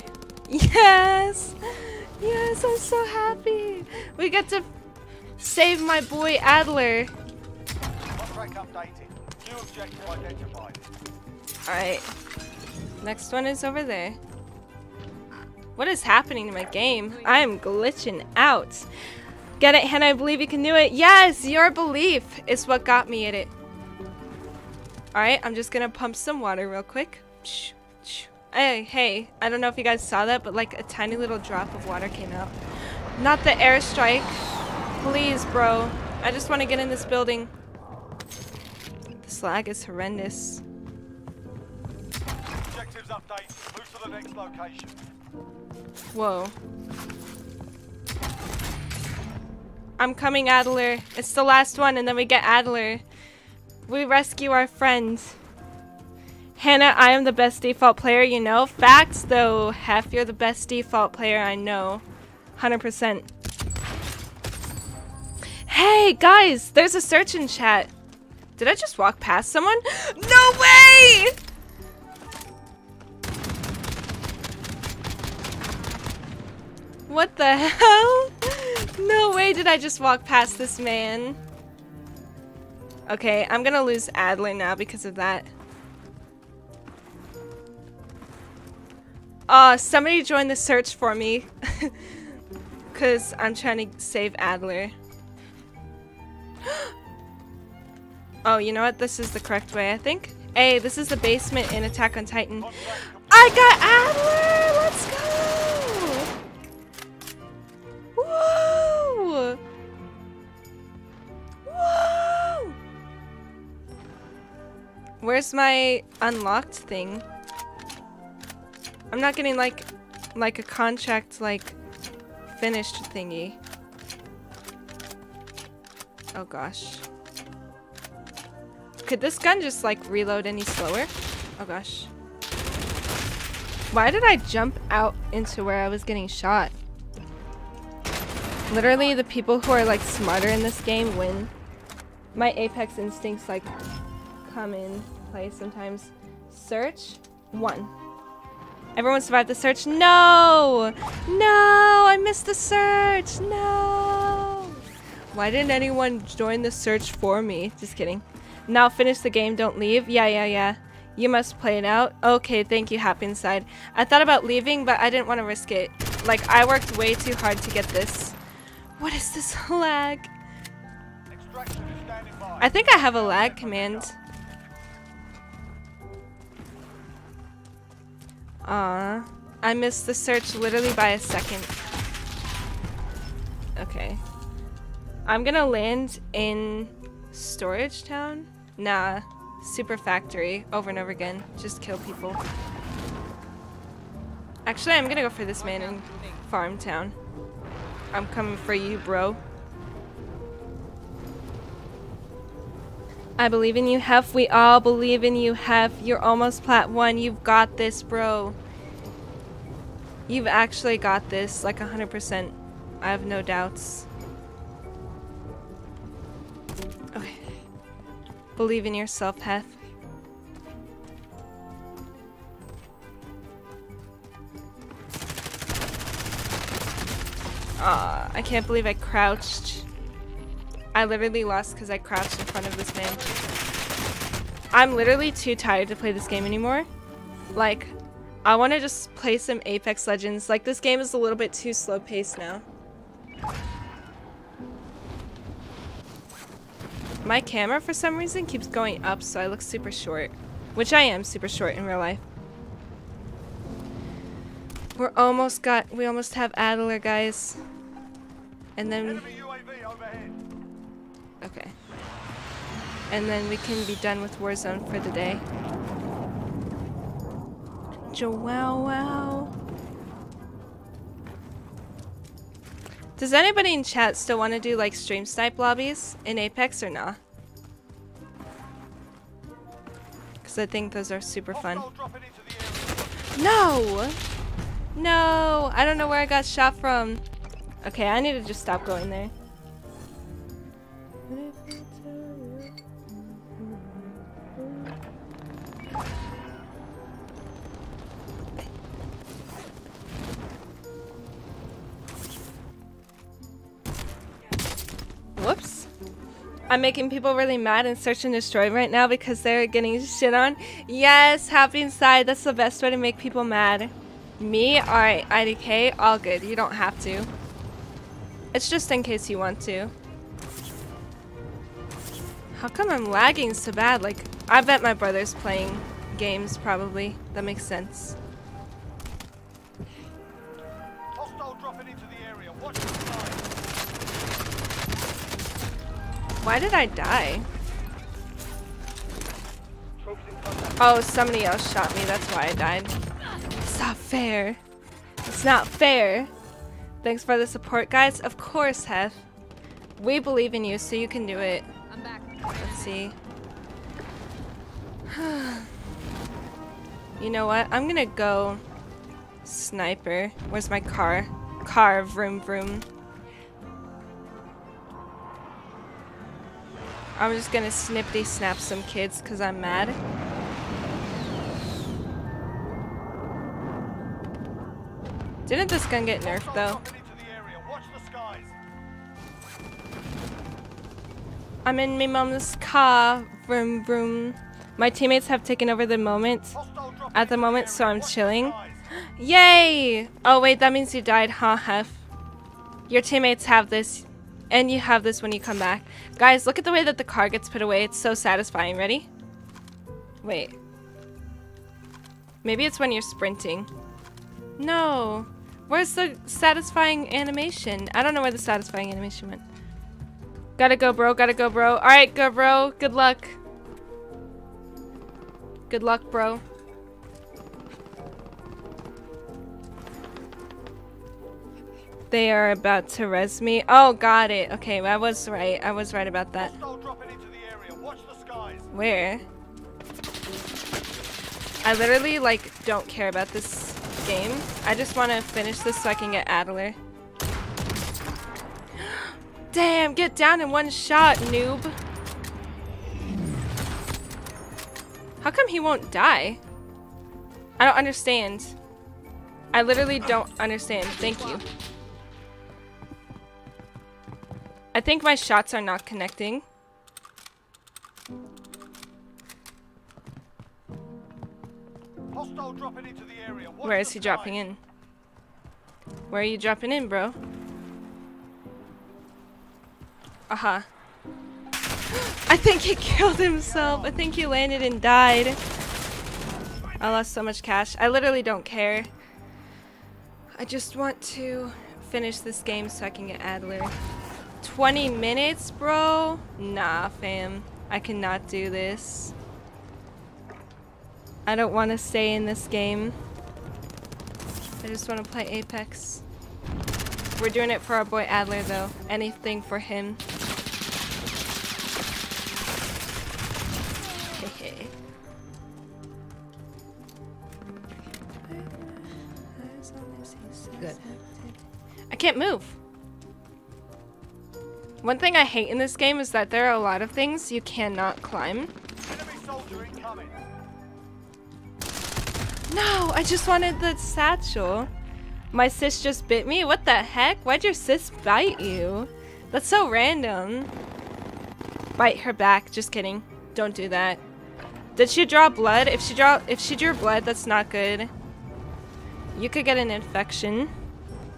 Yes. Yes, I'm so happy. We get to save my boy Adler. Objective identified. Alright. Next one is over there. What is happening to my game? I am glitching out. Get it, Hannah? I believe you can do it. Yes, your belief is what got me at it. Alright, I'm just gonna pump some water real quick. Hey, hey, I don't know if you guys saw that, but like a tiny little drop of water came out. Not the airstrike. Please, bro. I just want to get in this building. This lag is horrendous. Objectives updated. Move to the next location. Whoa. I'm coming, Adler. It's the last one, and then we get Adler. We rescue our friends. Hannah, I am the best default player you know. Facts, though. Hef, you're the best default player I know. 100%. Hey, guys! There's a search in chat. Did I just walk past someone? No way! What the hell? No way did I just walk past this man. Okay, I'm gonna lose Adler now because of that. Uh, somebody join the search for me. (laughs) Because I'm trying to save Adler. (gasps) (gasps) (gasps) oh, you know what? This is the correct way, I think. Hey, this is the basement in Attack on Titan. I got Adler! Let's go! Whoa! Whoa! Where's my unlocked thing? I'm not getting like like a contract like finished thingy. Oh gosh. Could this gun just like reload any slower? Oh gosh. Why did I jump out into where I was getting shot? Literally the people who are like smarter in this game win. My apex instincts like come in play sometimes. Search one. Everyone survived the search. No! No! I missed the search! No! Why didn't anyone join the search for me? Just kidding. Now finish the game, don't leave. Yeah, yeah, yeah. You must play it out. Okay, thank you, Happy Inside. I thought about leaving, but I didn't want to risk it. Like, I worked way too hard to get this. What is this (laughs) lag? I think I have a lag command. Aw. I missed the search literally by a second. Okay. I'm gonna land in Storage Town? Nah. Super Factory. Over and over again. Just kill people. Actually, I'm gonna go for this man in Farm Town. I'm coming for you, bro. I believe in you, Hef. We all believe in you, Hef. You're almost plat one. You've got this, bro. You've actually got this, like 100%. I have no doubts. Believe in yourself, Hef. Ah, I can't believe I crouched. I literally lost because I crouched in front of this man. I'm literally too tired to play this game anymore. Like, I want to just play some Apex Legends. Like, this game is a little bit too slow paced now. My camera, for some reason, keeps going up, so I look super short. Which I am super short in real life. We're almost got, we almost have Adler, guys. And then, Enemy UAV overhead. okay. And then we can be done with Warzone for the day. Jowow wow. Does anybody in chat still want to do like stream snipe lobbies in Apex or not? Because I think those are super fun. Hostile dropping into the area. No! No! I don't know where I got shot from. Okay, I need to just stop going there. Whoops. I'm making people really mad in Search and Destroy right now because they're getting shit on. Yes, happy inside. That's the best way to make people mad. Me? Alright, IDK, all good. You don't have to. It's just in case you want to. How come I'm lagging so bad? Like, I bet my brother's playing games, probably. That makes sense. Why did I die? Troops in contact. Oh, somebody else shot me. That's why I died. It's not fair. It's not fair. Thanks for the support, guys. Of course, Hef. We believe in you, so you can do it. I'm back. Let's see. (sighs) you know what? I'm gonna go sniper. Where's my car? Car, vroom vroom. I'm just gonna snippity snap some kids because I'm mad. Didn't this gun get nerfed though? I'm in my mom's car, vroom vroom. My teammates have taken over the moment. At the moment, so I'm chilling. (gasps) Yay! Oh wait, that means you died, huh, Hef? Your teammates have this, and you have this when you come back. Guys, look at the way that the car gets put away. It's so satisfying. Ready? Wait. Maybe it's when you're sprinting. No. Where's the satisfying animation? I don't know where the satisfying animation went. Gotta go, bro. Gotta go, bro. Alright, go, bro. Good luck. Good luck, bro. They are about to res me. Oh, got it. Okay, I was right. I was right about that. Hostile dropping into the area. Watch the skies. Where? I literally, like, don't care about this game. I just want to finish this so I can get Adler. (gasps) Damn, get down in one shot, noob. How come he won't die? I don't understand. I literally don't understand. Thank you. I think my shots are not connecting. Hostile dropping into the area. Watch Where he dropping in? Where are you dropping in, bro? Aha. (gasps) I think he (laughs) killed himself. I think he landed and died. I lost so much cash. I literally don't care. I just want to finish this game so I can get Adler. 20 minutes, bro? Nah, fam. I cannot do this. I don't want to stay in this game. I just want to play Apex. We're doing it for our boy Adler, though. Anything for him. (laughs) Good. I can't move. One thing I hate in this game is that there are a lot of things you cannot climb. Enemy soldier incoming. No, I just wanted the satchel. My sis just bit me? What the heck? Why'd your sis bite you? That's so random. Bite her back. Just kidding. Don't do that. Did she draw blood? If she draw if she drew blood, that's not good. You could get an infection.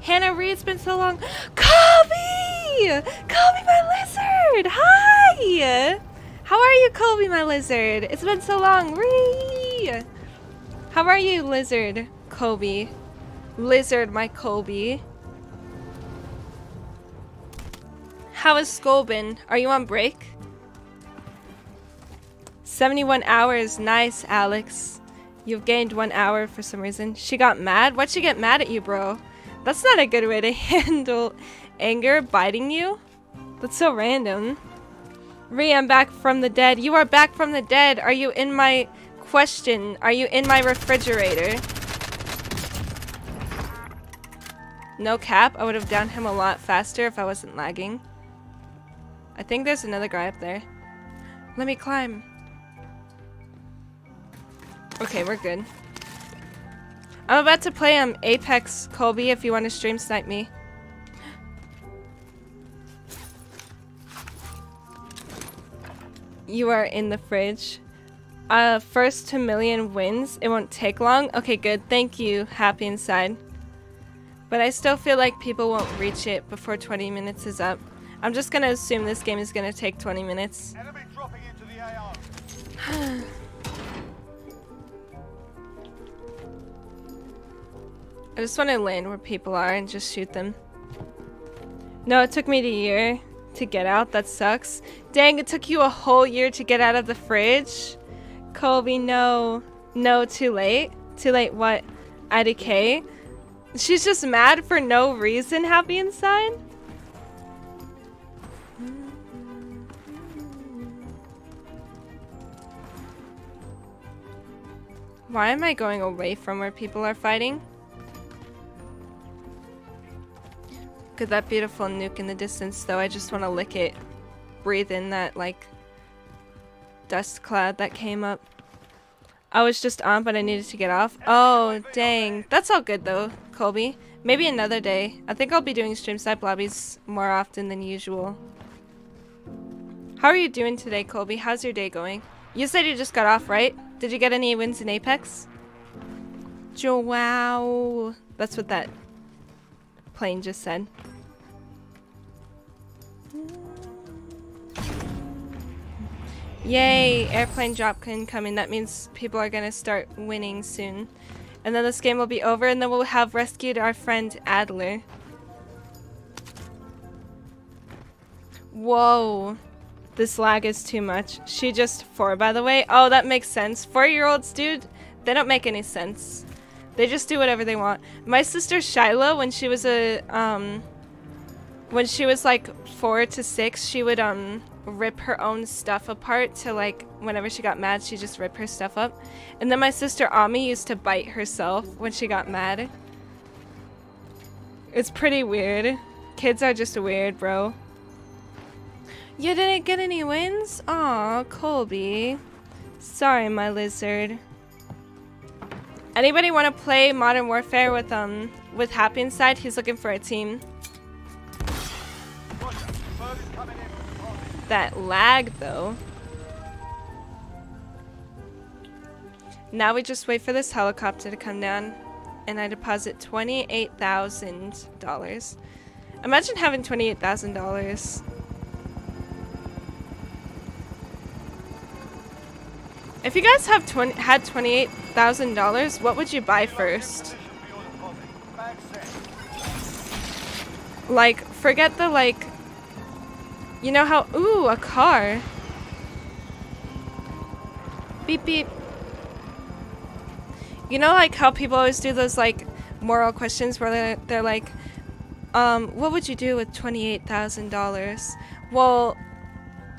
Hannah Reed, it's been so long. (gasps) Kobe! Colby my lizard! Hi! How are you, Colby my lizard? It's been so long. Ree! How are you, lizard? Colby. Lizard my Colby. How is school been? Are you on break? 71 hours. Nice, Alex. You've gained one hour for some reason. She got mad? Why'd she get mad at you, bro? That's not a good way to (laughs) handle anger. Biting you? That's so random. Ree, I'm back from the dead. You are back from the dead. Are you in my question? Are you in my refrigerator? No cap. I would have downed him a lot faster if I wasn't lagging. I think there's another guy up there. Let me climb. Okay, we're good. I'm about to play um Apex Colby if you want to stream snipe me. You are in the fridge. Uh, first to million wins. It won't take long. Okay, good. Thank you, Happy Inside. But I still feel like people won't reach it before 20 minutes is up. I'm just gonna assume this game is gonna take 20 minutes. Enemy dropping into the AR. (sighs) I just want to land where people are and just shoot them. No, it took me a year to get out. That sucks. Dang, it took you a whole year to get out of the fridge? Colby, no. No, too late. Too late what? IDK? She's just mad for no reason, happy inside? Why am I going away from where people are fighting? Look at that beautiful nuke in the distance, though. I just want to lick it. Breathe in that, like, dust cloud that came up. I was just on, but I needed to get off. Oh, dang. That's all good, though, Colby. Maybe another day. I think I'll be doing stream snipe lobbies more often than usual. How are you doing today, Colby? How's your day going? You said you just got off, right? Did you get any wins in Apex? Wow. That's what that plane just said. Yay, airplane drop can come in. That means people are gonna start winning soon. And then this game will be over and then we'll have rescued our friend Adler. Whoa. This lag is too much. She just four, by the way. Oh, that makes sense. Four-year-olds, dude, they don't make any sense. They just do whatever they want. My sister Shiloh, when she was a, um, when she was like four to six, she would, um, rip her own stuff apart to like, whenever she got mad, she just rip her stuff up. And then my sister Ami used to bite herself when she got mad. It's pretty weird. Kids are just weird, bro. You didn't get any wins? Aw, Colby. Sorry, my lizard. Anybody want to play Modern Warfare with um with Happy Inside? He's looking for a team. That lag though. Now we just wait for this helicopter to come down and I deposit $28,000. Imagine having $28,000. If you guys have 20 had $28,000, what would you buy first? Like, forget the like. You know how? Ooh, a car. Beep beep. You know, like how people always do those like moral questions where they're, they're like, um, what would you do with twenty-eight thousand dollars? Well,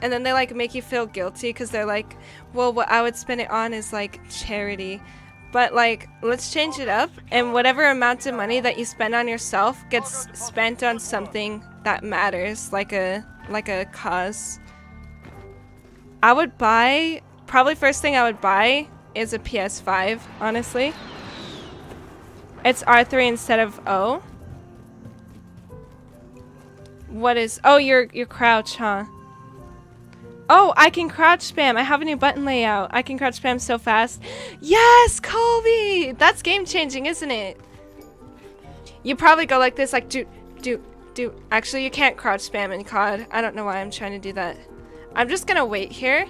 and then they like make you feel guilty because they're like, well, what I would spend it on is like charity. But like, let's change it up, and whatever amount of money that you spend on yourself gets spent on something that matters, like a like a cause. I would buy probably first thing I would buy is a PS5, honestly. It's R3 instead of O. What is Oh, your your crouch, huh? Oh, I can crouch spam. I have a new button layout. I can crouch spam so fast. Yes, Colby! That's game changing, isn't it? You probably go like this, like do, do, do. Actually, you can't crouch spam in COD. I don't know why I'm trying to do that. I'm just gonna wait here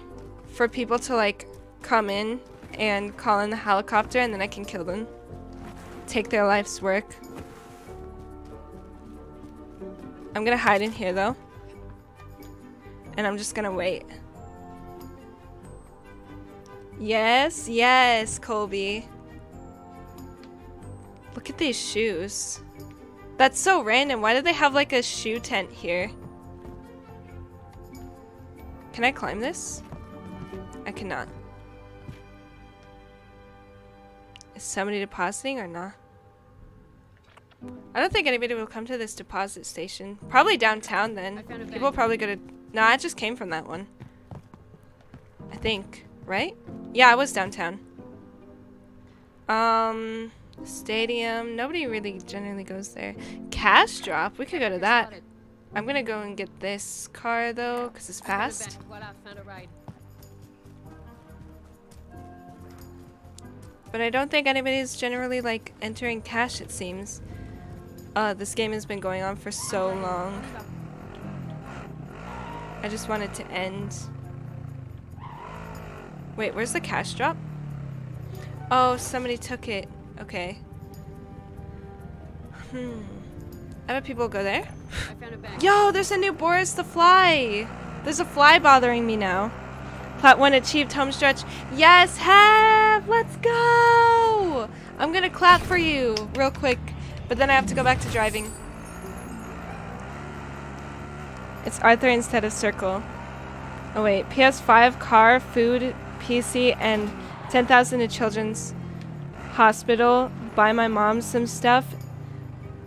for people to, like, come in and call in the helicopter, and then I can kill them. Take their life's work. I'm gonna hide in here, though. And I'm just gonna wait. Yes, yes, Colby. Look at these shoes. That's so random. Why do they have like a shoe tent here? Can I climb this? I cannot. Is somebody depositing or not? I don't think anybody will come to this deposit station. Probably downtown then. I found a People probably go to... No, I just came from that one. I think. Right? Yeah, I was downtown. Um... Stadium. Nobody really generally goes there. Cash drop. We could go to that. I'm gonna go and get this car though, because it's fast. bank. Voila, found a ride. But I don't think anybody's generally like entering cash, it seems. Uh, this game has been going on for so long. I just want it to end. Wait, where's the cash drop? Oh, somebody took it. Okay. Hmm. I bet people go there. I found a bank. Yo, there's a new Boris the Fly. There's a fly bothering me now. Plat 1 achieved home stretch. Yes, Hef! Let's go! I'm gonna clap for you real quick, but then I have to go back to driving. It's R3 instead of Circle. Oh wait, PS5, car, food, PC, and 10,000 to Children's Hospital. Buy my mom some stuff,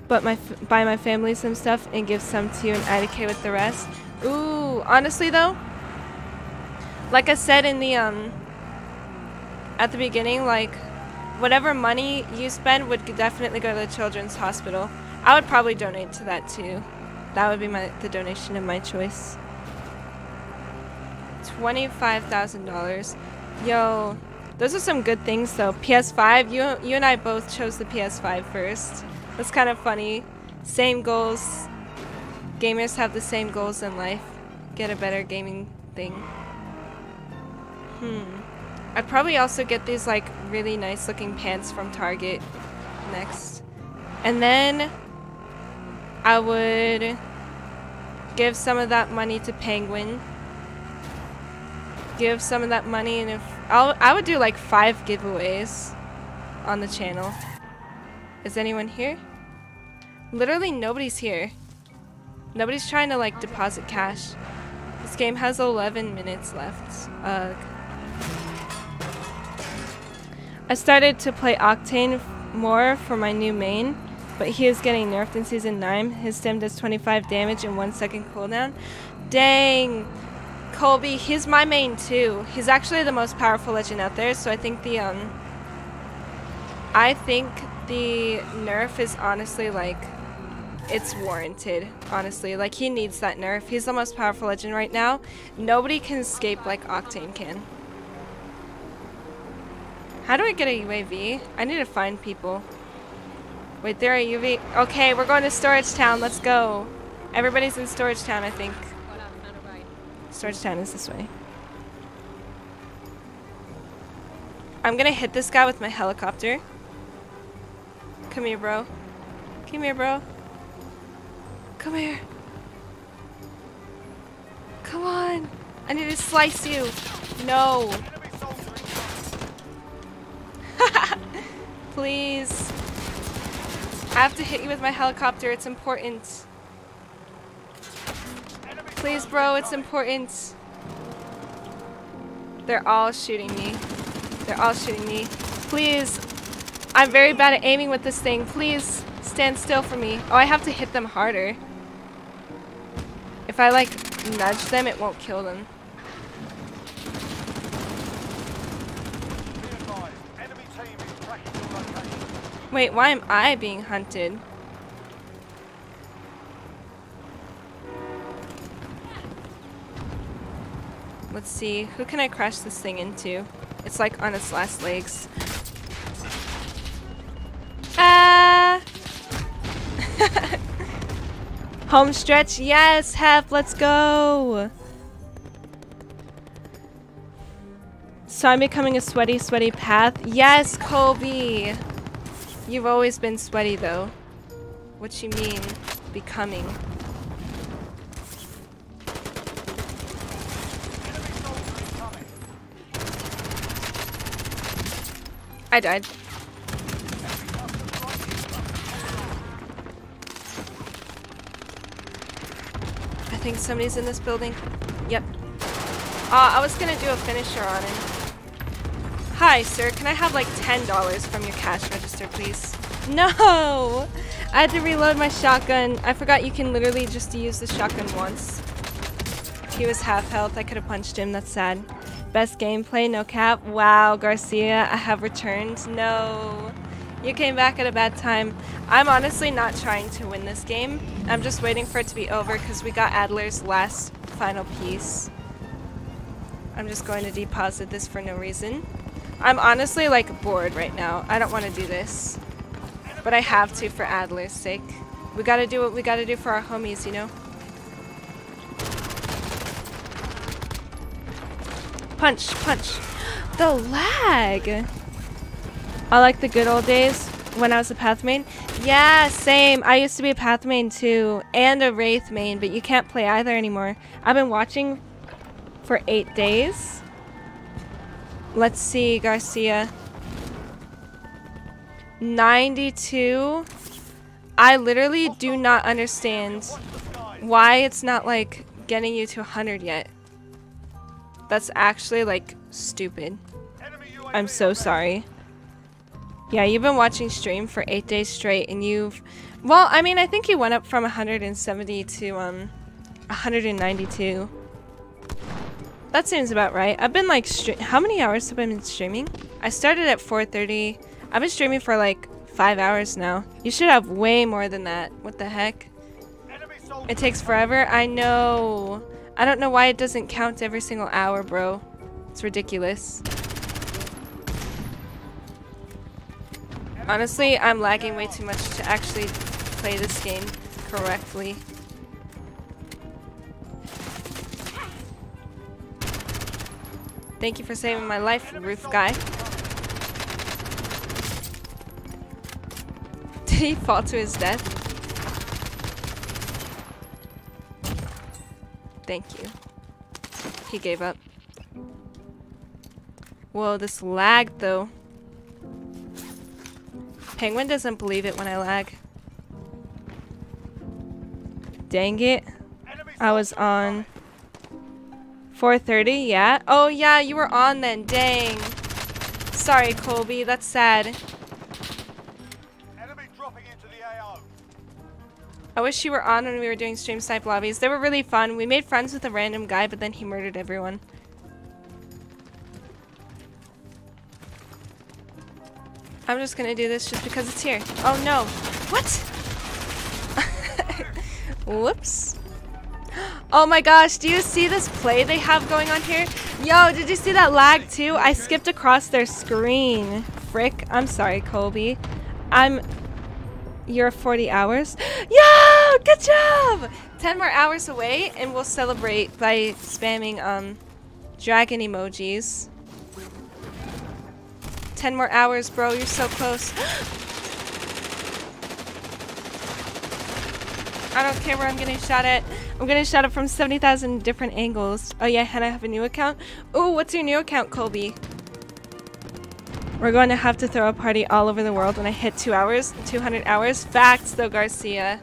but my buy my family some stuff and give some to you and IDK with the rest. Ooh, honestly though, like I said in the um at the beginning, like whatever money you spend would definitely go to the children's hospital. I would probably donate to that too. That would be my the donation of my choice. Twenty-five thousand dollars. Yo, those are some good things though. PS5. You you and I both chose the PS5 first. That's kind of funny. Same goals. Gamers have the same goals in life. Get a better gaming thing. Hmm. I'd probably also get these like really nice looking pants from Target next. And then I would give some of that money to Penguin. Give some of that money and if I'll, I would do like five giveaways on the channel. Is anyone here? Literally nobody's here. Nobody's trying to like deposit cash. This game has 11 minutes left. Ugh. I started to play Octane more for my new main, but he is getting nerfed in season 9. His stem does 25 damage in 1 second cooldown. Dang! Colby, he's my main too. He's actually the most powerful legend out there, so I think the um I think the nerf is honestly like it's warranted, honestly. Like he needs that nerf. He's the most powerful legend right now. Nobody can escape like Octane can. How do I get a UAV? I need to find people. Wait, there are UAV. Okay, we're going to Storage Town. Let's go. Everybody's in Storage Town, I think. Voila, found a ride. Storage Town is this way. I'm gonna hit this guy with my helicopter. Come here, bro. Come here, bro. Come here. Come on. I need to slice you. No. (laughs) Please. I have to hit you with my helicopter. It's important. Please, bro, it's important. They're all shooting me. They're all shooting me. Please. I'm very bad at aiming with this thing. Please stand still for me. Oh, I have to hit them harder. If I like nudge them, it won't kill them. Be advised, enemy team is tracking your location. Wait, why am I being hunted? Let's see, who can I crash this thing into? It's like on its last legs. Ah! (laughs) Home stretch. Yes, Hef, let's go. So I'm becoming a sweaty, sweaty path. Yes, Colby. You've always been sweaty though. What you mean, becoming? Enemy soldier incoming. I died. I think somebody's in this building. Yep. Uh, I was gonna do a finisher on him. Hi, sir. Can I have like $10 from your cash register, please? No! I had to reload my shotgun. I forgot you can literally just use the shotgun once. He was half health. I could have punched him. That's sad. Best gameplay, no cap. Wow, Garcia, I have returned. No. You came back at a bad time. I'm honestly not trying to win this game. I'm just waiting for it to be over because we got Adler's last final piece. I'm just going to deposit this for no reason. I'm honestly like bored right now. I don't want to do this. But I have to for Adler's sake. We gotta do what we gotta do for our homies, you know? Punch, punch. The lag! I like the good old days when I was a path main. Yeah, same. I used to be a path main too, and a wraith main, but you can't play either anymore. I've been watching for eight days. Let's see, Garcia. 92. I literally do not understand why it's not like getting you to 100 yet. That's actually like stupid. I'm so sorry. Yeah, you've been watching stream for eight days straight, and you've, well, I mean, I think you went up from 170 to um, 192. That seems about right. I've been like, how many hours have I been streaming? I started at 4:30. I've been streaming for like five hours now. You should have way more than that. What the heck? It takes forever. I know. I don't know why it doesn't count every single hour, bro. It's ridiculous. Honestly, I'm lagging way too much to actually play this game correctly. Thank you for saving my life, roof guy. (laughs) Did he fall to his death? Thank you. He gave up. Whoa, this lag though. Penguin doesn't believe it when I lag. Dang it. I was on 4:30, yeah. Oh yeah, you were on then. Dang. Sorry, Colby. That's sad. I wish you were on when we were doing stream snipe lobbies. They were really fun. We made friends with a random guy, but then he murdered everyone. I'm just gonna do this just because it's here. Oh no. What? (laughs) Whoops. Oh my gosh, do you see this play they have going on here? Yo, did you see that lag too? I skipped across their screen. Frick. I'm sorry, Colby. I'm you're 40 hours? (gasps) Good job! 10 more hours away, and we'll celebrate by spamming um, dragon emojis. 10 more hours, bro. You're so close. (gasps) I don't care where I'm getting shot at. I'm getting shot at from 70,000 different angles. Oh yeah, and I have a new account. Oh, what's your new account, Colby? We're going to have to throw a party all over the world when I hit two hours, 200 hours. Facts, though, Garcia.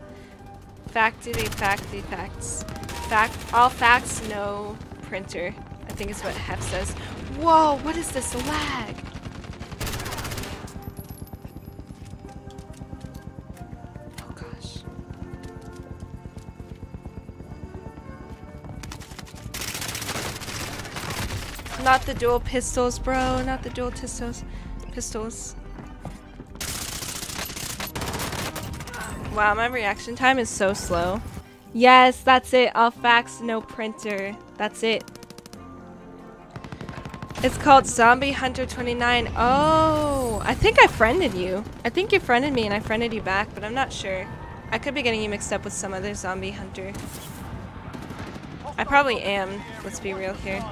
Factity, facty, facts. Fact, all facts, no printer. I think is what Hef says. Whoa, what is this lag? Oh gosh. Not the dual pistols, bro. Not the dual pistols. Pistols. Wow, my reaction time is so slow. Yes, that's it. All fax, no printer. That's it. It's called Zombie Hunter 29. Oh, I think I friended you. I think you friended me and I friended you back, but I'm not sure. I could be getting you mixed up with some other zombie hunter. I probably am. Let's be real here.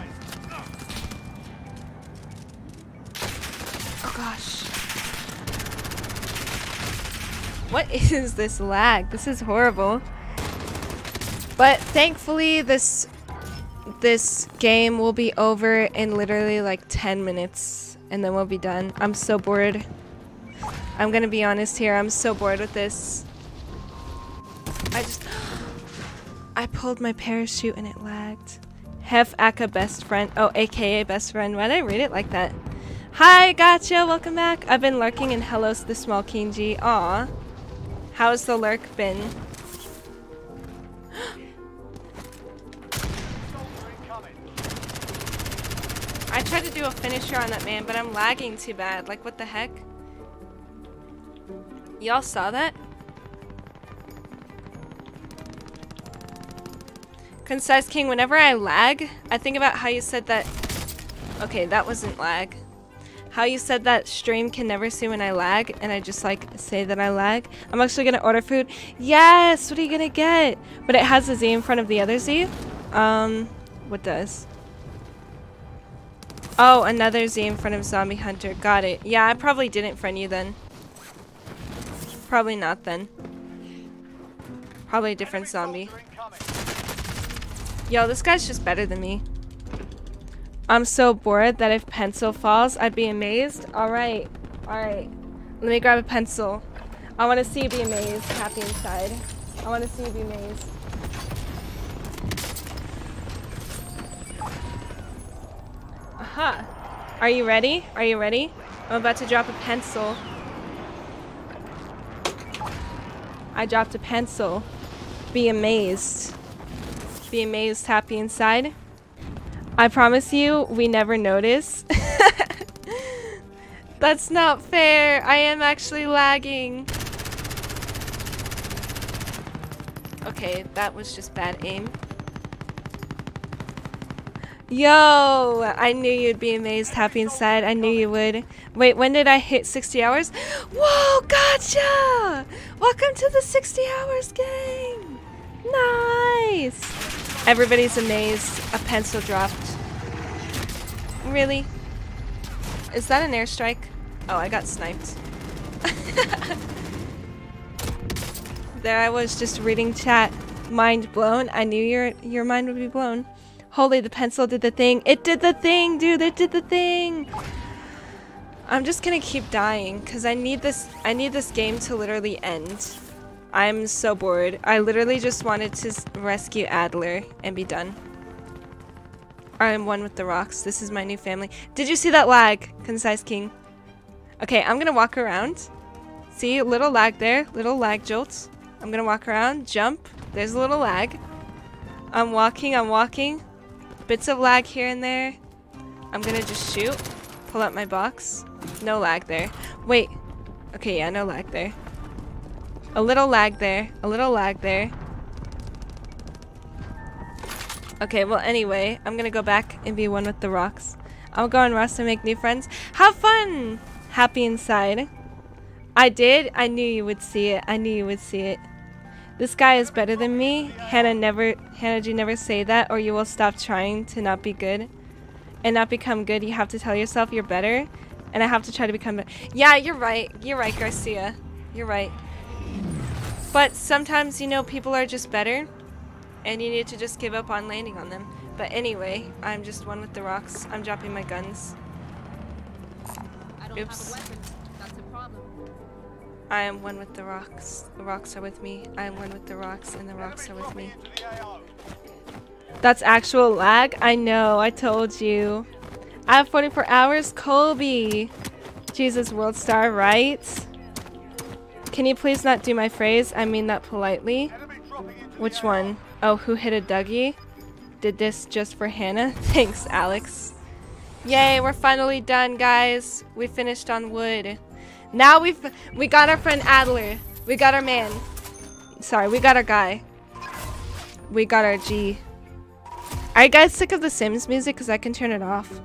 Oh gosh. What (laughs) is this lag? This is horrible. But thankfully this this game will be over in literally like 10 minutes and then we'll be done. I'm so bored. I'm gonna be honest here, I'm so bored with this. I just (gasps) I pulled my parachute and it lagged. Hef Aka best friend. Oh, aka best friend. Why did I read it like that? Hi, gotcha. Welcome back. I've been lurking in Hellos the Small Kinji. Aw. How's the lurk been? I tried to do a finisher on that man, but I'm lagging too bad. Like, what the heck? Y'all saw that? Concise King, whenever I lag, I think about how you said that... Okay, that wasn't lag. How you said that stream can never see when I lag, and I just like say that I lag. I'm actually gonna order food. Yes! What are you gonna get? But it has a Z in front of the other Z. Um, what does? Oh, another Z in front of Zombie Hunter. Got it. Yeah, I probably didn't friend you then. Probably not then. Probably a different zombie. Yo, this guy's just better than me. I'm so bored that if pencil falls, I'd be amazed. Alright, alright. Let me grab a pencil. I want to see you be amazed, happy inside. I want to see you be amazed. Aha. Are you ready? Are you ready? I'm about to drop a pencil. I dropped a pencil. Be amazed. Be amazed, happy inside. I promise you, we never notice. (laughs) That's not fair. I am actually lagging. Okay, that was just bad aim. Yo, I knew you'd be amazed, happy inside. I knew you would. Wait, when did I hit 60 hours? Whoa, gotcha! Welcome to the 60 hours game! Nice. Everybody's amazed. A pencil dropped. Really? Is that an airstrike? Oh, I got sniped. (laughs) there I was just reading chat. Mind blown. I knew your your mind would be blown. Holy, the pencil did the thing. It did the thing, dude. It did the thing. I'm just gonna keep dying because I need this. I need this game to literally end. I'm so bored. I literally just wanted to rescue Adler and be done. I am one with the rocks. This is my new family. Did you see that lag, Concise King? Okay, I'm gonna walk around. See, a little lag there, little lag jolts. I'm gonna walk around, jump. There's a little lag. I'm walking, I'm walking. Bits of lag here and there. I'm gonna just shoot. Pull out my box. No lag there. Wait. Okay, yeah, no lag there. A little lag there. A little lag there. Okay, well, anyway, I'm gonna go back and be one with the rocks. I'll go on Rust and make new friends. Have fun! Happy inside. I did. I knew you would see it. I knew you would see it. This guy is better than me. Hannah never, Hannah, do you never say that or you will stop trying to not be good and not become good. You have to tell yourself you're better and I have to try to become better. Yeah, you're right. You're right, Garcia. You're right. But sometimes, you know, people are just better and you need to just give up on landing on them. But anyway, I'm just one with the rocks. I'm dropping my guns. I don't Oops. have a. That's a problem. I am one with the rocks. The rocks are with me. I am one with the rocks and the rocks are with me. Into the AO. That's actual lag? I know, I told you. I have 44 hours, Colby. Jesus, world star, right? Can you please not do my phrase? I mean that politely. Which one? Oh, who hit a Dougie? Did this just for Hannah? (laughs) Thanks, Alex. Yay, we're finally done, guys. We finished on wood. Now we've we got our friend Adler. We got our man. Sorry, we got our guy. We got our G. Are you guys sick of the Sims music? Because I can turn it off.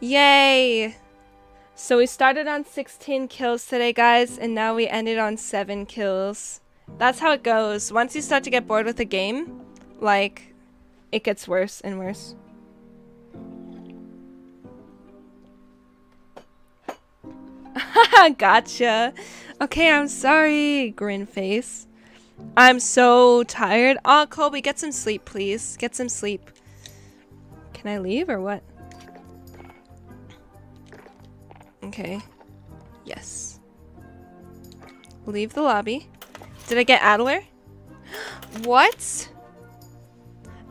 Yay! So we started on 16 kills today, guys, and now we ended on 7 kills. That's how it goes. Once you start to get bored with the game, like, it gets worse and worse. (laughs) gotcha. Okay, I'm sorry, grin face. I'm so tired. Ah, oh, Colby, get some sleep, please. Get some sleep. Can I leave or what? Okay. Yes. Leave the lobby. Did I get Adler? (gasps) what?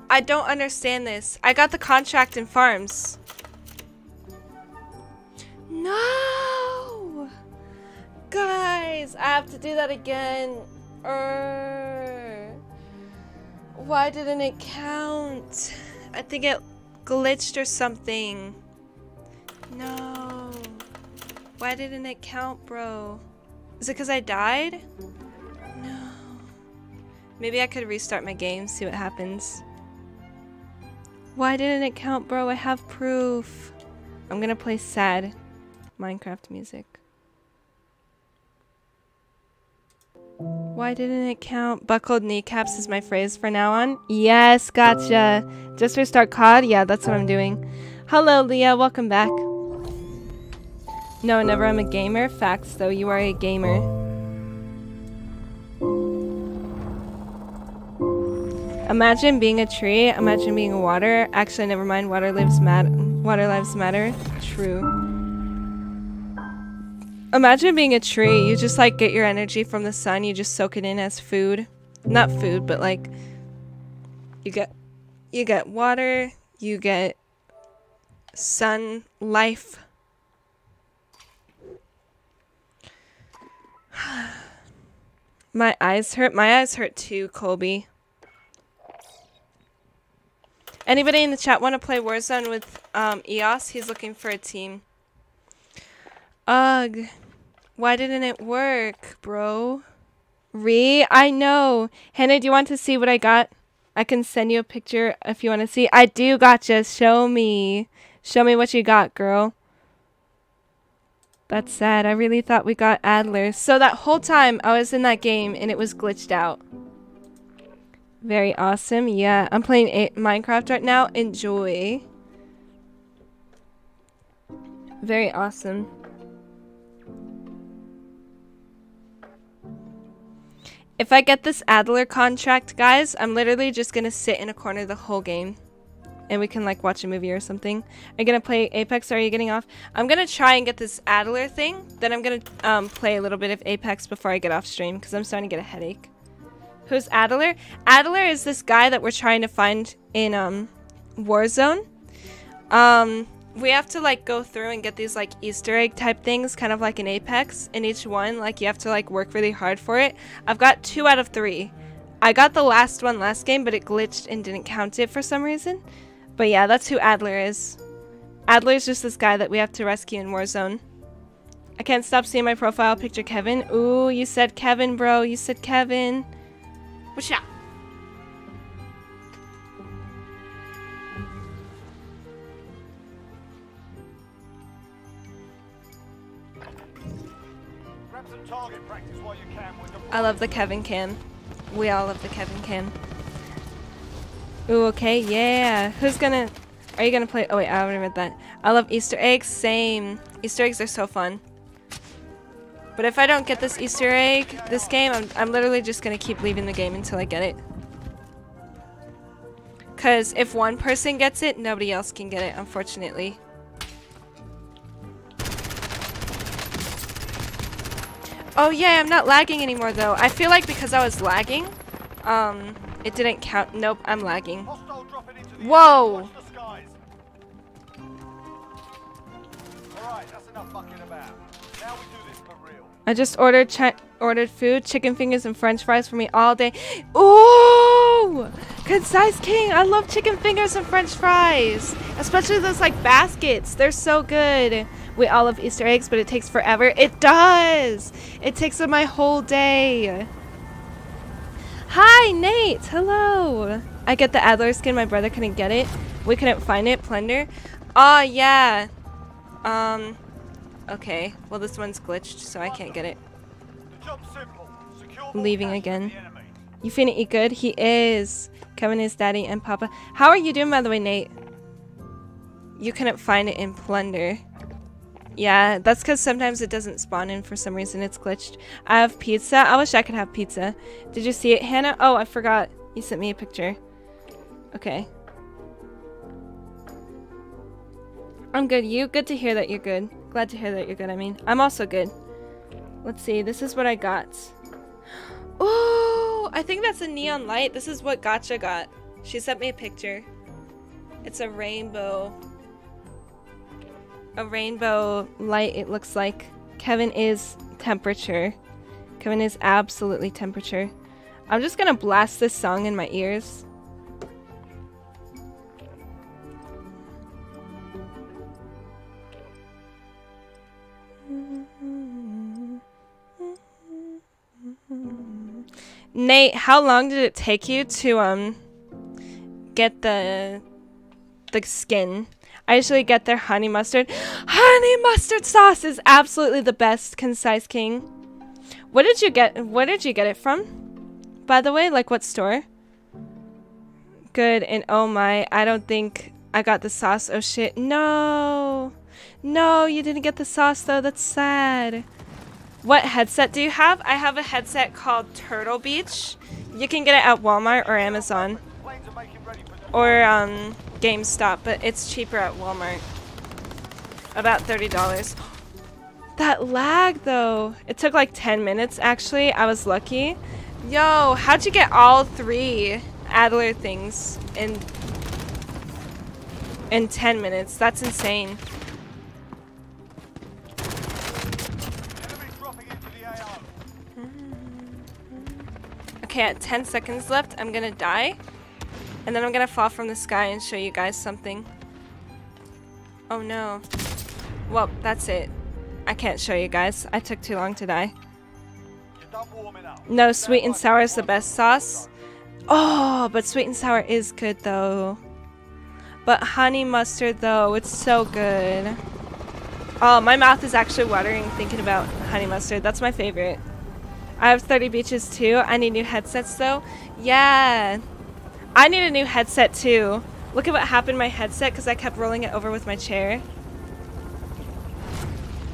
I don't understand this. I got the contract in farms. No! Guys, I have to do that again. Err. Why didn't it count? I think it glitched or something. No. Why didn't it count, bro? Is it because I died? No. Maybe I could restart my game, see what happens. Why didn't it count, bro? I have proof. I'm gonna play sad Minecraft music. Why didn't it count? Buckled kneecaps is my phrase for now on. Yes, gotcha. Just restart COD? Yeah, that's what I'm doing. Hello, Leah. Welcome back. No, never I'm a gamer. Facts, though. You are a gamer. Imagine being a tree. Imagine being a water. Actually, never mind. Water lives mat. Water lives matter. True. Imagine being a tree. You just like get your energy from the sun. You just soak it in as food. Not food, but like you get you get water. You get sun life. (sighs) My eyes hurt. My eyes hurt too, Colby. Anybody in the chat want to play Warzone with um, EOS? He's looking for a team. Ugh. Why didn't it work, bro? Re? I know. Hannah, do you want to see what I got? I can send you a picture if you want to see. I do gotcha. Show me. Show me what you got, girl. That's sad. I really thought we got Adler. So that whole time I was in that game and it was glitched out. Very awesome. Yeah, I'm playing a Minecraft right now. Enjoy. Very awesome. If I get this Adler contract, guys, I'm literally just going to sit in a corner the whole game. And we can, like, watch a movie or something. Are you to play Apex or are you getting off? I'm to try and get this Adler thing. Then I'm to um, play a little bit of Apex before I get off stream. Because I'm starting to get a headache. Who's Adler? Adler is this guy that we're trying to find in um, Warzone. Um, we have to like go through and get these like Easter egg type things, kind of like an Apex. In each one, like you have to like work really hard for it. I've got two out of three. I got the last one last game, but it glitched and didn't count it for some reason. But yeah, that's who Adler is. Adler is just this guy that we have to rescue in Warzone. I can't stop seeing my profile picture, Kevin. Ooh, you said Kevin, bro. You said Kevin. What's up? Grab some target practice while you can with the I love the Kevin can. We all love the Kevin can. Ooh, okay, yeah. Who's gonna... Are you gonna play... Oh, wait, I already read that. I love Easter eggs. Same. Easter eggs are so fun. But if I don't get this Easter egg, this game, I'm, I'm literally just gonna keep leaving the game until I get it. Because if one person gets it, nobody else can get it, unfortunately. Oh yeah, I'm not lagging anymore though. I feel like because I was lagging, um, it didn't count. Nope, I'm lagging. hostile dropping into the Whoa. area. Watch the skies. Alright, that's enough fucking about. Now we do this for real. I just ordered ordered food, chicken fingers and french fries for me all day. Ooh! Concise King, I love chicken fingers and french fries. Especially those like baskets. They're so good. We all love Easter eggs, but it takes forever. It does! It takes up my whole day. Hi, Nate! Hello! I get the Adler skin. My brother couldn't get it. We couldn't find it. Plunder. Oh, yeah. Um, Okay, well this one's glitched, so I can't get it. The job's simple. Secure more Leaving again. from the enemy. You finna eat good? He is. Kevin is daddy and papa. How are you doing, by the way, Nate? You couldn't find it in Plunder. Yeah, that's because sometimes it doesn't spawn in for some reason. It's glitched. I have pizza. I wish I could have pizza. Did you see it, Hannah? Oh, I forgot. You sent me a picture. Okay. I'm good. You? Good to hear that you're good. Glad to hear that you're good, I mean. I'm also good. Let's see. This is what I got. (gasps) Oh, I think that's a neon light. This is what Gotcha got. She sent me a picture. It's a rainbow. A rainbow light, it looks like. Kevin is temperature. Kevin is absolutely temperature. I'm just gonna blast this song in my ears. Nate, how long did it take you to um get the the skin? I usually get their honey mustard. Honey mustard sauce is absolutely the best, concise king. What did you get? Where did you get it from? By the way, like what store? Good and oh my, I don't think I got the sauce. Oh shit. No. No, you didn't get the sauce though. That's sad. What headset do you have? I have a headset called Turtle Beach. You can get it at Walmart or Amazon or um, GameStop, but it's cheaper at Walmart. About $30. That lag though. It took like 10 minutes actually. I was lucky. Yo, how'd you get all three Adler things in in 10 minutes? That's insane. Okay, at 10 seconds left, I'm gonna die. And then I'm gonna fall from the sky and show you guys something. Oh no. Well, that's it. I can't show you guys. I took too long to die. No, sweet and sour is the best sauce. Oh, but sweet and sour is good though. But honey mustard though, it's so good. Oh, my mouth is actually watering thinking about honey mustard. That's my favorite. I have 30 beaches too. I need new headsets though. Yeah. I need a new headset too. Look at what happened to my headset because I kept rolling it over with my chair.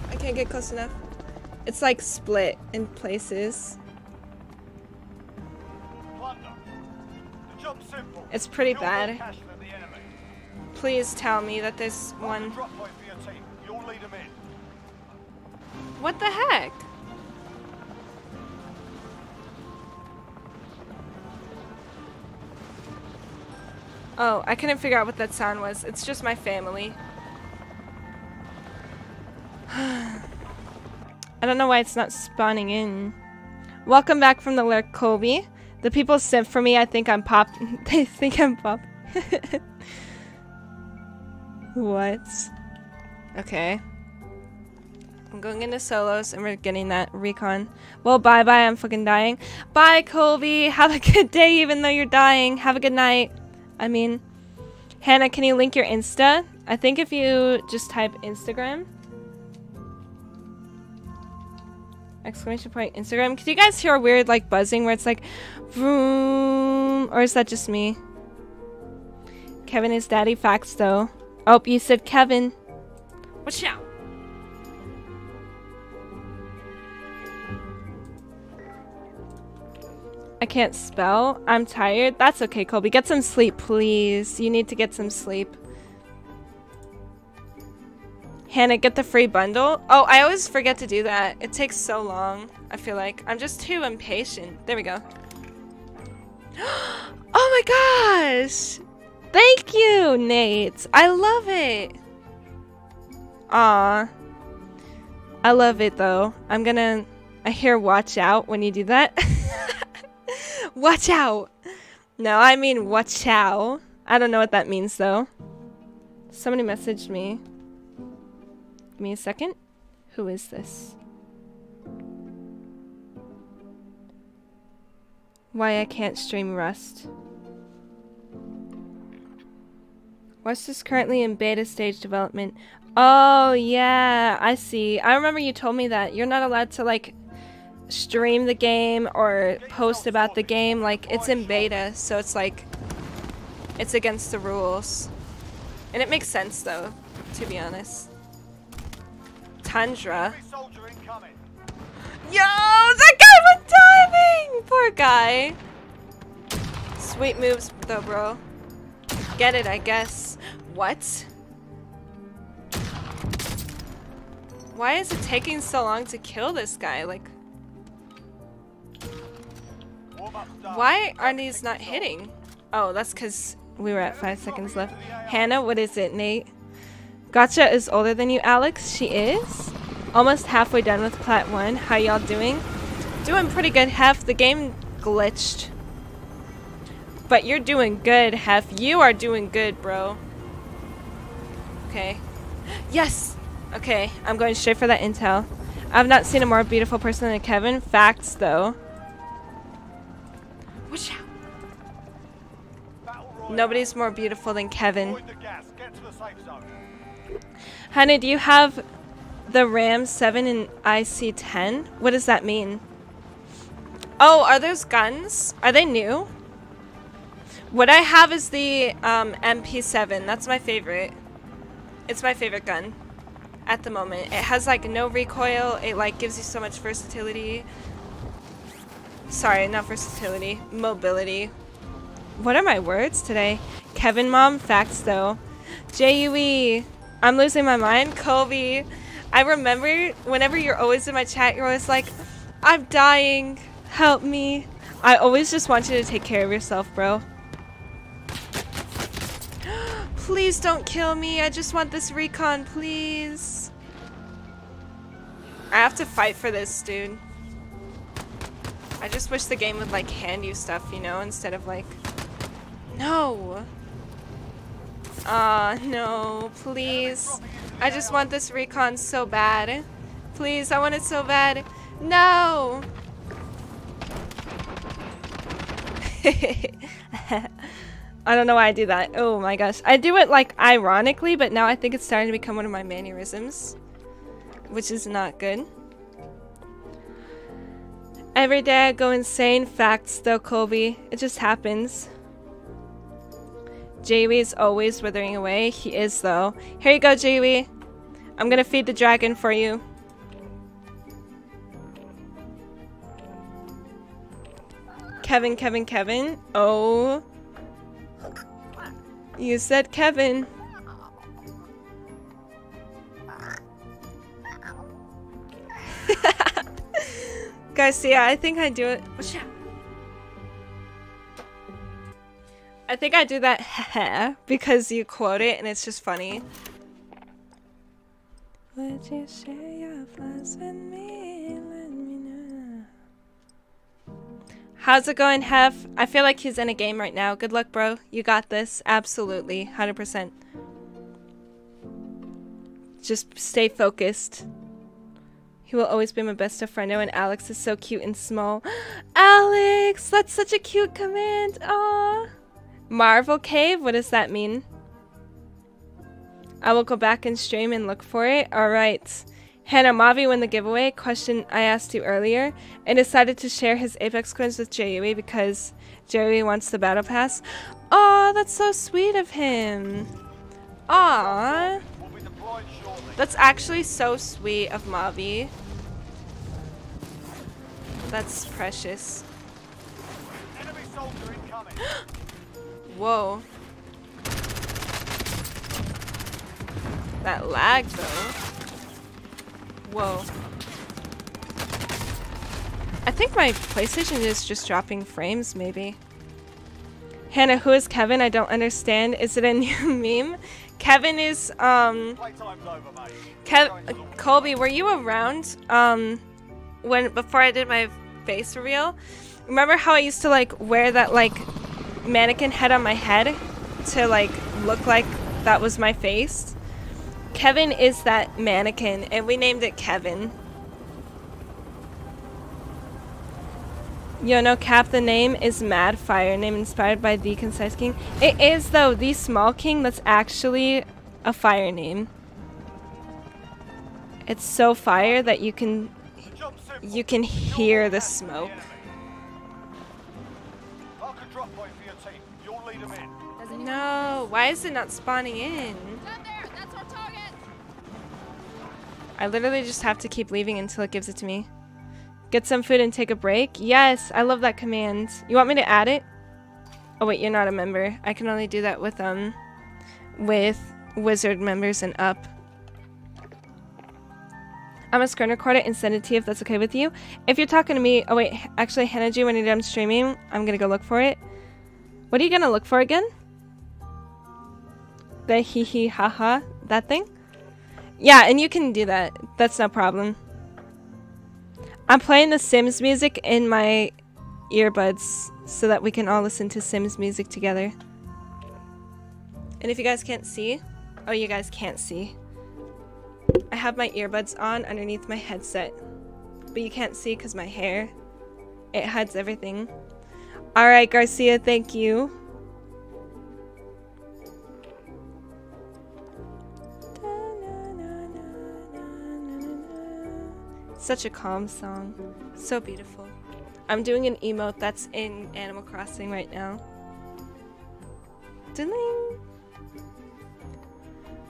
I can't get close enough. It's like split in places. Plunder. The job's simple. It's pretty bad. cash from the enemy. Please tell me that there's the one. drop point for your team. You'll lead them in. What the heck? Oh, I couldn't figure out what that sound was. It's just my family. (sighs) I don't know why it's not spawning in. Welcome back from the lurk. The people simp for me. I think I'm pop. (laughs) they think I'm pop. (laughs) what? Okay. I'm going into solos and we're getting that recon. Well, bye bye. I'm fucking dying. Bye, Colby. Have a good day, even though you're dying. Have a good night. I mean, Hannah, can you link your Insta? I think if you just type Instagram. Exclamation point Instagram. Can you guys hear a weird like buzzing where it's like vroom? Or is that just me? Kevin is daddy facts though. Oh, you said Kevin. Watch out. I can't spell. I'm tired. That's okay, Colby. Get some sleep, please. You need to get some sleep. Hannah, get the free bundle. Oh, I always forget to do that. It takes so long. I feel like I'm just too impatient. There we go. (gasps) oh my gosh! Thank you, Nate. I love it. Aw. I love it though. I'm gonna. I hear watch out when you do that. (laughs) (laughs) watch out. No, I mean watch out. I don't know what that means though. Somebody messaged me. Give me a second. Who is this? Why I can't stream Rust. What's this currently in beta stage development? Oh, yeah, I see. I remember you told me that. You're not allowed to, like, stream the game or post about the game. Like, it's in beta, so it's like, it's against the rules. And it makes sense, though, to be honest. Tundra. Enemy soldier incoming. Yo, that guy went diving! Poor guy. Sweet moves, though, bro. Get it, I guess. What? Why is it taking so long to kill this guy? Like, Warm up's done. Why are these not hitting? Oh, that's because we were at five seconds left. Hannah, what is it, Nate? Gotcha is older than you, Alex. She is. Almost halfway done with Plat 1. How y'all doing? Doing pretty good, Hef. The game glitched. But you're doing good, Hef. You are doing good, bro. Okay. (gasps) Yes! Okay, I'm going straight for that intel. I've not seen a more beautiful person than Kevin. Facts, though. Watch out. Nobody's more beautiful than Kevin. Avoid the gas. Get to the safe zone. Hannah, do you have the RAM 7 and IC10? What does that mean? Oh, are those guns? Are they new? What I have is the um, MP7. That's my favorite. It's my favorite gun at the moment. It has like no recoil. It like gives you so much versatility. Sorry, not versatility. Mobility. What are my words today? Kevin mom facts though. JUE. I'm losing my mind. Kobe. I remember whenever you're always in my chat, you're always like, I'm dying. Help me. I always just want you to take care of yourself, bro. (gasps) Please don't kill me. I just want this recon, please. I have to fight for this, dude. I just wish the game would like hand you stuff, you know, instead of like No. Ah, no, please. I just want this recon so bad. Please, I want it so bad. No. (laughs) I don't know why I do that. Oh my gosh. I do it like ironically, but now I think it's starting to become one of my mannerisms, which is not good. Every day I go insane. Facts though, Colby. It just happens. Jaywee is always withering away. He is though. Here you go, Jaywee. I'm gonna feed the dragon for you. Kevin, Kevin, Kevin. Oh. You said Kevin. Garcia, I think I do it. I think I do that (laughs) because you quote it and it's just funny. Would you share your flaws with me? Let me know. How's it going, Hef? I feel like he's in a game right now. Good luck, bro. You got this. Absolutely. 100%. Just stay focused. He will always be my best of friend. And Alex is so cute and small. (gasps) Alex! That's such a cute command. Aww. Marvel Cave? What does that mean? I will go back and stream and look for it. Alright. Hannah Mavi won the giveaway, question I asked you earlier, and decided to share his Apex coins with JUE because JUE wants the battle pass. Aw, that's so sweet of him. Aw. That's actually so sweet of Mavi. That's precious. Enemy soldier incoming. (gasps) Whoa. That lag though. Whoa. I think my PlayStation is just dropping frames maybe. Hannah, who is Kevin? I don't understand. Is it a (laughs) new meme? Kevin is um. Kev Colby, were you around um when before I did my face reveal? Remember how I used to like wear that like mannequin head on my head to like look like that was my face? Kevin is that mannequin and we named it Kevin. Yo, no cap, the name is Mad Fire, name inspired by the Concise King. It is, though, the Small King that's actually a fire name. It's so fire that you can The job's simple. you can hear the smoke. enemy. Mark drop point for your team. You'll lead them in. No, why is it not spawning in? Down there, that's our target. I literally just have to keep leaving until it gives it to me. Get some food and take a break? Yes, I love that command. You want me to add it? Oh wait, you're not a member. I can only do that with um with wizard members and up. I'm gonna screen recorder and send it to you if that's okay with you. If you're talking to me, oh wait, actually, Hannah G, when you're done streaming, I'm gonna go look for it. What are you gonna look for again? The hee hee ha ha, that thing? Yeah, and you can do that. That's no problem. I'm playing the Sims music in my earbuds so that we can all listen to Sims music together. And if you guys can't see, oh, you guys can't see. I have my earbuds on underneath my headset, but you can't see because my hair, it hides everything. All right, Garcia, thank you. Such a calm song. So beautiful. I'm doing an emote that's in Animal Crossing right now. Ding.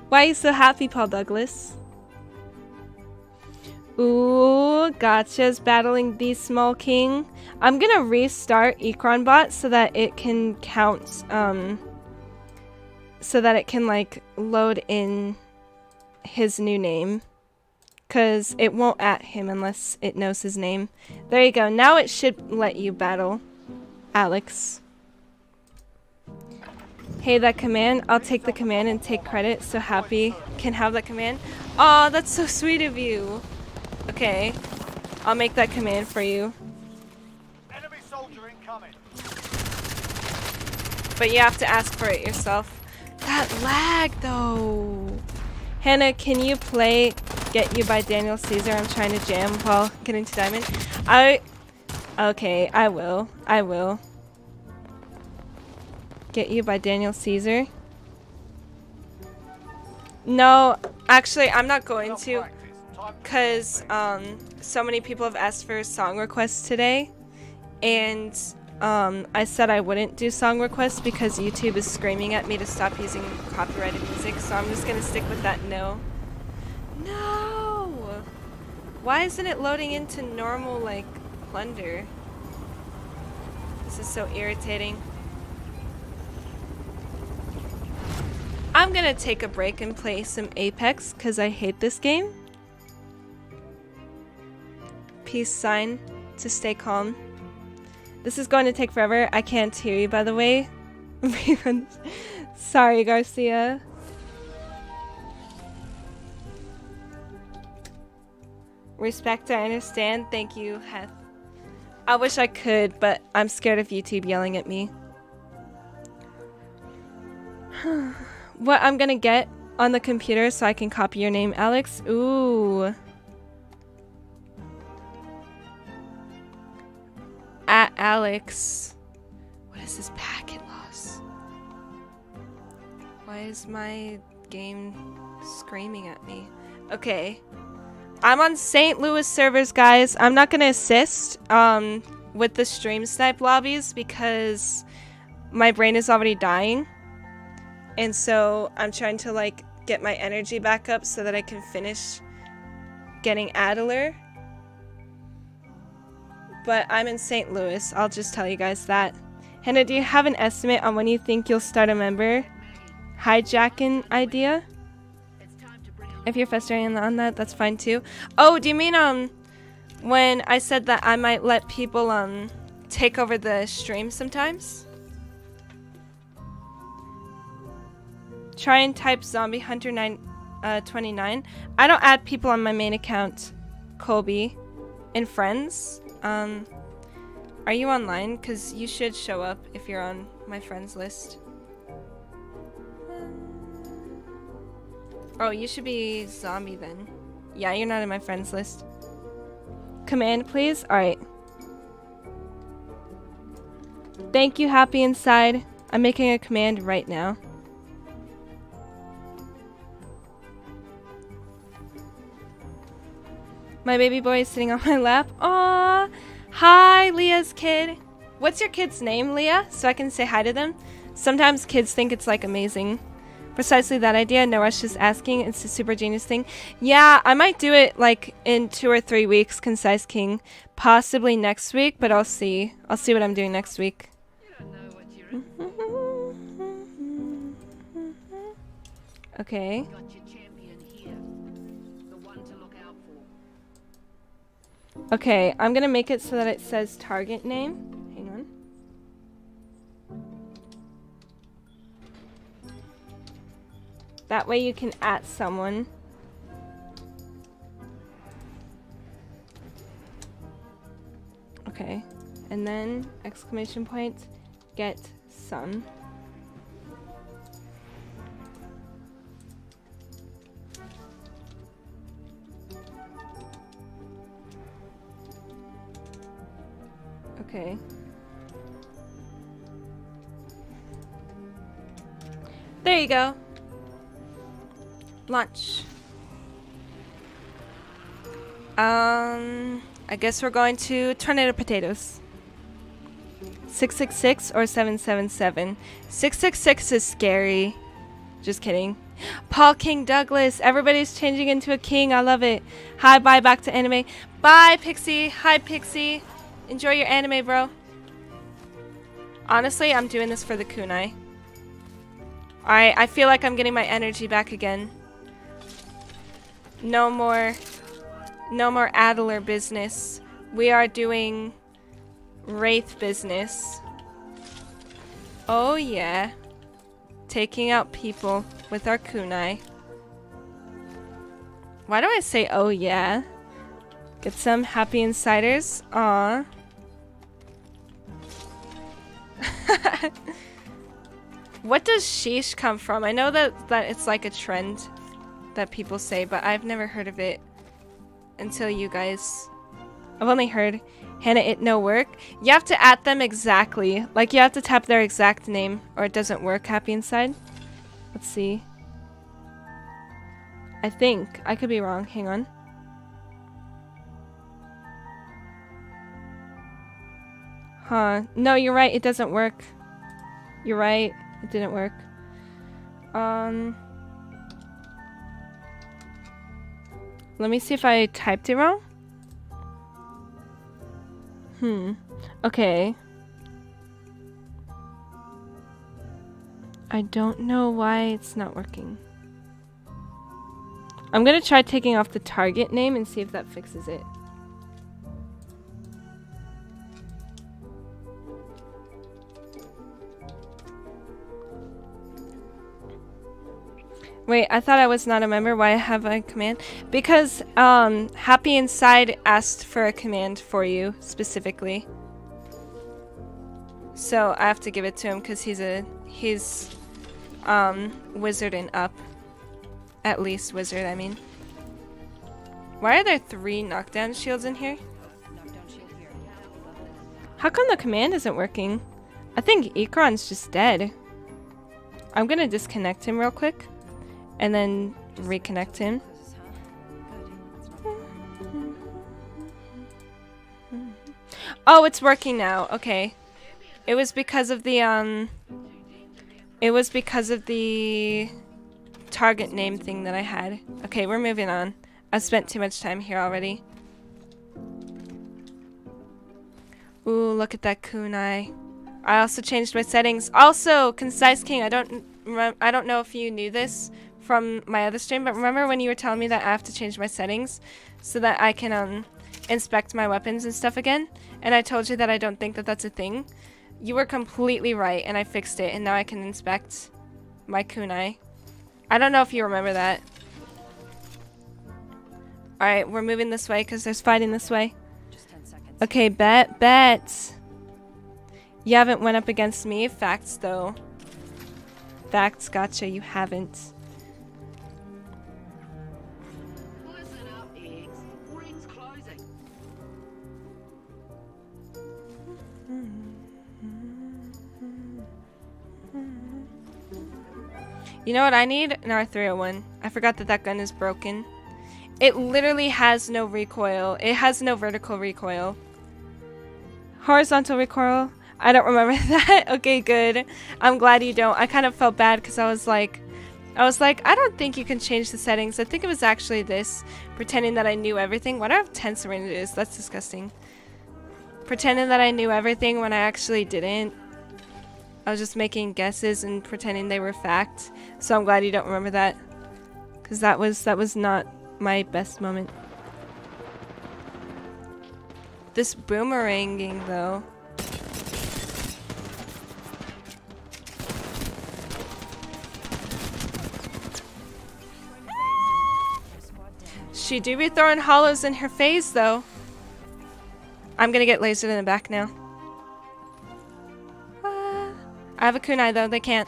Why are you so happy, Paul Douglas? Ooh, Gotcha's battling the Small King. I'm gonna restart Ekronbot so that it can count, um, so that it can, like, load in his new name. Because it won't at him unless it knows his name. There you go. Now it should let you battle Alex. Hey, that command. I'll take the command and take credit so Happy can have that command. Aw, that's so sweet of you. Okay. I'll make that command for you. Enemy soldier incoming. But you have to ask for it yourself. That lag, though. Hannah, can you play Get You by Daniel Caesar? I'm trying to jam while getting to Diamond. I... Okay, I will. I will. Get You by Daniel Caesar. No, actually, I'm not going to Because um, so many people have asked for song requests today. And um, I said I wouldn't do song requests because YouTube is screaming at me to stop using copyrighted music. So I'm just to stick with that no. No! Why isn't it loading into normal, like, plunder? This is so irritating. I'm gonna take a break and play some Apex because I hate this game. Peace sign to stay calm. This is going to take forever. I can't hear you, by the way. (laughs) Sorry, Garcia. Respect, I understand. Thank you, Hef. I wish I could, but I'm scared of YouTube yelling at me. (sighs) what I'm gonna get on the computer so I can copy your name, Alex? Ooh. At Alex. What is this packet loss? Why is my game screaming at me? Okay. I'm on St. Louis servers, guys. I'm not gonna assist um, with the stream snipe lobbies because my brain is already dying. And so I'm trying to like get my energy back up so that I can finish getting Adler. But I'm in St. Louis. I'll just tell you guys that. Hannah, do you have an estimate on when you think you'll start a member hijacking idea? If you're frustrated on that, that's fine too. Oh, do you mean um when I said that I might let people um take over the stream sometimes? Try and type zombie hunter 9 uh 29. I don't add people on my main account, Colby, in friends. Um are you online? Cause you should show up if you're on my friends list. Oh, you should be zombie then. Yeah, you're not in my friends list. Command, please? Alright. Thank you, Happy Inside. I'm making a command right now. My baby boy is sitting on my lap. Aww. Hi, Leah's kid. What's your kid's name, Leah? So I can say hi to them. Sometimes kids think it's like amazing. Precisely that idea. No rush just asking. It's a super genius thing. Yeah, I might do it like in two or three weeks, Concise King. Possibly next week, but I'll see. I'll see what I'm doing next week. You don't know what you're in for. Okay. Okay, I'm gonna make it so that it says target name. Hang on. That way you can at someone. Okay, and then exclamation point, get sun. Okay. There you go. Lunch. Um, I guess we're going to tornado potatoes. 666 or 777? 666 is scary. Just kidding. Paul King Douglas. Everybody's changing into a king. I love it. Hi, bye, back to anime. Bye, Pixie. Hi, Pixie. Enjoy your anime, bro. Honestly, I'm doing this for the kunai. Alright, I feel like I'm getting my energy back again. No more... No more Adler business. We are doing... Wraith business. Oh yeah. Taking out people with our kunai. Why do I say oh yeah? Get some happy insiders. Aw. (laughs) what does sheesh come from? I know that, that it's like a trend that people say, but I've never heard of it until you guys. I've only heard Hannah it no work. You have to at them exactly. Like you have to tap their exact name or it doesn't work happy inside. Let's see. I think. I could be wrong. Hang on. Huh. No, you're right. It doesn't work. You're right. It didn't work. Um. Let me see if I typed it wrong. Hmm. Okay. I don't know why it's not working. I'm gonna try taking off the target name and see if that fixes it. Wait, I thought I was not a member. Why I have a command? Because um, Happy Inside asked for a command for you specifically. So I have to give it to him because he's a he's um wizard and up. At least wizard, I mean. Why are there three knockdown shields in here? Here. How come the command isn't working? I think Ikron's just dead. I'm gonna disconnect him real quick and then reconnect him. Oh, it's working now. Okay. It was because of the um It was because of the target name thing that I had. Okay, we're moving on. I've spent too much time here already. Ooh, look at that kunai. I also changed my settings. Also, Concise King, I don't I don't know if you knew this from my other stream, but remember when you were telling me that I have to change my settings so that I can um inspect my weapons and stuff again? And I told you that I don't think that that's a thing. You were completely right, and I fixed it, and now I can inspect my kunai. I don't know if you remember that. Alright, we're moving this way because there's fighting this way. Just 10 seconds. Okay, bet, bet. You haven't went up against me. Facts, though. Facts, gotcha, you haven't. You know what I need? An R301. I forgot that that gun is broken. It literally has no recoil. It has no vertical recoil. Horizontal recoil. I don't remember (laughs) that. okay, good. I'm glad you don't. I kind of felt bad because I was like, I was like, I don't think you can change the settings. I think it was actually this, pretending that I knew everything. Why do I have 10 syringes? That's disgusting. Pretending that I knew everything when I actually didn't. I was just making guesses and pretending they were fact. So I'm glad you don't remember that. Because that was, that was not my best moment. This boomeranging, though. She do be throwing hollows in her face, though. I'm gonna get lasered in the back now. I have a kunai, though. They can't.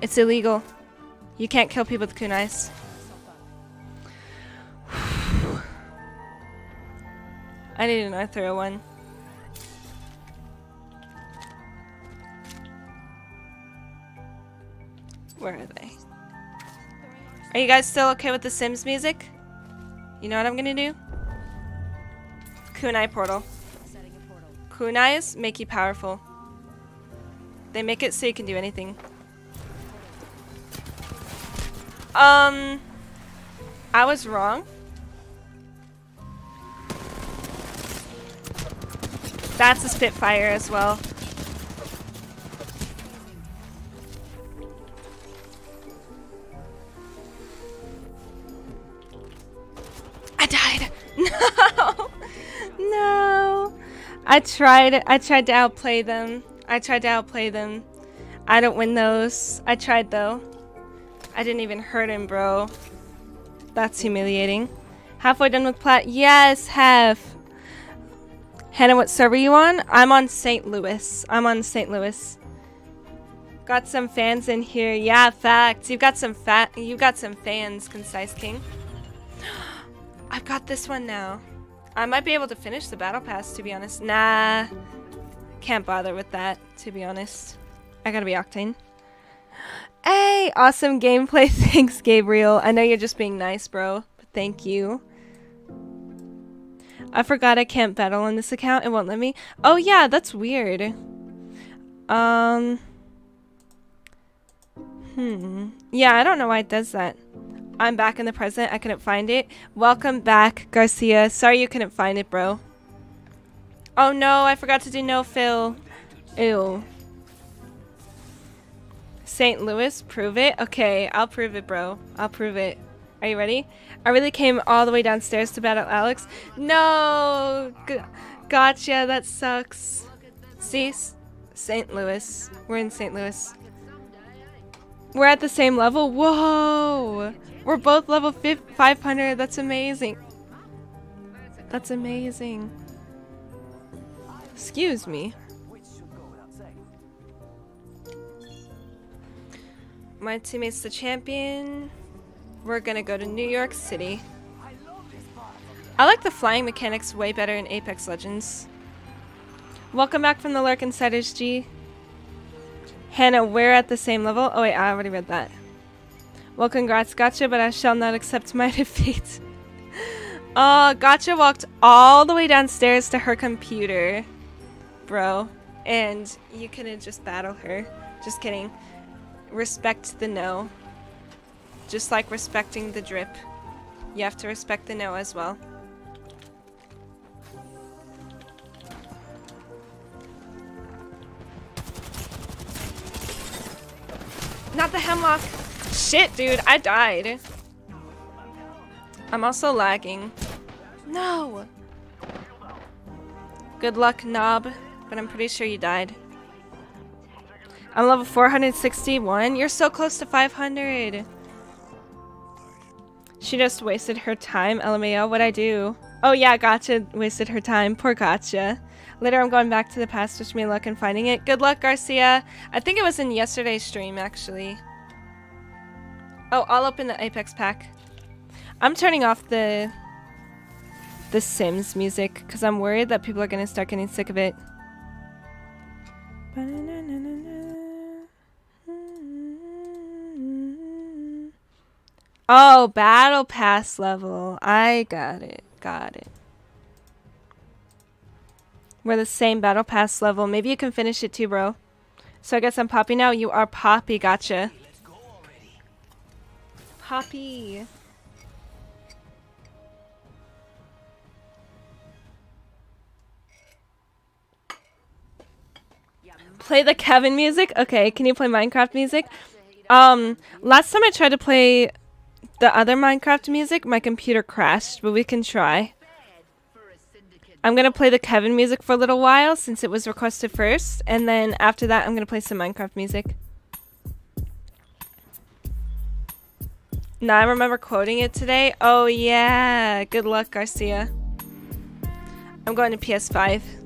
It's illegal. You can't kill people with kunais. (sighs) I need an R301. Where are they? Are you guys still okay with the Sims music? You know what I'm gonna do? Kunai portal. Kunais make you powerful. They make it so you can do anything. Um, I was wrong. That's a Spitfire as well. I died. (laughs) No. No. I tried I tried to outplay them. I tried to outplay them. I don't win those. I tried though. I didn't even hurt him, bro. That's humiliating. Halfway done with plat. Yes, half. Hannah, what server you on? I'm on St. Louis. I'm on St. Louis. Got some fans in here. Yeah, facts. You've got some fat. You've got some fans, Concise King. (gasps) I've got this one now. I might be able to finish the battle pass, to be honest. Nah. Can't bother with that, to be honest. I gotta be Octane. Hey, awesome gameplay. (laughs) Thanks, Gabriel. I know you're just being nice, bro. But thank you. I forgot I can't battle on this account. It won't let me. Oh, yeah, that's weird. Um. Hmm. Yeah, I don't know why it does that. I'm back in the present. I couldn't find it. Welcome back, Garcia. Sorry you couldn't find it, bro. Oh no, I forgot to do no fill. Ew. St. Louis, prove it? Okay, I'll prove it, bro. I'll prove it. Are you ready? I really came all the way downstairs to battle Alex. No! G gotcha, that sucks. See? St. Louis. We're in St. Louis. We're at the same level? Whoa! We're both level 500. That's amazing. That's amazing. Excuse me. My teammate's the champion. We're gonna go to New York City. I like the flying mechanics way better in Apex Legends. Welcome back from the Lurk Insiders, G. Hannah, we're at the same level. Oh wait, I already read that. Well, congrats, Gotcha, but I shall not accept my (laughs) defeat. Oh, (laughs) Gotcha walked all the way downstairs to her computer, bro. And you couldn't just battle her. Just kidding. Respect the no. Just like respecting the drip. You have to respect the no as well. Not the Hemlok. Shit, dude, I died. I'm also lagging. No. Good luck, Knob, but I'm pretty sure you died. I'm level 461. You're so close to 500. She just wasted her time. LMAO, what'd I do? Oh yeah, Gotcha wasted her time. Poor Gotcha. Later, I'm going back to the past. Wish me luck in finding it. Good luck, Garcia. I think it was in yesterday's stream, actually. Oh, I'll open the Apex pack. I'm turning off the the Sims music because I'm worried that people are going to start getting sick of it. Oh, battle pass level. I got it. Got it. We're the same battle pass level. Maybe you can finish it too, bro. So I guess I'm Poppy now. You are Poppy. Gotcha. Poppy. Play the Kevin music? Okay, can you play Minecraft music? Um, last time I tried to play the other Minecraft music, my computer crashed, but we can try. I'm gonna play the Kevin music for a little while since it was requested first, and then after that I'm gonna play some Minecraft music. Now I remember quoting it today. Oh yeah, good luck Garcia. I'm going to PS5.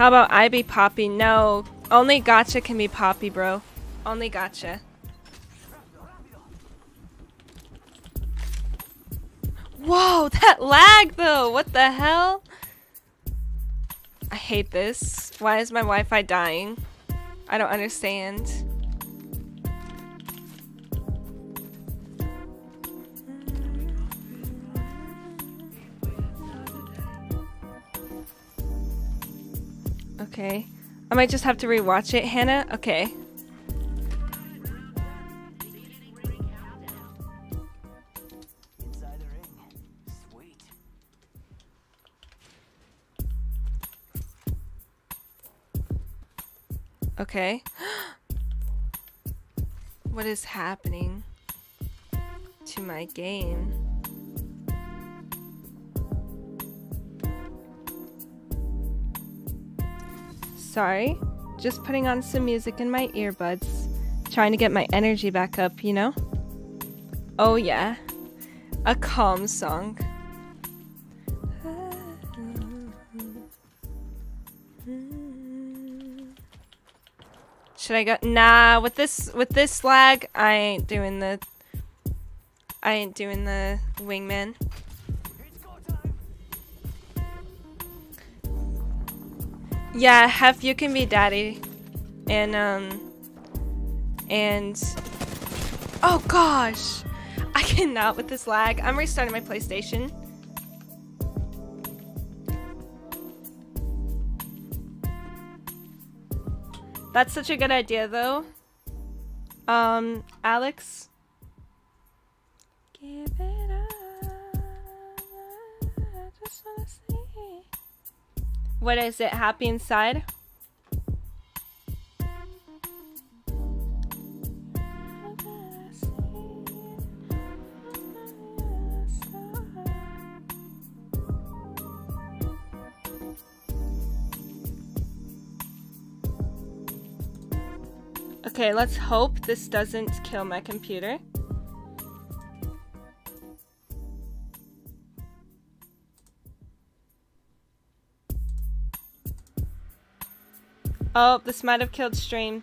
How about I be Poppy? No. Only Gotcha can be Poppy, bro. Only Gotcha. Whoa, that lag though! What the hell? I hate this. Why is my Wi-Fi dying? I don't understand. Okay. I might just have to rewatch it, Hannah. Okay. Okay. (gasps) what is happening to my game? Sorry. Just putting on some music in my earbuds. Trying to get my energy back up, you know? Oh, yeah. A calm song. Should I go? Nah, with this with this lag, I ain't doing the. I ain't doing the wingman. Yeah, Hef, you can be daddy, and um, and oh gosh, I cannot with this lag. I'm restarting my PlayStation. That's such a good idea, though. Um, Alex. Give it What is it? Happy inside? Okay, let's hope this doesn't kill my computer. Oh, this might have killed stream.